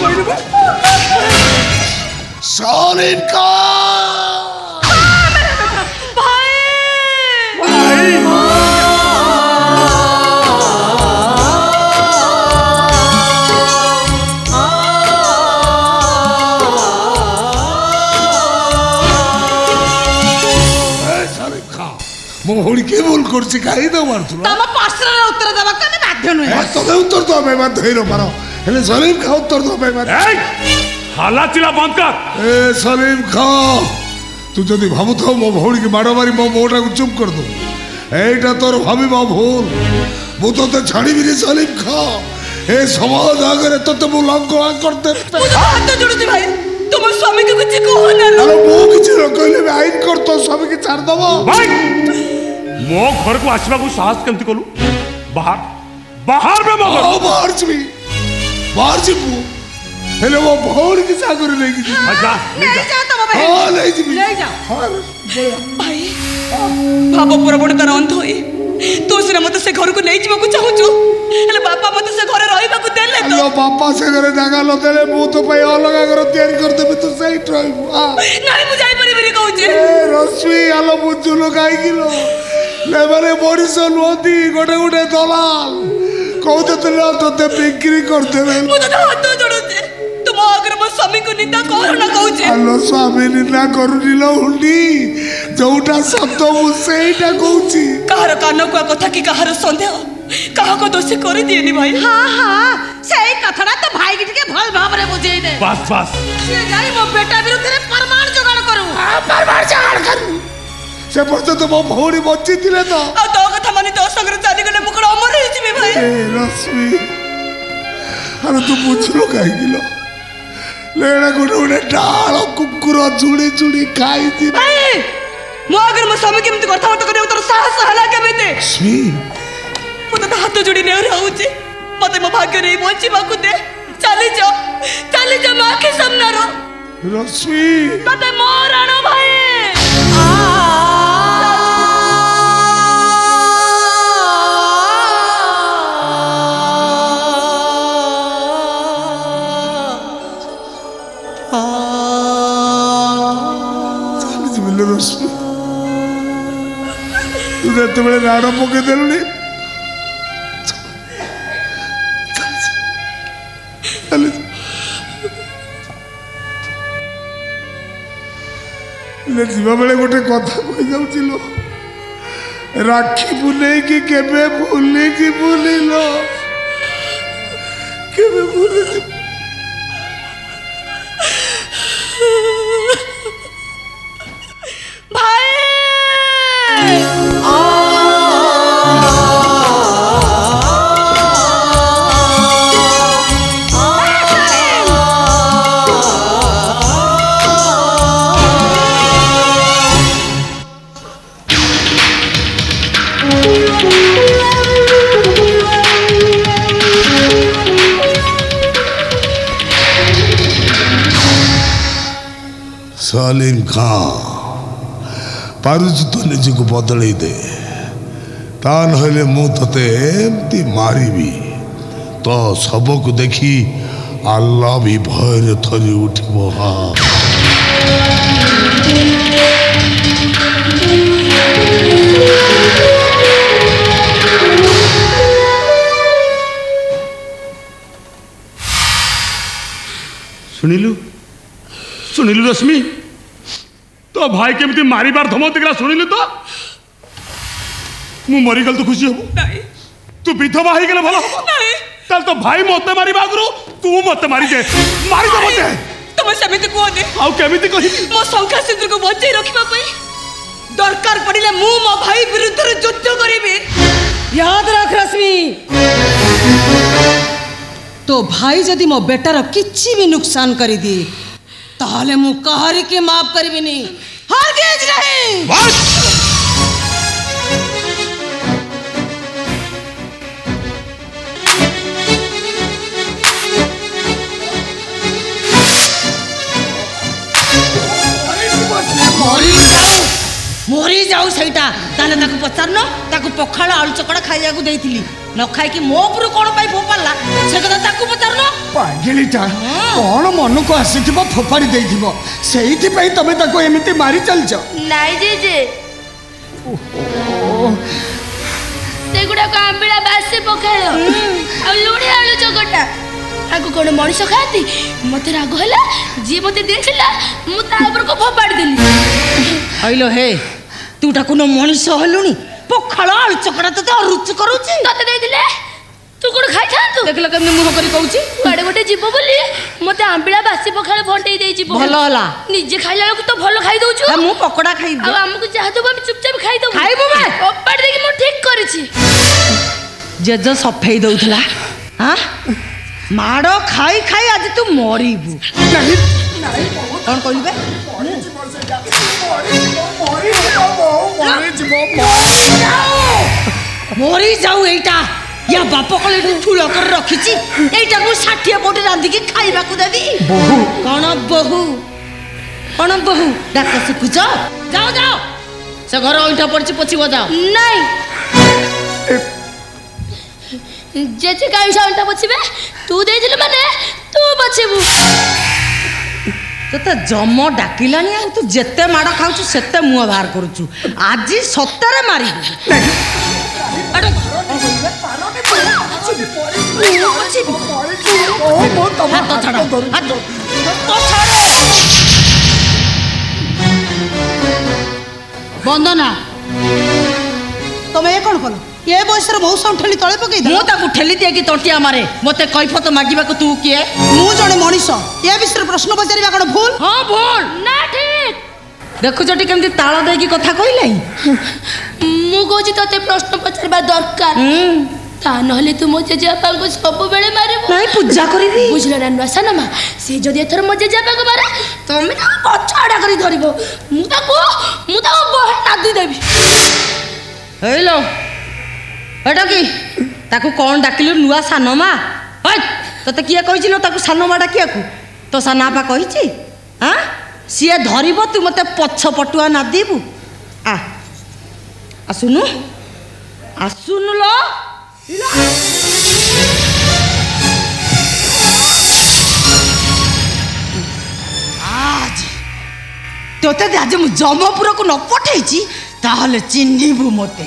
कोई नहीं सालिन का হোলি কেবল করছি গাই দেওয়ার তো ତମ ପ୍ରଶ୍ନର ଉତ୍ତର ଦେବାକୁ ଆମେ ବାଧ୍ୟ ନୁହେଁ তবে উত্তর তো আমি বাধ্য হইলো পারো হলে সলিম খা উত্তর তো আমি বাধ্য এই হালা চিলা বন্ধ কর এ সলিম খা তুই যদি ভাবুথাও মো ভৌড়িকে মাড়ো মারি মো মোটাকে চুপ করে দেবো এইটা তোর ভাবিবা ভুল বুতোতে ছাড়িবি রে সালিম খা এ সমাজ আগরে তোতে মুলাঙ্ক করতে ভাই তোমার স্বামীকে কিছু কহ না আরে মো কিছু কইলে আইন কর তোর স্বামীকে ছাড় দেব ভাই মো ঘর কো আসবা কো সাহস কেমতি কলু বাহার বাহার মে মগর ও বাহার জিবি বাহার জিবু হেলে ও ভোর কি সাগর লেগি যা লেই হ্যাঁ, যা তো বাবা হ্যাঁ লেই জিবি লেই যা হ্যাঁ ଭାଇ ଭାବ ପ୍ରବଣତାର ଅନ୍ଧ ହୋଇ ତୁ ସିନା ମତେ ସେ ଘରକୁ ନେଇଯିବାକୁ ଚାହୁଁଛୁ ହେଲେ ବାପା ମତେ ସେ ଘରେ ରହିବାକୁ ଦେଲେ ତୋ ବାପା ସେ ଘରେ ଜାଗା ନଦେଲେ ମୁଁ ତୋ ପାଇଁ ଅଲଗା ଘର ତିଆରି କରିଦେବି ତୁ ସେଇଠି ରହିବୁ ନାଇଁ ମୁଁ ଯାଇପାରିବିନି କହୁଛି ରଶ୍ମି ଆଲୋ ବୁଝୁଲୁ କାହିଁକି ଲୋ ଲେବରେ ମଣିଷ ନୁହନ୍ତି ଗୋଟେ ଗୋଟେ ଦଲାଲ କହୁଥିଲେ ତୋତେ ବିକ୍ରି କରିଦେବେ ମୁଁ ତୋତେ ହାତ ଯୋଡ଼ ମୋ ଆଗରେ ମୋ ସ୍ୱାମୀକୁ ନିନ୍ଦା କରୁନା କହୁଛି ଆଲୋ ସ୍ୱାମୀ ନିନ୍ଦା କରୁନି ଲୋ ହୁଣ୍ଡି ଯୋଉଟା ଶବ୍ଦ ମୁଁ ସେଇଟା କହୁଛି କାହାର କାନକୁଆ କଥା କି କାହାର ସନ୍ଦେହ କାହାକୁ ଦୋଷୀ କରିଦିଏନି ଭାଇ ହଁ ହଁ ସେଇ କଥାଟା ତ ଭାଇକି ଟିକେ ଭଲ ଭାବରେ ବୁଝେଇ ଦେ ବାସ୍ ବାସ୍ ସିଏ ଯାଇ ମୋ ବେଟା ବିରୁଦ୍ଧରେ ପ୍ରମାଣ ଯୋଗାଡ଼ କରୁ ହଁ ପ୍ରମାଣ ଯୋଗାଡ଼ କରୁ ସେ ପର୍ଯ୍ୟନ୍ତ ମୋ ଭଉଣୀ ବଞ୍ଚିଥିଲେ ତ ଆଉ ତୋ କଥା ମାନି ତୋ ସାଙ୍ଗରେ ଚାଲିଗଲେ ମୁଁ କ'ଣ ଅମର ହେଇଯିବି ଭାଇ ରଶ୍ମି ଆରେ ତୁ ବୁଝିଲୁ କାହିଁକି ଲୋ ಗುಣ ಉಣೆ ಡಾಳ ಕುಕ್ಕುರ ಜುಡಿ ಜುಡಿ ಕಾಯ್ತೀನಿ ಮಗನ ಸ್ವಾಮಿ ಕೆಮ್ಮತಿ ಕೊಡ್ತಾ ಮಾಡ್ತಕ್ಕಂಥ ತರ ಸಾಹಸ ಹಲಾಕಬೇತೆ ಶ್ರೀ ಮುಂದೊಂದು ಹತ್ತು ಜುಡಿ ನೆವರು ಹೌಚಿ ಮತ್ತೆ ಮೋ ಭಾಗ್ಯನೇ ಬಚ್ಚಿ ಬಾಕುದೆ ಚಾಲಿ ಜೋ ಚಾಲಿ ಜೋ ಮಾಕೆ ಸಮ್ನಾರು ರಶ್ಮಿ ಮತ್ತೆ ಮೋ ರಾಣೋ ಭಾಯಿ ଯେତେବେଳେ ରାଣ ପକେଇ ଦେଲୁଣି ହେଲେ ଯିବାବେଳେ ଗୋଟେ କଥା କହିଯାଉଛି ଲୋ ରାକ୍ଷୀ ବୁଲେଇକି କେବେ ଭୁଲିକି ବୁଲିଲ କେବେ ଭୁଲିଲି ظالم ಖಾ ପାରୁଛୁ ତ ନିଜକୁ ବଦଳେଇ ଦେ ତା ନହେଲେ ମୁଁ ତୋତେ ଏମିତି ମାରିବି ତ ଶବକୁ ଦେଖି ଆଲ୍ଲା ବି ଭୟରେ ଥରି ଉଠିବ ଶୁଣିଲୁ ଶୁଣିଲୁ ରଶ୍ମି তো ভাই কেমিতি মারিবার ধমক দেখিলা শুনিলি তো ମୁଁ ମରିଗଲେ ତୁ ଖୁସି ହବୁ ତୁ ବିଧବା ହେଇଗଲେ ଭଲ ହବ ତାହେଲେ ତୋ ଭାଇ ମତେ ମାରିବା ଆଗରୁ ତୁ ମତେ ମାରିଦେ ମାରିଦେ ମତେ ତମେ ସେମିତି କୁହନି ଆଉ କେମିତି କହିବି ମୋ ଶଙ୍ଖାସିନ୍ଦୁରକୁ ବଞ୍ଚେଇ ରଖିବା ପାଇଁ ଦରକାର ପଡ଼ିଲେ ମୁଁ ମୋ ଭାଇ ବିରୁଦ୍ଧରେ ଯୁଦ୍ଧ କରିବି ୟାଦ ରଖ ରଶ୍ମି ତୋ ଭାଇ ଯଦି ମୋ ବେଟାର କିଛି ବି ନୁକସାନ କରିଦିଏ ତାହେଲେ ମୁଁ କାହାରିକି ମାଫ କରିବିନି गेज नहीं बस যাও ସେଇଟା ତାହେଲେ ତାକୁ ପଚାରୁନ ତାକୁ ପଖାଳ ଆଳୁ ଚକଡ଼ା ଖାଇବାକୁ ଦେଇଥିଲି ନ ଖାଇକି ମୋ ଉପରୁ କ'ଣ ପାଇଁ ଫୋପାଡ଼ିଲା ସେ କଥା ତାକୁ ପଚାରୁନ ପାଗିଳିଟା କ'ଣ ମନକୁ ଆସିଥିବ ଫୋପାଡ଼ି ଦେଇଥିବ ସେଇଥିପାଇଁ ତମେ ତାକୁ ଏମିତି ମାରି ଚାଲିଛ ନାଇଁ ଯେ ଜେଜେ ସେଗୁଡ଼ାକ ଆମ୍ବିଳା ବାସି ପଖାଳ ଆଉ ଲୁଣି ଆଳୁ ଚକଟା ଆକୁ କ'ଣ ମଣିଷ ଖାଆନ୍ତି ମୋତେ ରାଗ ହେଲା ଯିଏ ମୋତେ ଦେଇଥିଲା ମୁଁ ତା ଉପରକୁ ଫୋପାଡ଼ି ଦେଲି ହଇଲୋ ହେ ତୁଟା କ'ଣ ମଣିଷ ହେଲୁଣି ପଖାଳ ଆଳୁ ଚକଟା ତତେ ଅରୁଚି କରୁଛି ତତେ ଦେଇଥିଲେ ତୁ କ'ଣ ଖାଇଥାନ୍ତୁ ଦେଖିଲ କେମିତି ମୁହଁ କରି କହୁଛି କୁଆଡ଼େ ଗୋଟେ ଯିବ ବୋଲି ମୋତେ ଆମ୍ବିଳା ବାସି ପଖାଳ ଭଣ୍ଟେଇ ଦେଇଛି ଭଲ ହେଲା ନିଜେ ଖାଇଲା ବେଳକୁ ତ ଭଲ ଖାଇ ଦଉଛୁ ମୁଁ ପକୋଡ଼ା ଖାଇବି ଆଉ ଆମକୁ ଯାହା ଦେବୁ ଆମେ ଚୁପଚାପ ଖାଇଦବୁ ଖାଇବୁ ମା ଓପାଡ଼ି ଦେଇକି ମୁଁ ଠିକ୍ କରିଛି ଜେଜ ସଫେଇ ଦଉଥିଲା ମାଡ଼ ଖାଇ ଖାଇ ଆଜି ତୁ ମରିବୁ କ'ଣ କହିବେ মরে যাব মরি যাও এইটা ୟା ବାପ କଲେ ଠୁଳ କରି ରଖିଛି ଏଇଟାକୁ ଷାଠିଏ ପଟେ ରାନ୍ଧିକି ଖାଇବାକୁ ଦେବି ବୋହୁ କ'ଣ ବୋହୁ କ'ଣ ବୋହୁ ଡାକ ଶିଖୁଛ ଯାଅ ଯାଅ ସେ ଘର ଅଇଁଠା ପଡ଼ିଛି ପୋଛିବ ଯାଅ ନାଇଁ ଜେଜେ କାଇଁ ଅଇଁଠା ପୋଛିବେ ତୁ ଦେଇଥିଲୁ ମାନେ ତୁ ପୋଛିବୁ ତୋତେ ଜମ ଡାକିଲାଣି ଆଉ ତୁ ଯେତେ ମାଡ଼ ଖାଉଛୁ ସେତେ ମୁହଁ ବାହାର କରୁଛୁ ଆଜି ସତରେ ମାରିବୁ ବନ୍ଦନା ତମେ ଏ କ'ଣ କଲ ଏ ବୟସରେ ମଉସମ ଠେଲି ତଳେ ପକେଇ ମୁଁ ତାକୁ ଠେଲି ଦିଏକି ତଣ୍ଟିଆ ମାରେ ମୋତେ କୈଫତ ମାଗିବାକୁ ତୁ କିଏ ମୁଁ ଜଣେ ମଣିଷ ଏ ବିଷୟରେ ପ୍ରଶ୍ନ ପଚାରିବା କ'ଣ ଭୁଲ ହଁ ଭୁଲ ନା ଠିକ ଦେଖୁଛଟି କେମିତି ତାଳ ଦେଇକି କଥା କହିଲେ ମୁଁ କହୁଛି ତତେ ପ୍ରଶ୍ନ ପଚାରିବା ଦରକାର ତା তা নহলে তু মো জেজেবাপাকে সবুবেলে মারিব নাই পূজা করিবি ନା না নসা নামা সে যদি এথর মো জেজেবাপাকে মারে তুমি তাকে পছাড়া করে ধরিব মু তাকে ମୁଁ ତାକୁ বহে নাদি ଦେବି ହେଲୋ ଏଟକି ତାକୁ କ'ଣ ଡାକିଲୁ ନୂଆ ସାନ ମା ତତେ କିଏ କହିଛି ଲୋ ତାକୁ ସାନ ମା ଡାକିବାକୁ ତୋ ସାନ ବାପା କହିଛି ହଁ ସିଏ ଧରିବ ତୁ ମୋତେ ପଛ ପଟୁଆ ନାଦିବୁ ଆ ଆସୁନୁ ଆସୁନୁ ଲୋ তোতে আজ মু জমপুরকু ন পঠাইছি তাহলে চিহ্নিবু মতে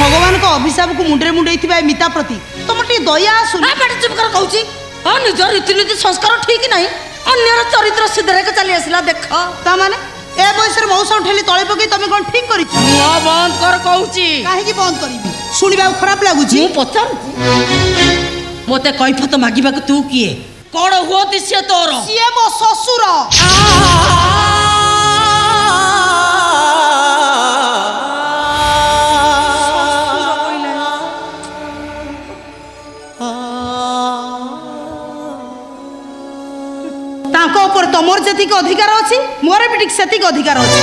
ভগবানଙ୍କ ଅଭିଶାପକୁ ମୁଣ୍ଡରେ ମୁଣ୍ଡେଇଥିବା ଏ ମିତା ପ୍ରତି ତମର ଟିକେ ଦୟା ଆସୁ ଚୁପକର କହୁଛି ହଁ ନିଜ ରୀତିନୀତି ସଂସ୍କାର ଠିକ ନାହିଁ ଅନ୍ୟର ଚରିତ୍ର ସିଧାରେକ ଚାଲି ଆସିଲା ଦେଖ ତା ମାନେ ଏ ବୟସରେ ମଉସା ଉଠେଲି ତଳେ ପକେଇ ତମେ କଣ ଠିକ କରିଛ ମୁଁ ବନ୍ଦ କର କହୁଛି କାହିଁକି ବନ୍ଦ କରିବି ଶୁଣିବାକୁ ଖରାପ ଲାଗୁଛି ମୁଁ ପଚାରୁଛି ମୋତେ କୈଫତ ମାଗିବାକୁ ତୁ କିଏ କଣ ହୁଅନ୍ତି ସିଏ ତୋର ସିଏ ମୋ ଶ୍ୱଶୁର উপরে তোমার যেতিক অধিকার অছি মোরে বি ঠিক সেতিক অধিকার অছি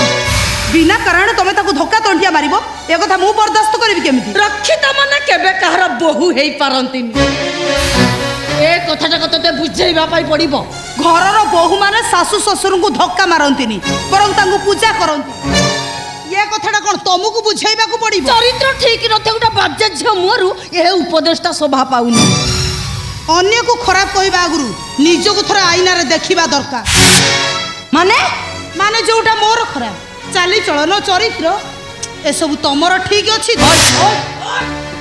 বিনা কারণে তুমি তাকে ধোকা তণ্টিয়া মারিব এ কথা মু বরদাস্ত করিবি কেমিতি রক্ষিত মানে কেবে কাহার বহু হেই পারন্তিনি এ কথাটা তোতে বুঝাইবা পাই পড়িব ঘরর বহু মানে শাশু শ্বশুরঙ্কু ধক্কা মারন্তিনি বরং তাঙ্কু পূজা করন্তি এ কথাটা কোন তমুকু বুঝাইবাকু পড়িব চরিত্র ঠিক নথে গোটা বাজে ঝিও মোরু এ উপদেশটা শোভা পাউনি ଅନ୍ୟକୁ ଖରାପ କହିବା ଆଗରୁ ନିଜକୁ ଥରେ ଆଇନାରେ ଦେଖିବା ଦରକାର ମାନେ ମାନେ ଯୋଉଟା ମୋର ଖରାପ ଚାଲିଚଳନ ଚରିତ୍ର ଏସବୁ ତମର ଠିକ ଅଛି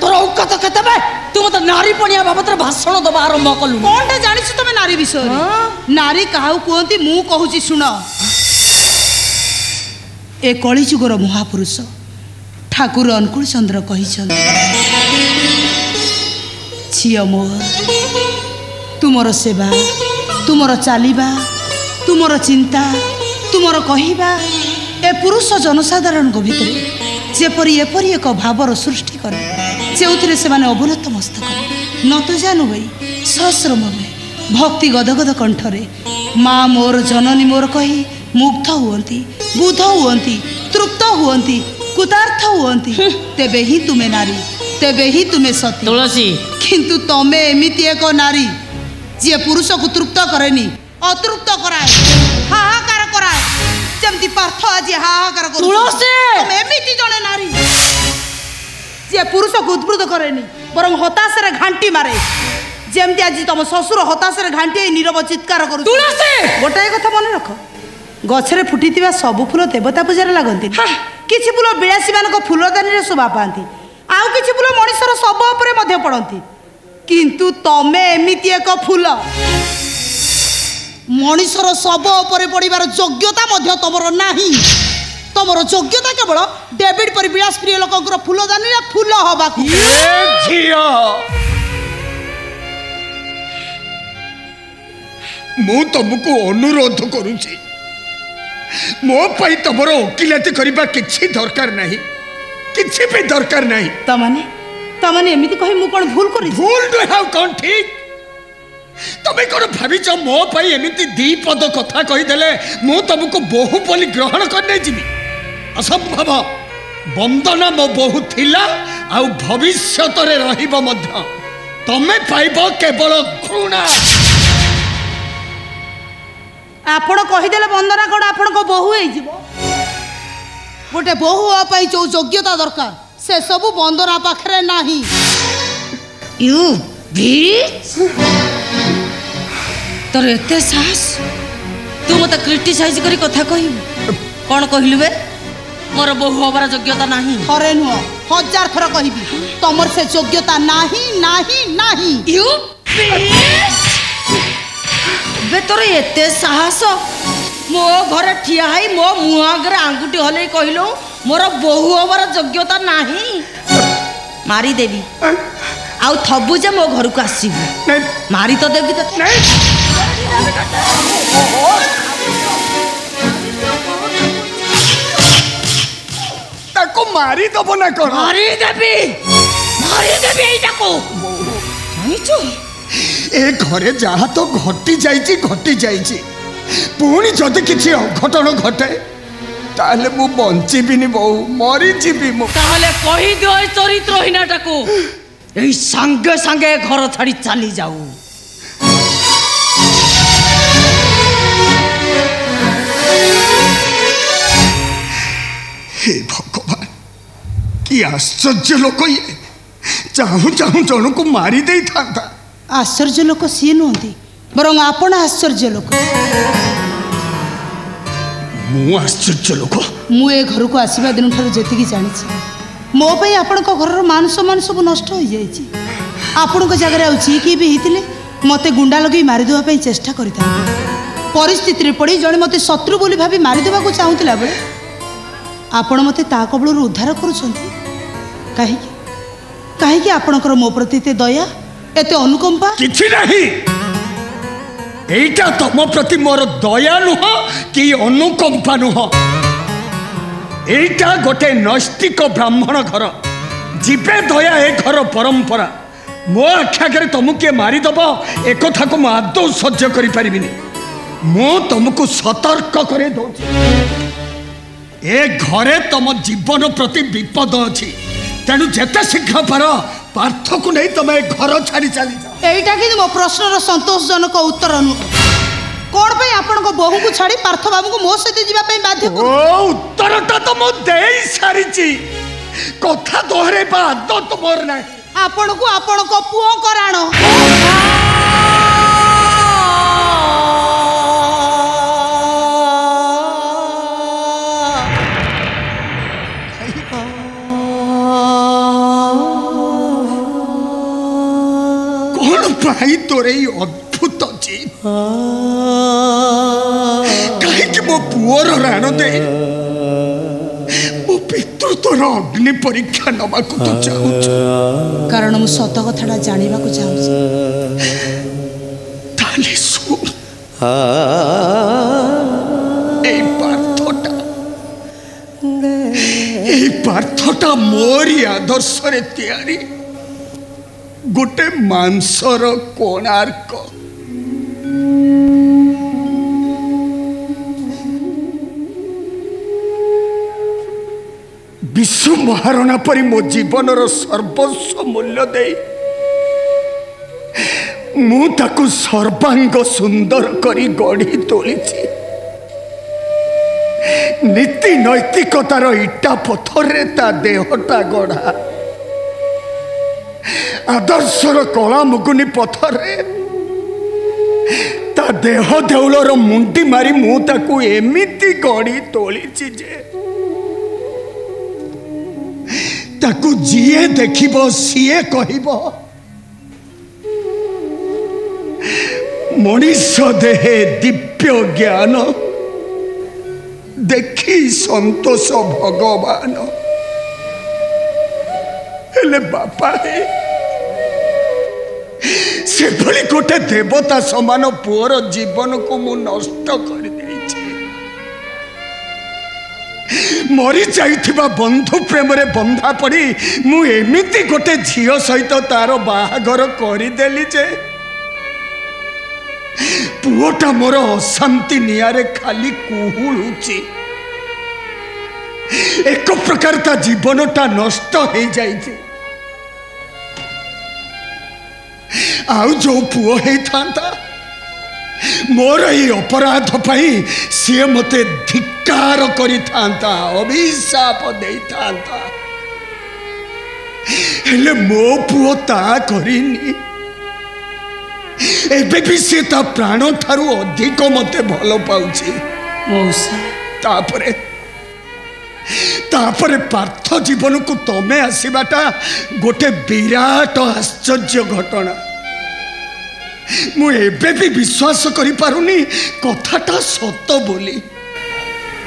ତୋର ଔକାତ କେତେବେଳେ ତୁ ମତେ ନାରୀ ପଣିଆ ବାବଦରେ ଭାଷଣ ଦବା ଆରମ୍ଭ କଲୁ କଣଟା ଜାଣିଛୁ ତମେ ନାରୀ ବିଷୟରେ ନାରୀ କାହାକୁ କୁହନ୍ତି ମୁଁ କହୁଛି ଶୁଣ ଏ କଳିଯୁଗର ମହାପୁରୁଷ ଠାକୁର ଅନୁକୂଳ ଚନ୍ଦ୍ର କହିଛନ୍ତି ଝିଅ ମୋର ତୁମର ସେବା ତୁମର ଚାଲିବା ତୁମର ଚିନ୍ତା ତୁମର କହିବା ଏ ପୁରୁଷ ଜନସାଧାରଣଙ୍କ ଭିତରେ ଯେପରି ଏପରି ଏକ ଭାବର ସୃଷ୍ଟି କରେ ଯେଉଁଥିରେ ସେମାନେ ଅବନତ ମସ୍ତକ ନତଜାନୁ ହୋଇ ସହସ୍ରମମେ ଭକ୍ତି ଗଦଗଦ କଣ୍ଠରେ ମା ମୋର ଜନନୀ ମୋର କହି ମୁଗ୍ଧ ହୁଅନ୍ତି ବୁଧ ହୁଅନ୍ତି ତୃପ୍ତ ହୁଅନ୍ତି କୃତାର୍ଥ ହୁଅନ୍ତି ତେବେ ହିଁ ତୁମେ ନାରୀ ତେବେ ହିଁ ତୁମେ ସତ ତୁଳସୀ କିନ୍ତୁ ତମେ ଏମିତି ଏକ ନାରୀ ଯିଏ ପୁରୁଷକୁ ତୃପ୍ତ କରେନି ଅତୃପ୍ତ କରାଏ ହାହାକାର କରାଏ ଯେମିତି ପାର୍ଥ ଆଜି ହାହାକାର ଏମିତି ଜଣେ ନାରୀ ଯିଏ ପୁରୁଷକୁ ଉଦ୍ବୃତ କରେନି ବରଂ ହତାଶରେ ଘାଣ୍ଟି ମାରେ ଯେମିତି ଆଜି ତମ ଶ୍ୱଶୁର ହତାଶରେ ଘାଣ୍ଟି ହେଇ ନିରବ ଚିତ୍କାର କରୁ ଗୋଟାଏ କଥା ମନେ ରଖ ଗଛରେ ଫୁଟିଥିବା ସବୁ ଫୁଲ ଦେବତା ପୂଜାରେ ଲାଗନ୍ତି କିଛି ଫୁଲ ବିଳାସୀମାନଙ୍କ ଫୁଲଦାନୀରେ ଶୋଭା ପାଆନ୍ତି ଆଉ କିଛି ଫୁଲ ମଣିଷର ଶବ ଉପରେ ମଧ୍ୟ ପଡ଼ନ୍ତି কিন্তু ତମେ ଏମିତି ଏକ ଫୁଲ ମଣିଷର ଶବ ଉପରେ ପଡ଼ିବାର ଯୋଗ୍ୟତା ମଧ୍ୟ ତମର ନାହିଁ ତମର ଯୋଗ୍ୟତା କେବଳ ଡେଭିଡ୍ ପରି ବିଳାସ ପ୍ରିୟ ଲୋକଙ୍କର ଫୁଲଦାନୀରେ ଫୁଲ ହବାକୁ ଝିଅ ମୁଁ ତମକୁ ଅନୁରୋଧ କରୁଛି ମୋ ପାଇଁ ତମର ଓକିଲାତି କରିବା କିଛି ଦରକାର ନାହିଁ କିଛି ବି ଦରକାର ନାହିଁ ତାମାନେ ତା ମାନେ ଏମିତି କହି ମୁଁ କ'ଣ ଭୁଲ କରିଛି ଭୁଲ ନୁହେଁ ଆଉ କ'ଣ ଠିକ ତମେ କ'ଣ ଭାବିଛ ମୋ ପାଇଁ ଏମିତି ଦି ପଦ କଥା କହିଦେଲେ ମୁଁ ତମକୁ ବୋହୁ ବୋଲି ଗ୍ରହଣ କରିନେଇଯିବି ଅସମ୍ଭବ ବନ୍ଦନା ମୋ ବୋହୁ ଥିଲା ଆଉ ଭବିଷ୍ୟତରେ ରହିବ ମଧ୍ୟ ତମେ ପାଇବ କେବଳ ଘୃଣା ଆପଣ କହିଦେଲେ ବନ୍ଦନା କ'ଣ ଆପଣଙ୍କ ବୋହୁ ହେଇଯିବ ଗୋଟେ ବୋହୁ ହେବା ପାଇଁ ଯେଉଁ ଯୋଗ୍ୟତା ଦରକାର ସେସବୁ ବନ୍ଦର ପାଖରେ ନାହିଁ ୟୁ ତୋର ଏତେ ସାହସ ତୁ ମୋତେ କ୍ରିଟିସାଇଜ କରି କଥା କହିବୁ କ'ଣ କହିଲୁ ବେ ମୋର ବୋହୂ ହବାର ଯୋଗ୍ୟତା ନାହିଁ ଥରେ ନୁହଁ ହଜାର ଥର କହିବି ତମର ସେ ଯୋଗ୍ୟତା ନାହିଁ ନାହିଁ ନାହିଁ ୟୁ ବେ ତୋର ଏତେ ସାହସ ମୋ ଘରେ ଠିଆ ହେଇ ମୋ ମୁହଁ ଆଗରେ ଆଙ୍ଗୁଠି ହଲେଇ କହିଲୁ ମୋର ବୋହୁ ହବାର ଯୋଗ୍ୟତା ନାହିଁ ମାରିଦେବି ଆଉ ଥବୁ ଯେ ମୋ ଘରକୁ ଆସିବୁ ମାରି ତ ଦେବି ତ ତାକୁ ମାରିଦବ ନା କଣ ମାରିଦେବି ମାରିଦେବି ଏଇଟାକୁ ଜାଣିଛୁ ଏ ଘରେ ଯାହା ତ ଘଟି ଯାଇଛି ଘଟି ଯାଇଛି ପୁଣି ଯଦି କିଛି ଅଘଟଣ ଘଟେ তাহলে মু বঞ্চিবিনি বউ মরিযিবি মু তাহলে কহি দিও এই চরিত্রহীনাটাকু এই সাঙ্গে সাঙ্গে ঘর ছাড়ি চালি যাও হে ভগবান কি আশ্চর্য লোক ইয়ে চাহু চাহু জনকু মারি দেই থাকা আশ্চর্য লোক সিয়ে নুহতি বরং আপন আশ্চর্য লোক ମୁଁ ଆଶ୍ଚର୍ଯ୍ୟ ଲୋକ ମୁଁ ଏ ଘରକୁ ଆସିବା ଦିନଠାରୁ ଯେତିକି ଜାଣିଛି ମୋ ପାଇଁ ଆପଣଙ୍କ ଘରର ମାନ ସବୁ ନଷ୍ଟ ହୋଇଯାଇଛି ଆପଣଙ୍କ ଜାଗାରେ ଆଉ ଯିଏ କିଏ ବି ହେଇଥିଲେ ମୋତେ ଗୁଣ୍ଡା ଲଗାଇ ମାରିଦେବା ପାଇଁ ଚେଷ୍ଟା କରିଥାନ୍ତି ପରିସ୍ଥିତିରେ ପଡ଼ି ଜଣେ ମୋତେ ଶତ୍ରୁ ବୋଲି ଭାବି ମାରିଦେବାକୁ ଚାହୁଁଥିଲା ବେଳେ ଆପଣ ମୋତେ ତା କବଳରୁ ଉଦ୍ଧାର କରୁଛନ୍ତି କାହିଁକି କାହିଁକି ଆପଣଙ୍କର ମୋ ପ୍ରତି ଏତେ ଦୟା ଏତେ ଅନୁକମ୍ପା କିଛି ନାହିଁ ଏଇଟା ତମ ପ୍ରତି ମୋର ଦୟା ନୁହଁ କି ଅନୁକମ୍ପା ନୁହଁ ଏଇଟା ଗୋଟେ ନୈସ୍ତିକ ବ୍ରାହ୍ମଣ ଘର ଯିବେ ଦୟା ଏ ଘର ପରମ୍ପରା ମୋ ଆଖି ଆଗରେ ତମକୁ କିଏ ମାରିଦେବ ଏକଥାକୁ ମୁଁ ଆଦୌ ସହ୍ୟ କରିପାରିବିନି ମୁଁ ତମକୁ ସତର୍କ କରାଇ ଦେଉଛି ଏ ଘରେ ତମ ଜୀବନ ପ୍ରତି ବିପଦ ଅଛି ତେଣୁ ଯେତେ ଶୀଘ୍ର ପାର ପାର୍ଥକୁ ନେଇ ତମେ ଘର ଛାଡ଼ି ଚାଲିଛ ଏଇଟା କି ମୋ ପ୍ରଶ୍ନର ସନ୍ତୋଷଜନକ ଉତ୍ତର ନୁହଁ କ'ଣ ପାଇଁ ଆପଣଙ୍କ ବୋହୂକୁ ଛାଡ଼ି ପାର୍ଥ ବାବୁଙ୍କୁ ମୋ ସହିତ ଯିବା ପାଇଁ ବାଧ୍ୟ ଉତ୍ତରଟା ତ ମୁଁ ଦେଇ ସାରିଛି କଥା ଦୋହରେଇବା ଆଦତ ମୋର ନାହିଁ ଆପଣଙ୍କୁ ଆପଣଙ୍କ ପୁଅ କରାଣ କାହିଁ ତୋର ଏଇ ଅଦ୍ଭୁତ ଜିଦ୍ କାହିଁକି ମୋ ପୁଅର ରାଣ ଦେ ମୋ ପିତୃ ତୋର ଅଗ୍ନି ପରୀକ୍ଷା ନେବାକୁ ତୁ ଚାହୁଁଛୁ କାରଣ ମୁଁ ସତ କଥାଟା ଜାଣିବାକୁ ଚାହୁଁଛି ତାହେଲେ ଶୁଣ ଏଇ ପାର୍ଥଟା ଏଇ ପାର୍ଥଟା ମୋରି ଆଦର୍ଶରେ ତିଆରି ଗୋଟେ ମାଂସର କୋଣାର୍କ ବିଶ୍ୱ ମହାରଣା ପରି ମୋ ଜୀବନର ସର୍ବସ୍ୱ ମୂଲ୍ୟ ଦେଇ ମୁଁ ତାକୁ ସର୍ବାଙ୍ଗ ସୁନ୍ଦର କରି ଗଢ଼ି ତୋଳିଛି ନୀତି ନୈତିକତାର ଇଟା ପଥରରେ ତା ଦେହଟା ଗଢ଼ା ଆଦର୍ଶର କଳା ମୁଗୁନି ପଥରେ ତା ଦେହ ଦେଉଳର ମୁଣ୍ଡି ମାରି ମୁଁ ତାକୁ ଏମିତି ଗଢ଼ି ତୋଳିଛି ଯେ ତାକୁ ଯିଏ ଦେଖିବ ସିଏ କହିବ ମଣିଷ ଦେହେ ଦିବ୍ୟ ଜ୍ଞାନ ଦେଖି ସନ୍ତୋଷ ଭଗବାନ ହେଲେ ବାପା ହେ ସେଭଳି ଗୋଟେ ଦେବତା ସମାନ ପୁଅର ଜୀବନକୁ ମୁଁ ନଷ୍ଟ କରିଦେଇଛି ମରିଯାଇଥିବା ବନ୍ଧୁ ପ୍ରେମରେ ବନ୍ଧା ପଡ଼ି ମୁଁ ଏମିତି ଗୋଟେ ଝିଅ ସହିତ ତାର ବାହାଘର କରିଦେଲି ଯେ ପୁଅଟା ମୋର ଅଶାନ୍ତି ନିଆଁରେ ଖାଲି କୁହୁଳୁଛି ଏକ ପ୍ରକାର ତା ଜୀବନଟା ନଷ୍ଟ ହେଇଯାଇଛି ଆଉ ଯେଉଁ ପୁଅ ହେଇଥାନ୍ତା ମୋର ଏଇ ଅପରାଧ ପାଇଁ ସିଏ ମୋତେ ଧିକାର କରିଥାନ୍ତା ଅଭିଶାପ ଦେଇଥାନ୍ତା ହେଲେ ମୋ ପୁଅ ତା କରିନି ଏବେ ବି ସିଏ ତା ପ୍ରାଣ ଠାରୁ ଅଧିକ ମୋତେ ଭଲ ପାଉଛି ମଉସା ତାପରେ ତାପରେ ପାର୍ଥ ଜୀବନକୁ ତମେ ଆସିବାଟା ଗୋଟେ ବିରାଟ ଆଶ୍ଚର୍ଯ୍ୟ ଘଟଣା ମୁଁ ଏବେ ବି ବିଶ୍ୱାସ କରିପାରୁନି କଥାଟା ସତ ବୋଲି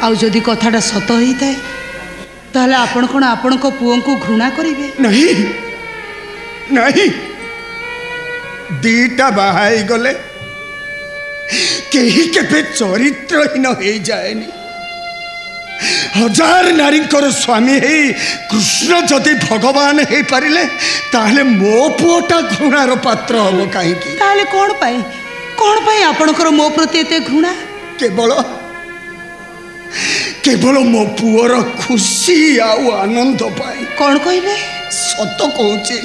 ଆଉ ଯଦି କଥାଟା ସତ ହେଇଥାଏ ତାହେଲେ ଆପଣ କ'ଣ ଆପଣଙ୍କ ପୁଅଙ୍କୁ ଘୃଣା କରିବେ ନାହିଁ ନାହିଁ ଦିଟା ବାହା ହେଇଗଲେ କେହି କେବେ ଚରିତ୍ରହୀନ ହେଇଯାଏନି হজার নারীঙ্কর স্বামী হয়ে কৃষ্ণ যদি ভগবান হয়ে পারিলে তাহলে মো পুটা ঘৃণার পাত্র হব কাহিকি তাহলে কোণ পাই কোণ পাই আপনার মো প্রতি এত ঘৃণা কেবল কেবল মো পুয়ার খুশি আনন্দ পাই কোণ কহলে সত কৌছি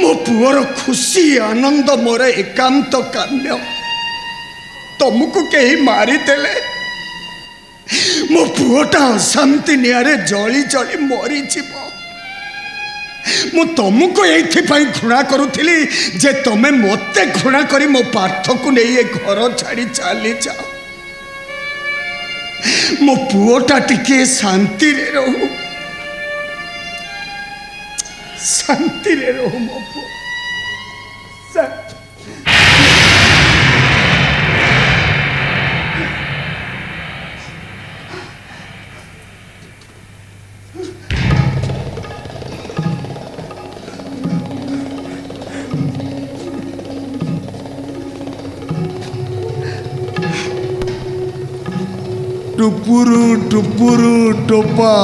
মো পুয়ার খুশি আনন্দ মোর একান্ত কাম্য ତମକୁ କେହି মারিদেলে ମୋ ପୁଅଟା ଅଶାନ୍ତି ନିଆଁରେ ଜଳି ଜଳି ମରିଯିବ ମୁଁ ତମକୁ ଏଇଥିପାଇଁ ଘୃଣା କରୁଥିଲି ଯେ ତମେ ମୋତେ ଘୃଣା କରି ମୋ ପାଠକୁ ନେଇ ଏ ଘର ଛାଡ଼ି ଚାଲିଯାଅ ମୋ ପୁଅଟା ଟିକିଏ ଶାନ୍ତିରେ ରହୁ ଶାନ୍ତିରେ ରହୁ ମୋ ପୁଅ ଶାନ୍ତି টুপুরু টুপুরু টোপা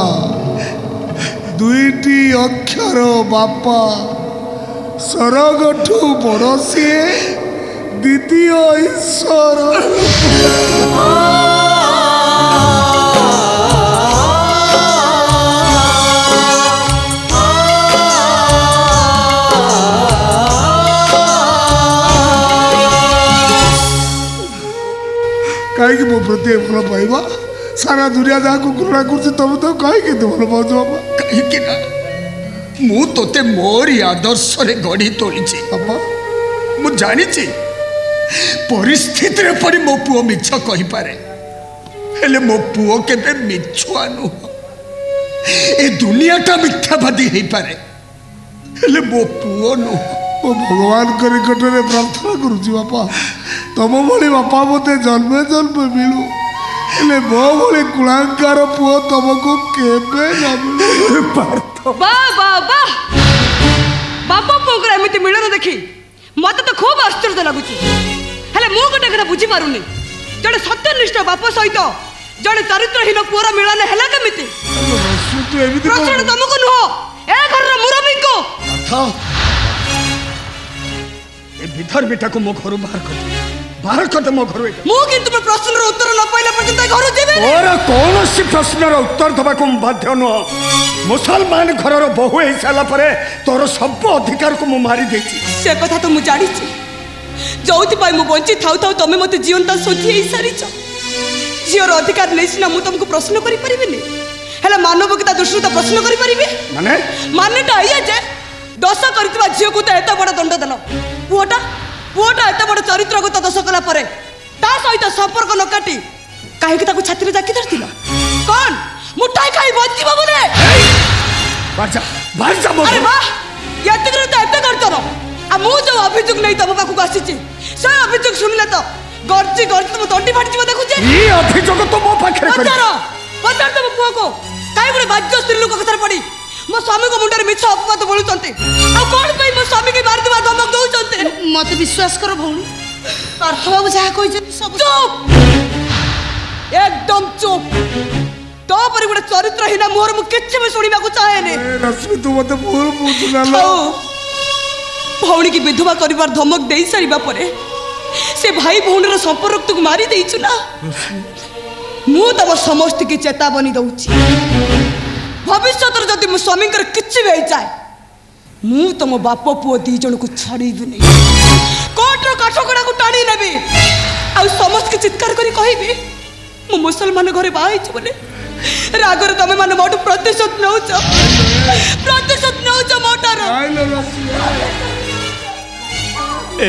দুইটি অক্ষর বাপা সরগঠু বড় সিয়ে দ্বিতীয় ঈশ্বর କାହିଁକି ମୋ ପ୍ରତି ଭଲ ପାଇବା ସାରା ଦୁନିଆ ଯାହାକୁ ଘୃଣା କରୁଛି ତମେ ତ କାହିଁକି ଏତେ ଭଲ ପାଉଛ ବାପା କାହିଁକି ନା ମୁଁ ତୋତେ ମୋରି ଆଦର୍ଶରେ ଗଢ଼ି ତୋଳିଛି ବାପା ମୁଁ ଜାଣିଛି ପରିସ୍ଥିତିରେ ପରି ମୋ ପୁଅ ମିଛ କହିପାରେ ହେଲେ ମୋ ପୁଅ କେବେ ମିଛୁଆ ନୁହଁ ଏ ଦୁନିଆଟା ମିଥ୍ୟାବାଦୀ ହେଇପାରେ ହେଲେ ମୋ ପୁଅ ନୁହଁ ମୋ ଭଗବାନଙ୍କ ନିକଟରେ ପ୍ରାର୍ଥନା କରୁଛି ବାପା ଭଳି ବାପା ମୋତେ ଜନ୍ମେ ଜନ୍ମେ ମିଳୁ ହେଲେ ମୋ ଭଳି କୁଳାଙ୍କାର ପୁଅ ତମକୁ କେବେ ନ ମିଳୁ ବାପା ପୁଅଙ୍କର ଏମିତି ମିଳନ ଦେଖି ମତେ ତ ଖୁବ ଆଶ୍ଚର୍ଯ୍ୟ ଲାଗୁଛି ହେଲେ ମୁଁ ଗୋଟେ କଥା ବୁଝିପାରୁନି ଜଣେ ସତ୍ୟନିଷ୍ଠ ବାପ ସହିତ ଜଣେ ଚରିତ୍ରହୀନ ପୁଅର ମିଳନ ହେଲା କେମିତି ପ୍ରଶ୍ନ ତମକୁ ନୁହଁ ଏ ଘରର ମୁରବୀଙ୍କୁ ଏ ବିଧର୍ମୀଟାକୁ ମୋ ଘରୁ ବାହାର କରିବି ଭାରକତମ ଘରୁ ମୁଁ କିନ୍ତୁ ମୋ ପ୍ରଶ୍ନର ଉତ୍ତର ନ ପାଇଲା ପର୍ଯ୍ୟନ୍ତ ଘରୁ ଯିବେ ମୋର କୌଣସି ପ୍ରଶ୍ନର ଉତ୍ତର ଦେବାକୁ ମୁଁ ବାଧ୍ୟ ନୁହଁ ମୁସଲମାନ ଘରର ବହୁ ହେଇସାରିଲା ପରେ ତୋର ସବୁ ଅଧିକାରକୁ ମୁଁ ମାରି ଦେଇଛି ସେ କଥା ତ ମୁଁ ଜାଣିଛି ଯେଉଁଥିପାଇଁ ମୁଁ ବଞ୍ଚି ଥାଉ ଥାଉ ତମେ ମୋତେ ଜୀବନ୍ତ ଶୋଧି ହେଇସାରିଛ ଝିଅର ଅଧିକାର ନେଇ ସିନା ମୁଁ ତମକୁ ପ୍ରଶ୍ନ କରିପାରିବିନି ହେଲେ ମାନବିକତା ଦୃଷ୍ଟିରୁ ତ ପ୍ରଶ୍ନ କରିପାରିବି ମାନେ ମାନେଟା ଏଇଆ ଯେ ଦୋଷ କରିଥିବା ଝିଅକୁ ତ ଏତେ ବଡ଼ ଦଣ୍ଡ ଦେଲ ପୁଅଟା ପୁଅଟା ଏତେ ବଡ଼ ଚରିତ୍ରଗତ ଦୋଷ କଲା ପରେ ତା ସହିତ ସମ୍ପର୍କ ନକାଟି କାହିଁକି ତାକୁ ଛାତିରେ ଜାକି ଧରିଥିଲ କଣ ମୁଠାଇ ଖାଇ ବଞ୍ଚିବ ବୋଲେ ଏତିକିରେ ତ ଏତେ ଗର୍ଜନ ଆଉ ମୁଁ ଯୋଉ ଅଭିଯୋଗ ନେଇ ତମ ପାଖକୁ ଆସିଛି ସେ ଅଭିଯୋଗ ଶୁଣିଲେ ତ ଗର୍ଜି ଗର୍ଜି ତମ ତଣ୍ଟି ଫାଟିଯିବ ଦେଖୁଛି ଅଭିଯୋଗ ତ ମୋ ପାଖରେ ପଚାର ପଚାର ତମ ପୁଅକୁ କାହିଁ ଗୋଟେ ବାଜ୍ୟ ସ୍ତ୍ରୀ ଲୋକ କଥାରେ ପଡ଼ି ମୋ ସ୍ୱାମୀଙ୍କ ମୁଣ୍ଡରେ ମିଛ ଅପବାଦ ବୋଳୁଛନ୍ତି ଆଉ କ'ଣ ପାଇଁ ମୋ ସ୍ୱାମୀକି ମାରିଦେବା ଧମକ ଦେଉଛନ୍ତି ମୋତେ ବିଶ୍ୱାସ କର ଭଉଣୀ ପାର୍ଥ ବାବୁ ଯାହା କହିଛନ୍ତି ସବୁ ଚୁପ୍ ଏକଦମ ଚୁପ୍ ତୋପରି ଗୋଟେ ଚରିତ୍ରହୀନ ମୁହଁରୁ ମୁଁ କିଛି ବି ଶୁଣିବାକୁ ଚାହେଁନି ରଶ୍ମି ତୁ ମୋତେ ଭୁଲ ବୁଝିଲା ଭଉଣୀକି ବିଧବା କରିବାର ଧମକ ଦେଇସାରିବା ପରେ ସେ ଭାଇ ଭଉଣୀର ସମ୍ପର୍କକୁ ମାରିଦେଇଛୁ ନା ମୁଁ ତମ ସମସ୍ତିକି ଚେତାବନୀ ଦଉଛି ଭବିଷ୍ୟତରେ ଯଦି ମୋ ସ୍ୱାମୀଙ୍କର କିଛି ବି ହେଇଯାଏ ମୁଁ ତମ ବାପ ପୁଅ ଦୁଇ ଜଣକୁ ଛାଡ଼ିବିନି କୋର୍ଟର କାଠଗଡ଼ାକୁ ଟାଣି ନେବି ଆଉ ସମସ୍ତଙ୍କୁ ଚିତ୍କାର କରି କହିବି ମୁଁ ମୁସଲମାନ ଘରେ ବାହା ହେଇଛି ବୋଲି ରାଗରେ ମାନେ ମୋଠୁ ପ୍ରତିଶୋଧ ନେଉଛ ପ୍ରତିଶୋଧ ନେଉଛ ମୋଟାର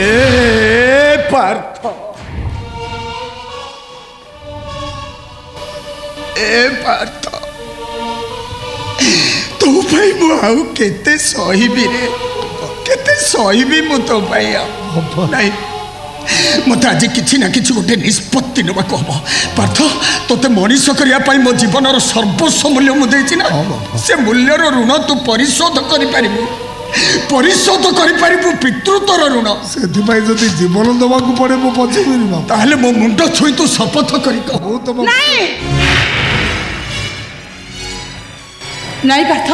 ଏ ପାର୍ଥ ଏ ପାର୍ଥ ତୋ ପାଇଁ ମୁଁ ଆଉ କେତେ ସହିବିରେ କେତେ ସହିବି ମୁଁ ତୋ ପାଇଁ ହବ ନାହିଁ ମୋତେ ଆଜି କିଛି ନା କିଛି ଗୋଟେ ନିଷ୍ପତ୍ତି ନେବାକୁ ହବ ପାର୍ଥ ତୋତେ ମଣିଷ କରିବା ପାଇଁ ମୋ ଜୀବନର ସର୍ବସ୍ୱ ମୂଲ୍ୟ ମୁଁ ଦେଇଛି ନା ସେ ମୂଲ୍ୟର ଋଣ ତୁ ପରିଶୋଧ କରିପାରିବୁ ପରିଶୋଧ କରିପାରିବୁ ପିତୃତର ଋଣ ସେଥିପାଇଁ ଯଦି ଜୀବନ ଦେବାକୁ ପଡ଼େ ମୁଁ ପଛେଇବି ତାହେଲେ ମୋ ମୁଣ୍ଡ ଛୁଇଁ ତୁ ଶପଥ କରି କହୁ ତମ নাই পার্থ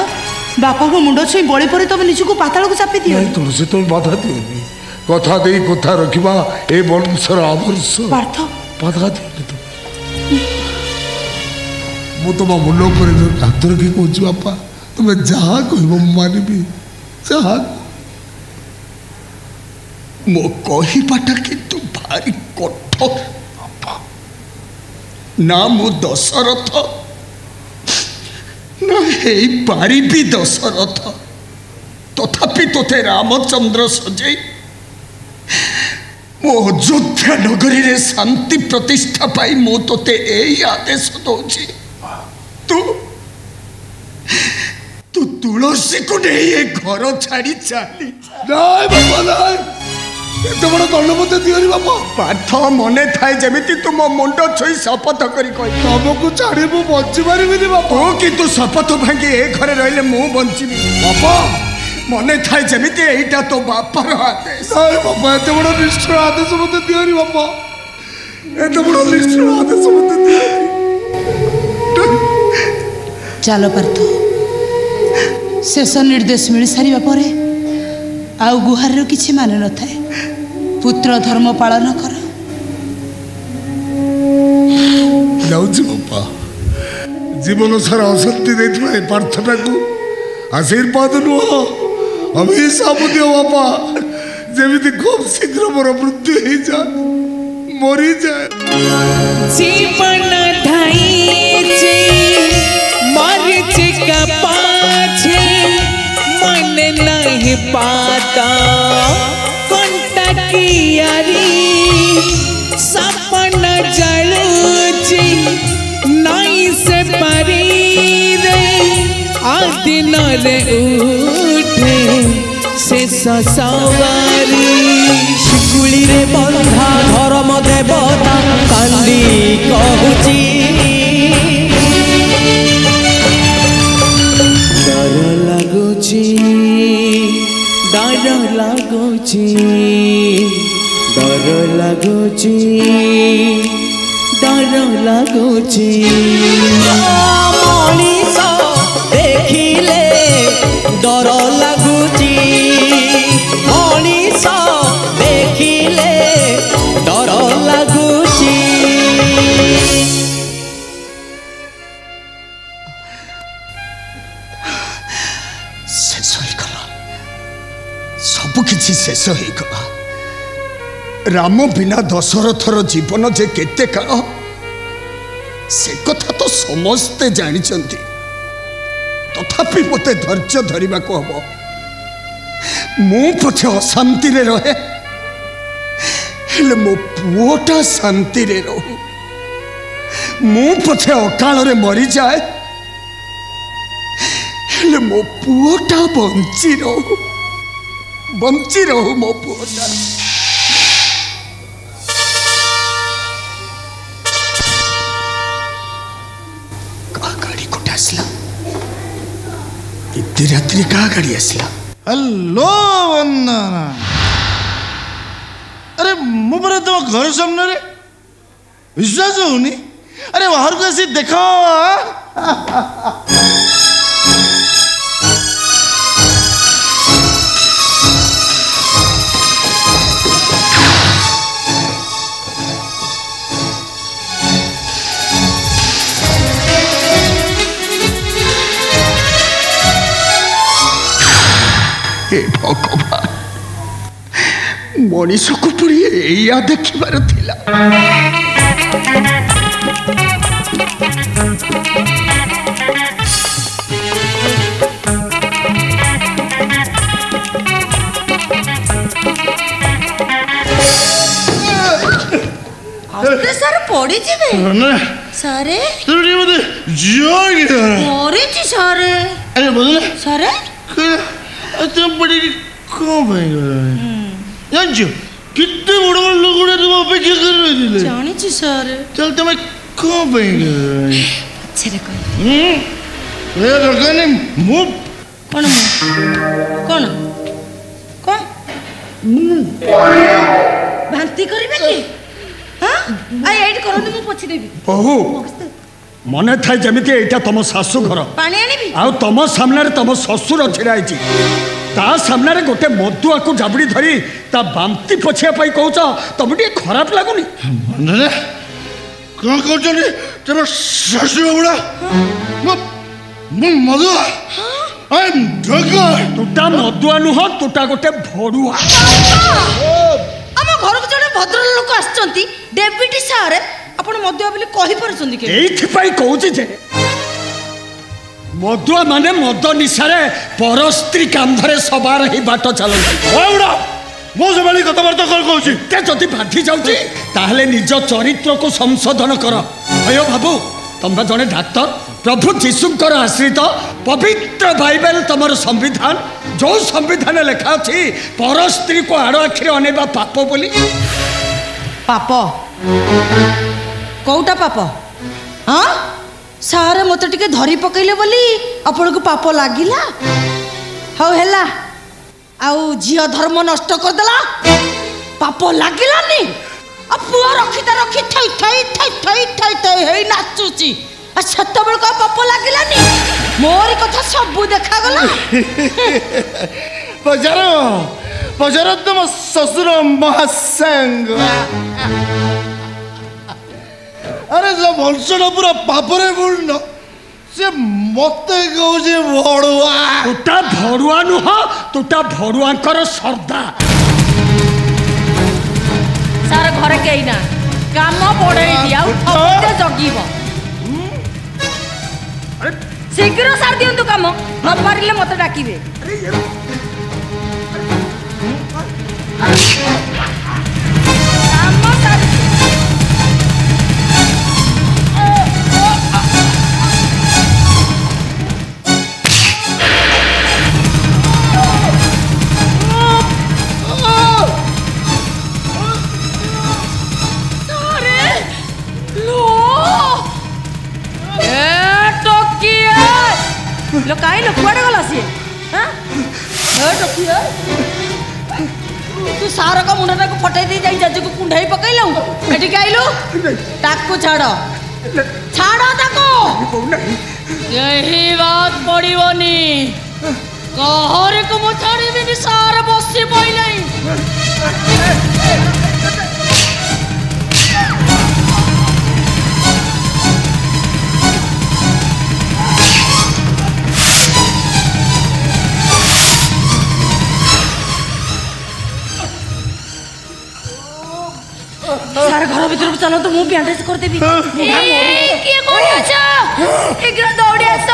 বাপাকে মুন্ড ছুঁই বড়ে পরে তুমি নিজকে পাতাড়ক চাপি দিও সে তুমি বাধা দিওনি কথা দিয়ে কথা রাখবা এ বংশর আদর্শ পার্থ বাধা দিওনি তুমি ମୁଁ ତୁମ ମୁଣ୍ଡ ଉପରେ ডাক্তার ରଖି କହୁଛି ବାପା ତୁମେ ଯାହା କହିବ ମୁଁ ମାନିବି ଯାହା ମୋ କହିବାଟା କିନ୍ତୁ ଭାରି କଠୋର ବାପା ନା ମୁଁ ଦଶରଥ ନା ହେଇପାରିବି ଦଶରଥ ତଥାପି ତୋତେ ରାମଚନ୍ଦ୍ର ସଜେଇ ମୋ ଅଯୋଧ୍ୟା ନଗରୀରେ ଶାନ୍ତି ପ୍ରତିଷ୍ଠା ପାଇଁ ମୁଁ ତୋତେ ଏଇ ଆଦେଶ ଦେଉଛି ତୁ ତୁ ତୁଳସୀକୁ ନେଇ ଏ ଘର ଛାଡ଼ି ଚାଲି ଏତେ ବଡ଼ ଦଣ୍ଡ ମୋତେ ଦିଅନି ବାପା ପାର୍ଥ ମନେ ଥାଏ ଯେମିତି ତୁ ମୋ ମୁଣ୍ଡ ଛୁଇଁ ଶପଥ କରି କହି ତମକୁ ଛାଡ଼ି ମୁଁ ବଞ୍ଚିପାରିବିନି ବାପା ତୁ କିନ୍ତୁ ଶପଥ ଭାଙ୍ଗି ଏ ଘରେ ରହିଲେ ମୁଁ ବଞ୍ଚିବି ବାପା ମନେ ଥାଏ ଯେମିତି ଏଇଟା ତୋ ବାପାର ଆଦେଶ ବାପା ଏତେ ବଡ଼ ନିଷ୍ଠୁର ଆଦେଶ ମୋତେ ଦିଅନି ବାପା ଏତେ ବଡ଼ ନିଷ୍ଠୁର ଆଦେଶ ମୋତେ ଦିଅନି ଚାଲ ପାର୍ଥ ଶେଷ ନିର୍ଦ୍ଦେଶ ମିଳିସାରିବା ପରେ ଆଉ ଗୁହାରର କିଛି ମାନେ ନଥାଏ ପୁତ୍ର ଧର୍ମ ପାଳନ କର ଯାଉଛି ବାପା ଜୀବନ ସାରା ଅଶାନ୍ତି ଦେଇଥିବା ଏ ପ୍ରାର୍ଥନାକୁ ଆଶୀର୍ବାଦ ନୁହଁ ଅଭିଶାପ ଦିଅ ବାପା ଯେମିତି ଖୁବ୍ ଶୀଘ୍ର ମୋର ମୃତ୍ୟୁ ହେଇଯାଏ ମରିଯାଏ ଜୀବନ ଧାଇଛି ମରିଛି କପା पाता कंटकियारी सपन जलूची नहीं से परी रे उठे से शिकुली रे बंधा धर्म देवता कहूची डर लगुची ডর লাগুছি ডর লাগুছি ডর লাগুছি মଣିষ দেখিলে ডর লাগুছি ଦେଖି ଶେଷ ହେଇଗଲା ରାମ ବିନା ଦଶରଥର ଜୀବନ ଯେ କେତେ କାଳ ସେ କଥା ତ ସମସ୍ତେ ଜାଣିଛନ୍ତି ତଥାପି ମୋତେ ଧୈର୍ଯ୍ୟ ଧରିବାକୁ ହବ ମୁଁ ପଛେ ଅଶାନ୍ତିରେ ରହେ ହେଲେ ମୋ ପୁଅଟା ଶାନ୍ତିରେ ରହୁ ମୁଁ ପଛେ ଅକାଳରେ ମରିଯାଏ ହେଲେ ମୋ ପୁଅଟା ବଞ୍ଚି ରହୁ ବଞ୍ଚି ରହୁ ମୋ ପୁଅଟା କାହା ଗାଡ଼ି କୋଟେ ଆସିଲା ଏତେ ରାତିରେ କାହା ଗାଡ଼ି ଆସିଲା ହ୍ୟାଲୋ ବନ୍ଦନା ଆରେ ମୁଁ ପରା ତମ ଘର ସାମ୍ନାରେ ବିଶ୍ୱାସ ହଉନି ଆରେ ବାହାରକୁ ଆସି ଦେଖ হে ভগবান ମଣିଷକୁ ପୁଣି ଏଇଆ ଦେଖିବାର ଥିଲା ପଡ଼ିଯିବେ ସାରେ ମରିଛି ସାରେ ସାରେ എത്തുമ്പോഴേക്ക് ഞാൻ ചെയ്യും कितने बड़े बड़े लोग उड़े तुम अपेक्षा कर रहे थे जाने चाहिए सारे चल तो मैं कहाँ पाएंगे अच्छे रखो हम्म ये रखा नहीं मुँह कौन मुँह कौन कौन भांति करी ना कि हाँ आई ऐड करो तो मुँह पछी देवी बहु ମନେ ଥାଏ ଯେମିତି ଏଇଟା ତମ ଶାଶୁ ଘର ଆଉ ତମ ସାମ୍ନାରେ ତମ ଶ୍ୱଶୁର ଛିଡ଼ା ହେଇଛି ତା ସାମ୍ନାରେ ଗୋଟେ ମଦୁଆକୁ ଜାବୁଡ଼ି ଧରି ତା ବାନ୍ତି ପଛିବା ପାଇଁ କହୁଛ ତମକୁ ଟିକେ ଖରାପ ଲାଗୁନି କ'ଣ କହୁଛନ୍ତି ତମ ଶାଶୁ ବାବୁଡ଼ା ମଦୁଆ ତୁଟା ମଦୁଆ ନୁହଁ ତୁଟା ଗୋଟେ ଭଡ଼ୁଆ ଆମ ଘରକୁ ଜଣେ ଭଦ୍ର ଲୋକ ଆସିଛନ୍ତି ଡେବିଟି ସାର୍ ଆପଣ ମଦୁଆ ବୋଲି କହିପାରୁଛନ୍ତି କି ଏଇଥିପାଇଁ କହୁଛି ଯେ ମଦୁଆ ମାନେ ମଦ ନିଶାରେ ପରସ୍ତ୍ରୀ କାନ୍ଧରେ ସବାର ହେଇ ବାଟ ଚାଲନ୍ତି ମୁଁ ସେଭଳି କଥାବାର୍ତ୍ତା କଣ କହୁଛି ତେ ଯଦି ବାଧି ଯାଉଛି ତାହେଲେ ନିଜ ଚରିତ୍ରକୁ ସଂଶୋଧନ କର ଭୟ ଭାବୁ ତମେ ଜଣେ ଡାକ୍ତର ପ୍ରଭୁ ଯୀଶୁଙ୍କର ଆଶ୍ରିତ ପବିତ୍ର ବାଇବେଲ ତମର ସମ୍ବିଧାନ ଯୋଉ ସମ୍ବିଧାନ ଲେଖା ଅଛି ପର ସ୍ତ୍ରୀକୁ ଆଡ଼ ଆଖିରେ ଅନେଇବା ପାପ ବୋଲି ପାପ କେଉଁଟା ପାପ ହଁ ସାର୍ ମୋତେ ଟିକେ ଧରି ପକେଇଲେ ବୋଲି ଆପଣଙ୍କୁ ପାପ ଲାଗିଲା ହଉ ହେଲା ଆଉ ଝିଅ ଧର୍ମ ନଷ୍ଟ କରିଦେଲା ପାପ ଲାଗିଲାନି ଆଉ ପୁଅ ରଖିତା ରଖି ଥଇ ଥଇ ଥଇ ଥଇ ଥଇ ଥଇ ହେଇ ନାଚୁଛି ଆଉ ସେତେବେଳକୁ ଆଉ ପାପ ଲାଗିଲାନି ମୋର କଥା ସବୁ ଦେଖାଗଲା ବଜାର ବଜାର ତୁମ ଶ୍ୱଶୁର ମହାସାଙ୍ଗ ଆରେ ସେ ମନୁଷ୍ୟଟା ପୁରା ପାପରେ ପୂର୍ଣ୍ଣ ସେ ମତେ କହୁଛି ଭଡୁଆ ତୋଟା ଭଡୁଆ ନୁହଁ ତୋଟା ଭଡୁଆଙ୍କର ଶ୍ରଦ୍ଧା ସାର ଘରେ କେହି ନା କାମ ପଡ଼େଇ ଆଉ ଜଗିବ ଶୀଘ୍ର ସାର ଦିଅନ୍ତୁ କାମ ନ ପାରିଲେ ମତେ ଡାକିବେ Lo गला सी fuera con la sien. तू सारा का मुंडा को फटाई दी जाई जाजू को कुंडाई पकाई लाऊं एठी के आइलो ताको छाड़ो छाड़ो ताको यही बात पड़ी बनी कहरे को मु छाड़ी भी सारा बसी पई नहीं ସାର ଘର ଭିତରକୁ ଚାଲନ୍ତୁ ମୁଁ ବ୍ୟାଣ୍ଡେଜ କରିଦେବି କିଏ କୋଉଠି ଅଛ ଶୀଘ୍ର ଦୌଡ଼ି ଆସ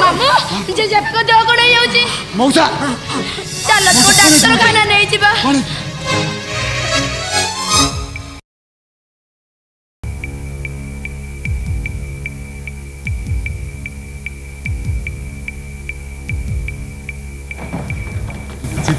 ମାମୁ ଜେଜେଙ୍କ ଦେହ କଣ ହେଇଯାଉଛି ମଉସା ଚାଲ ତାକୁ ଡାକ୍ତରଖାନା ନେଇଯିବା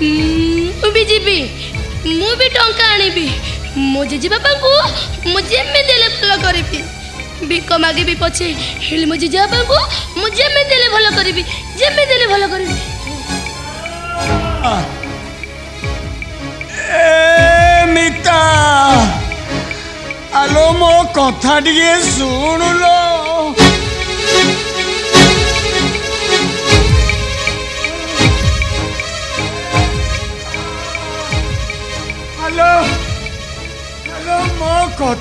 ମୁଁ ବି ଯିବି ମୁଁ ବି ଟଙ୍କା ଆଣିବି ମୋ ଜେଜେବାପାଙ୍କୁ ମୁଁ ଯେମିତି ହେଲେ ଭଲ କରିବି ବିକ ମାଗିବି ପଛେ ହେଲେ ମୋ ଜେଜେବାପାଙ୍କୁ ମୁଁ ଯେମିତି ହେଲେ ଭଲ କରିବି ଯେମିତି ହେଲେ ଭଲ କରିବି ମିତା ଆଲୋ ମୋ কথা টিকে শুনুলো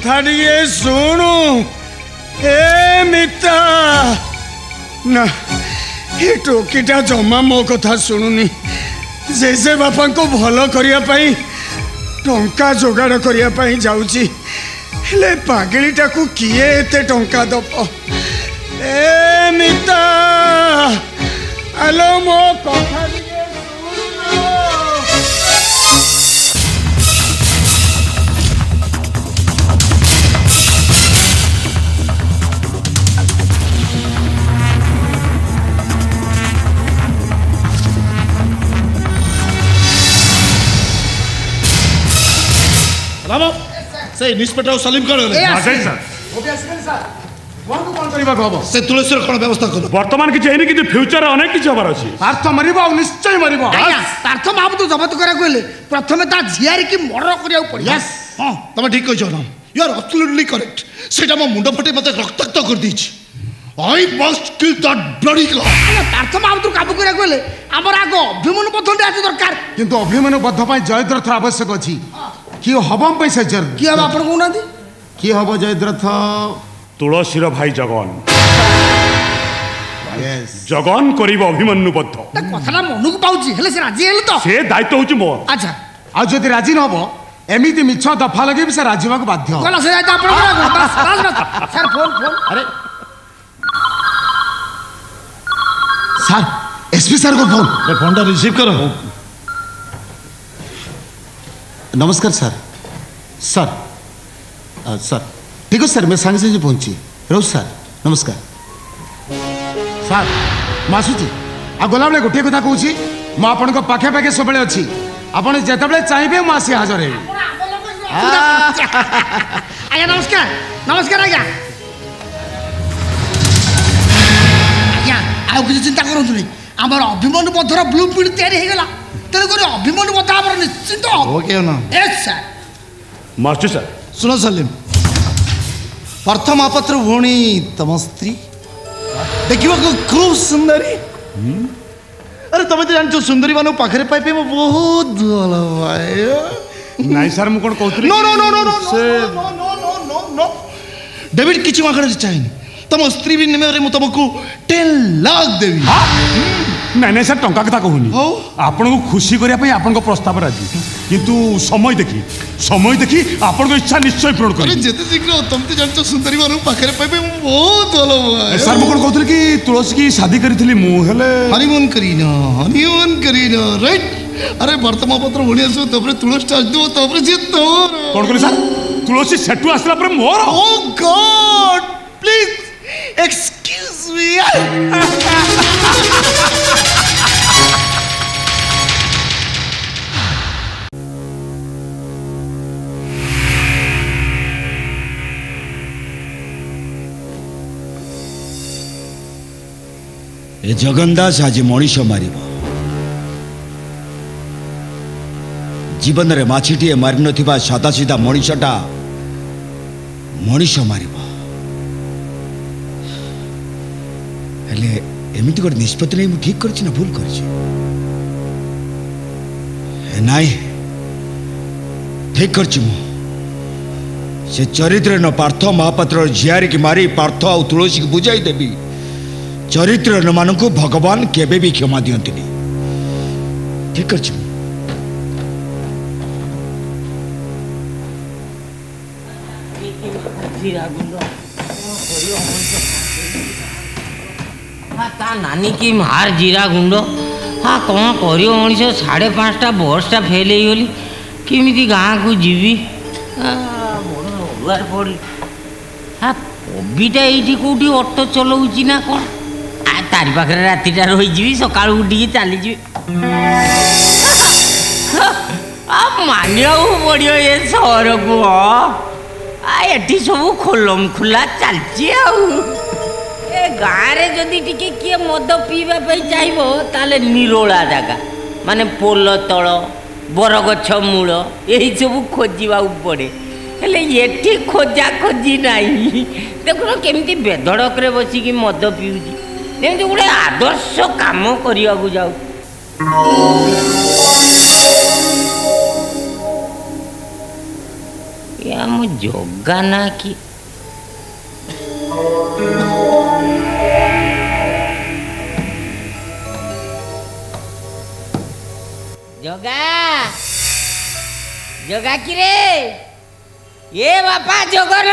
থাড়িয়ে শুণু এ মিতা না ଏ ଟୋକିଟା ଜମା ମୋ କଥା ଶୁଣୁନି ଜେଜେ ବାପାଙ୍କୁ ଭଲ କରିବା ପାଇଁ ଟଙ୍କା ଯୋଗାଡ଼ କରିବା ପାଇଁ ଯାଉଛି ହେଲେ ପାଗିଳିଟାକୁ କିଏ ଏତେ ଟଙ୍କା ଦେବ ଏ ମିତା ଆଲୋ ମୋ କଥା ମାମା ସେ ଇନ୍ସପେକ୍ଟର ସଲିମ ଖାନ ସେ ତୁଳସୀର କ'ଣ ବ୍ୟବସ୍ଥା କର ବର୍ତ୍ତମାନ କିଛି ହେଇନି କିନ୍ତୁ ଫ୍ୟୁଚରରେ ଅନେକ କିଛି ହବାର ଅଛି ପାର୍ଥ ମରିବ ଆଉ ନିଶ୍ଚୟ ମରିବ ପାର୍ଥ ବାବୁଙ୍କୁ ଜବତ କରିବାକୁ ହେଲେ ପ୍ରଥମେ ତା ଝିଆରିକି ମର୍ଡର କରିବାକୁ ପଡ଼ିବ ହଁ ତମେ ଠିକ୍ କହିଛ ମ୍ୟାମ୍ ୟୁ ଆର୍ ଅବସଲ୍ୟୁଟଲି ସେଇଟା ମୋ ମୁଣ୍ଡ ଫଟେଇ ମୋତେ ରକ୍ତାକ୍ତ କରିଦେଇଛି I must kill that bloody clock তার্থ Bahadur কাবু করে গেলে আমার আগে অভিমন্যু বদ্ধটি আছে দরকার কিন্তু অভিমন্যু বদ্ধ পাই জয়দ্রথ କିଏ ହବ ପାଇଁ ସେ କିଏ ହବ ଆପଣ କହୁନାହାନ୍ତି କିଏ ହବ ଜୟଦ୍ରଥ ତୁଳସୀର ଭାଇ ଜଗନ ଜଗନ କରିବ ଅଭିମନ୍ୟୁ ବଦ୍ଧ କଥାଟା ମନକୁ ପାଉଛି ହେଲେ ସେ ରାଜି ହେଲେ ତ ସେ ଦାୟିତ୍ୱ ହଉଛି ମୋର ଆଚ୍ଛା ଆଉ ଯଦି ରାଜି ନ ହବ ଏମିତି ମିଛ ଦଫା ଲଗେଇବି ସେ ରାଜି ହେବାକୁ ବାଧ୍ୟ ସାର୍ ଏସ୍ପି ସାର୍ଙ୍କ ଫୋନ୍ ଫୋନ୍ଟା ରିସିଭ୍ କର নমস্কার স্যার স্যার স্যার ঠিক আছে স্যার ମୁଁ ସାଙ୍ଗେ ସାଙ୍ଗେ ପହଞ୍ଚି ରହୁଛି ସାର୍ ନମସ୍କାର ସାର୍ ମୁଁ ଆସୁଛି ଆଉ ଗଲାବେଳେ ଗୋଟିଏ କଥା କହୁଛି ମୁଁ ଆପଣଙ୍କ ପାଖାପାଖି ସବୁବେଳେ ଅଛି ଆପଣ ଯେତେବେଳେ ଚାହିଁବେ ମୁଁ ଆସି ହାଜର ହେବି ଆଜ୍ଞା ନମସ୍କାର ନମସ୍କାର ଆଜ୍ଞା ଆଜ୍ଞା ଆଉ କିଛି ଚିନ୍ତା କରନ୍ତୁନି ଆମର ଅଭିମନ୍ୟୁ ମଧ୍ୟର ବ୍ଲୁ ପ୍ରିଣ୍ଟ ତିଆରି ହେଇଗଲା ତେଣୁ ତେଣୁକରି ଅଭିମନ୍ୟୁ କଥା ଆମର ନିଶ୍ଚିନ୍ତ ସାର୍ ମାଷ୍ଟର ସାର୍ ଶୁଣ ସଲିମ ପ୍ରଥମ ଆପତ୍ର ଭଉଣୀ ତମ ସ୍ତ୍ରୀ ଦେଖିବାକୁ ଖୁବ୍ ସୁନ୍ଦରୀ ଆରେ ତମେ ତ ଜାଣିଛ ସୁନ୍ଦରୀ ମାନଙ୍କୁ ପାଖରେ ପାଇପାଇ ମୁଁ ବହୁତ ଭଲ ପାଏ ନାଇଁ ସାର୍ ମୁଁ କ'ଣ କହୁଥିଲି ଡେଭିଡ୍ କିଛି ମାଗଣାରେ ଚାହିଁନି ତମ ସ୍ତ୍ରୀ ବିନିମୟରେ ମୁଁ ତମକୁ ଟେନ୍ ଲାଖ ଦେବି ନାଇଁ ନାଇଁ ସାର୍ ଟଙ୍କା କଥା କହୁନି ଆପଣଙ୍କୁ ଖୁସି କରିବା ପାଇଁ ଆପଣଙ୍କ ପ୍ରସ୍ତାବ ରାଜି କିନ୍ତୁ ସମୟ ଦେଖି ସମୟ ଦେଖି ଆପଣଙ୍କ ଇଚ୍ଛା ନିଶ୍ଚୟ ପୂରଣ କରିବେ ଯେତେ ଶୀଘ୍ର ତମେ ଜାଣିଛ ସୁନ୍ଦରୀ ମାନଙ୍କୁ ପାଖରେ ପାଇବେ ମୁଁ ବହୁତ ଭଲ ସାର୍ ମୁଁ କ'ଣ କହୁଥିଲି କି ତୁଳସୀ କି ଶାଦୀ କରିଥିଲି ମୁଁ ହେଲେ ହନିମୁନ୍ କରିନ ହନିମୁନ୍ କରିନ ରାଇଟ୍ ଆରେ ବର୍ତ୍ତମାନ ପତ୍ର ଭୁଣି ଆସିବ ତାପରେ ତୁଳସୀ ଆସିବ ତାପରେ ଯିଏ ତୋର କ'ଣ କହିଲେ ସାର୍ ତୁଳସୀ ସେଠୁ ଆସିଲା ପରେ ମୋର ଓ ଗଡ୍ ପ୍ଲିଜ୍ ଏକ୍ସକ୍ୟୁଜ୍ ମି ଏ ଜଗନ୍ଦାସ ଆଜି ମଣିଷ ମାରିବ ଜୀବନରେ ମାଛିଟିଏ ମାରିନଥିବା ସାଦାସିଧା ମଣିଷଟା ମଣିଷ ମାରିବ ହେଲେ ଏମିତି ଗୋଟେ ନିଷ୍ପତ୍ତି ନେଇ ମୁଁ ଠିକ୍ କରିଛି ନା ଭୁଲ କରିଛି ନାଇଁ ଠିକ୍ କରିଛି ମୁଁ ସେ ଚରିତ୍ରହୀନ ପାର୍ଥ ମହାପାତ୍ରର ଝିଆରିକି ମାରି ପାର୍ଥ ଆଉ ତୁଳସୀକି ବୁଝାଇ ଦେବି ଚରିତ୍ରହୀନ ମାନଙ୍କୁ ଭଗବାନ କେବେ ବି କ୍ଷମା ଦିଅନ୍ତିନି ଠିକ ଅଛି ତା ନାନୀ କି ମାର ଜିରା ଗୁଣ୍ଡ ହା କ'ଣ କରିବ ମଣିଷ ସାଢ଼େ ପାଞ୍ଚଟା ବସ୍ଟା ଫେଲ୍ ହେଇଗଲି କେମିତି ଗାଁକୁ ଯିବି ବଡ଼ ଅଡ଼ୁଆରେ ପଡ଼ିଲି ହା କବିଟା ଏଇଠି କେଉଁଠି ଅଟୋ ଚଲାଉଛି ନା କ'ଣ ତାରି ପାଖରେ ରାତିଟା ରହିଯିବି ସକାଳୁ ଉଠିକି ଚାଲିଯିବି ମାନିବାକୁ ପଡ଼ିବ ଏ ସହରକୁ ଏଠି ସବୁ ଖୋଲମ ଖୋଲା ଚାଲିଛି ଆଉ ଏ ଗାଁରେ ଯଦି ଟିକେ କିଏ ମଦ ପିଇବା ପାଇଁ ଚାହିଁବ ତାହେଲେ ନିରୋଳା ଜାଗା ମାନେ ପୋଲ ତଳ ବରଗଛ ମୂଳ ଏହିସବୁ ଖୋଜିବାକୁ ପଡ଼େ ହେଲେ ଏଠି ଖୋଜା ଖୋଜି ନାହିଁ ଦେଖୁନ କେମିତି ବେଧଡ଼କରେ ବସିକି ମଦ ପିଉଛି ଯେମିତି ଗୋଟେ ଆଦର୍ଶ କାମ କରିବାକୁ ଯାଉ ଆମ ଜଗା ନା କି ଜଗା ଜଗା କିରେ ଏ ବାପା ଜଗନ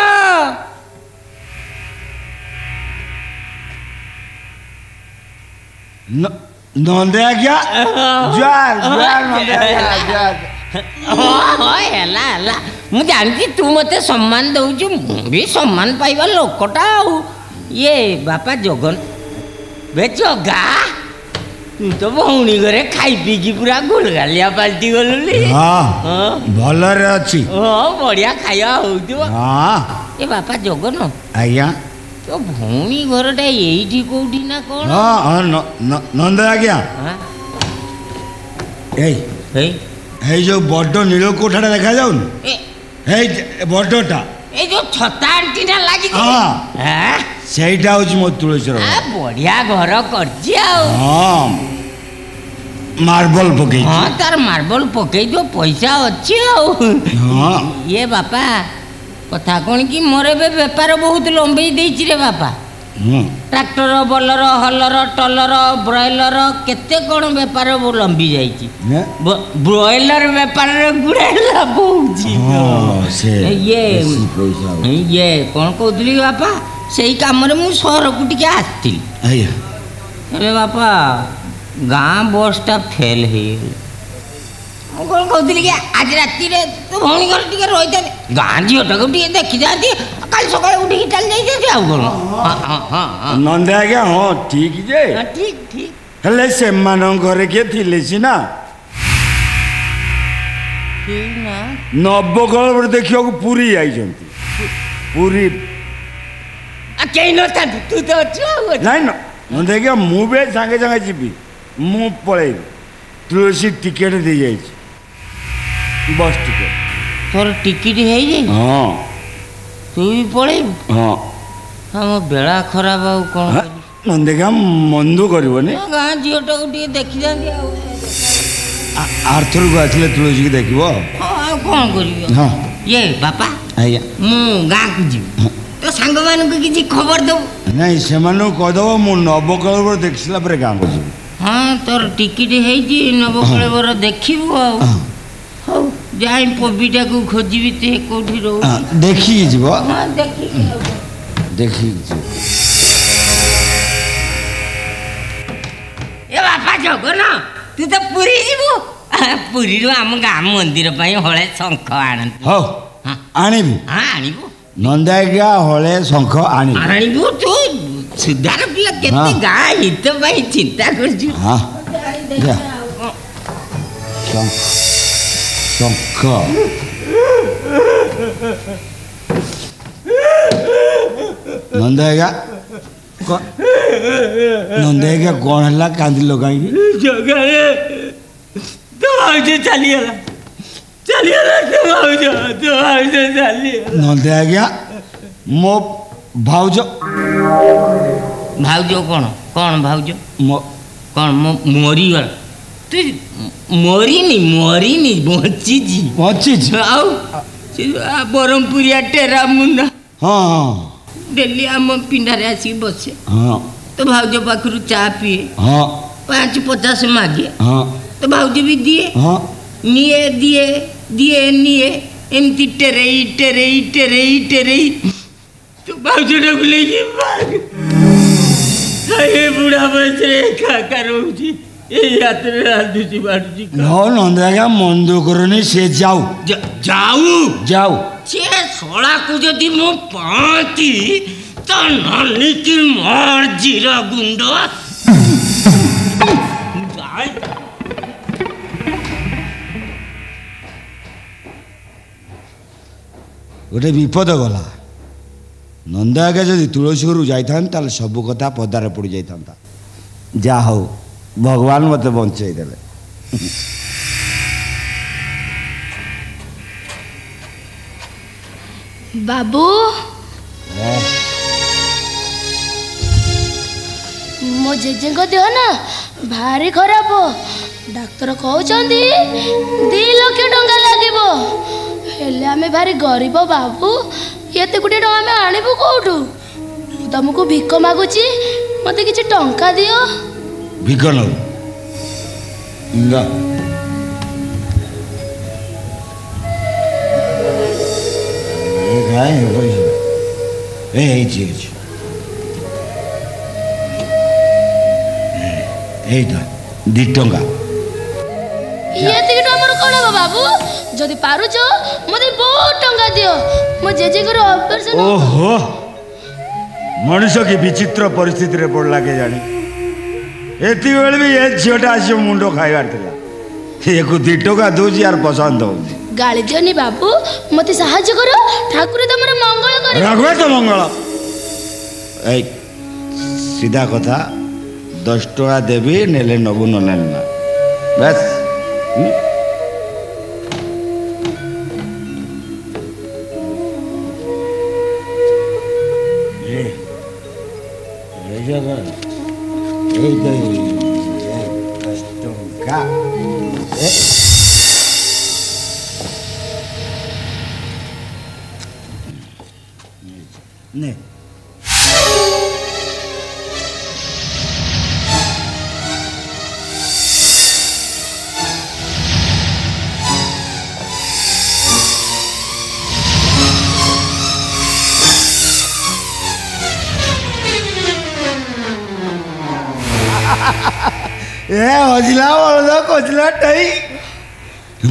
নন্দে গিয়া জোয়ার জোয়ার নন্দে গিয়া জোয়ার ହଁ ହେଲା ହେଲା ମୁଁ ଜାଣିଛି ତୁ ମୋତେ ସମ୍ମାନ ଦେଉଛୁ ମୁଁ ବି ସମ୍ମାନ ପାଇବା ଲୋକଟା ଆଉ ଇଏ ବାପା ଜଗନ ବେ ଜଗା ତୁ ତ ଭଉଣୀ ଘରେ ଖାଇ ପିଇକି ପୁରା ଗୋଲଗାଲିଆ ପାଲଟି ଗଲୁଣି ଭଲରେ ଅଛି ହଁ ବଢ଼ିଆ ଖାଇବା ହଉଥିବ ଏ ବାପା ଜଗନ ଆଜ୍ଞା ତୋ ଭଉଣୀ ଘରଟା ଏଇଠି କୋଉଠି ନା କ'ଣ ନନ୍ଦ ଆଜ୍ଞା ଏଇ ଏଇ ଯୋଉ ବଡ଼ ନୀଳ କୋଠାଟା ଦେଖାଯାଉନି ଏଇ ବଡ଼ଟା ଏଇ ଯୋଉ ଛତା ଆଣ୍ଟିଟା ଲାଗିଛି ସେଇଟା ହଉଛି ମୋ ତୁଳସୀର ବଢ଼ିଆ ଘର କରିଛି ଆଉ ହଁ ମାର୍ବଲ ପକେଇ ହଁ ତାର ମାର୍ବଲ ପକେଇ ଦିଅ ପଇସା ଅଛି ଆଉ ହଁ ଇଏ ବାପା କଥା କ'ଣ କି ମୋର ଏବେ ବେପାର ବହୁତ ଲମ୍ବେଇ ଦେଇଛି ରେ ବାପା ଟ୍ରାକ୍ଟର ବୋଲର ହଲର ଟଲର ବ୍ରଏଲର କେତେ କ'ଣ ବେପାର ଲମ୍ବି ଯାଇଛି ବ୍ରଏଲର ବେପାରରେ ଗୁଡ଼ାଏ ଲାଭ ହେଉଛି ଇଏ ଇଏ କ'ଣ କହୁଥିଲି ବାପା ସେଇ କାମରେ ମୁଁ ସହରକୁ ଟିକେ ଆସିଥିଲି ହେଲେ ବାପା ଗାଁ ବସ୍ଟା ଫେଲ୍ ହେଇଗଲା ମୁଁ କ'ଣ କହୁଥିଲି କି ଆଜି ରାତିରେ ତୋ ଭଉଣୀ ଘରେ ଟିକେ ରହିଥାନ୍ତି ଗାଁ ଝିଅଟାକୁ ଟିକେ ଦେଖିଥାନ୍ତି କାଲି ସକାଳେ ଉଠିକି ଚାଲି ଯାଇଥାନ୍ତି ଆଉ କ'ଣ ନନ୍ଦା ଆଜ୍ଞା ହଁ ଠିକ୍ ଯେ ଠିକ୍ ଠିକ୍ ହେଲେ ସେମାନଙ୍କ ଘରେ କିଏ ଥିଲେ ସିନା ନବକଳବରେ ଦେଖିବାକୁ ପୁରୀ ଯାଇଛନ୍ତି ପୁରୀ କେହି ନଥାନ୍ତି ତୁ ତ ଅଛୁ ନାଇଁ ନନ୍ଦା ଆଜ୍ଞା ମୁଁ ବି ସାଙ୍ଗେ ସାଙ୍ଗେ ଯିବି ମୁଁ ପଳେଇବି ତୁଳସୀ ଟିକେଟ୍ ଦେଇଯାଇଛି बस टिकेट तोर टिकेट है जे हां तू भी पड़े हां हम बेला खराब आ कोन मन देख हम मंदो करबो ने गा जियो तो उठी देखि जा के आ आर्थर को आथले तुलो जी देखबो हां कोन करियो हां ये पापा आया मु गा को जी सांग मान को की खबर दो नहीं से मान को कह मु नबो कल पर देखिला पर गा तोर टिकट है जी नबो देखिबो ଯାଇ ପବିଟାକୁ ଖୋଜିବି ତେ କୋଉଠି ରହୁ ଦେଖିକି ଯିବ ଦେଖିକି ଯିବ ଏ ବାପା ଜଗନ ତୁ ତ ପୁରୀ ଯିବୁ ପୁରୀରୁ ଆମ ଗାଁ ମନ୍ଦିର ପାଇଁ ହଳେ ଶଙ୍ଖ ଆଣନ୍ତି ହଉ ଆଣିବୁ ହଁ ଆଣିବୁ ନନ୍ଦାଜ୍ଞା ହଳେ ଶଙ୍ଖ ଆଣିବୁ ଆଣିବୁ ତୁ ସୁଧାର ପିଲା କେତେ ଗାଁ ହିତ ପାଇଁ ଚିନ୍ତା କରୁଛୁ ହଁ ଶଙ୍ଖ Don't go. ନନ୍ଦାଏଗା ନନ୍ଦାଏଗା କ'ଣ ହେଲା କାନ୍ଦିଲ କାହିଁକି ଜଗାରେ ତୋ ଭାଉଜ ଚାଲିଗଲା ଚାଲିଗଲା ତୋ ଭାଉଜ ତୋ ଭାଉଜ ଚାଲିଗଲା ନନ୍ଦା ଆଜ୍ଞା ମୋ ଭାଉଜ ଭାଉଜ କ'ଣ କ'ଣ ଭାଉଜ ମୋ କ'ଣ ମୋ ମରିଗଲା তুই মরিনি মরিনি বঞ্চিছি বঞ্চিছি ଆଉ ବ୍ରହ୍ମପୁରିଆ ଟେରା ମୁନା ହଁ ଡେଲି ଆମ ପିଣ୍ଡାରେ ଆସିକି ବସେ ହଁ ତୋ ଭାଉଜ ପାଖରୁ ଚା ପିଏ ହଁ ପାଞ୍ଚ ପଚାଶ ମାଗେ ହଁ ତୋ ଭାଉଜ ବି ଦିଏ ହଁ নিয়ে দিয়ে দিয়ে নিয়ে এমতি টেরেই টেরেই টেরেই টেরেই তো ভাউজটা ভুলে গিয়ে ভাগ বুড়া বয়সে একা একা রয়েছে নন্দ আজ্ঞা মন্দ করনি সে যাও যাও যাও সে সড়াকু যদি মু পাঁতি তা নানিকি মর জিরা গুন্ড ଗୋଟେ ବିପଦ ଗଲା ନନ୍ଦା ଆଜ୍ଞା ଯଦି ତୁଳସୀରୁ ଯାଇଥାନ୍ତେ ତାହେଲେ ସବୁ କଥା ପଦାରେ ପଡ଼ି ଯାଇଥାନ୍ତା ଯାହା ହଉ ଭଗବାନ ମୋତେ ବଞ୍ଚାଇ ଦେଲେ ବାବୁ ମୋ ଜେଜେଙ୍କ ଦେହ ନା ଭାରି ଖରାପ ଡାକ୍ତର କହୁଛନ୍ତି ଦି ଲକ୍ଷ ଟଙ୍କା ଲାଗିବ ହେଲେ ଆମେ ଭାରି ଗରିବ ବାବୁ ଏତେ ଗୋଟିଏ ଟଙ୍କା ଆମେ ଆଣିବୁ କେଉଁଠୁ ମୁଁ ତମକୁ ଭିକ ମାଗୁଛି ମୋତେ କିଛି ଟଙ୍କା ଦିଅ விகணம் இங்க ஏ এইছি এইছি এইটা ଦି ଟଙ୍କା ଏତିକି ଟଙ୍କା କଣ ହବ ବାବୁ ଯଦି ପାରୁଛ ମୋତେ ବହୁତ ଟଙ୍କା ଦିଅ ମୋ ଜେଜେଙ୍କର ଅପରେସନ ଓହୋ ମଣିଷ କି ବିଚିତ୍ର ପରିସ୍ଥିତିରେ ପଡ଼ିଲା କେଜାଣି ଏତିକିବେଳେ ବି ଏ ଝିଅଟା ଆସିବ ମୁଣ୍ଡ ଖାଇବାର ଥିଲା ଏକୁ ଦୁଇ ଟଙ୍କା ଦେଉଛି ଆର ପସନ୍ଦ ହେଉଛି ଗାଳିଦିଅନି ବାବୁ ମୋତେ ସାହାଯ୍ୟ କର ଠାକୁର ତମର ମଙ୍ଗଳ ରାଘବ ତ ମଙ୍ଗଳ ଏଇ ସିଧା କଥା ଦଶ ଟଙ୍କା ଦେବି ନେଲେ ନବୁ ନେଲେ ନା ବାସ୍ এই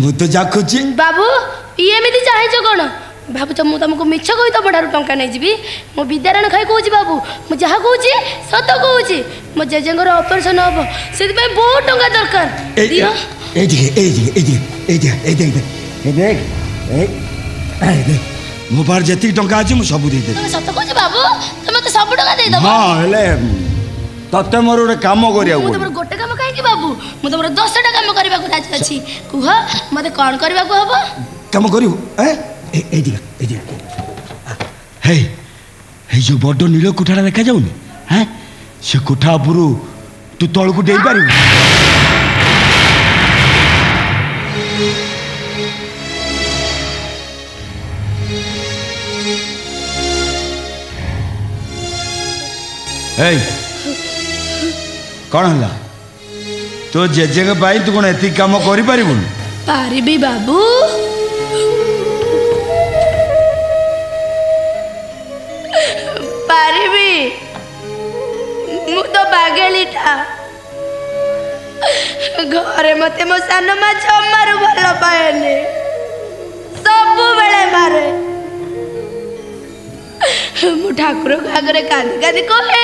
ମୁଁ ତ ଯାଖୁଛି ବାବୁ ଇଏ ଏମିତି ଚାହିଁଛ କ'ଣ ଭାବୁଛ ମୁଁ ତମକୁ ମିଛ କହି ତମ ଠାରୁ ଟଙ୍କା ନେଇଯିବି ମୁଁ ବିଦ୍ୟାରାୟଣ ଖାଇ କହୁଛି ବାବୁ ମୁଁ ଯାହା କହୁଛି ସତ କହୁଛି ମୋ ଜେଜେଙ୍କର ଅପରେସନ୍ ହବ ସେଥିପାଇଁ ବହୁତ ଟଙ୍କା ଦରକାର ମୋ ପାଖରେ ଯେତିକି ଟଙ୍କା ଅଛି ମୁଁ ସବୁ ଦେଇଦେବି ସତ କହୁଛି ବାବୁ ତମେ ମତେ ସବୁ ଟଙ୍କା ଦେଇଦେବ ହଁ ହେଲେ ତତେ ମୋର ଗୋଟେ କାମ କରିବାକୁ ମୁଁ ତମର ଗୋଟେ କାମ କାହିଁକି ବାବୁ ମୁଁ ତମର ଦଶଟା କାମ କରିବାକୁ ରାଜି ଅଛି କୁହ ମୋତେ କ'ଣ କରିବାକୁ ହବ କାମ କରିବୁ ଏଇଠି ଏଇଠି ହେ ଏଇ ଯୋଉ ବଡ଼ ନୀଳ କୋଠାଟା ଦେଖାଯାଉନି ହଁ ସେ କୋଠା ଉପରୁ ତୁ ତଳକୁ ଡେଇପାରିବୁ Hey! କ'ଣ ହେଲା ତୋ ଜେଜେଙ୍କ ପାଇଁ ତୁ କ'ଣ ଏତିକି କାମ କରିପାରିବୁନି ପାରିବି ବାବୁ ପାରିବି ମୁଁ ତ ବାଗେଳିଟା ଘରେ ମତେ ମୋ ସାନ ମା ଜମାରୁ ଭଲ ପାଏନି ସବୁବେଳେ ମାରେ ମୁଁ ଠାକୁରଙ୍କ ଆଗରେ କାନ୍ଦି କାନ୍ଦି କହେ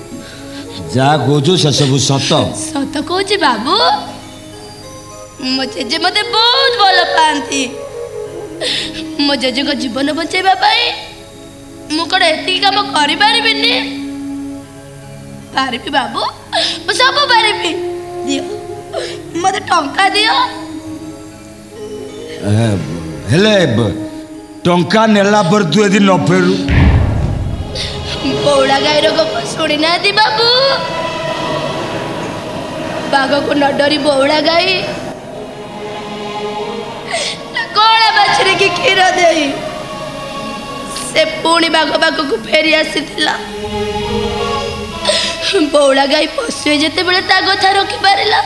ଯାହା କହୁଛୁ ସେସବୁ ସତ ସତ କହୁଛି ବାବୁ ମୋ ଜେଜେ ମୋତେ ବହୁତ ଭଲ ପାଆନ୍ତି ମୋ ଜେଜେଙ୍କ ଜୀବନ ବଞ୍ଚାଇବା ପାଇଁ ମୁଁ କ'ଣ ଏତିକି କାମ କରିପାରିବିନି ପାରିବି ବାବୁ ମୁଁ ସବୁ ପାରିବି ଦିଅ ମୋତେ ଟଙ୍କା ଦିଅ ହେଲେ ଟଙ୍କା ନେଲା ପରେ ତୁ ଯଦି ନ ଫେରୁ బోళ గాయర గొప్ప శుణినాది బాబు ବାଘକୁ ନ ଡରି ବଉଳା ଗାଈ କଳା ବାଛୁରୀ କି କ୍ଷୀର ଦେଇ ସେ ପୁଣି ବାଘ ପାଖକୁ ଫେରି ଆସିଥିଲା ବଉଳା ଗାଈ ପଶୁଏ ଯେତେବେଳେ ତା କଥା ରଖିପାରିଲା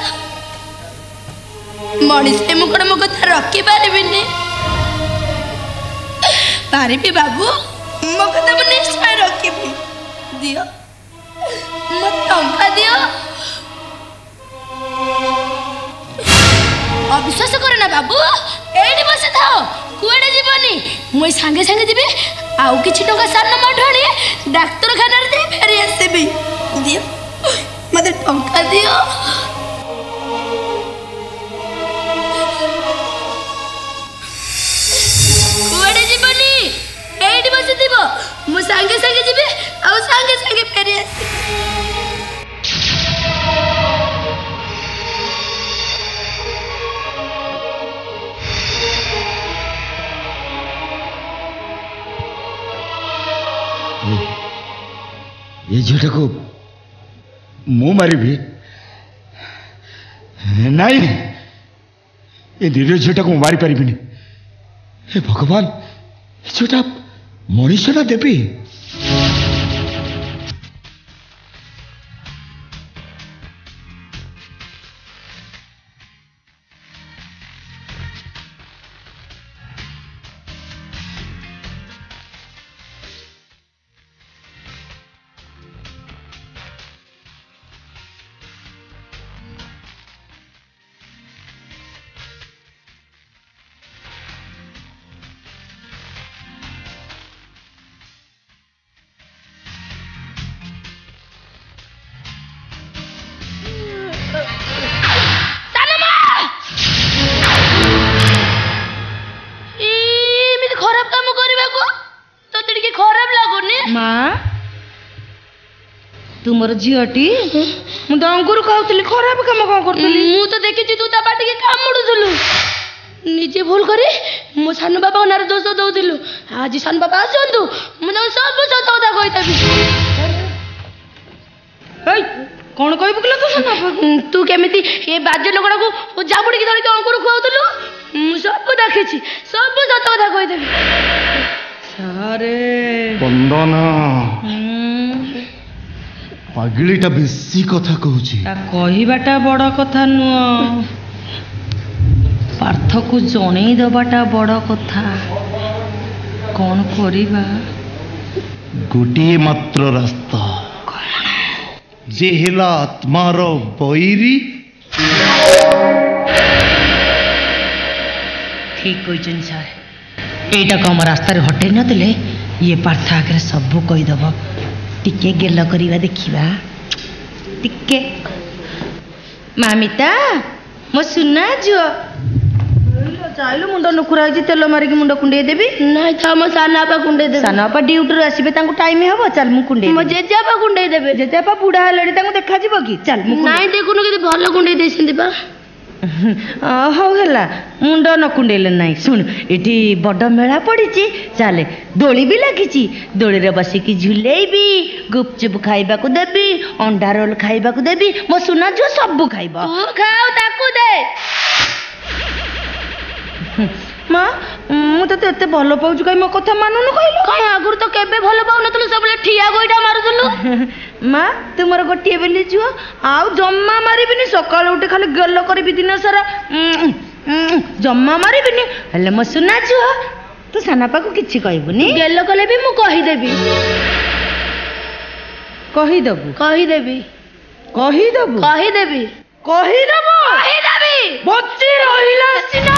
ମଣିଷ ମୁଁ କ'ଣ ମୋ କଥା ରଖିପାରିବିନି ପାରିବି ବାବୁ මොකදම නිශ්චයරෝකිමි දියෝ මත්තම් අදියෝ অবিশ্বাস করে না বাবু এইটি বসে থাও কুয়াড়ে যাবনি মুই সাঙ্গে সাঙ্গে যাবি আউ কিছু টাকা সার না মঠনি ডাক্তারখানার দিয়ে ফেরি আসবি দিও মতো টঙ্কা দিও ଯିବ ମୁଁ ସାଙ୍ଗେ ସାଙ୍ଗେ ଯିବି ଆଉ ସାଙ୍ଗେ ସାଙ୍ଗେ ଫେରି ଆସିବି ଏ ଝିଅଟାକୁ ମୁଁ ମାରିବି ନାଇଁ ଏ ନିରୀହ ଝିଅଟାକୁ ମୁଁ ମାରିପାରିବିନି ହେ ଭଗବାନ ଝିଅଟା Morisela de tepi. ତୁମର ଝିଅଟି ମୁଁ ଡଙ୍ଗୁରୁ କହୁଥିଲି ଖରାପ କାମ କ'ଣ କରୁଥିଲି ମୁଁ ତ ଦେଖିଛି ତୁ ତା ପାଟିକି କାମୁଡ଼ୁଥିଲୁ ନିଜେ ଭୁଲ କରି ମୋ ସାନ ବାପାଙ୍କ ନାଁରେ ଦୋଷ ଦେଉଥିଲୁ ଆଜି ସାନ ବାପା ଆସନ୍ତୁ ମୁଁ ତାଙ୍କୁ ସବୁ ସତ କଥା କହିଦେବି କ'ଣ କହିବୁ କିଲୋ ତୁ ସାନ ତୁ କେମିତି ଏ ବାଜ୍ୟ ଲୋକଟାକୁ ଜାବୁଡ଼ିକି ଧରିକି ଅଙ୍ଗୁରୁ ଖୁଆଉଥିଲୁ ମୁଁ ସବୁ ଦେଖିଛି ସବୁ ସତ କଥା କହିଦେବି ସାରେ ବନ୍ଦନା পাগলিটা বেশি কথা কହୁଛି ତା କହିବାଟା ବଡ଼ କଥା ନୁହଁ ପାର୍ଥକୁ ଜଣେଇ ଦେବାଟା ବଡ଼ କଥା କ'ଣ କରିବା ଗୋଟିଏ ମାତ୍ର ରାସ୍ତା ଯେ ହେଲା ଆତ୍ମାର ବୈରୀ ଠିକ୍ କହିଛନ୍ତି ସାର୍ ଏଇଟାକୁ ଆମ ରାସ୍ତାରେ ହଟେଇ ନଦେଲେ ଇଏ ପାର୍ଥ ଆଗରେ ସବୁ କହିଦେବ ଟିକେ ଗେଲ କରିବା ଦେଖିବା ଟିକେ ମାମିତା ମୋ ସୁନା ଝିଅ ଚାହିଁଲୁ ମୁଣ୍ଡ ନୁଖୁରା ହେଇଛି ତେଲ ମାରିକି ମୁଣ୍ଡ କୁଣ୍ଡେଇ ଦେବି ନାଇଁ ଥାଉ ମୋ ସାନ ବାପା କୁଣ୍ଡେଇ ଦେବି ସାନ ବାପା ଡ୍ୟୁଟିରୁ ଆସିବେ ତାଙ୍କୁ ଟାଇମ୍ ହେବ ଚାଲ ମୁଁ କୁଣ୍ଡେଇ ମୋ ଜେଜେବାପା କୁଣ୍ଡେଇ ଦେବେ ଜେଜେବାପା ବୁଢ଼ା ହେଲେଣି ତାଙ୍କୁ ଦେଖାଯିବ କି ଚାଲ ମୁଁ ନାଇଁ ଦେଖୁନୁ କେତେ ଭଲ କୁଣ୍ଡେଇ ଦେଇଛନ୍ତି ବା ହଉ ହେଲା ମୁଣ୍ଡ ନ କୁଣ୍ଡେଇଲେ ନାହିଁ ଶୁଣୁ ଏଠି ବଡ଼ ମେଳା ପଡ଼ିଛି ଚାଲେ ଦୋଳି ବି ଲାଗିଛି ଦୋଳିରେ ବସିକି ଝୁଲେଇବି ଗୁପଚୁପ ଖାଇବାକୁ ଦେବି ଅଣ୍ଡା ରୋଲ୍ ଖାଇବାକୁ ଦେବି ମୋ ସୁନା ଝିଅ ସବୁ ଖାଇବ ଖାଉ ତାକୁ ଦେ ମା ମୁଁ ତତେ ଏତେ ଭଲ ପାଉଛୁ କାହିଁ ମୋ କଥା ମାନୁନୁ କହିଲୁ କାହିଁ ଆଗରୁ ତ କେବେ ଭଲ ପାଉନଥିଲୁ ସବୁବେଳେ ଠିଆ ଗୋଇଟା ମାରୁଥିଲୁ ମା ତୁମର ଗୋଟିଏ ବୋଲି ଝିଅ ଆଉ ଜମା ମାରିବିନି ସକାଳୁ ଉଠେ ଖାଲି ଗେଲ କରିବି ଦିନ ସାରା ଜମା ମାରିବିନି ହେଲେ ମୋ ସୁନା ଝିଅ ତୁ ସାନା ପାଖକୁ କିଛି କହିବୁନି ଗେଲ କଲେ ବି ମୁଁ କହିଦେବି କହିଦେବୁ କହିଦେବି କହିଦେବୁ କହିଦେବି କହିଦେବୁ କହିଦେବି ବଚି ରହିଲା ସିନା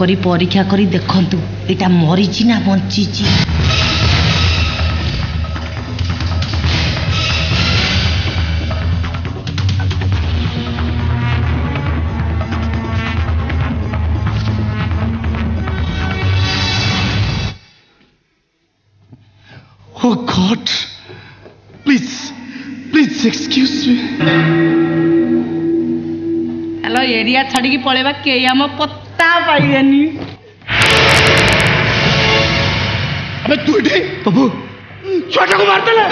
କରି ପରୀକ୍ଷା କରି ଦେଖନ୍ତୁ ଏଇଟା ମରିଛି ନା ବଞ୍ଚିଛି Oh God, please, please excuse me. Hello area ছাড়িকি পড়াইবা কে আমার পত্র ताप आई गनी अबे तू इठी बाबू छोटे को मारते ले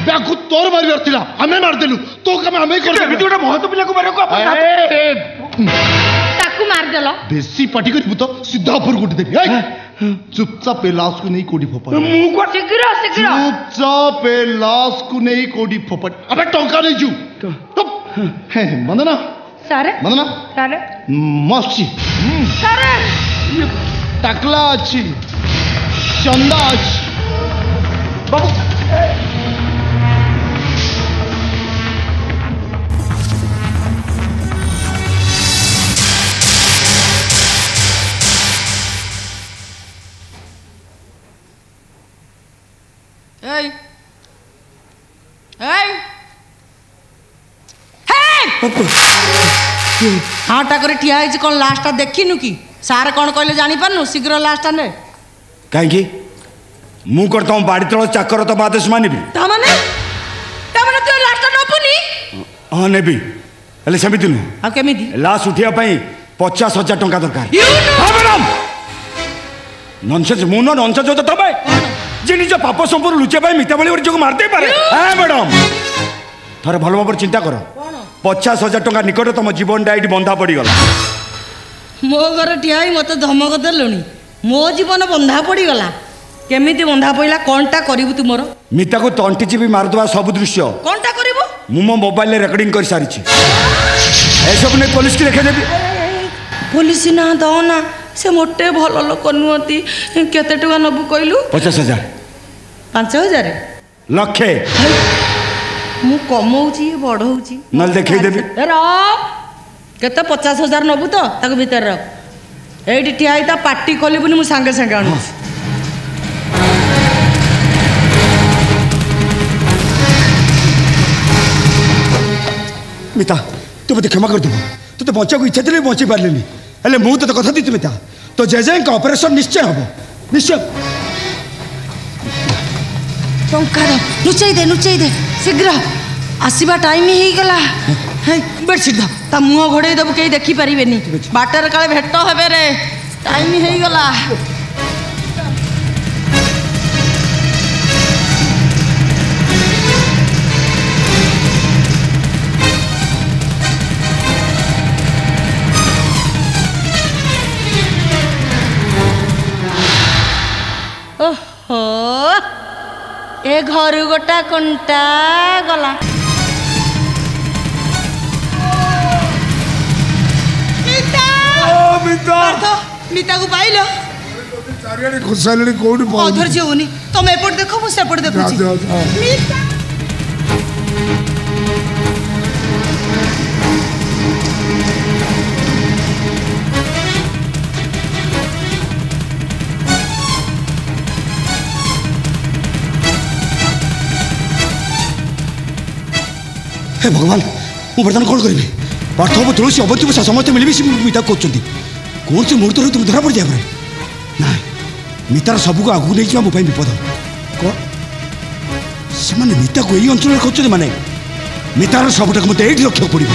अबे आपको तोर मार दिया थी वर्तिला हमें मार देलु तो कम हमें कर दे बिटुटा बहुत पिला को मारे को अपन ए ताकू मार दिलो बेसी पाटी को तो सीधा ऊपर गुट देबी ए हाँ। चुपचाप लाश को नहीं कोडी फोपट मुंह को शीघ्र शीघ्र चुपचाप लाश को नहीं कोडी फोपट अबे टंका नहीं जू तो मंदना సరే మందనా సరే మస్చి సరే టక్లా వచ్చి చందా వచ్చి బాబు Hey! Hey! হাঁটা করে ঠিয়া হয়েছি কোন লাস্টটা দেখিনু কি ସାର୍ କ'ଣ କହିଲେ ଜାଣିପାରୁନୁ ଶୀଘ୍ର ଲାଷ୍ଟଟା ନେ କାହିଁକି ମୁଁ କ'ଣ ତମ ବାଡ଼ି ତଳ ଚାକର ତମ ଆଦେଶ ମାନିବି ତାମାନେ ତାମାନେ ତୁ ଲାଷ୍ଟଟା ନବୁନି ହଁ ନେବି ହେଲେ ସେମିତି ନୁହଁ ଆଉ କେମିତି ଲାଷ୍ଟ ଉଠିବା ପାଇଁ ପଚାଶ ହଜାର ଟଙ୍କା ଦରକାର ନନସେନ୍ସ ମୁଁ ନୁହଁ ନନସେନ୍ସ ହଉଛ ତମେ ଯେ ନିଜ ପାପ ସମ୍ପୂର୍ଣ୍ଣ ଲୁଚିବା ପାଇଁ ମିତା ଭଳି ଗୋଟେ ଯୋଗ ମାରିଦେଇପାରେ ହଁ ମ୍ୟାଡ଼ାମ୍ ଥରେ ଭଲ ଭାବରେ ଚିନ୍ତା କର ପଚାଶ ହଜାର ଟଙ୍କା ନିକଟ ତମ ଜୀବନଟା ଏଇଠି ବନ୍ଧା ପଡ଼ିଗଲା ମୋ ଘରେ ଠିଆ ହୋଇ ମୋତେ ଧମକ ଦେଲୁଣି ମୋ ଜୀବନ ବନ୍ଧା ପଡ଼ିଗଲା କେମିତି ବନ୍ଧା ପଡ଼ିଲା କ'ଣଟା କରିବୁ ତୁ ମୋର ମିତାକୁ ତଣ୍ଟି ଚିପି ମାରୁଥିବା ସବୁ ଦୃଶ୍ୟ କ'ଣଟା କରିବୁ ମୁଁ ମୋ ମୋବାଇଲରେ ରେକର୍ଡିଂ କରିସାରିଛି ଏସବୁ ନେଇ ପୋଲିସକି ଦେଖେଇଦେବି ପୋଲିସ ନା ଦନା ସେ ମୋଟେ ଭଲ ଲୋକ ନୁହନ୍ତି କେତେ ଟଙ୍କା ନେବୁ କହିଲୁ ପଚାଶ ହଜାର ପାଞ୍ଚ ହଜାର ଲକ୍ଷେ ମୁଁ କମଉଛି ବଢ଼ଉଛି ନହେଲେ ଦେଖେଇଦେବି ର କେତେ ପଚାଶ ହଜାର ନେବୁ ତ ତାକୁ ଭିତରେ ରଖ ଏଇଠି ଠିଆ ହେଇଥା ତା ପାଟି କଲିବୁନି ମୁଁ ସାଙ୍ଗେ ସାଙ୍ଗେ ଆଣୁଛି ମିତା ତୁ ମୋତେ କ୍ଷମା କରିଦେବୁ ତୋତେ ବଞ୍ଚିବାକୁ ଇଚ୍ଛା ଥିଲେ ବଞ୍ଚି ପାରିଲିନି ହେଲେ ମୁଁ ତୋତେ କଥା ଦେଇଛି ମିତା ତୋ ଜେଜେଙ୍କ ଅପରେସନ୍ ନିଶ୍ଚୟ ହେବ ନିଶ୍ଚୟ ଟଙ୍କାର ଲୁଚେଇ ଦେ ଲୁଚେଇ ଦେ ଶୀଘ୍ର ଆସିବା ଟାଇମ୍ ହେଇଗଲା ବେଡ଼ସିଟ୍ ଧର ତା ମୁହଁ ଘୋଡ଼େଇ ଦେବୁ କେହି ଦେଖିପାରିବେନି ବାଟରେ କାଳେ ଭେଟ ହେବେ ରେ ଟାଇମ୍ ହେଇଗଲା ଏ ଘରୁ ଗୋଟା କଣ୍ଟା ଗଲା ମିତାକୁ ପାଇଲ ଚାରିଆଡ଼େ ଖୁସି ସାରିଲେଣି କୋଉଠି ଅଧର୍ଯ୍ୟ ହଉନି ତମେ ଏପଟେ ଦେଖ ମୁଁ ସେପଟେ ଦେଖୁଛି হে ভগবান ମୁଁ ବର୍ତ୍ତମାନ କ'ଣ କରିବି ପାର୍ଥ ହେବ ତୁଳସୀ ଅବନ୍ତୀ ବସା ସମସ୍ତେ ମିଳିମିଶି ମିତାକୁ କରୁଛନ୍ତି କୌଣସି ମୁହୂର୍ତ୍ତରୁ ତୁମେ ଧରା ପଡ଼ିଯାଏ ପରେ ନା ମିତାର ସବୁକୁ ଆଗକୁ ନେଇଯିବା ମୋ ପାଇଁ ବିପଦ କ'ଣ ସେମାନେ ମିତାକୁ ଏଇ ଅଞ୍ଚଳରେ କରୁଛନ୍ତି ମାନେ ମିତାର ସବୁଟାକୁ ମୋତେ ଏଇଠି ରଖିବାକୁ ପଡ଼ିବ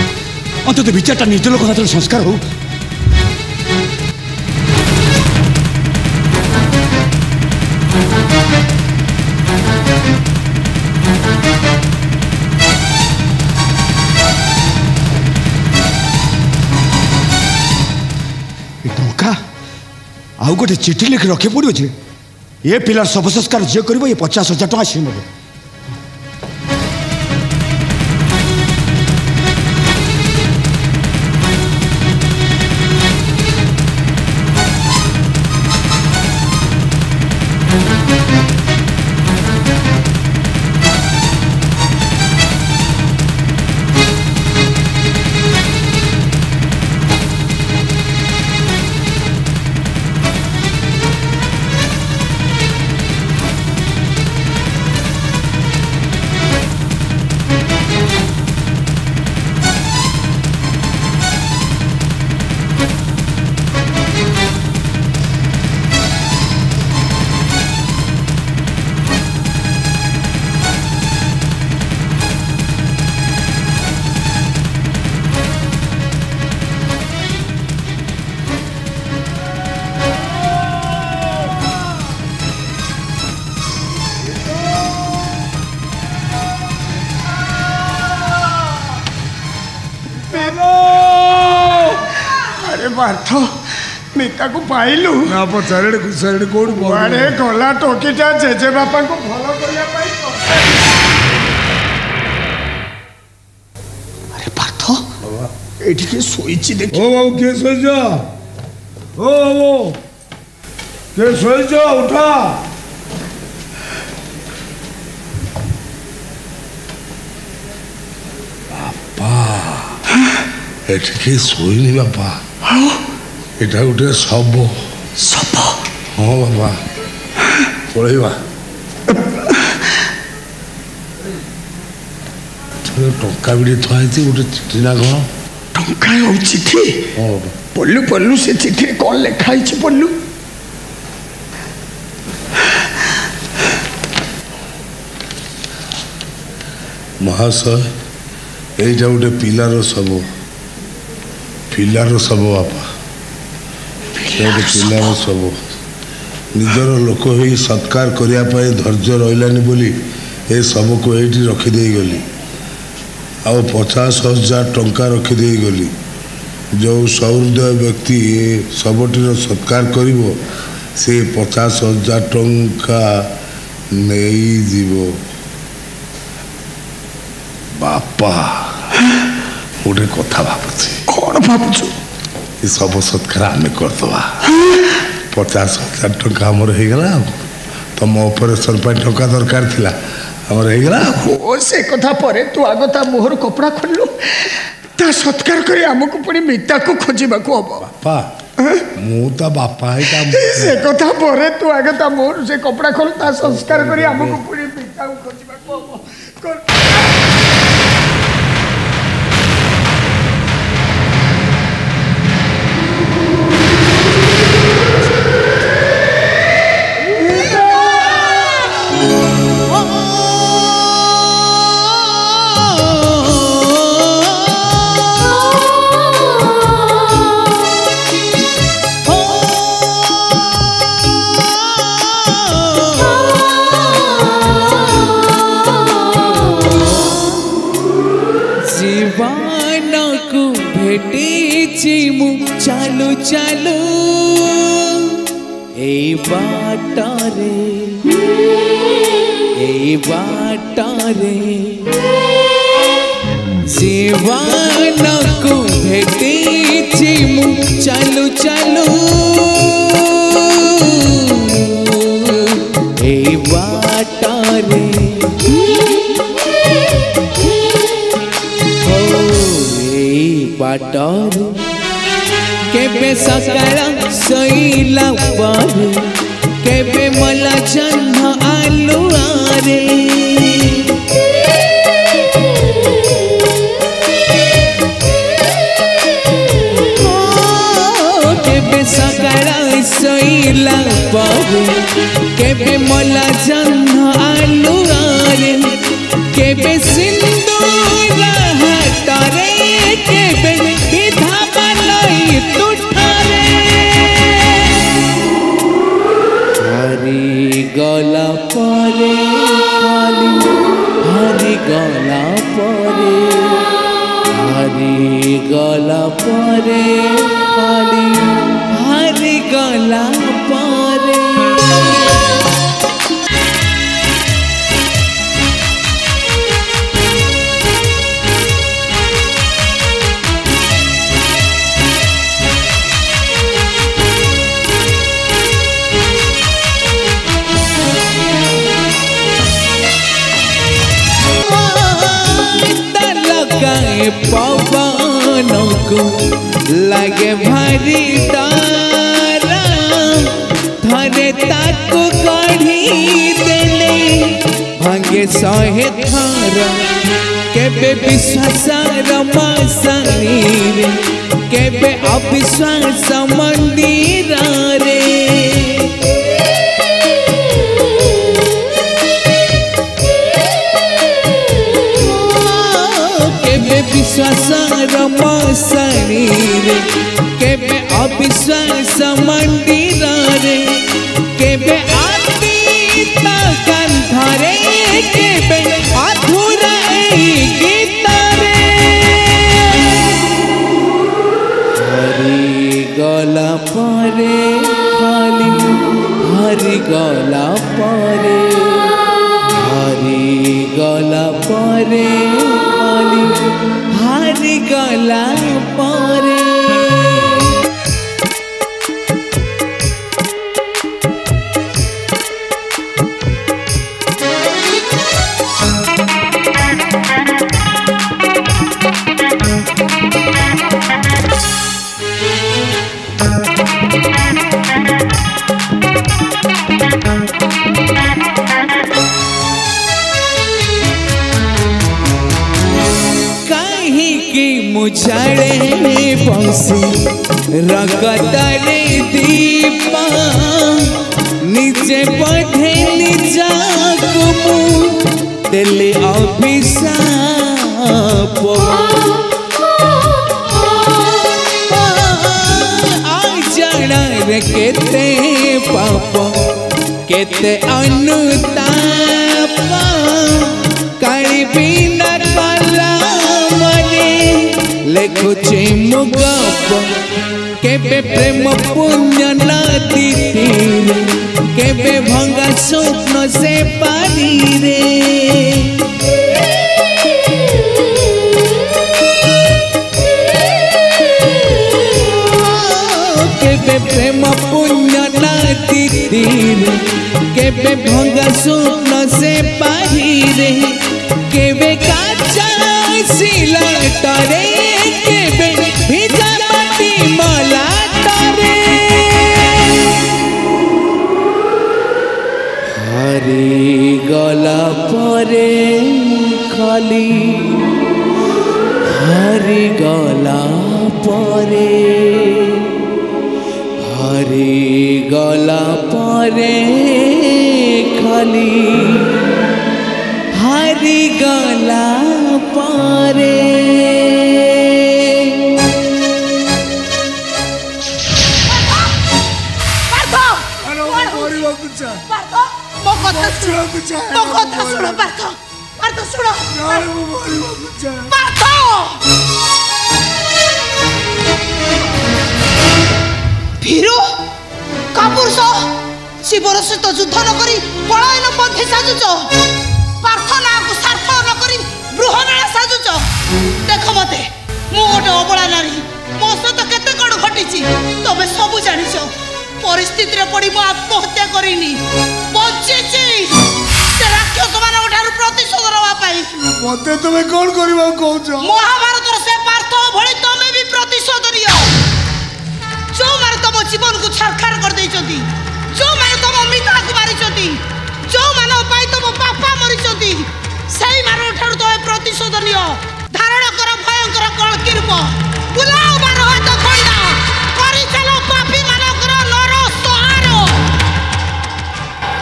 ଅନ୍ତତଃ ବିଚାରଟା ନିଜ ଲୋକ ହାତରେ ସଂସ୍କାର ହେଉ thank you ଆଉ ଗୋଟେ ଚିଠି ଲେଖି ରଖିପଡ଼ିବ ଯେ ଏ ପିଲାର ଶବ ସଂସ୍କାର ଯିଏ କରିବ ଏ ପଚାଶ ହଜାର ଟଙ୍କା ସିଏ ନେବ পাইଲୁ ନା ପଚାରିଡି ଘୁଷାରିଡି କୋଉଠି କୁଆଡ଼େ ଗଲା ଟୋକିଟା ଜେଜେ ବାପାଙ୍କୁ ଭଲ କରିବା ପାଇଁ ଆରେ ପାର୍ଥ ଏଠି କିଏ ଶୋଇଛି ଦେଖ ଓ ବାବୁ କିଏ ଶୋଇଛ ଓ ବାବୁ କିଏ ଶୋଇଛ ଉଠା ବାପା ଏଠି କିଏ ଶୋଇନି ବାପା ଆଉ এটা ଗୋଟେ ଶବ ଶବ ହଁ ବାବା ପଳେଇବା ଟଙ୍କା ବିଡ଼ି ଥୁଆ ହେଇଛି ଗୋଟେ ଚିଠି ନା କ'ଣ ଟଙ୍କା ଆଉ ଚିଠି ପଲ୍ଲୁ ପଲ୍ଲୁ ସେ ଚିଠିରେ କ'ଣ ଲେଖା ହେଇଛି ପଲ୍ଲୁ ମହାଶୟ ଏଇଟା ଗୋଟେ ପିଲାର ଶବ ପିଲାର ଶବ ବାପା ଗୋଟେ ପିଲା ସବୁ ନିଜର ଲୋକ ହେଇ ସତ୍କାର କରିବା ପାଇଁ ଧୈର୍ଯ୍ୟ ରହିଲାନି ବୋଲି ଏ ସବୁକୁ ଏଇଠି ରଖିଦେଇଗଲି ଆଉ ପଚାଶ ହଜାର ଟଙ୍କା ରଖିଦେଇଗଲି ଯେଉଁ ସହୃଦୟ ବ୍ୟକ୍ତି ଏ ଶବଟିର ସତ୍କାର କରିବ ସେ ପଚାଶ ହଜାର ଟଙ୍କା ନେଇଯିବ ବାପା ଗୋଟେ କଥା ଭାବୁଛି କ'ଣ ଭାବୁଛୁ सब सत्कार आम करदे पचास हजार टा आम हो गला तुम পাই टा দরকার था আমার হয়েগলা ও সে কথা পরে তু আগ তা মোহর কপড়া খুললু তা সৎকার করে আমাকে পুনি মিতাকে খোঁজিবাকু হব বাপা মু তা বাপা সে কথা পরে তু আগ তা মোহর সে কপড়া খোল তা সংস্কার করে আমাকে পুনি মিতাকে খোঁজিবাকু হব बाटारे ए बाटारे जीवन को भेटी मु चलु चलु बाटारे बाटारे केबे सकाळ सैला पारे केबे मला जन्म आलो आरे केबे सकाळ सैला पारे मला जन्म গলা পরে হারি গলা পরে হারি হারি গলা पवन को लगे भारी तारा तक ताको गढ़ी सहे थर के विश्वास रमासनी केबे अविश्वास ಮಂದಿರಮ ಸಣೀರೆ ಕೆಬೆ ಅವಿಶ್ವಾಸ ಮಂದಿರಾರೆ ಕೆಬೆ ಆತೀತ ಕಂಧರೆ ಕೆಬೆ ಅಧೂರ ಗೀತಾರೆ ಹರಿ ಗಲ ಪರೆ खाली हरि गला परे हरि गला परे रकतरे दीपा नीचे बढ़े नीचा कुमु दिल्ली अभिशाप কেতে পাপ কেতে অনুতাপ কাড়িবি না কলা মনে লেখুছি মু গপ केबे प्रेम पुण्य नदी तीर केबे भंगा स्वप्न से पारी रे केबे प्रेम पुण्य नदी तीर केबे भंगा स्वप्न গলা পরে খালি হারি গলা পরে কথা শুনো পার্থ পার্থ শুনো না আমি বলবো চাই ମହାପୁରୁଷ ଶିବର ସହିତ ଯୁଦ୍ଧ ନକରି ପଳାୟନ ପନ୍ଥୀ ସାଜୁଛ ପ୍ରାର୍ଥନାକୁ ସାର୍ଥ ନକରି ବୃହନାଳ ସାଜୁଛ ଦେଖ ମତେ ମୁଁ ଗୋଟେ ଅବଳା ନାରୀ ମୋ ସହିତ କେତେ କ'ଣ ଘଟିଛି ତମେ ସବୁ ଜାଣିଛ ପରିସ୍ଥିତିରେ ପଡ଼ି ମୁଁ ଆତ୍ମହତ୍ୟା କରିନି ବଞ୍ଚିଛି ରାକ୍ଷସମାନଙ୍କ ଠାରୁ ପ୍ରତିଶୋଧ ନେବା ପାଇଁ ମତେ ତମେ କ'ଣ କରିବାକୁ କହୁଛ ମହାଭାରତ জীবনকু ছরখার করেদেইছন্তি ଯେଉଁମାନେ ତମ ମିତାକୁ ମାରିଛନ୍ତି ଯେଉଁମାନଙ୍କ ପାଇଁ ତମ ବାପା ମରିଛନ୍ତି ସେଇମାନଙ୍କ ଠାରୁ ତମେ ପ୍ରତିଶୋଧ ନିଅ ଧାରଣ କର ଭୟଙ୍କର କଳକିର୍ପ ବୁଲାଓ ନର ସହାର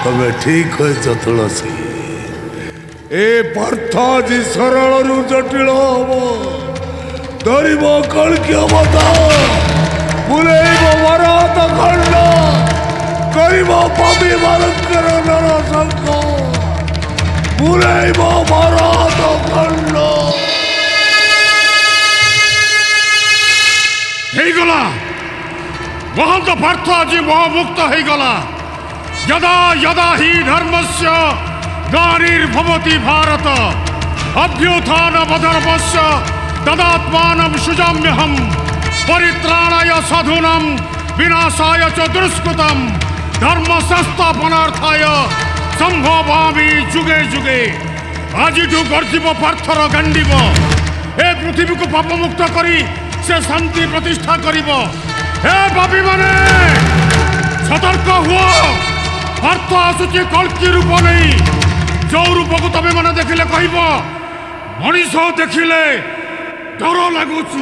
ତମେ ଠିକ୍ କହିଛ ତୁଳସୀ ଏ ପାର୍ଥ ଆଜି ସରଳରୁ ଜଟିଳ ହବ ଧରିବ କଳକି ଅବତାର बोले वो मराठा कल्लो কইবো পমি ভারত গানো সালকো বলে वो मराठा कल्लो हे गला মহন্ত পার্থ জি মহভক্ত হে গলা যদা যদা হি ধর্মস্য গানির ভবতি ভারত ଅର୍ଯୋଧନବଦନବস্য ଦଦାତ୍ମନଂ ସୁଜଂ ମେହଂ পরিত্রাণায় সাধুনম বিনাশায় চ দুষ্কৃতম ধর্ম সংস্থাপনার্থায় সম্ভবামি যুগে যুগে আজিঠু গর্জিব পার্থর গাণ্ডিব এ পৃথিবীকে পাপমুক্ত করি সে শান্তি প্রতিষ্ঠা করিব হে পাপী মানে সতর্ক হুও পার্থ আসুচি কল্কি রূপ নেই যৌ রূপক তুমি মানে দেখলে কহিব মানুষ দেখলে ডর লাগুছি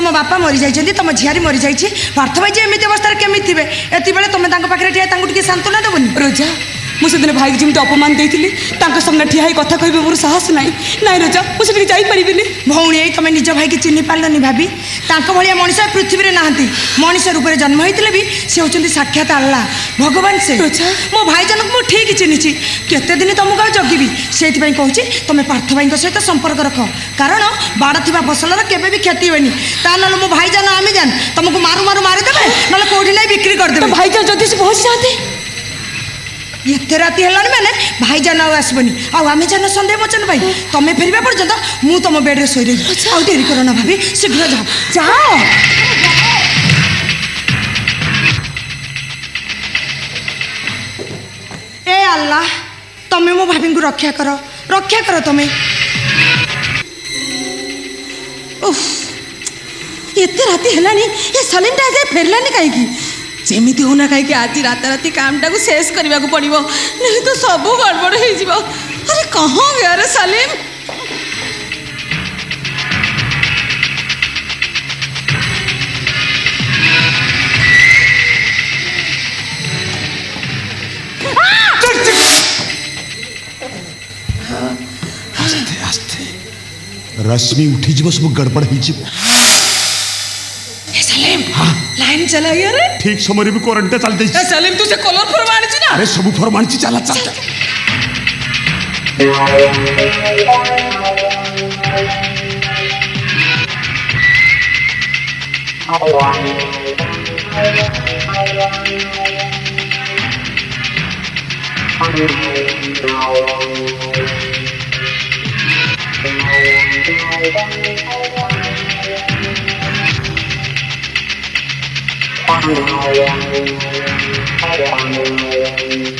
ତୁମ ବାପା ମରିଯାଇଛନ୍ତି ତୁମ ଝିଆରୀ ମରିଯାଇଛି ପାର୍ଥ ଭାଇ ଯେ ଏମିତି ଅବସ୍ଥାରେ କେମିତି ଥିବେ ଏତେବେଳେ ତୁମେ ତାଙ୍କ ପାଖରେ ଠିଆ ତାଙ୍କୁ ଟିକେ ସାନ୍ତ୍ୱନା ଦେବନି ରୋଜା ମୁଁ ସେଦିନ ଭାଇକୁ ଯେମିତି ଅପମାନ ଦେଇଥିଲି ତାଙ୍କ ସାମ୍ନା ଠିଆ ହେଇ କଥା କହିବେ ମୋର ସାହସ ନାହିଁ ନାଇଁ ରୋଜା ମୁଁ ସେଠିକି ଯାଇପାରିବିନି ଭଉଣୀ ଏଇ ତୁମେ ନିଜ ଭାଇକି ଚିହ୍ନି ପାରିଲନି ଭାବି ତାଙ୍କ ଭଳିଆ ମଣିଷ ପୃଥିବୀରେ ନାହାନ୍ତି ମଣିଷ ରୂପରେ ଜନ୍ମ ହେଇଥିଲେ ବି ସେ ହେଉଛନ୍ତି ସାକ୍ଷାତ ଆଲ୍ଲା ଭଗବାନ ସେ ରୋଜା ମୋ ଭାଇଜାନକୁ ମୁଁ ଠିକ୍ ଚିହ୍ନିଛି କେତେ ଦିନ ତମକୁ ଆଉ ଜଗିବି ସେଇଥିପାଇଁ କହୁଛି ତୁମେ ପାର୍ଥ ଭାଇଙ୍କ ସହିତ ସମ୍ପର୍କ ରଖ କାରଣ ବାଡ଼ ଥିବା ଫସଲର କେବେ ବି କ୍ଷତି ହୁଏନି ତା ନହେଲେ ମୋ ଭାଇଜାନ ଆମେ ଜାନ ତୁମକୁ ମାରୁ ମାରୁ ମାରିଦେବେ ନହେଲେ କେଉଁଠି ନାଇଁ ବିକ୍ରି କରିଦେବେ ଭାଇଜାନ ଯଦି ସେ পৌঁছে যাতে ଏତେ ରାତି ହେଲାଣି ମାନେ ଭାଇଜାନ ଆଉ ଆସିବନି ଆଉ ଆମେ ଜାନ ସନ୍ଦେହ ମଚନ ଭାଇ ତମେ ଫେରିବା ପର୍ଯ୍ୟନ୍ତ ମୁଁ ତମ ବେଡ଼ରେ ଶୋଇଦେବି ଆଉ ଡେରି କର ନା ଭାବି ଶୀଘ୍ର ଯାଅ ଯାଅ ଏ ଆଲ୍ଲା ତମେ ମୋ ଭାବିଙ୍କୁ ରକ୍ଷା କର ରକ୍ଷା କର ତମେ ଓଃ ଏତେ ରାତି ହେଲାଣି ଏ ସଲିନଟା ଏଯାଏ ଫେରିଲାନି କାହିଁକି ସେମିତି ହେଉନା କାହିଁକି ଆଜି ରାତାରାତି କାମଟାକୁ ଶେଷ କରିବାକୁ ପଡ଼ିବ ନାହିଁ ତ ସବୁ ଗଡ଼ବଡ଼ ହେଇଯିବ ଆରେ କହ ୟାର ସଲିମ रश्मि उठीज सब गड़बड़ हो चला गया रे ठीक समय भी करंट चल दे ए सलीम तू से कलर फॉर्म आनी छी ना अरे सब फॉर्म आनी छी चला चल Thank you. Thank you.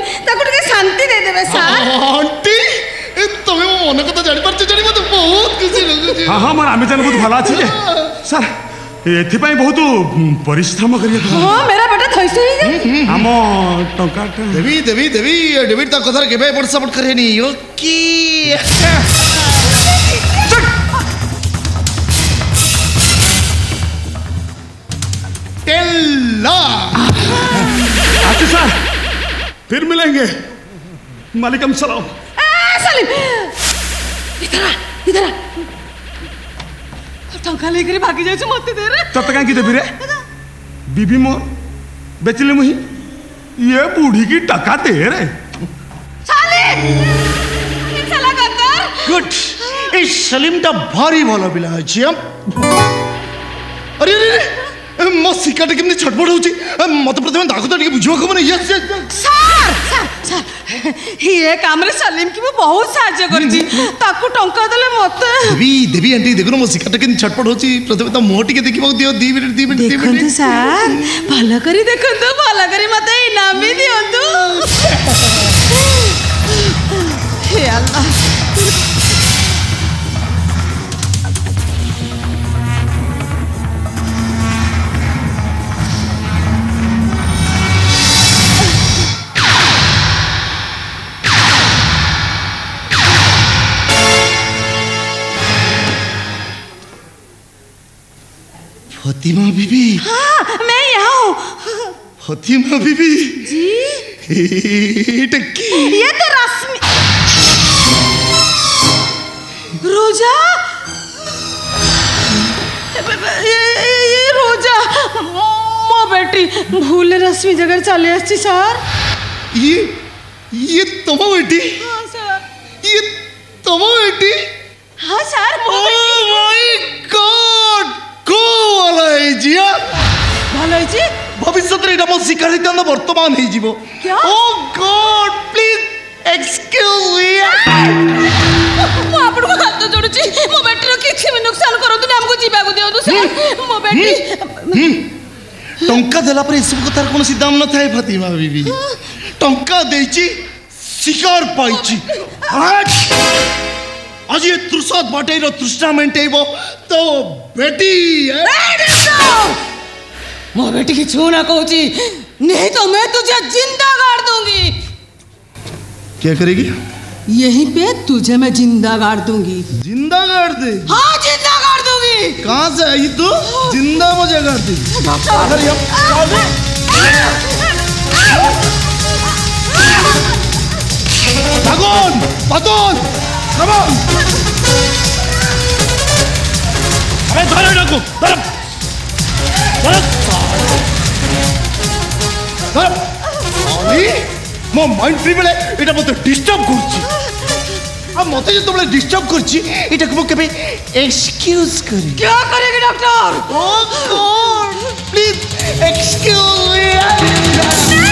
ତାକୁ ଟିକେ ଶାନ୍ତି ଦେଇଦେବେ ସାର୍ ଆଣ୍ଟି ତମେ ମୋ ମନ କଥା ଜାଣିପାରୁଛ ଜାଣି ମତେ ବହୁତ ଖୁସି ଲାଗୁଛି ହଁ ହଁ ମୋର ଆମେ ଜାଣି ବହୁତ ଭଲ ଅଛି ଯେ ସାର୍ ଏଥିପାଇଁ ବହୁତ ପରିଶ୍ରମ କରିବାକୁ ହଁ ମେରା ବେଟା ଥଇସ ହେଇଯାଏ ଆମ ଟଙ୍କା ଦେବି ଦେବି ଦେବି ଡେବିଟ୍ ତା କଥାରେ କେବେ ଏପଟ ସେପଟ କରେନି ଓକେ फिर मिलेंगे मालिकम सलाम सलीम इधर इधर टंका तो लेकर भागी जाए मत दे रे कहीं देवी रे बीबी मोर बेचले मुही ये बूढ़ी की टका दे रे गुड ए सलीम ता भारी भलो पिला अरे अरे मो छटपट हो मत प्रथम दाखो तो बुझवा को मने यस यस ଇଏ କାମରେ ସଲିମକି ମୁଁ ବହୁତ ସାହାଯ୍ୟ କରିଛି ତାକୁ ଟଙ୍କା ଦେଲେ ମତେ ଦେବି ଦେବି ଆଣ୍ଟି ଦେଖୁନ ମୋ ଶିକାରଟା କେମିତି ଛଟପଟ ହଉଛି ପ୍ରଥମେ ତା ମୁହଁ ଟିକେ ଦେଖିବାକୁ ଦିଅ ଦି ମିନିଟ୍ ଦି ମିନିଟ୍ ଦେଖନ୍ତୁ ସାର୍ ଭଲ କରି ଦେଖନ୍ତୁ ଭଲ କରି ମତେ ଇନାମ ବି ଦିଅନ୍ତୁ ହେ ଆଲ୍ଲାହ फतिमा बीबी हाँ मैं यहाँ हूँ फतिमा बीबी जी टक्की ये तो रस्म रोजा ये, ये रोजा मो बेटी भूले रस्मी जगह चले आसी सर ये ये तुम तो बेटी हाँ सर ये तुम तो बेटी हाँ सर ओ माय गॉड কো আলাই জিয়া ভালো হয়েছি ভবিষ্যতের এটা আমার শিকার হইতাম না বর্তমান হয়ে যাব oh God please excuse me ମୁଁ ଆପଣଙ୍କୁ ହାତ ଯୋଡୁଛି ମୋ ବେଟିର କିଛି ବି ନୁକସାନ କରନ୍ତୁନି ଆମକୁ ଯିବାକୁ ଦିଅନ୍ତୁ ସାର୍ ମୋ ବେଟି ଟଙ୍କା ଦେଲା ପରେ ଏସବୁ କଥାର କୌଣସି ଦାମ ନଥାଏ ଫାତିମା ବିବି ଟଙ୍କା ଦେଇଛି ଶିକାର ପାଇଛି आज ये यो बाटे रो र तृष्णामेन्टै भयो तो बेटी मो बेटी की छू ना कहूची नहीं तो मैं तुझे जिंदा गाड़ दूंगी क्या करेगी यहीं पे तुझे मैं जिंदा गाड़ दूंगी जिंदा गाड़ दे हाँ जिंदा गाड़ दूंगी कहाँ से आई तू जिंदा मुझे गाड़ दे भगवान पतोन নমো আরে ধরো এটাকে ধরো ধরো ধরো আমি মো মাইন্ড ফ্রি বেলে এটা মতো ডিস্টার্ব করছি আর মতে যে তোমরা ডিস্টার্ব করছি এটাকে মো কেবে এক্সকিউজ করি কি করেগে doctor O please excuse me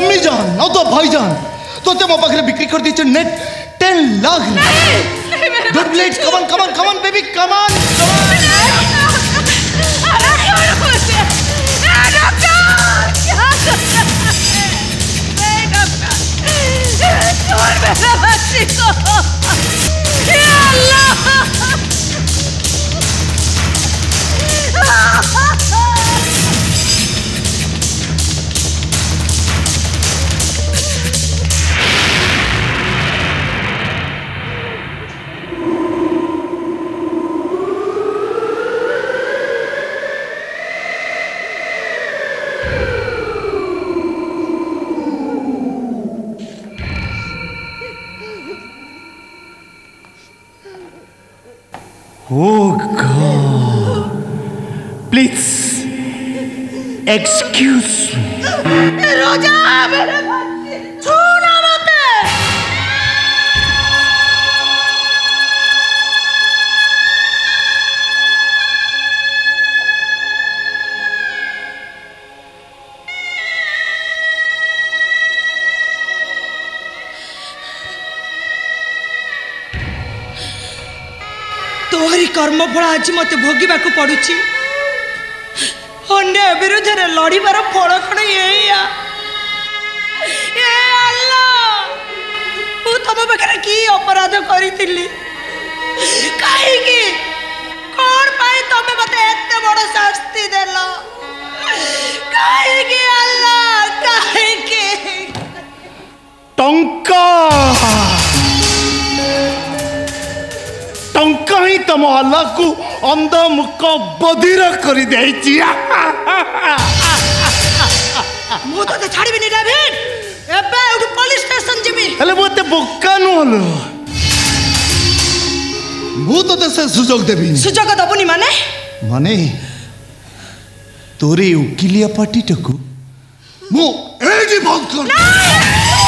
mummy जान और तो भाई जान तो ते पापा के बिक्री कर दी थे net ten lakh good blades come on come on come on baby come on Ah! God. Please, excuse me. Roja, কর্মফল আজি মতো ভোগিবাকু পড়ুছি অন্যায় বিরুদ্ধে লড়িবার ফল কোণ এইয়া এ আল্লাহ মু তম পাখে কি অপরাধ করিছিলি কাহিকি কোন পাই তমে মতে এত বড় শাস্তি দেল কাহিকি আল্লাহ কাহিকি টঙ্কা ଟଙ୍କା ହିଁ ତମ ଆଲ୍ଲାହକୁ ଅନ୍ଧ ମୁକ ବଧିର କରିଦେଇଛି ମୁଁ ତତେ ଛାଡ଼ିବିନି ଡାଭିଡ୍ ଏବେ ଏଠୁ ପୋଲିସ ଷ୍ଟେସନ ଯିବି ହେଲେ ମୁଁ ଏତେ ବୋକା ନୁହଁ ମୁଁ ତତେ ସେ ସୁଯୋଗ ଦେବି ସୁଯୋଗ ଦେବୁନି ମାନେ ମାନେ ତୋର ଏ ଉକିଲିଆ ପାର୍ଟିଟାକୁ ମୁଁ ଏଇଠି ବନ୍ଦ କରି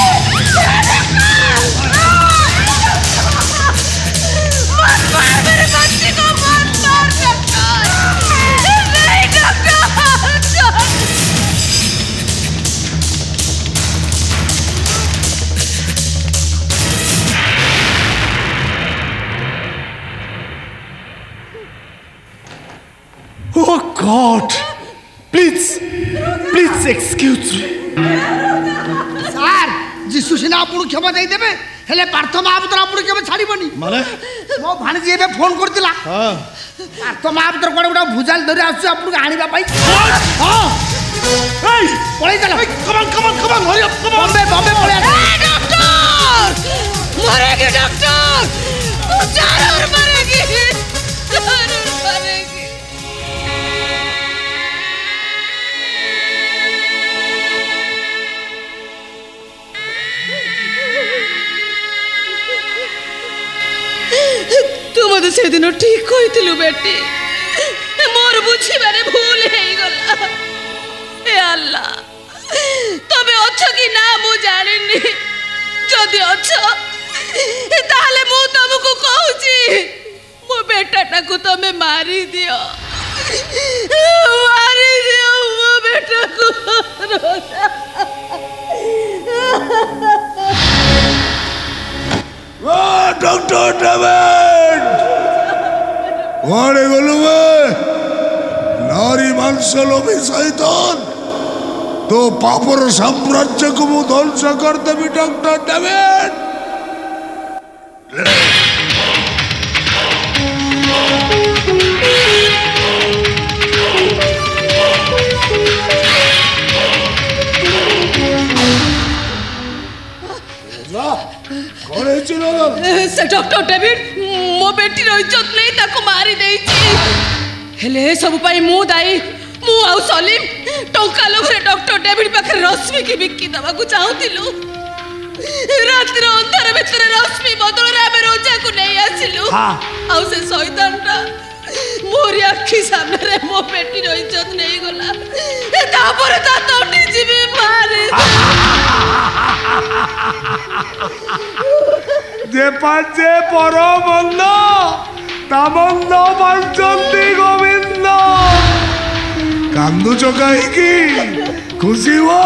God, please, please excuse me. Sir, যিশু সিনা আপনার ক্ষমা দিয়ে দেবে ହେଲେ ପାର୍ଥ ମହାପାତ୍ର ଆପଣଙ୍କୁ କେବେ ଛାଡ଼ିବନି ମୋ ଭାଣିଜୀ ଏବେ ଫୋନ କରିଥିଲା ପାର୍ଥ ମହାପାତ୍ର କୁଆଡ଼େ ଗୋଟେ ଭୁଜାଲି ଧରି ଆସୁଛି ଆପଣଙ୍କୁ ଆଣିବା ପାଇଁ ପଳେଇଥିଲା ବମ୍ବେ ବମ୍ବେ ପଳେଇ ଡକ୍ଟର ତୁ ମୋତେ ସେଦିନ ଠିକ୍ କହିଥିଲୁ ବେଟି ମୋର ବୁଝିବାରେ ଭୁଲ ହେଇଗଲା ହେ ଆଲ୍ଲା ତମେ ଅଛ କି ନା ମୁଁ ଜାଣିନି ଯଦି ଅଛ ତାହେଲେ ମୁଁ ତମକୁ କହୁଛି ମୋ ବେଟାଟାକୁ ତମେ ମାରିଦିଅ ମାରିଦିଅ ମୋ ବେଟାକୁ Oh, Dr. David! ওরে গলুবে নারী মানসলোভী শৈতান তো પાપર સામ્રાજ્યકુ હું ধ্বংস কর দেবি ডক্টর ডেভিড ସେ ଡକ୍ଟର ଡେଭିଡ୍ ମୋ ବେଟିର ଇଜ୍ଜତ ନେଇ ତାକୁ ମାରି ଦେଇଛି ହେଲେ ଏସବୁ ପାଇଁ ମୁଁ ଦାୟୀ ମୁଁ ଆଉ ସଲିମ୍ ଟଙ୍କା ଲୋଭରେ ଡକ୍ଟର ଡେଭିଡ୍ ପାଖରେ ରଶ୍ମିକି ବିକି ଦେବାକୁ ଚାହୁଁଥିଲୁ ରାତିର ଅନ୍ଧାର ଭିତରେ ରଶ୍ମି ବଦଳରେ ଆମେ ରୋଜାକୁ ନେଇ ଆସିଲୁ ଆଉ ସେ ଶୈତାନଟା ମୋରି ଆଖି ସାମ୍ନାରେ ମୋ ବେଟିର ଇଜ୍ଜତ ନେଇଗଲା ତାପରେ ତା ତ পাঞ্চে পরমন্দ তামন্দ পাঞ্চন্তি গোবিন্দ কান্দু চোখাই কি খুশি হো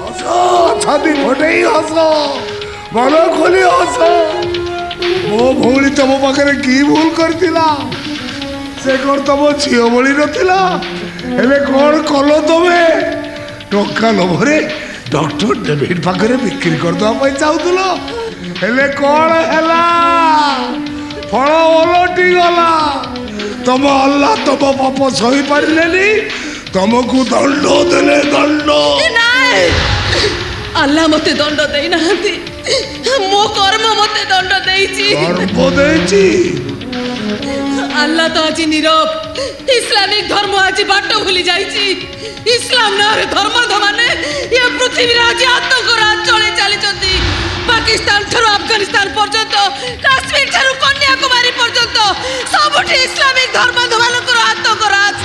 হসো ছাদি ঘটেই হসো মন খুলি হসো ମୋ ଭଉଣୀ ତମ ପାଖରେ କି ଭୁଲ କରିଥିଲା ସେ କ'ଣ ତମ ଝିଅ ଭଳି ନଥିଲା ହେଲେ କ'ଣ କଲ ତମେ ଟଙ୍କା ଲୋଭରେ ଡକ୍ଟର ଡେଭିଡ୍ ପାଖରେ ବିକ୍ରି କରିଦେବା ପାଇଁ ଚାହୁଁଥିଲ ହେଲେ କ'ଣ ହେଲା ଫଳ ଓଲଟି ଗଲା ତମ ଅଲ୍ଲା ତମ ପାପ ସହିପାରିଲେନି ତମକୁ ଦଣ୍ଡ ଦେଲେ ଦଣ୍ଡ ଆଲ୍ଲା ମୋତେ ଦଣ୍ଡ ଦେଇନାହାନ୍ତି ମୋ କର୍ମ ମୋତେ ଦଣ୍ଡ ଦେଇଛି କର୍ମ ଦେଇଛି ଆଲ୍ଲା ତ ଆଜି নীরব ইসলামিক ଧର୍ମ ଆଜି ବାଟ ভুলি ଯାଇଛି ইসলাম নাঁরে ধর্ম ধমানে এ পৃথিবীর আজি আতঙ্ক রাজ চলে চালিছন্তি পাকিস্তান ঠার আফগানিস্তান পর্যন্ত কাশ্মীর ঠার কন্যাকুমারী পর্যন্ত সবুঠি ইসলামিক ধর্মান্ধমানঙ্কর আতঙ্ক রাজ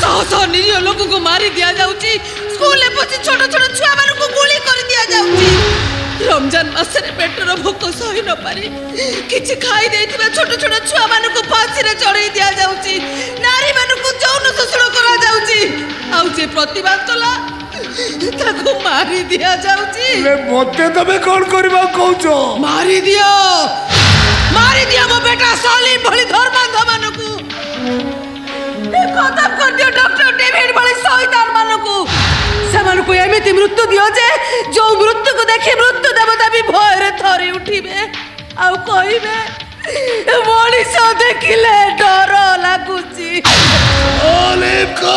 শহ শহ নিরীহ লোককে মারি দিয়া যাচ্ছে স্কুলে পশি ছোট ছোট ছুয়া মানুষ গুলি করে দিয়া যাচ্ছে রমজান মাসে পেটর ভোক সহি নপারি কিছু খাই দেইথিবা ছোট ছোট ছুয়া মানুষ ফাঁসিরে চড়াই দিয়া যাচ্ছে নারী মানুষ যৌন শোষণ করা যাচ্ছে আউ যে প্রতিবাদ কলা ତାକୁ ମାରି ଦିଆଯାଉଛି ମୋତେ ତମେ କ'ଣ କରିବାକୁ କହୁଛ ମାରିଦିଅ ମାରିଦିଅ ମୋ ବେଟା ସଲିମ ଭଳି ଧର ବାନ୍ଧମାନଙ୍କୁ ଖତମ କରିଦିଅ ଡକ୍ଟର ଡେଭିଡ ଭଳି ସୈତାନ ମାନଙ୍କୁ ସେମାନଙ୍କୁ ଏମିତି ମୃତ୍ୟୁ ଦିଅ ଯେ ଯୋଉ ମୃତ୍ୟୁକୁ ଦେଖି ମୃତ୍ୟୁ ଦେବତା ବି ଭୟରେ ଥରି ଉଠିବେ ଆଉ କହିବେ ମଣିଷ ଦେଖିଲେ ଡର ଲାଗୁଛି ଓଲିଭ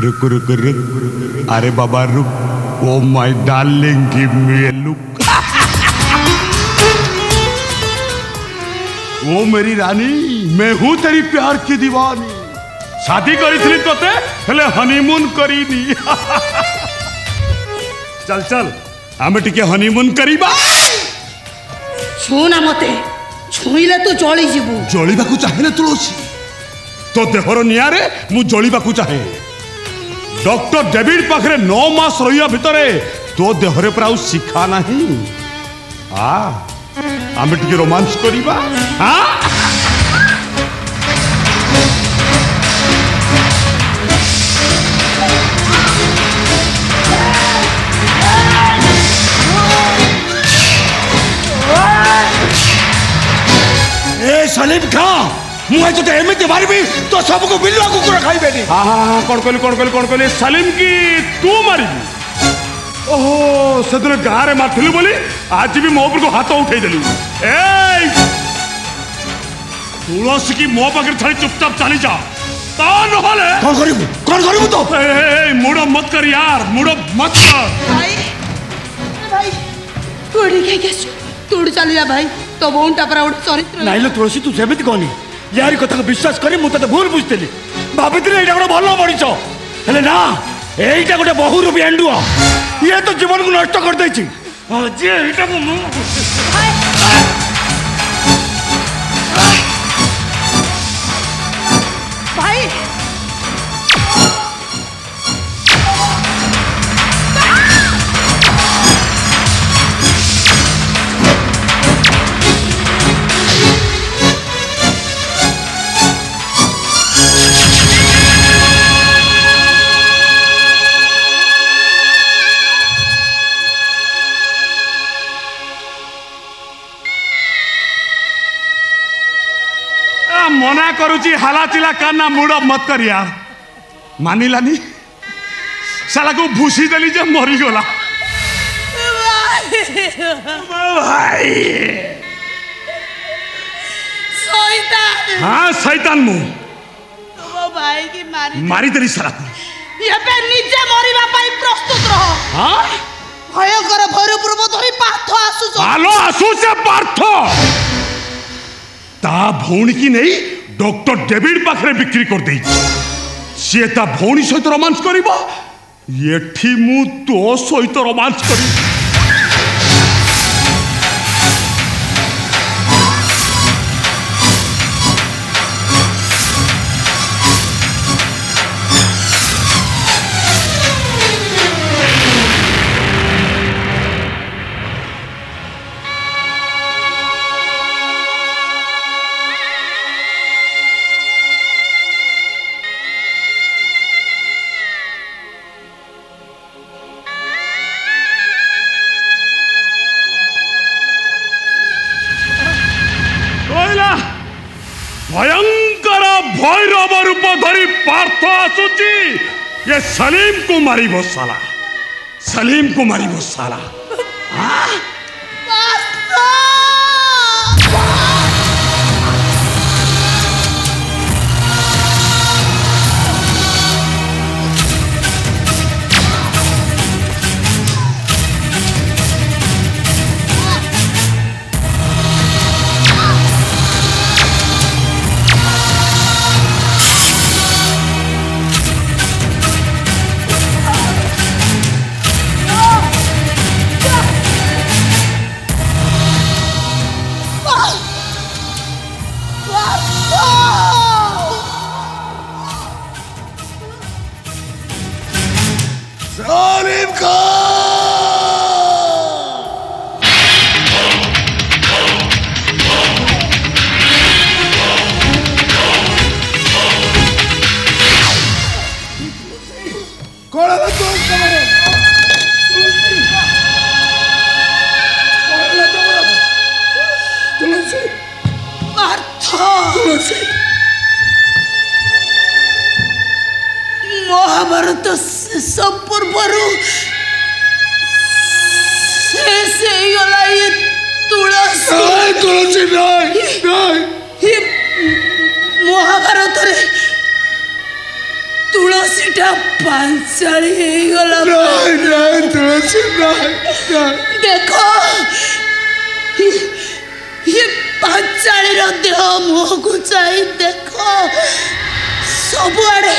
रुक रुक रुक अरे बाबा रुक ओ my darling give me a look ओ मेरी रानी मैं हूं तेरी प्यार की दीवानी शादी करी तोते हेले हनीमून करीनी चल चल আমি টিকে হনিমুন করিবা ছুঁনা মতে ছুঁইলে তো জলি যিবু জলিবাকু চাহিলে তুলসী তো দেহর নিয়ারে মু জলিবাকু চাহে ডক্টর ডেভিড পাখে ন মাস রহবা ভিতরে তো দেহরে পুরা আউ শিখা না আমি টিকে রোমাঞ্চ করিবা হ্যাঁ सलीम खां ମୁଁ ଆଜି ତୋତେ ଏମିତି ମାରିବି ତୋ ସବୁକୁ ବିଲୁଆ କୁକୁର ଖାଇବେନି କ'ଣ କହିଲି କ'ଣ କହିଲି କ'ଣ କହିଲି ସାଲିମ କି ତୁ ମାରିବୁ ଓହୋ ସେଦିନ ଗାଁରେ ମାରିଥିଲୁ ବୋଲି ଆଜି ବି ମୋ ଉପରକୁ ହାତ ଉଠେଇଦେଲି ଏ ତୁଳସୀ କି ମୋ ପାଖରେ ଛାଡ଼ି ଚୁପଚାପ ଚାଲିଯା ତା ନହେଲେ କ'ଣ କରିବୁ କ'ଣ କରିବୁ ତ ମୁଡ଼ ମତ କର ୟାର ମୁଡ଼ ମତ କର ଭାଇ କୋଡ଼ି ଖାଇକି ଆସୁ ତୋଡ଼ୁ ଚାଲିଯା ଭାଇ ତୋ ବୋଉଟା ପରା ଗୋଟେ ଚରିତ୍ର ନାଇଁଲୋ ତୁଳସୀ ତୁ ସେମିତି କହନି ইয়ারি কথাকে বিশ্বাস করে মু তোতে ভুল বুঝতেলি ভাবিলি এইটা গোটে ভালো মনিষ হলে না এইটা গোটে বহুরূপী এন্ডুয়া ইয়ে তো জীবনকে নষ্ট করে দিয়েছি যে এইটাকে କରୁଛି ହାଲାଚିଲା କାନା ମୁଡ଼ ମତ କରିବା ମାନିଲାନି ଶାଲାକୁ ଭୁସି ଦେଲି ଯେ ମରିଗଲା ଭାଇ হ্যাঁ শয়তান মু মারি দেলি সারাকু এবে নিজে মরিবা পাই প্রস্তুত রহ হ্যাঁ ভয়ঙ্কর ভৈর পূর্ব ধরি পার্থ আসুছ ভালো আসুছে পার্থ তা ভৌণী কি নেই ডক্টর ডেভিড পাখে বিক্রি করে করেদেছি সে তা ভৌণী সহ রোমাঞ্চ করব এটি মু তো সহ রোমাঞ্চ করিବି ये सलीम को मारी वो साला सलीम को मारी वो साला हाँ ସବୁଆଡ଼େ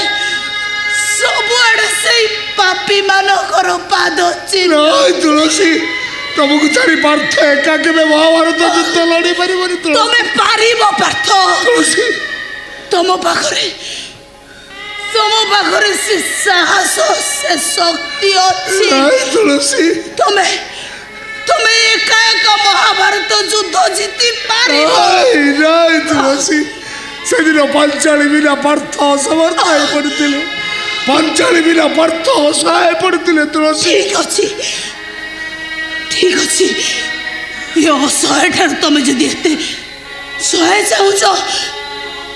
ସବୁଆଡ଼େ ସେଇ ପାପୀମାନଙ୍କର ପାଦ ଚିହ୍ନ ତୁଳସୀ ତମକୁ ଛାଡି ପାର୍ଥ ଏକା କେବେ ମହାଭାରତ ଯୁଦ୍ଧ ଲଢି ପାରିବନି ତମେ ପାରିବ ପାର୍ଥ ତମ ପାଖରେ ତମ ପାଖରେ ସେ ସାହସ ସେ ଶକ୍ତି ଅଛି ତୁଳସୀ ତମେ ତମେ ଏକା ଏକ ମହାଭାରତ ଯୁଦ୍ଧ ଜିତି ପାରିବ ତୁଳସୀ সেদিন পাঞ্চালী বিনা পার্থ অসমর্থ হয়ে পড়েছিল পাঞ্চালী বিনা পার্থ অসহায় পড়েছিল তুলসী ঠিক আছে ঠিক আছে ଏ ଅସହାୟ ଠାରୁ ତମେ ଯଦି ଏତେ ସହାୟ ଚାହୁଁଛ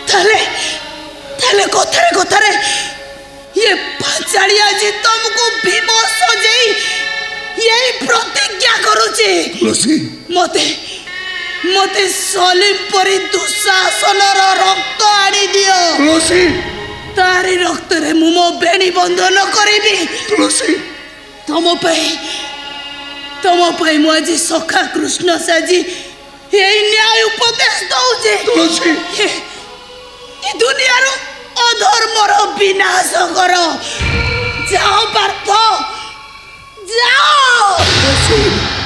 ତାହେଲେ ତାହେଲେ କଥାରେ କଥାରେ ଇଏ ପାଚାଳି ଆଜି ତମକୁ ଭୀମ ସଜେଇ ଏଇ ପ୍ରତିଜ୍ଞା କରୁଛି ମତେ ମୋତେ ସଲିମ ପରି ଦୁଃଶାସନର ରକ୍ତ ଆଣିଦିଅ ତୁଳସୀ ତାରି ରକ୍ତରେ ମୁଁ ମୋ ବେଣୀ ବନ୍ଧନ କରିବି ତୁଳସୀ ତମ ପାଇଁ ତମ ପାଇଁ ମୁଁ ଆଜି ସଖା କୃଷ୍ଣ ସାଜି ଏଇ ନ୍ୟାୟ ଉପଦେଶ ଦଉଛି ତୁଳସୀ ଏ ଦୁନିଆରୁ ଅଧର୍ମର ବିନାଶ କର ଯାଅ ପାର୍ଥ ଯାଅ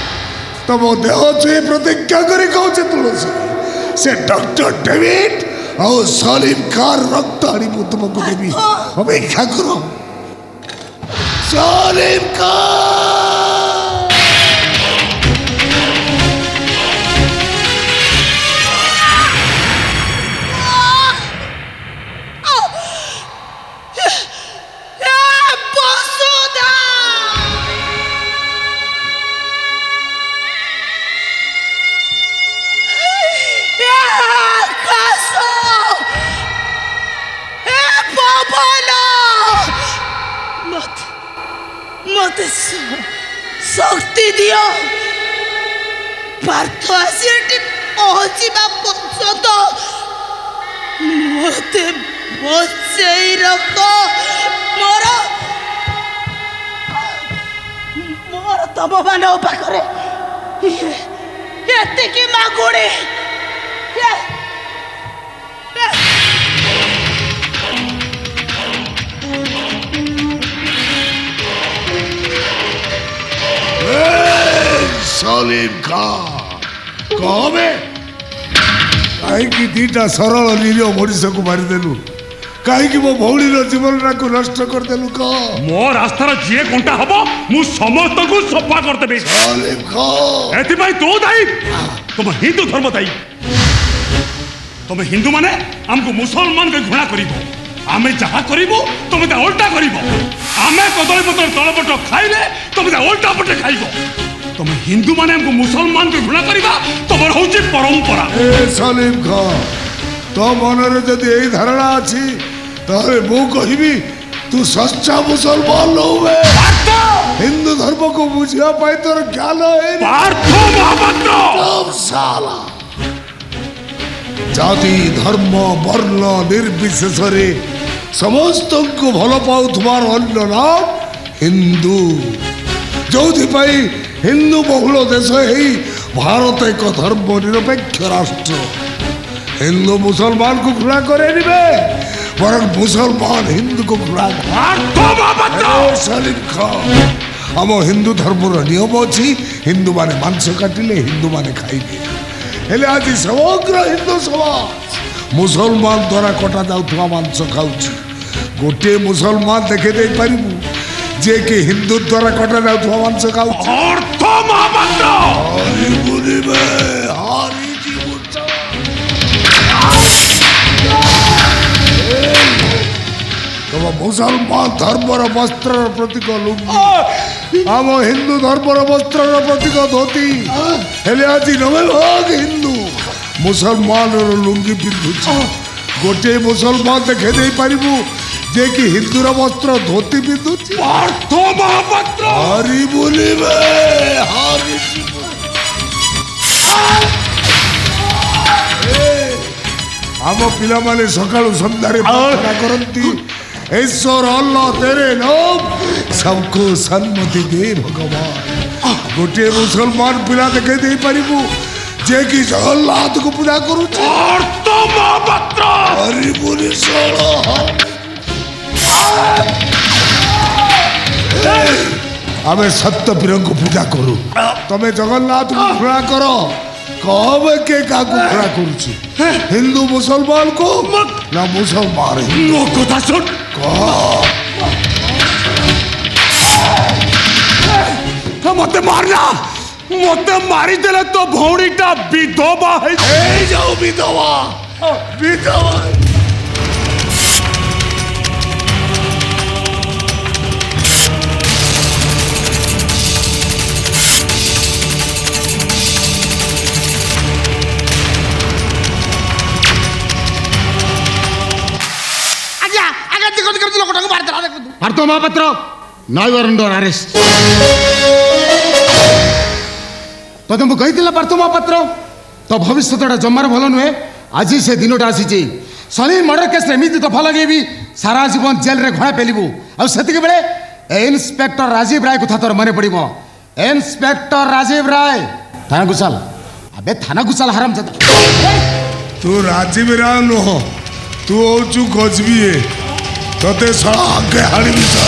ତମ ଦେହ ଛୁଇଁ ପ୍ରତିଜ୍ଞା କରି କହୁଛି ତୁଳସୀ ସେ ଡକ୍ଟର ଡେଭିଡ ଆଉ ସଲିମ ଖାନ୍ ରକ୍ତ ଆଣି ମୁଁ ତୁମକୁ ଦେବି ଅପେକ୍ଷା କର ସଲିମ ଖାନ୍ ଶକ୍ତି ଦିଅ ପାର୍ଥ ଆସି ଏଠି ପହଞ୍ଚିବା ପର୍ଯ୍ୟନ୍ତ ମୋତେ ବଞ୍ଚେଇ ରଖ ମୋର ମୋର ତମମାନଙ୍କ ପାଖରେ ଏତିକି ମାଗୁଣି solid God. Come. କାହିଁକି ଦୁଇଟା ସରଳ ନିରୀହ ମଣିଷକୁ ମାରିଦେଲୁ କାହିଁକି ମୋ ଭଉଣୀର ଜୀବନଟାକୁ ନଷ୍ଟ କରିଦେଲୁ କ ମୋ ରାସ୍ତାର ଯିଏ କଣ୍ଟା ହବ ମୁଁ ସମସ୍ତଙ୍କୁ ସଫା କରିଦେବି ଏଥିପାଇଁ ତୋ ଦାୟୀ ତମ ହିନ୍ଦୁ ଧର୍ମ ଦାୟୀ ତମେ ହିନ୍ଦୁମାନେ ଆମକୁ ମୁସଲମାନଙ୍କୁ ଘୃଣା କରିବ ଆମେ ଯାହା କରିବୁ ତମେ ତା ଓଲଟା କରିବ ଆମେ କଦଳୀ ପତ୍ର ତଳପଟ ଖାଇଲେ ତମେ ତା ଓଲଟା ପଟେ ଖାଇବ তুমি হিন্দু মানে আমাকে মুসলমান ঘৃণা করা তোমার হচ্ছে পরম্পরা সলিম খান তো মনের যদি এই ধারণা আছে তাহলে মু কহিবি তু সচ্চা মুসলমান নহে হিন্দু ধর্মকে বুঝিবা পাই তোর জ্ঞান সালা জাতি ধর্ম বর্ণ নির্বিশেষে সমস্ত ভাল পাওয়ার অন্য নাম হিন্দু হিন্দু বহুল দেশ এই ভারত এক ধর্ম নিরপেক্ষ রাষ্ট্র হিন্দু মুসলমান কু ମୁସଲମାନକୁ করে নিবে বরং মুসলমান হিন্দু হিন্দুকে আম হিন্দু ধর্মর নিয়ম অছি হিন্দু মানে মাংস কাটিলে হিন্দু মানে খাইবে হলে আজ সমগ্র হিন্দু সমাজ মুসলমান দ্বারা কটা যাওয়া মাংস খাওছি গোটিয়ে মুসলমান দেখে দেই পারিবু যে কি হিন্দুর দ্বারা কটা না ধোমাংস খাওয়া অর্থ মহামান্য তব মুসলমান ধর্মর বস্ত্রর প্রতীক লুঙ্গি আম হিন্দু ধর্মর বস্ত্রর প্রতীক ধোতি হেলে আজি নবে ভাগ হিন্দু মুসলমানর লুঙ্গি পিন্ধুছ গোটিয়ে মুসলমান দেখে দেই পারিবু যে কি হিন্দুর বস্ত্র ধোতি বিঁধুছি পার্থ মহাপাত্র হরি বলিবে হরি আম পিলামানে সকাল সন্ধ্যারে প্রার্থনা করন্তি ঈশ্বর অল্ল তেরে নব সবকু সন্মতি দে ভগবান গোটিয়ে মুসলমান পিলা দেখে দেই পারিবু যে কি জগন্নাথ কু পূজা করুছে অর্থ মহাপাত্র হরি বলি হরি ଆମେ ସତ୍ୟପୀରଙ୍କୁ ପୂଜା କରୁ ତମେ ଜଗନ୍ନାଥଙ୍କୁ ଘୃଣା କର କହବେ କେ କାହାକୁ ଘୃଣା କରୁଛି ହିନ୍ଦୁ ମୁସଲମାନକୁ ନା ମୁସଲମାନ ମୋ କଥା ଶୁଣ କହ ମତେ ମାରନା মতে মারি দিলে তো ভৌড়িটা বিধবা হয়ে যাও বিধবা বিধবা ଲୋକଟାକୁ ଭାରତ ଦେଖନ୍ତୁ Bharat Mahapatra now are under arrest ତ ତୁମକୁ କହିଥିଲା ପାର୍ଥ ମହାପାତ୍ର ତ ଭବିଷ୍ୟତଟା ଜମାରେ ଭଲ ନୁହେଁ ଆଜି ସେ ଦିନଟା ଆସିଛି ସଲିମ ମର୍ଡର କେସ୍ରେ ଏମିତି ତ ଭଲ ନେବି ସାରା ଜୀବନ ଜେଲ୍ରେ ଘଣା ପେଲିବୁ ଆଉ ସେତିକି ବେଳେ ଇନ୍ସପେକ୍ଟର ରାଜୀବ ରାୟ କଥା ତୋର ମନେ ପଡ଼ିବ ଇନ୍ସପେକ୍ଟର ରାଜୀବ ରାୟ ଥାନା ଘୁଷାଲ ଆବେ ଥାନା ଘୁଷାଲ ହାରାମ ତୁ ରାଜୀବ ରାୟ ନୁହଁ ତୁ ହଉଛୁ ଗଜବିଏ Cadê essa guerra limitada?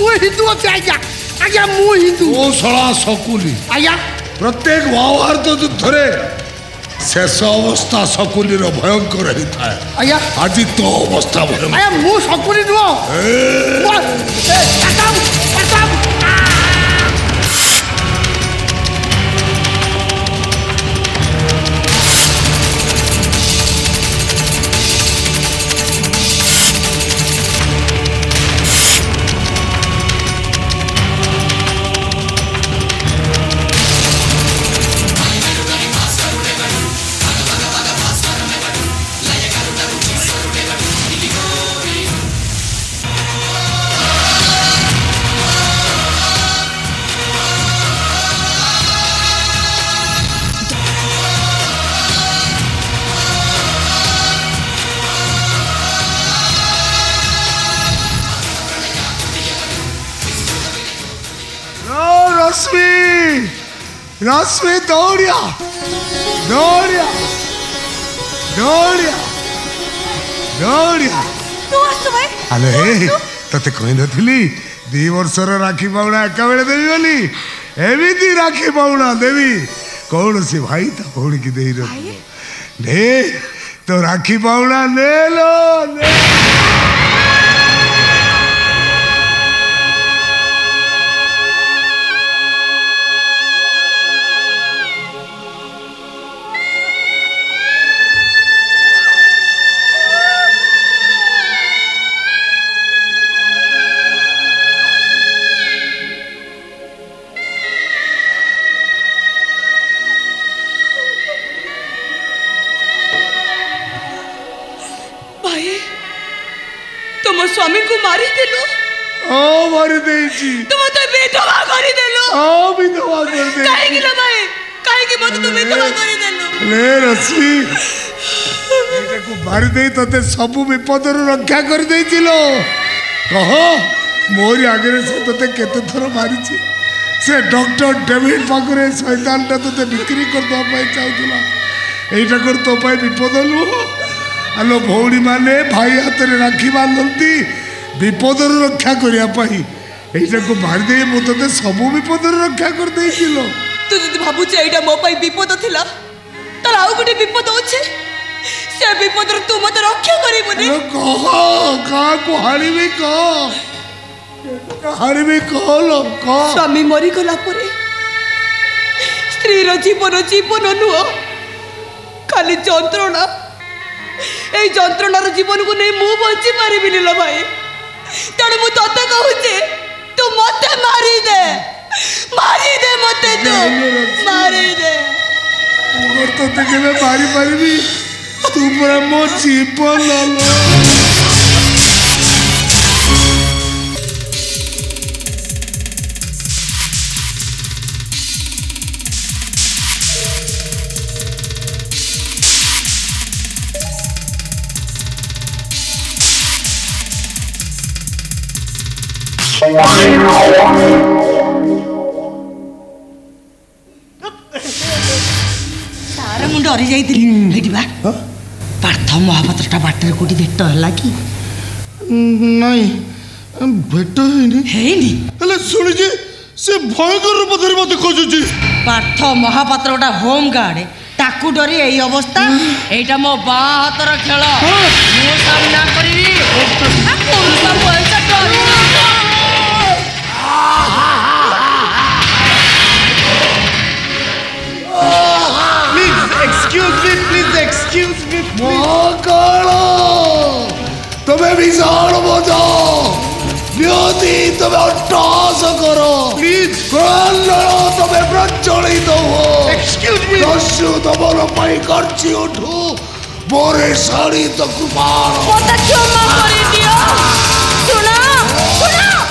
Muito obrigado! আজ্ঞা মু হিন্দু ও সলা সকুলি আজ্ঞা প্রত্যেক মহাভারত যুদ্ধে শেষ অবস্থা সকুলির ভয়ঙ্কর হইথায় আজ্ঞা আজি তো অবস্থা ভয়ঙ্কর আজ্ঞা মু সকুলি নুহ रस में दौड़िया दौड़िया দৌড়িয়া দৌড়িয়া আলে তোতে কইনଥିଲି ଦି ବର୍ଷର ରାକ୍ଷୀ ପାଉଣା ଏକାବେଳେ ଦେବି ବୋଲି ଏମିତି ରାକ୍ଷୀ ପାଉଣା ଦେବି କୌଣସି ଭାଇ ତା ଭଉଣୀକି ଦେଇନଥିବ ନେ ତୋ ରାକ୍ଷୀ ପାଉଣା ନେଲୋ ନେ जी तुम ଭାରି ଦେଇ ତତେ ସବୁ ବିପଦରୁ ରକ୍ଷା କରିଦେଇଥିଲ କହ ମୋରି ଆଗରେ ସେ ତତେ କେତେ ଥର ମାରିଛି ସେ ଡକ୍ଟର ଡେଭିଡ ପାଖରେ ଶୈତାନଟା ତତେ ବିକ୍ରି କରିଦେବା ପାଇଁ ଚାହୁଁଥିଲା ଏଇଟା କରି ତୋ ପାଇଁ ବିପଦ ନୁହଁ ଆଲୋ ଭଉଣୀମାନେ ଭାଇ ହାତରେ ରାକ୍ଷୀ ବାନ୍ଧନ୍ତି ବିପଦରୁ ରକ୍ଷା କରିବା ପାଇଁ ଏଇଟାକୁ ମାରିଦେଇ ମୁଁ ତତେ ସବୁ ବିପଦରୁ ରକ୍ଷା କରିଦେଇଥିଲ ତୁ ଯଦି ଭାବୁଛୁ ଏଇଟା ମୋ ପାଇଁ ବିପଦ ଥିଲା ତାର ଆଉ ଗୋଟେ ବିପଦ ଅଛି ସେ ବିପଦରୁ ତୁ ମତେ ରକ୍ଷା କରିବୁନି କହ କାହାକୁ ହାରିବି କହ ହାରିବି କହ କହ ସ୍ୱାମୀ ମରିଗଲା ପରେ ସ୍ତ୍ରୀର ଜୀବନ ଜୀବନ ନୁହଁ ଖାଲି ଯନ୍ତ୍ରଣା এই যন্ত্রণার জীবনকু নেই মু বঞ্চি পারিবিনি লো ভাই তেমন মু তোতে কহুছে तू मते मारी दे मारी दे मते तू मारी दे मोर तो ते केवे मारी पारिबी तू पूरा मो जीवन नलो ସାର ମୁଁ ଡରି ଯାଇଥିଲି ହେଇଠି ବା ପାର୍ଥ ମହାପାତ୍ରଟା ବାଟରେ କୋଉଠି ଭେଟ ହେଲା କି ନାଇଁ ଭେଟ ହେଇନି ହେଇନି ହେଲେ ଶୁଣିଛି ସେ ଭୟଙ୍କର ରୂପଧରି ମୋତେ ଖୋଜୁଛି ପାର୍ଥ ମହାପାତ୍ର ଗୋଟା ହୋମ୍ ଗାର୍ଡ ତାକୁ ଡରି ଏଇ ଅବସ୍ଥା ଏଇଟା ମୋ ବାଁ ହାତର ଖେଳ ମୁଁ ସାମ୍ନା କରିବି please excuse me please excuse me Mahakal তুমি ভীষণ বোঝো নিয়তি তুমি অট্টহাস করো প্লিজ ক্রন্দন তুমি প্রজ্বলিত হো এক্সকিউজ মি দস্যু তোমার পাই করছি উঠু মোরে শাড়ি তো কুমার পদক্ষেপ করে দিও শোনা শোনা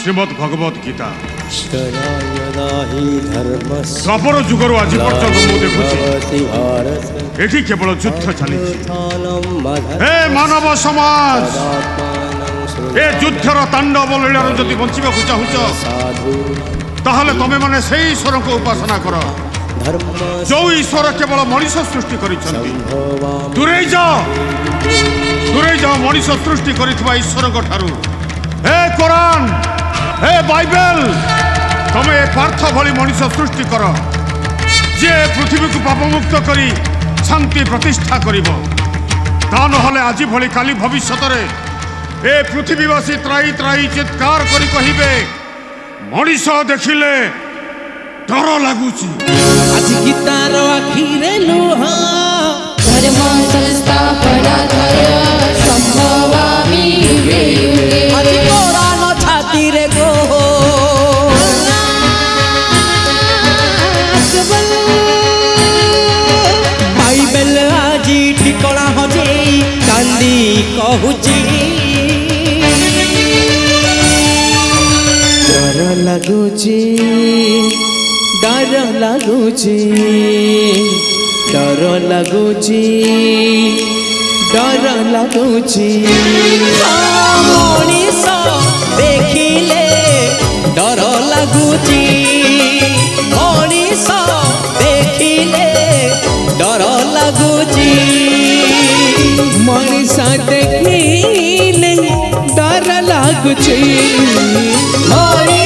শ্রীমদ ভগবত গীতা দ্বাপর যুগর আজ পর্যন্ত মু দেখুছি এটি কেবল যুদ্ধ চালিছে হে মানব সমাজ এ যুদ্ধর তাণ্ডব লীলার যদি বঞ্চবাকে চাহুছ তাহলে তুমি মানে সেই ঈশ্বরক উপাসনা কর যৌ ঈশ্বর কেবল ମଣିଷ সৃষ্টি করেছেন দূরেই যাও দূরেই যাও ମଣିଷ সৃষ্টি করে ঈশ্বর ঠার হে কোরআন ହେ ବାଇବେଲ ତମେ ଏ ପାର୍ଥ ଭଳି ମଣିଷ ସୃଷ୍ଟି କର ଯିଏ ପୃଥିବୀକୁ ପାପମୁକ୍ତ କରି ଶାନ୍ତି ପ୍ରତିଷ୍ଠା କରିବ ତା ନହେଲେ ଆଜି ଭଳି କାଲି ଭବିଷ୍ୟତରେ ଏ ପୃଥିବୀବାସୀ ତ୍ରାଇ ତ୍ରାଇ ଚିତ୍କାର କରି କହିବେ ମଣିଷ ଦେଖିଲେ ଡର ଲାଗୁଛି ଆଜି କି ତାର ଆଖିରେ ଲୁହ ଧର୍ମ ସଂସ୍ଥାପନା ଧର ସମ୍ଭବାମୀ ଆଜି କହୁଛି ଡର ଲାଗୁଛି ଡର ଲାଗୁଛି ଡର ଲାଗୁଛି ଡର ଲାଗୁଛି ମଣିଷ ଦେଖିଲେ ଡର ଲାଗୁଛି ମଣିଷ ଦେଖିଲେ ଡର ଲାଗୁଛି ମଣିଷ देखिले डर लागु छी मोरी